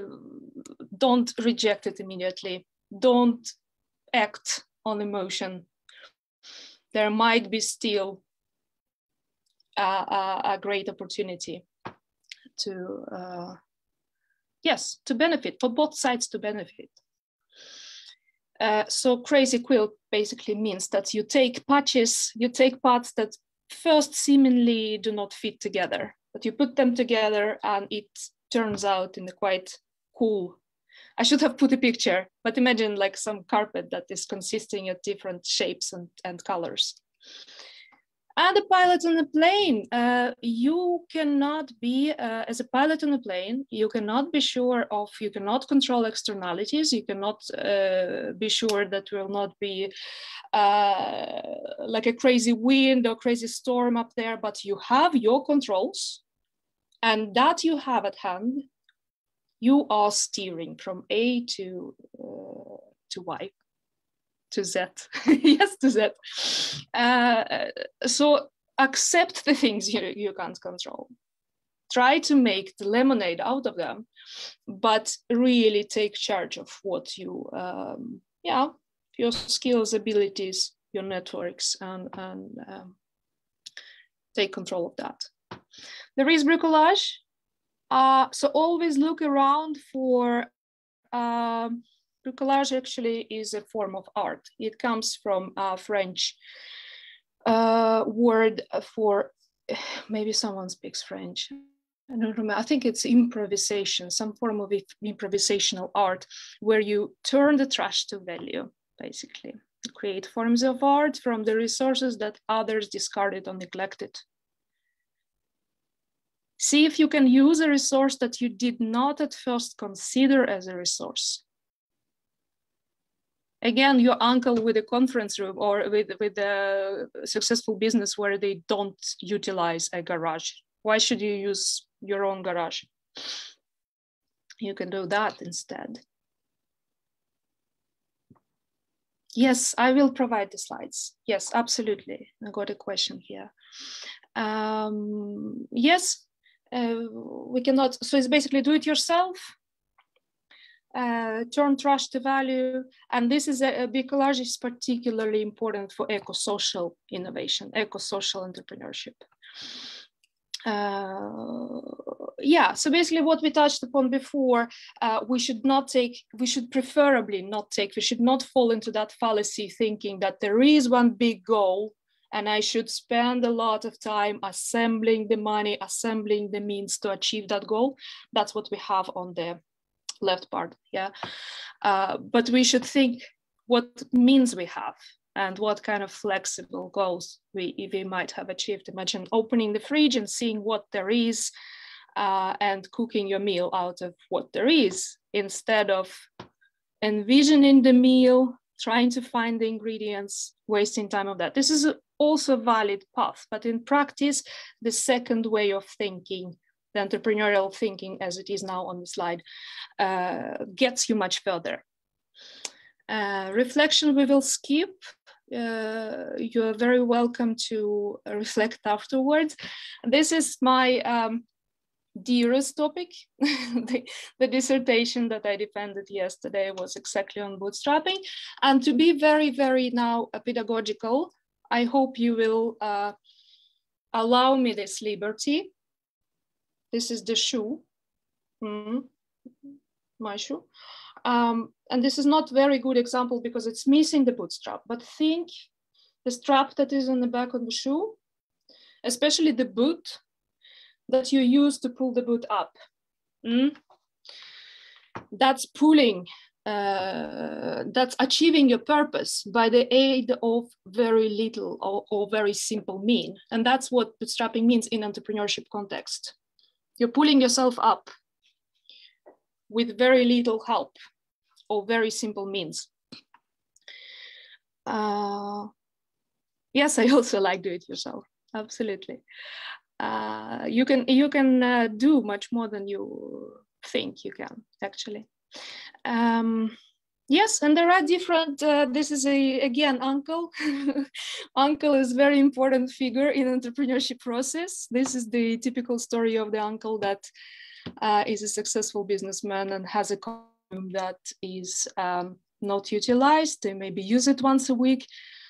Speaker 23: don't reject it immediately. Don't act on emotion, there might be still a, a, a great opportunity to, uh, yes, to benefit, for both sides to benefit. Uh, so crazy quilt basically means that you take patches, you take parts that first seemingly do not fit together, but you put them together and it turns out in a quite cool I should have put a picture, but imagine like some carpet that is consisting of different shapes and, and colors. And the pilot on the plane, uh, you cannot be, uh, as a pilot on a plane, you cannot be sure of, you cannot control externalities, you cannot uh, be sure that will not be uh, like a crazy wind or crazy storm up there, but you have your controls and that you have at hand you are steering from A to uh, to Y to Z. *laughs* yes, to Z. Uh, so accept the things you, you can't control. Try to make the lemonade out of them, but really take charge of what you, um, yeah, your skills, abilities, your networks, and, and um, take control of that. There is bricolage. Uh, so always look around for, um, bricolage actually is a form of art. It comes from a French uh, word for, *sighs* maybe someone speaks French. I don't remember. I think it's improvisation, some form of improvisational art where you turn the trash to value, basically. Create forms of art from the resources that others discarded or neglected. See if you can use a resource that you did not at first consider as a resource. Again, your uncle with a conference room or with, with a successful business where they don't utilize a garage. Why should you use your own garage? You can do that instead. Yes, I will provide the slides. Yes, absolutely. I got a question here. Um, yes, we cannot, so it's basically do it yourself, uh, turn trash to value. And this is a, a bricolage is particularly important for eco-social innovation, eco-social entrepreneurship. Uh, yeah, so basically what we touched upon before, uh, we should not take, we should preferably not take, we should not fall into that fallacy thinking that there is one big goal and I should spend a lot of time assembling the money, assembling the means to achieve that goal. That's what we have on the left part, yeah. Uh, but we should think what means we have and what kind of flexible goals we, we might have achieved. Imagine opening the fridge and seeing what there is uh, and cooking your meal out of what there is instead of envisioning the meal, trying to find the ingredients, wasting time of that. This is also a valid path, but in practice, the second way of thinking, the entrepreneurial thinking as it is now on the slide, uh, gets you much further. Uh, reflection we will skip. Uh, you are very welcome to reflect afterwards. This is my um, dearest topic. *laughs* the, the, dissertation that I defended yesterday was exactly on bootstrapping. And to be very, very now pedagogical, I hope you will uh, allow me this liberty. This is the shoe, mm, my shoe. Um, and this is not very good example because it's missing the bootstrap, but think the strap that is on the back of the shoe, especially the boot that you use to pull the boot up. Mm? That's pulling, uh, that's achieving your purpose by the aid of very little or, or very simple mean. And that's what bootstrapping means in entrepreneurship context. You're pulling yourself up with very little help or very simple means. Uh, yes, I *laughs* also like do it yourself, absolutely. Uh, you can you can uh, do much more than you think you can actually. Um, yes, and there are different. Uh, this is a again uncle. *laughs* uncle is very important figure in entrepreneurship process. This is the typical story of the uncle that uh, is a successful businessman and has a that is um, not utilized. They maybe use it once a week.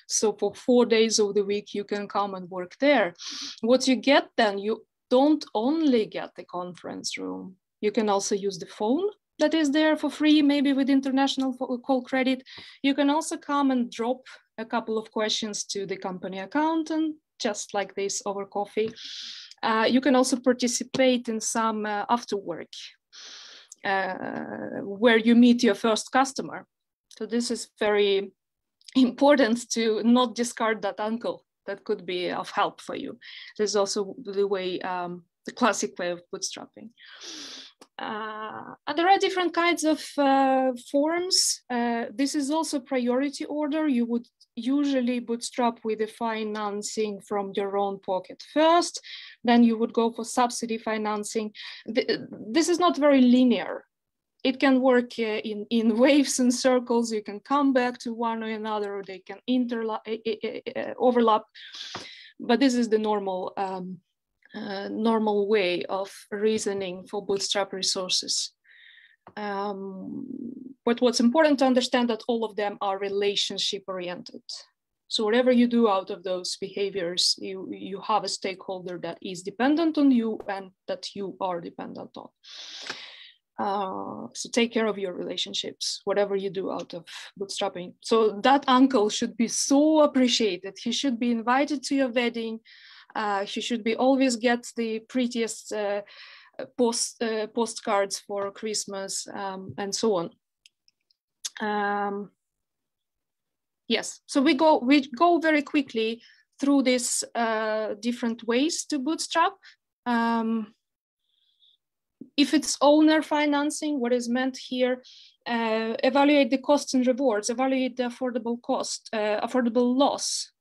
Speaker 23: So for four days of the week, you can come and work there. What you get then, you don't only get the conference room. You can also use the phone that is there for free, maybe with international call credit. You can also come and drop a couple of questions to the company accountant, just like this over coffee. Uh, you can also participate in some uh, after work uh, where you meet your first customer. So this is very important to not discard that uncle that could be of help for you. There's also the way, um, the classic way of bootstrapping. Uh, and there are different kinds of uh, forms. Uh, this is also priority order. You would usually bootstrap with the financing from your own pocket first, then you would go for subsidy financing. This is not very linear. It can work uh, in, in *laughs* waves and circles. You can come back to one or another, or they can interlap, uh, overlap. But this is the normal, um, uh, normal way of reasoning for bootstrap resources. Um, but what's important to understand that all of them are relationship oriented. So whatever you do out of those behaviors, you, you have a stakeholder that is dependent on you and that you are dependent on. Uh, so take care of your relationships, whatever you do out of bootstrapping. So that uncle should be so appreciated. He should be invited to your wedding. Uh, he should be always get the prettiest uh, post uh, postcards for Christmas um, and so on. Um, yes, so we go we go very quickly through these uh, different ways to bootstrap. Um, if it's owner financing, what is meant here, uh, evaluate the costs and rewards, evaluate the affordable cost, uh, affordable loss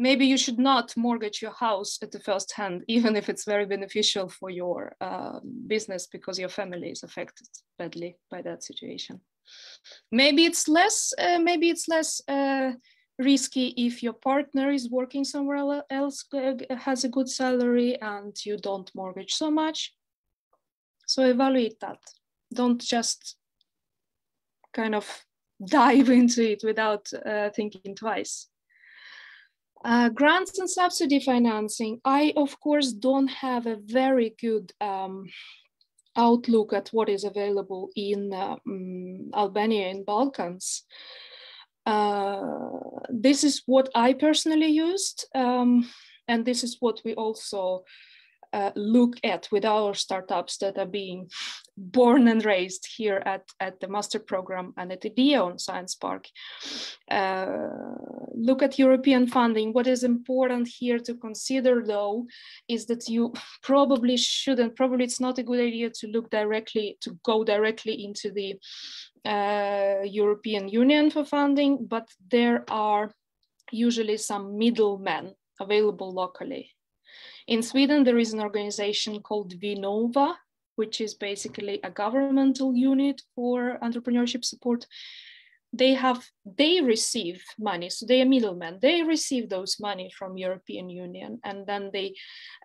Speaker 23: maybe you should not mortgage your house at the first hand, *laughs* even if it's very beneficial for your uh, business because your family is affected badly by that situation. Maybe it's less, uh, maybe it's less uh, risky if your partner is working somewhere else, uh, has a good salary and you don't mortgage so much. So evaluate that. Don't just kind of *laughs* dive into it without uh, thinking twice. Uh, grants and subsidy financing, I of course don't have a very good um, outlook at what is available in uh, um, Albania and Balkans. Uh, this is what I personally used, um, and this is what we also uh, look at with our startups that are being born and raised here at, at the master program and at the Ideon Science Park. Uh, look at European funding. What is important here to consider though is that you probably shouldn't, probably it's not a good idea to look directly, to go directly into the uh, European Union for funding, but there are usually some middlemen available locally. In Sweden, there is an organization called Vinnova, which is basically a governmental unit for entrepreneurship support. They have, they receive money, so they are middlemen. They receive those money from European Union, and then they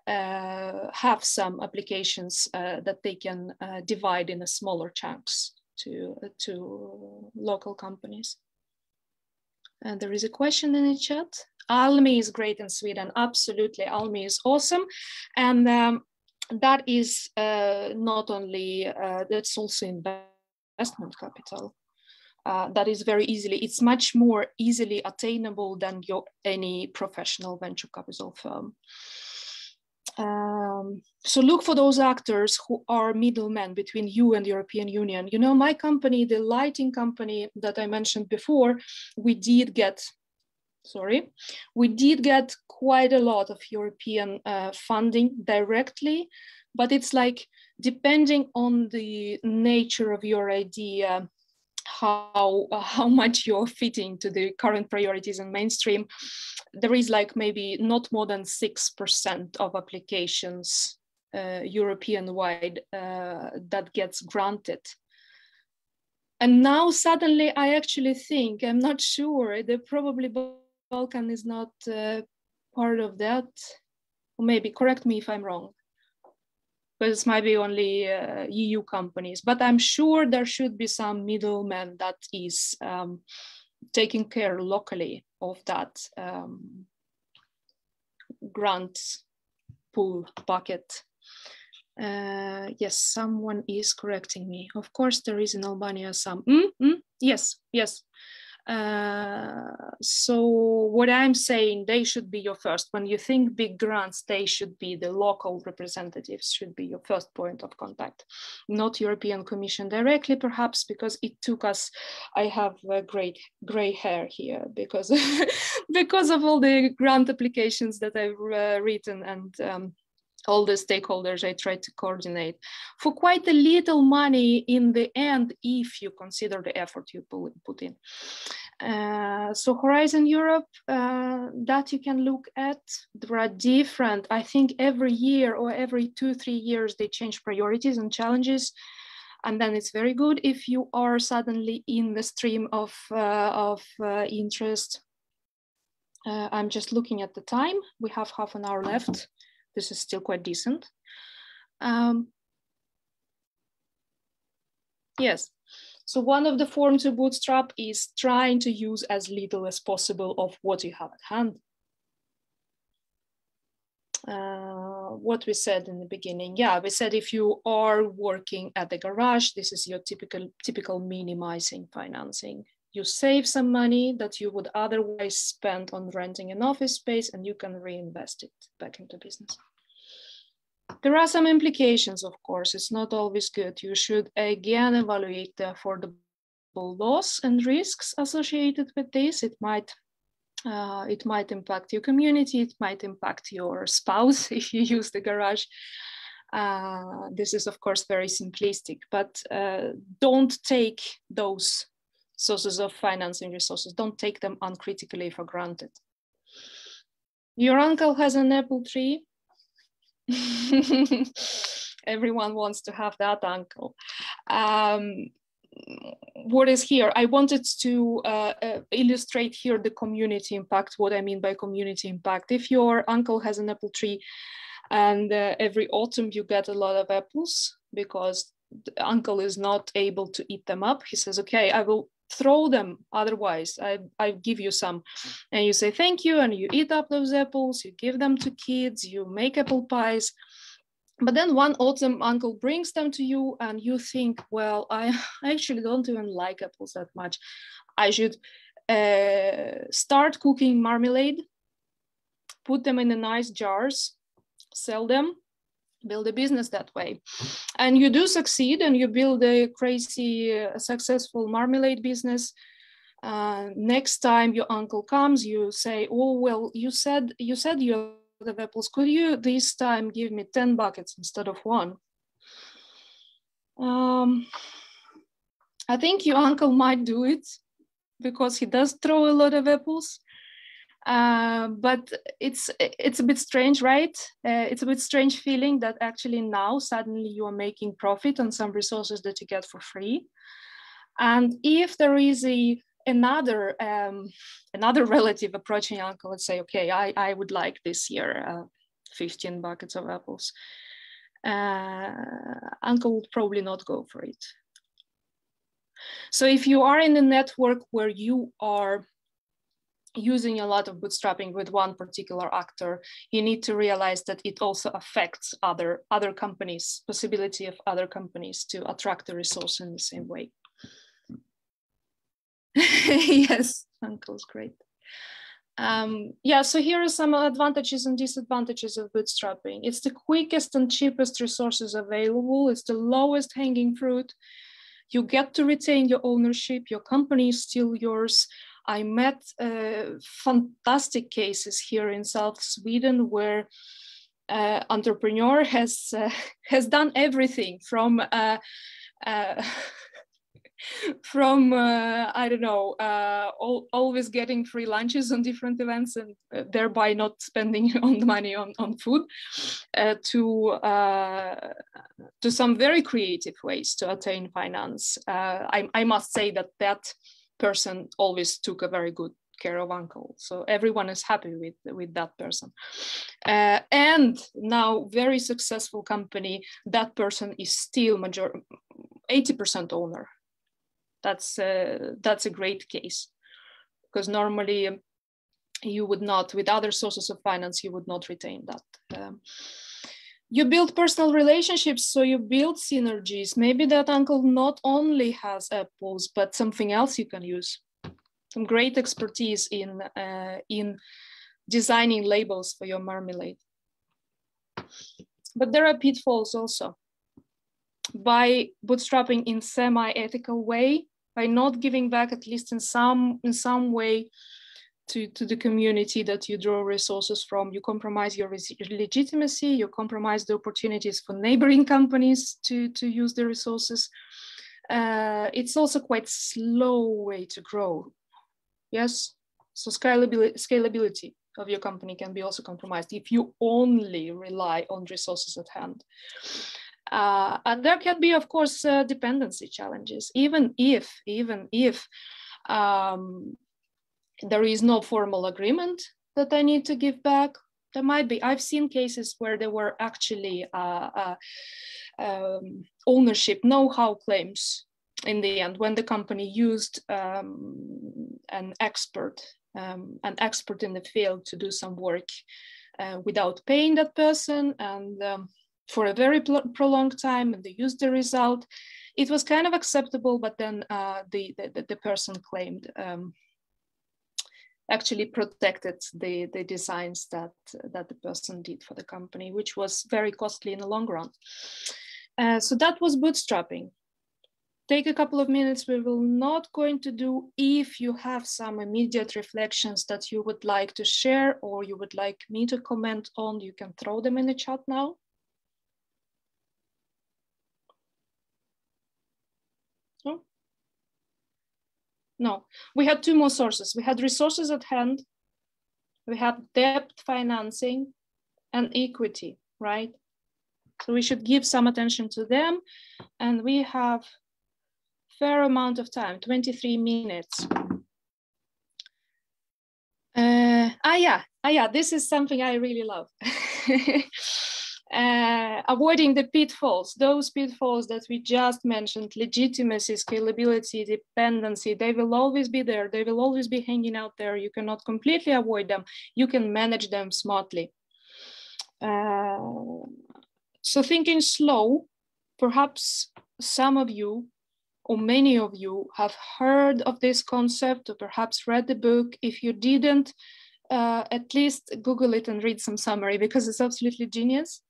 Speaker 23: uh, have some applications uh, that they can uh, divide in a smaller chunks to to local companies. And there is a question in the chat. Almi is great in Sweden. Absolutely, Almi is awesome, and um, that is uh, not only uh, that's also investment capital. Uh, that is very easily. It's much more easily attainable than your any professional venture capital firm. Um, so look for those actors who are middlemen between you and the European Union. You know, my company, the lighting company that I mentioned before, we did get sorry, we did get quite a lot of European uh, funding directly, but it's like depending on the nature of your idea, how uh, how much you're fitting to the current priorities and mainstream, there is like maybe not more than six percent of applications uh, European wide uh, that gets granted. And now suddenly I actually think, I'm not sure, they probably Balkan is not uh, part of that. Maybe correct me if I'm wrong. Because it might be only uh, EU companies, but I'm sure there should be some middleman that is um, taking care locally of that um, grant pool bucket. Uh, yes, someone is correcting me. Of course, there is in Albania some. Mm, mm, yes, yes. Uh, so what I'm saying, they should be your first. When you think big grants, they should be the local representatives should be your first point of contact, not European Commission directly, perhaps because it took us. I have a great gray hair here because *laughs* because of all the grant applications that I've uh, written and. Um, all the stakeholders I tried to coordinate for quite a little money in the end, if you consider the effort you put in. Uh, so Horizon Europe, uh, that you can look at, there are different, I think every year or every two, three years, they change priorities and challenges. And then it's very good if you are suddenly in the stream of, uh, of uh, interest. Uh, I'm just looking at the time. We have half an hour left. This is still quite decent. Um, yes, so one of the forms to bootstrap is trying to use as little as possible of what you have at hand. Uh, what we said in the beginning, yeah, we said if you are working at the garage, this is your typical typical minimizing financing. You save some money that you would otherwise spend on renting an office space and you can reinvest it back into business. There are some implications, of course, it's not always good. You should again evaluate the affordable loss and risks associated with this. It might uh, it might impact your community, it might impact your spouse *laughs* if you use the garage. Uh, this is, of course, very simplistic, but uh, don't take those sources of financing resources, don't take them uncritically for granted. Your uncle has an apple tree. *laughs* Everyone wants to have that uncle. Um, what is here? I wanted to uh, uh, illustrate here the community impact, what I mean by community impact. If your uncle has an apple tree and uh, every autumn you get a lot of apples because the uncle is not able to eat them up, he says, okay, I will throw them otherwise I, I give you some. And you say thank you and you eat up those apples you give them to kids you make apple pies. But then one autumn uncle brings them to you and you think well i, *laughs* actually don't even like apples that much. I should uh, start cooking marmalade, put them in the nice jars, sell them, build a business that way. And you do succeed and you build a crazy uh, successful marmalade business. Uh, next time your uncle comes, you say, oh, well, you said, you said you have apples. Could you this time give me 10 buckets instead of one? Um, I think your uncle might do it because he does throw a lot of apples. Uh, but it's it's a bit strange, right? Uh, it's a bit strange feeling that actually now suddenly you are making profit on some resources that you get for free. And if there is a another um, another *laughs* relative approaching uncle and say, okay, I, I would like this year uh, 15 buckets of apples, uh, uncle would probably not go for it. So if you are in a network where you are using a lot of bootstrapping with one particular actor, you need to realize that it also affects other, other companies, possibility of other companies to attract the resource in the same way. *laughs* yes, uncle's great. Um, yeah, so here are some advantages and disadvantages of bootstrapping. It's the quickest and cheapest resources available. It's the lowest hanging fruit. You get to retain your ownership. Your company is still yours. I met uh, fantastic cases here in South Sweden where uh, entrepreneur has uh, *laughs* has done everything from uh, uh, *laughs* from uh, I don't know, all, always getting free lunches on different events and thereby not spending *laughs* on the money on, on food, to to some very creative ways to attain finance. I, I must say that that person always took a very good care of uncle. So everyone is happy with with that person. Uh, and now very successful company that person is still major 80% owner. That's uh, that's a great case. Because normally um, you would not with other sources of finance you would not retain that um, you build personal relationships so you build synergies. Maybe that uncle not only has apples but something else you can use. Some great expertise in uh, in designing labels for your marmalade. But there are pitfalls also. By bootstrapping in semi-ethical way by not giving back at least in some in some way to, to the community that you draw resources from. You compromise your legitimacy, you compromise the opportunities for neighboring companies to, to use the resources. Uh, it's also quite slow way to grow. Yes, so scalability, scalability of your company can be also compromised if you only rely on resources at hand. Uh, and there can be, of course, uh, dependency challenges, even if, even if um, there is no formal agreement that I need to give back. There might be. I've seen cases where there were actually uh, uh um, ownership know-how claims in the end when the company used um, an expert, um, an expert in the field to do some work uh, without paying that person and um, for a very prolonged time and they used the result. It was kind of acceptable, but then uh, the, the, the, person claimed um, actually protected the, the designs that, that the person did for the company, which was very costly in the long run. Uh, so that was bootstrapping. Take a couple of minutes. We will not going to do if you have some immediate reflections that you would like to share or you would like me to comment on, you can throw them in the chat now. No, we had two more sources. We had resources at hand, we had debt financing and equity, right? So we should give some attention to them. And we have fair amount of time, 23 minutes. Uh, ah, yeah, ah, yeah, this is something I really love. *laughs* uh, avoiding the pitfalls, those pitfalls that we just mentioned, legitimacy, scalability, dependency, they will always be there. They will always be hanging out there. You cannot completely avoid them. You can manage them smartly. Uh, so thinking slow, perhaps some of you or many of you have heard of this concept or perhaps read the book. If you didn't, uh, at least Google it and read some summary because it's absolutely genius.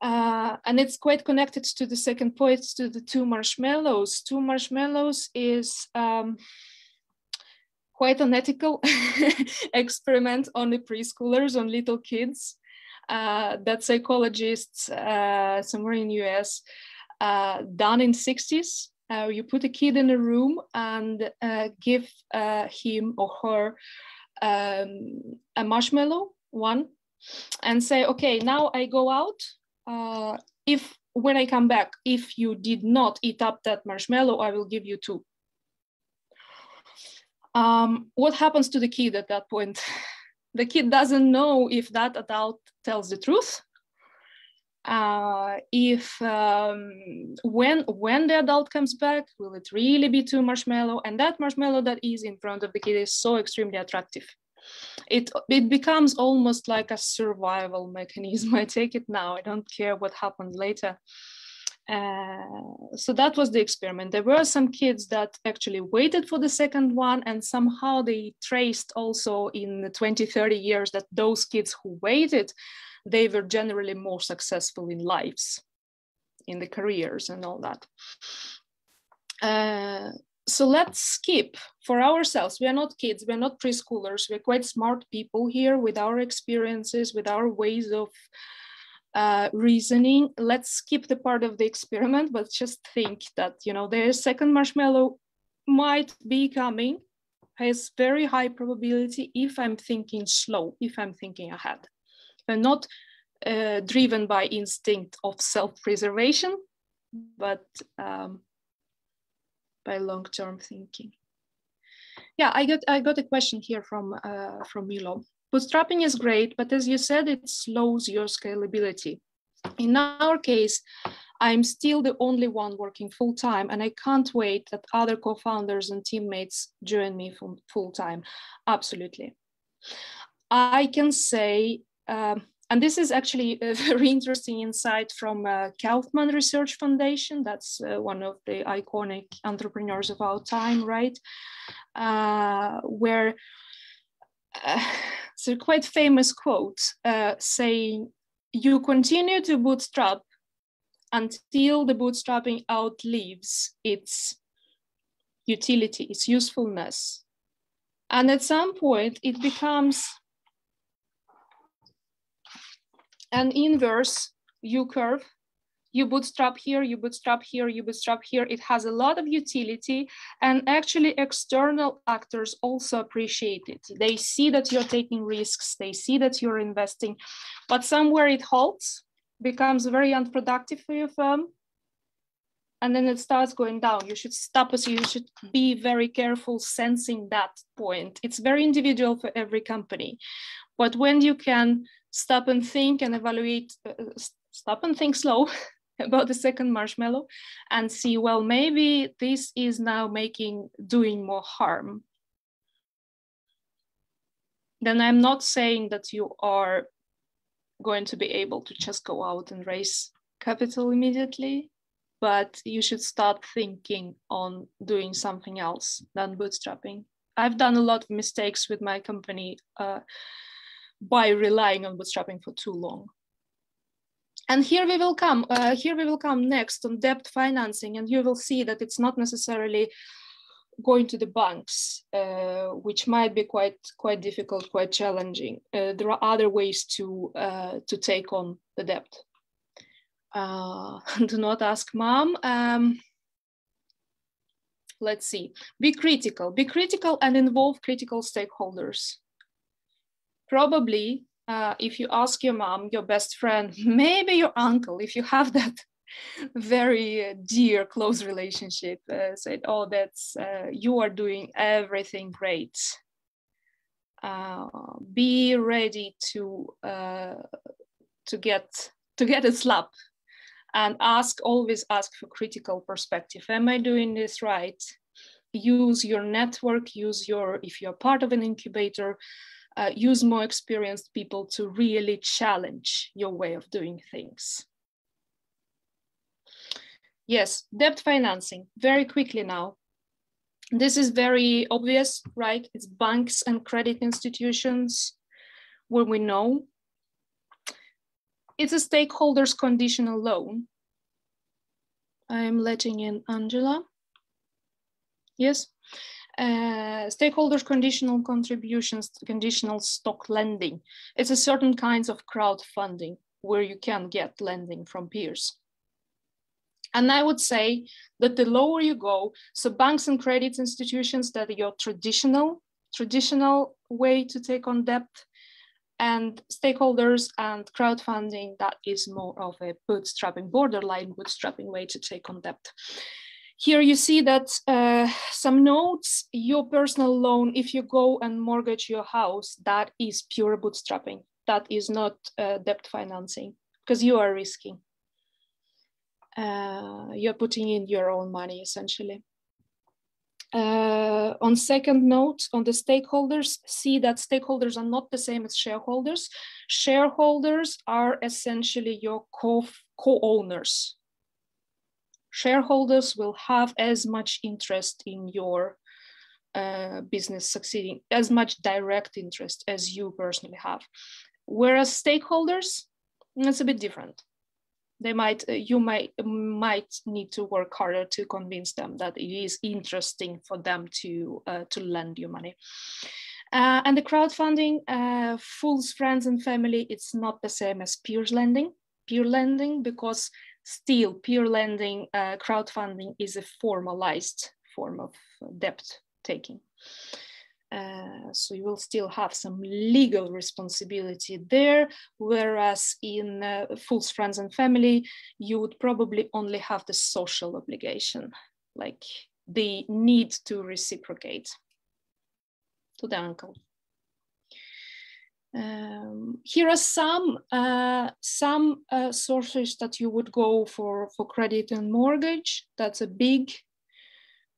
Speaker 23: Uh, and it's quite connected to the second point, to the two marshmallows. Two marshmallows is um, quite an ethical *laughs* experiment on the preschoolers, on little kids uh, that psychologists uh, somewhere in the US uh, done in 60s. Uh, you put a kid in a room and uh, give him or her um, a marshmallow, one, and say, okay, now I go out uh, if when I come back, if you did not eat up that marshmallow, I will give you two. Um, what happens to the kid at that point? *laughs* the kid doesn't know if that adult tells the truth. Uh, if um, when when the adult comes back, will it really be two marshmallow? And that marshmallow that is in front of the kid is so extremely attractive it it becomes almost like a survival mechanism *laughs* i take it now i don't care what happens later. Uh, so that was the experiment. There were some kids that actually waited for the second one and somehow they traced also in the 20 30 years that those kids who waited they were generally more successful in lives in the careers and all that. Uh, so let's skip for ourselves. We are not kids, we're not preschoolers, we're quite smart people here with our experiences, with our ways of uh, reasoning. Let's skip the part of the experiment, but just think that, you know, the second marshmallow might be coming, has very high probability if I'm thinking slow, if I'm thinking ahead. and not uh, driven by instinct of self-preservation, but um, by long-term thinking. Yeah, I got I got a question here from uh, from Milo. Bootstrapping is great, but as you said, it slows your scalability. In our case, I'm still the only one working full time, and I can't wait that other co-founders and teammates join me from full time. Absolutely. I can say um, and this is actually a *laughs* very interesting insight from uh, Kauffman Research Foundation. That's uh, one of the iconic entrepreneurs of our time, right? Uh, where uh, it's a quite famous quote uh, saying, you continue to bootstrap until the bootstrapping outlives its utility, its usefulness. And at some point, it becomes an inverse U curve. You bootstrap here, you bootstrap here, you bootstrap here. It has a lot of utility and actually external actors also appreciate it. They see that you're taking risks, they see that you're investing, but somewhere it halts, becomes very unproductive for your firm, and then it starts going down. You should stop us. You should be very careful sensing that point. It's very individual for every company. But when you can stop and think and evaluate, uh, stop and think slow *laughs* about the second marshmallow and see, well, maybe this is now making, doing more harm. Then I'm not saying that you are going to be able to just go out and raise capital immediately, but you should start thinking on doing something else than bootstrapping. I've done a lot of mistakes with my company uh, by relying on bootstrapping for too long. And here we will come, uh, here we will come next on debt financing, and you will see that it's not necessarily going to the banks, uh, which might be quite quite difficult, quite challenging. Uh, there are other ways to uh, to take on the debt. Uh, *laughs* do not ask mom. Um, let's see. Be critical. Be critical and involve critical stakeholders probably uh, if you ask your mom, your best friend, *laughs* maybe your uncle, if you have that *laughs* very uh, dear, close relationship, uh, said, "Oh, that's uh, you are doing everything great." Uh, be ready to uh, to get to get a slap, and ask always ask for critical perspective. Am I doing this right? Use your network. Use your if you're part of an incubator uh, use more experienced people to really challenge your way of doing things. Yes, debt financing, very quickly now. This is very obvious, right? It's banks and credit institutions where we know. It's a stakeholders conditional loan. I'm letting in Angela. Yes. Uh, stakeholders conditional contributions, conditional stock lending. It's a certain kinds of crowdfunding where you can get lending from peers. And I would say that the lower you go, so banks and credit institutions that are your traditional, traditional way to take on debt, and stakeholders and crowdfunding, that is more of a bootstrapping, borderline bootstrapping way to take on debt. Here you see that uh, some notes, your personal loan, if you go and mortgage your house, that is pure bootstrapping. That is not uh, debt financing because you are risking uh, you're putting in your own money essentially. Uh, on second note, on the stakeholders, see that stakeholders are not the same as shareholders. Shareholders are essentially your co-owners. Shareholders will have as much interest in your uh, business succeeding, as much direct interest as you personally have. Whereas stakeholders, it's a bit different. They might uh, you might might need to work harder to convince them that it is interesting for them to uh, to lend you money. Uh, and the crowdfunding uh, fools friends and family it's not the same as peer lending. Peer lending because still peer lending uh, crowdfunding is a formalized form of debt taking uh, so you will still have some legal responsibility there, whereas in uh, Fools, Friends and Family, you would probably only have the social obligation, like the need to reciprocate to the uncle. Um, here are some uh, some uh, sources that you would go for for credit and mortgage. That's a big,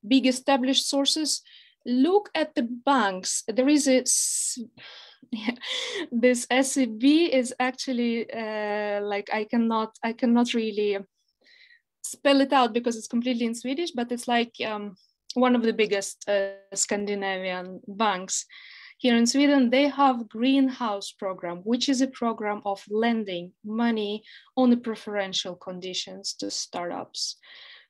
Speaker 23: big established sources look at the banks. There is a *laughs* this SEB is actually uh, like I cannot I cannot really spell it out because it's completely in Swedish, but it's like um, one of the biggest uh, Scandinavian banks. Here in Sweden, they have greenhouse program, which is a program of lending money on the preferential conditions to startups.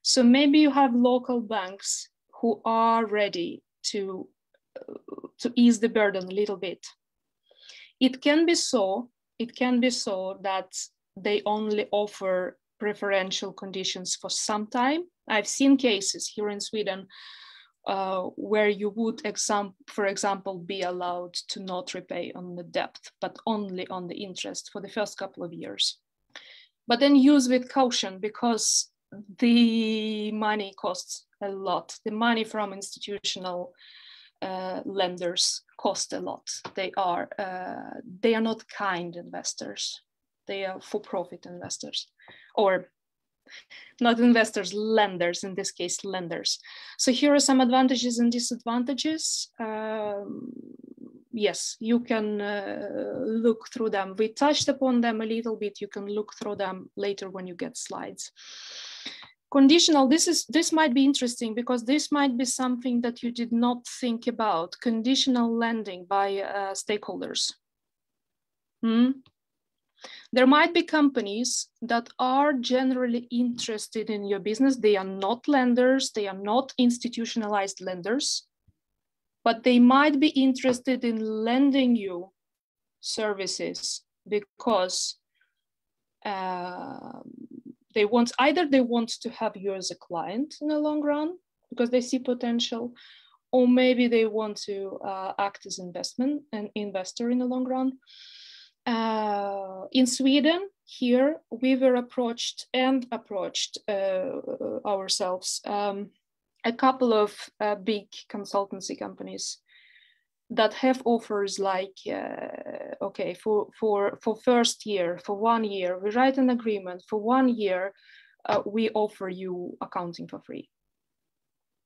Speaker 23: So maybe you have local banks who are ready to, uh, to ease the burden a little bit. It can be so, it can be so that they only offer preferential conditions for some time. I've seen cases here in Sweden uh, where you would, exam for example, be allowed to not repay on the debt, but only on the interest for the first couple of years. But then use with caution because the money costs a lot. The money from institutional uh, lenders cost a lot. They are uh, they are not kind investors. They are for-profit investors, or not investors, lenders. In this case, lenders. So here are some advantages and disadvantages. Um, yes, you can uh, look through them. We touched upon them a little bit. You can look through them later when you get slides conditional this is this might be interesting because this might be something that you did not think about conditional lending by uh, stakeholders hmm? There might be companies that are generally interested in your business. They are not lenders. They are not institutionalized lenders but they might be interested in lending you services because uh, they want either they want to have you as a client in the long run because they see potential or maybe they want to uh, act as investment an investor in the long run uh, in sweden here we were approached and approached uh, ourselves um, a couple of uh, big consultancy companies that have offers like uh, okay for for for first year for one year we write an agreement for one year uh, we offer you accounting for free.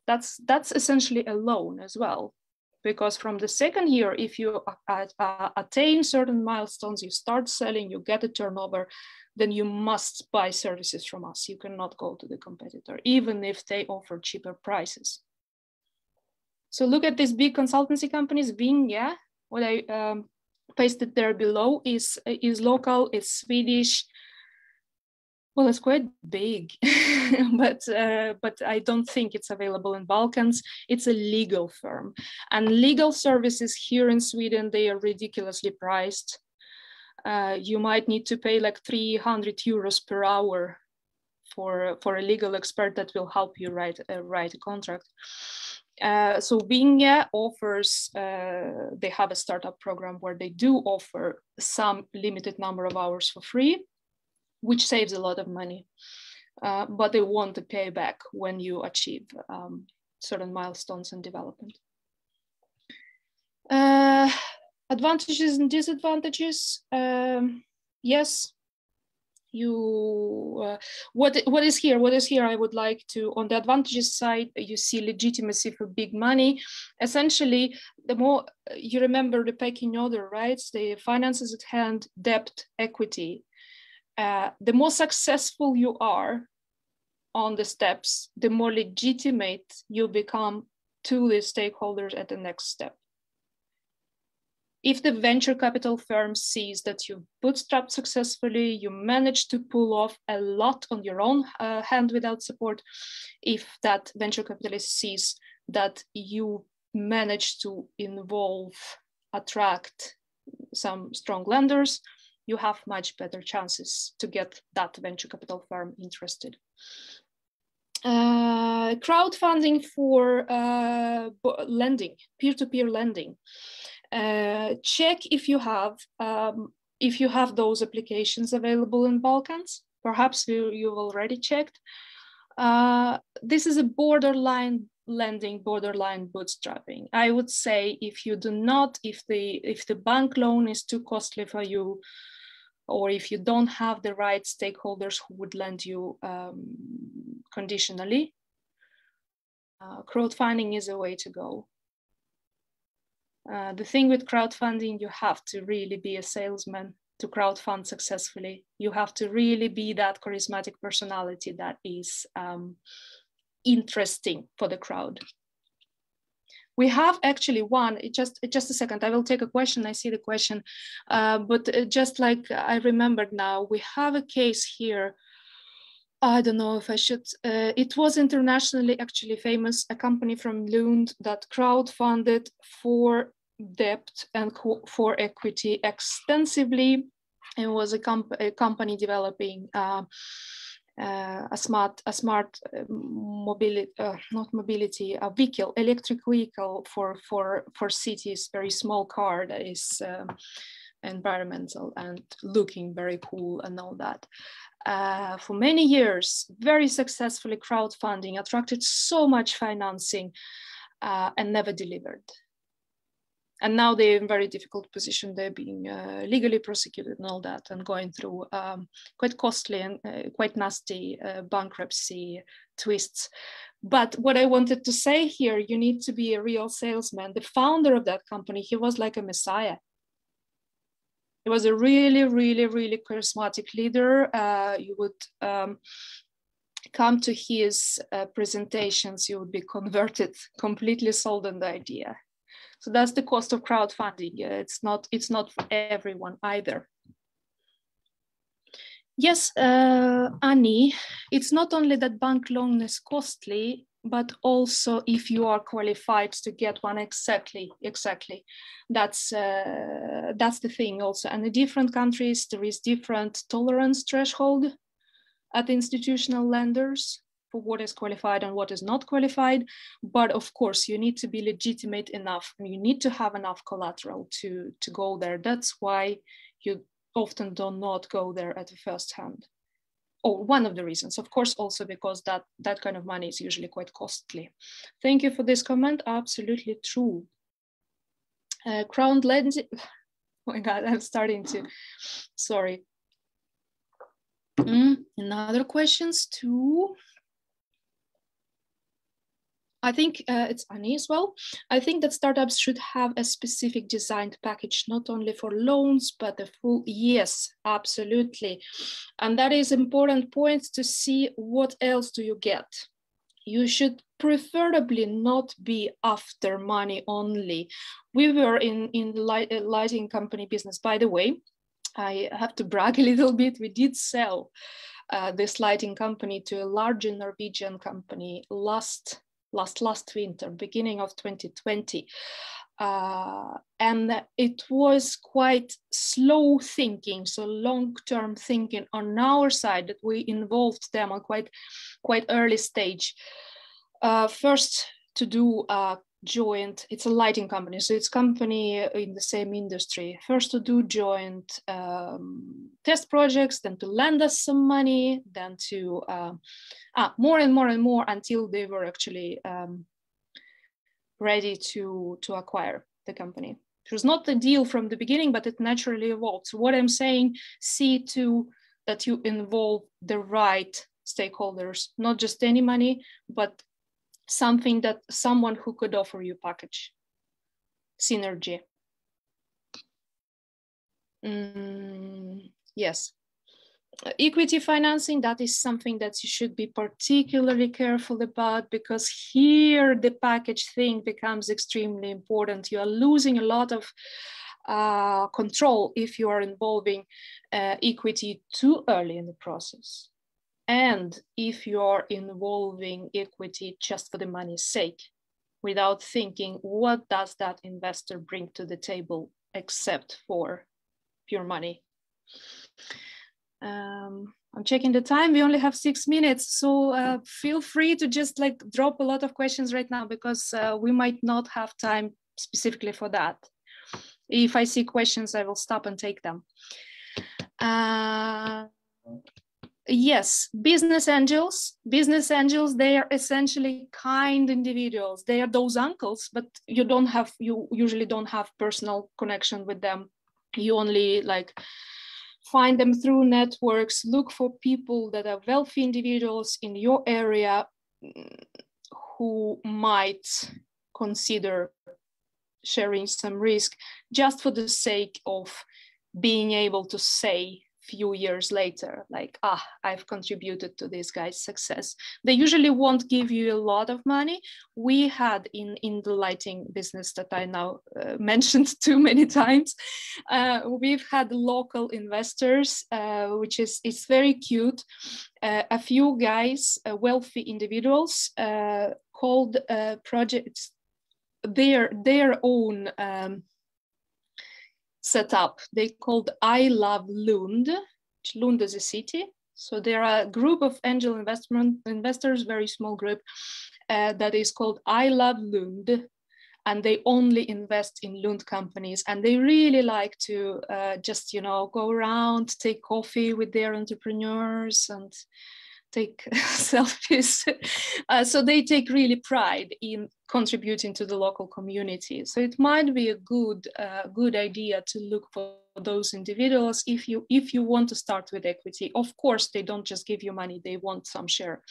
Speaker 23: That's that's essentially a loan as well because from the second year, if you uh, uh, attain certain milestones, you start selling, you get a turnover, then you must buy services from us. You cannot go to the competitor, even if they offer cheaper prices. So look at these big consultancy companies, Vinge, yeah, what I um, pasted there below is, is local, it's Swedish, well, it's quite big, *laughs* but uh, but I don't think it's available in Balkans. It's a legal firm, and legal services here in Sweden they are ridiculously priced. Uh, you might need to pay like 300 euros per hour for for a legal expert that will help you write uh, write a contract. Uh, so Vinge offers, uh, they have a startup program where they do offer some limited number of hours for free which saves a lot of money. Uh, but they want to pay back when you achieve um, certain milestones in development. Uh, advantages and disadvantages. Um, yes, you uh, what what is here what is here i would like to on the advantages side you see legitimacy for big money essentially the more you remember the pecking order right the finances at hand debt equity uh, the more successful you are on the steps, the more legitimate you become to the stakeholders at the next step. If the venture capital firm sees that you bootstrapped successfully, you managed to pull off a lot on your own uh, hand without support, if that venture capitalist sees that you managed to involve, attract some strong lenders, you have much better chances to get that venture capital firm interested. Uh, crowdfunding for uh, lending, peer-to-peer lending. Uh, check if you have um, if you have those applications available in Balkans. Perhaps you, you've already checked. Uh, this is a borderline lending borderline bootstrapping i would say if you do not if the if the bank loan is too costly for you or if you don't have the right stakeholders who would lend you um, conditionally, uh, crowdfunding is a way to go. Uh, the thing with crowdfunding, you have to really be a salesman to crowdfund successfully. You have to really be that charismatic personality that is um, interesting for the crowd. We have actually one, just, just a second, I will take a question, I see the question, uh, but uh, just like I remembered now, we have a case here I don't know if I should. Uh, it was internationally actually famous, a company from Lund that crowdfunded for debt and for equity extensively and was a, comp a company developing uh, a smart a smart uh, mobility uh, not mobility a vehicle electric vehicle for for for cities very small car that is um, environmental and looking very cool and all that. Uh, for many years very successfully crowdfunding attracted so much financing uh, and never delivered and now they're in very difficult position. They're being uh, legally prosecuted and all that, and going through um, quite costly and uh, quite nasty uh, bankruptcy twists. But what I wanted to say here, you need to be a real salesman. The founder of that company, he was like a messiah. He was a really, really, really charismatic leader. Uh, you would um, come to his uh, presentations, you would be converted, completely sold on the idea. So that's the cost of crowdfunding. It's not, it's not for everyone either. Yes, uh, Annie, it's not only that bank loan is costly, but also if you are qualified to get one exactly, exactly. That's, uh, that's the thing also. And in different countries, there is different tolerance threshold at institutional lenders what is qualified and what is not qualified. But of course, you need to be legitimate enough you need to have enough collateral to, to go there. That's why you often do not go there at the first hand. Or oh, one of the reasons, of course, also because that, that kind of money is usually quite costly. Thank you for this comment, absolutely true. Uh, crown lending, *laughs* oh my God, I'm starting to, sorry. Mm, another questions too. I think uh, it's Annie as well. I think that startups should have a specific designed package, not only for loans, but the full, yes, absolutely. And that is important point to see what else do you get. You should preferably not be after money only. We were in, in light, lighting company business, by the way, I have to brag *laughs* a little bit, we did sell uh, this lighting company to a larger Norwegian company last last last winter, beginning of 2020. Uh, and it was quite slow thinking, so long-term thinking on our side that we involved them on quite quite early stage. Uh, first, to do a joint it's a lighting company so it's company in the same industry. First to do joint um, test projects then to lend us some money then to uh, ah, more and more and more until they were actually um, ready to to acquire the company. It was not the deal from the beginning but it naturally evolved. So what i'm saying see to that you involve the right stakeholders not just any money but something that someone who could offer you package synergy. Mm, yes. Equity financing that is something that you should be particularly careful about because here the package thing becomes extremely important. You are losing a lot of uh, control if you are involving uh, equity too early in the process and if you're involving equity just for the money's sake without thinking what does that investor bring to the table except for pure money? Um, i'm checking the time. We only have six minutes so uh, feel free to just like drop a lot of questions right now because uh, we might not have time specifically for that. If i see questions i will stop and take them. Uh, yes business angels business angels they are essentially kind individuals. They are those uncles but you don't have you usually don't have personal connection with them. You only like find them through networks look for people that are wealthy individuals in your area who might consider sharing some risk just for the sake of being able to say few years later like ah i've contributed to this guy's success. They usually won't give you a lot of money. We had in in the lighting business that i now uh, *laughs* mentioned too many times uh, we've had local investors uh, which is it's very cute. Uh, a few guys uh, wealthy individuals uh, called projects their their own um, set up. They called I Love Lund. Lund is a city. So there are a group of angel investment investors, very small group, uh, that is called I Love Lund. And they only invest in Lund companies. And they really like to uh, just, you know, go around, take coffee with their entrepreneurs and take *laughs* selfies. Uh, so they take really pride in contributing to the local community. So it might be a good, uh, good idea to look for those individuals if you if you want to start with equity. Of course, they don't just give you money; they want some share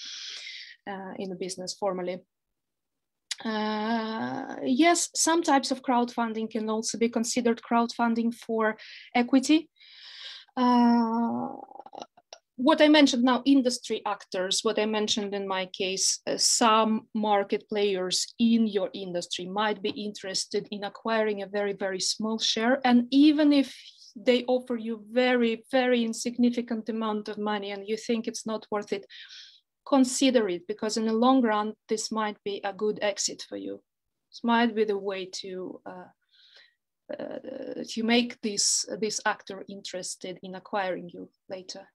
Speaker 23: uh, in the business formally. Uh, yes, some types of crowdfunding can also be considered crowdfunding for equity. Uh, what I mentioned now, industry actors, what I mentioned in my case, uh, some market players in your industry might be interested in acquiring a very, very small share. And even if they offer you very, very insignificant amount of money and you think it's not worth it, consider it because in the long run, this might be a good exit for you. This might be the way to uh, uh, to make this this actor interested in acquiring you later.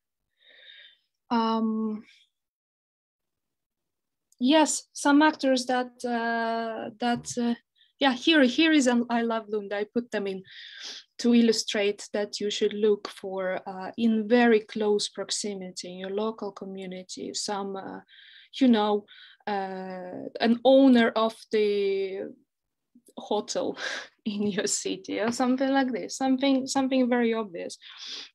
Speaker 23: Um, yes, some actors that uh, that uh, yeah here here is an I love Lund. I put them in to illustrate that you should look for uh, in very close proximity in your local community some uh, you know uh, an owner of the hotel *laughs* in your city or something like this something something very obvious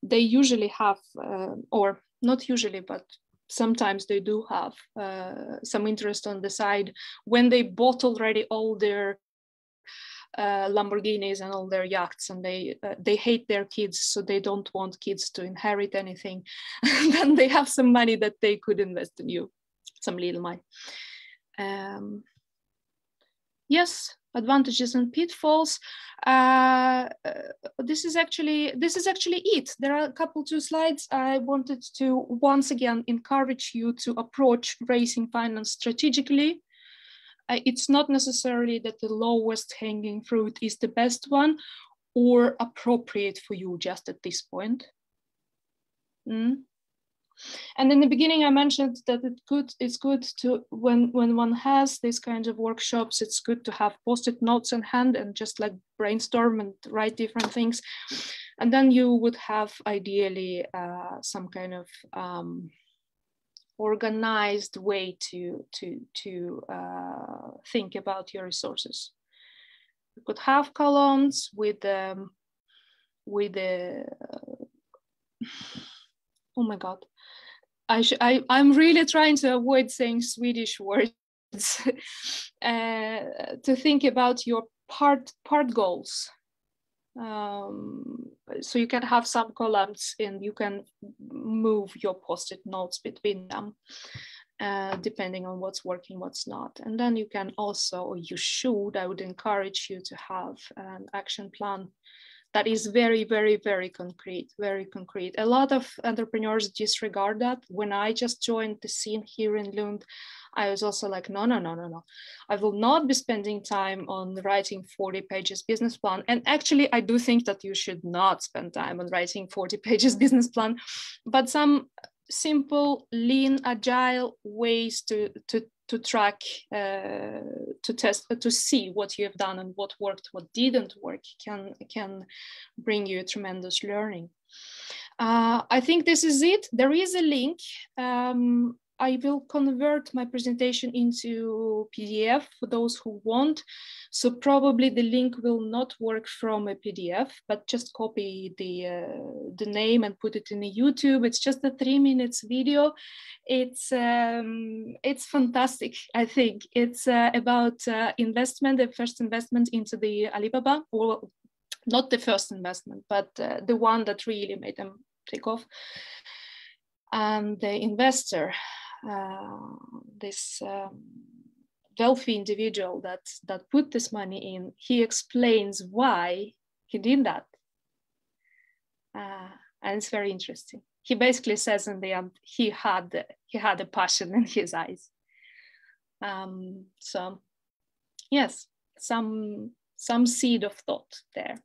Speaker 23: they usually have uh, or not usually, but sometimes they do have uh, some interest on the side when they bought already all their uh, Lamborghinis and all their yachts, and they uh, they hate their kids, so they don't want kids to inherit anything. *laughs* then they have some money that they could invest in you, some little money. Um, yes, advantages and pitfalls. Uh, this is actually this is actually it. There are a couple two slides. I wanted to once again encourage you to approach raising finance strategically it's not necessarily that the lowest hanging fruit is the best one or appropriate for you just at this point. Mm. And in the beginning, I mentioned that it good, it's good to, when, when one has these kinds of workshops, it's good to have post-it notes in hand and just like brainstorm and write different things. And then you would have ideally uh, some kind of um, organized way to to to uh, think about your resources. You could have columns with um, with the uh, oh my god, I sh- I I'm really trying to avoid saying Swedish words *laughs* uh, to think about your part part goals. Um, so you can have some columns and you can move your post-it notes between them uh, depending on what's working what's not. And then you can also or you should i would encourage you to have an action plan that is very very very concrete very concrete a lot of entrepreneurs disregard that when i just joined the scene here in lund I was also like, no, no, no, no, no. I will not be spending time on writing 40 pages business plan. And actually, I do think that you should not spend time on writing 40 pages *laughs* business plan, but some simple, lean, agile ways to, to, to track, uh, to test, uh, to see what you have done and what worked, what didn't work can, can bring you tremendous learning. Uh, I think this is it. There is a link. Um, I will convert my presentation into PDF for those who want. So probably the link will not work from a PDF, but just copy the, uh, the name and put it in a YouTube. It's just a three minutes video. It's, um, it's fantastic, I think. It's uh, about uh, investment, the first investment into the Alibaba, or not the first investment, but uh, the one that really made them take off. And the investor this um, wealthy individual that that put this money in, he explains why he did that, uh, and it's very interesting. He basically says in the end he had he had a passion in his eyes. Um, so, yes, some some seed of thought there.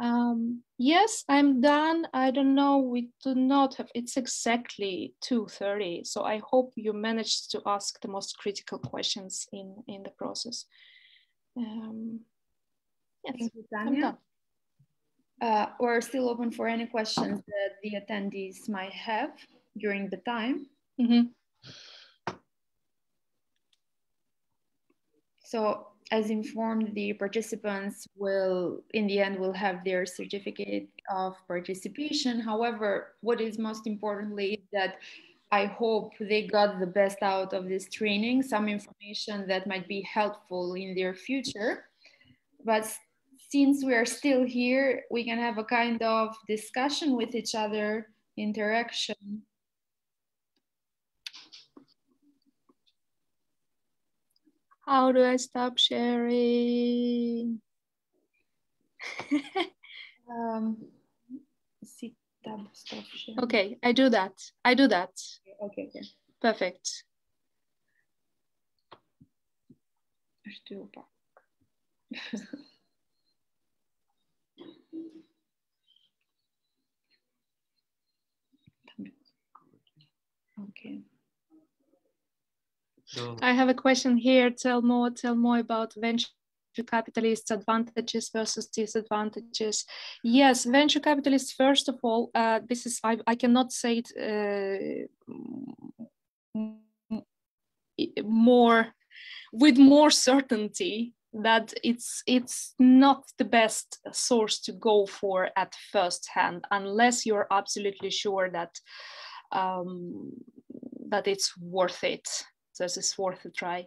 Speaker 23: Um, yes, I'm done. I don't know, we do not have, it's exactly 2.30. So I hope you managed to ask the most critical questions in, in the process. Um, yes,
Speaker 3: you, Tanya. Uh, we're still open for any questions that the attendees might have during the time.
Speaker 23: Mm -hmm.
Speaker 3: So as informed, the participants will, in the end, will have their certificate of participation. However, what is most importantly is that I hope they got the best out of this training, some information that might be helpful in their future. But since we are still here, we can have a kind of discussion with each other, interaction.
Speaker 23: How do I stop sharing? *laughs*
Speaker 3: um, sit tab, stop sharing.
Speaker 23: Okay, I do that. I do that.
Speaker 3: Okay, okay.
Speaker 23: Perfect. *laughs*
Speaker 3: okay.
Speaker 23: So I have a question here. Tell more, tell more about venture capitalists advantages versus disadvantages yes venture capitalists first of all uh, this is I, I cannot say it uh, more with more certainty that it's it's not the best source to go for at first hand unless you're absolutely sure that um, that it's worth it. So it's worth a try.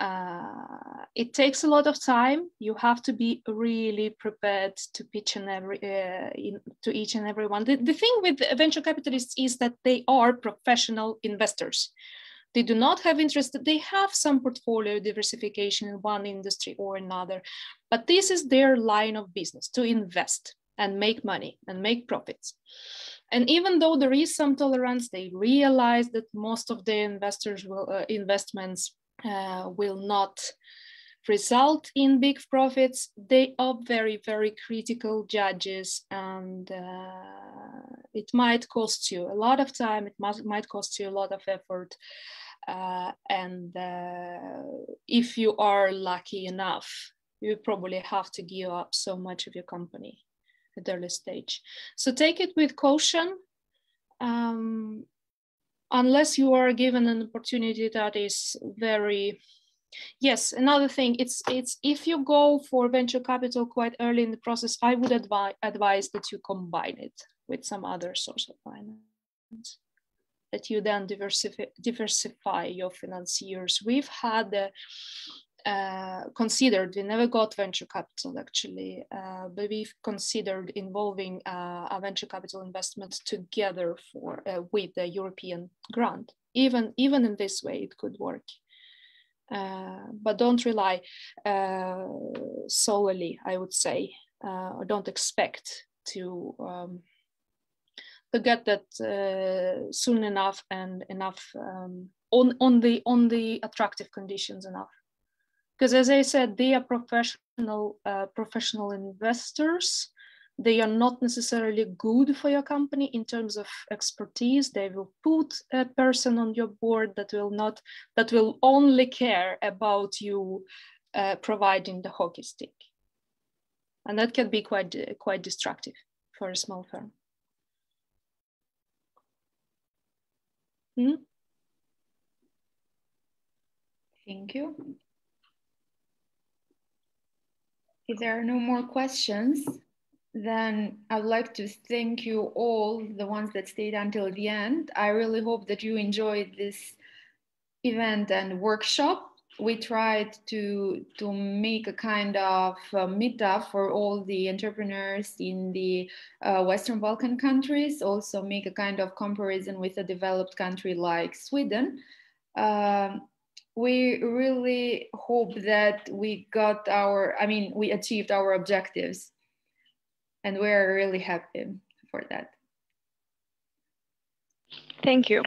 Speaker 23: Uh, it takes a lot of time. You have to be really prepared to pitch and every uh, in, to each and every one. The, the thing with venture capitalists is that they are professional investors. They do not have interest. They have some portfolio diversification in one industry or another, but this is their line of business to invest and make money and make profits. And even though there is some tolerance, they realize that most of the investors will uh, investments uh, will not result in big profits. They are very, very critical judges, and uh, it might cost you a lot of time. It must, might cost you a lot of effort. Uh, and uh, if you are lucky enough, you probably have to give up so much of your company at early stage. So take it with caution. Um, unless you are given an opportunity that is very yes another thing it's it's if you go for venture capital quite early in the process i would advise advise that you combine it with some other source of finance that you then diversify diversify your financiers we've had uh, uh, considered, we never got venture capital actually, uh, but we've considered involving uh, a venture capital investment together for uh, with the European grant. Even, even in this way, it could work. Uh, but don't rely solely, I would say, or don't expect to um, to get that soon enough and enough um, on, on the on the attractive conditions enough because as I said, they are professional uh, professional investors. They are not necessarily good for your company in terms of expertise. They will put a person on your board that will not that will only care about you uh, providing the hockey stick, and that can be quite quite destructive for a small firm.
Speaker 3: Hmm? Thank you. If there are no more questions, then I'd like to thank you all, the ones that stayed until the end. I really hope that you enjoyed this event and workshop. We tried to, to make a kind of uh, meetup for all the entrepreneurs in the uh, Western Balkan countries, also make a kind of comparison with a developed country like Sweden. Um, we really hope that we got our, I mean, we achieved our objectives and we're really happy for that.
Speaker 22: Thank you.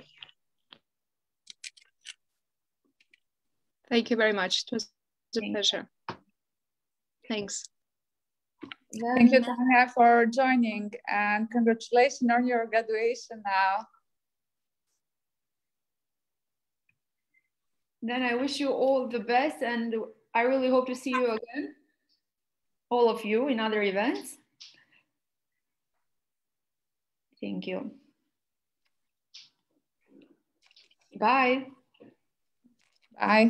Speaker 23: Thank you very much. It was a Thank pleasure. Thanks.
Speaker 21: Thank you, Tanya, for joining and congratulations on your graduation now.
Speaker 3: Then I wish you all the best and I really hope to see you again, all of you in other events. Thank you. Bye.
Speaker 21: Bye.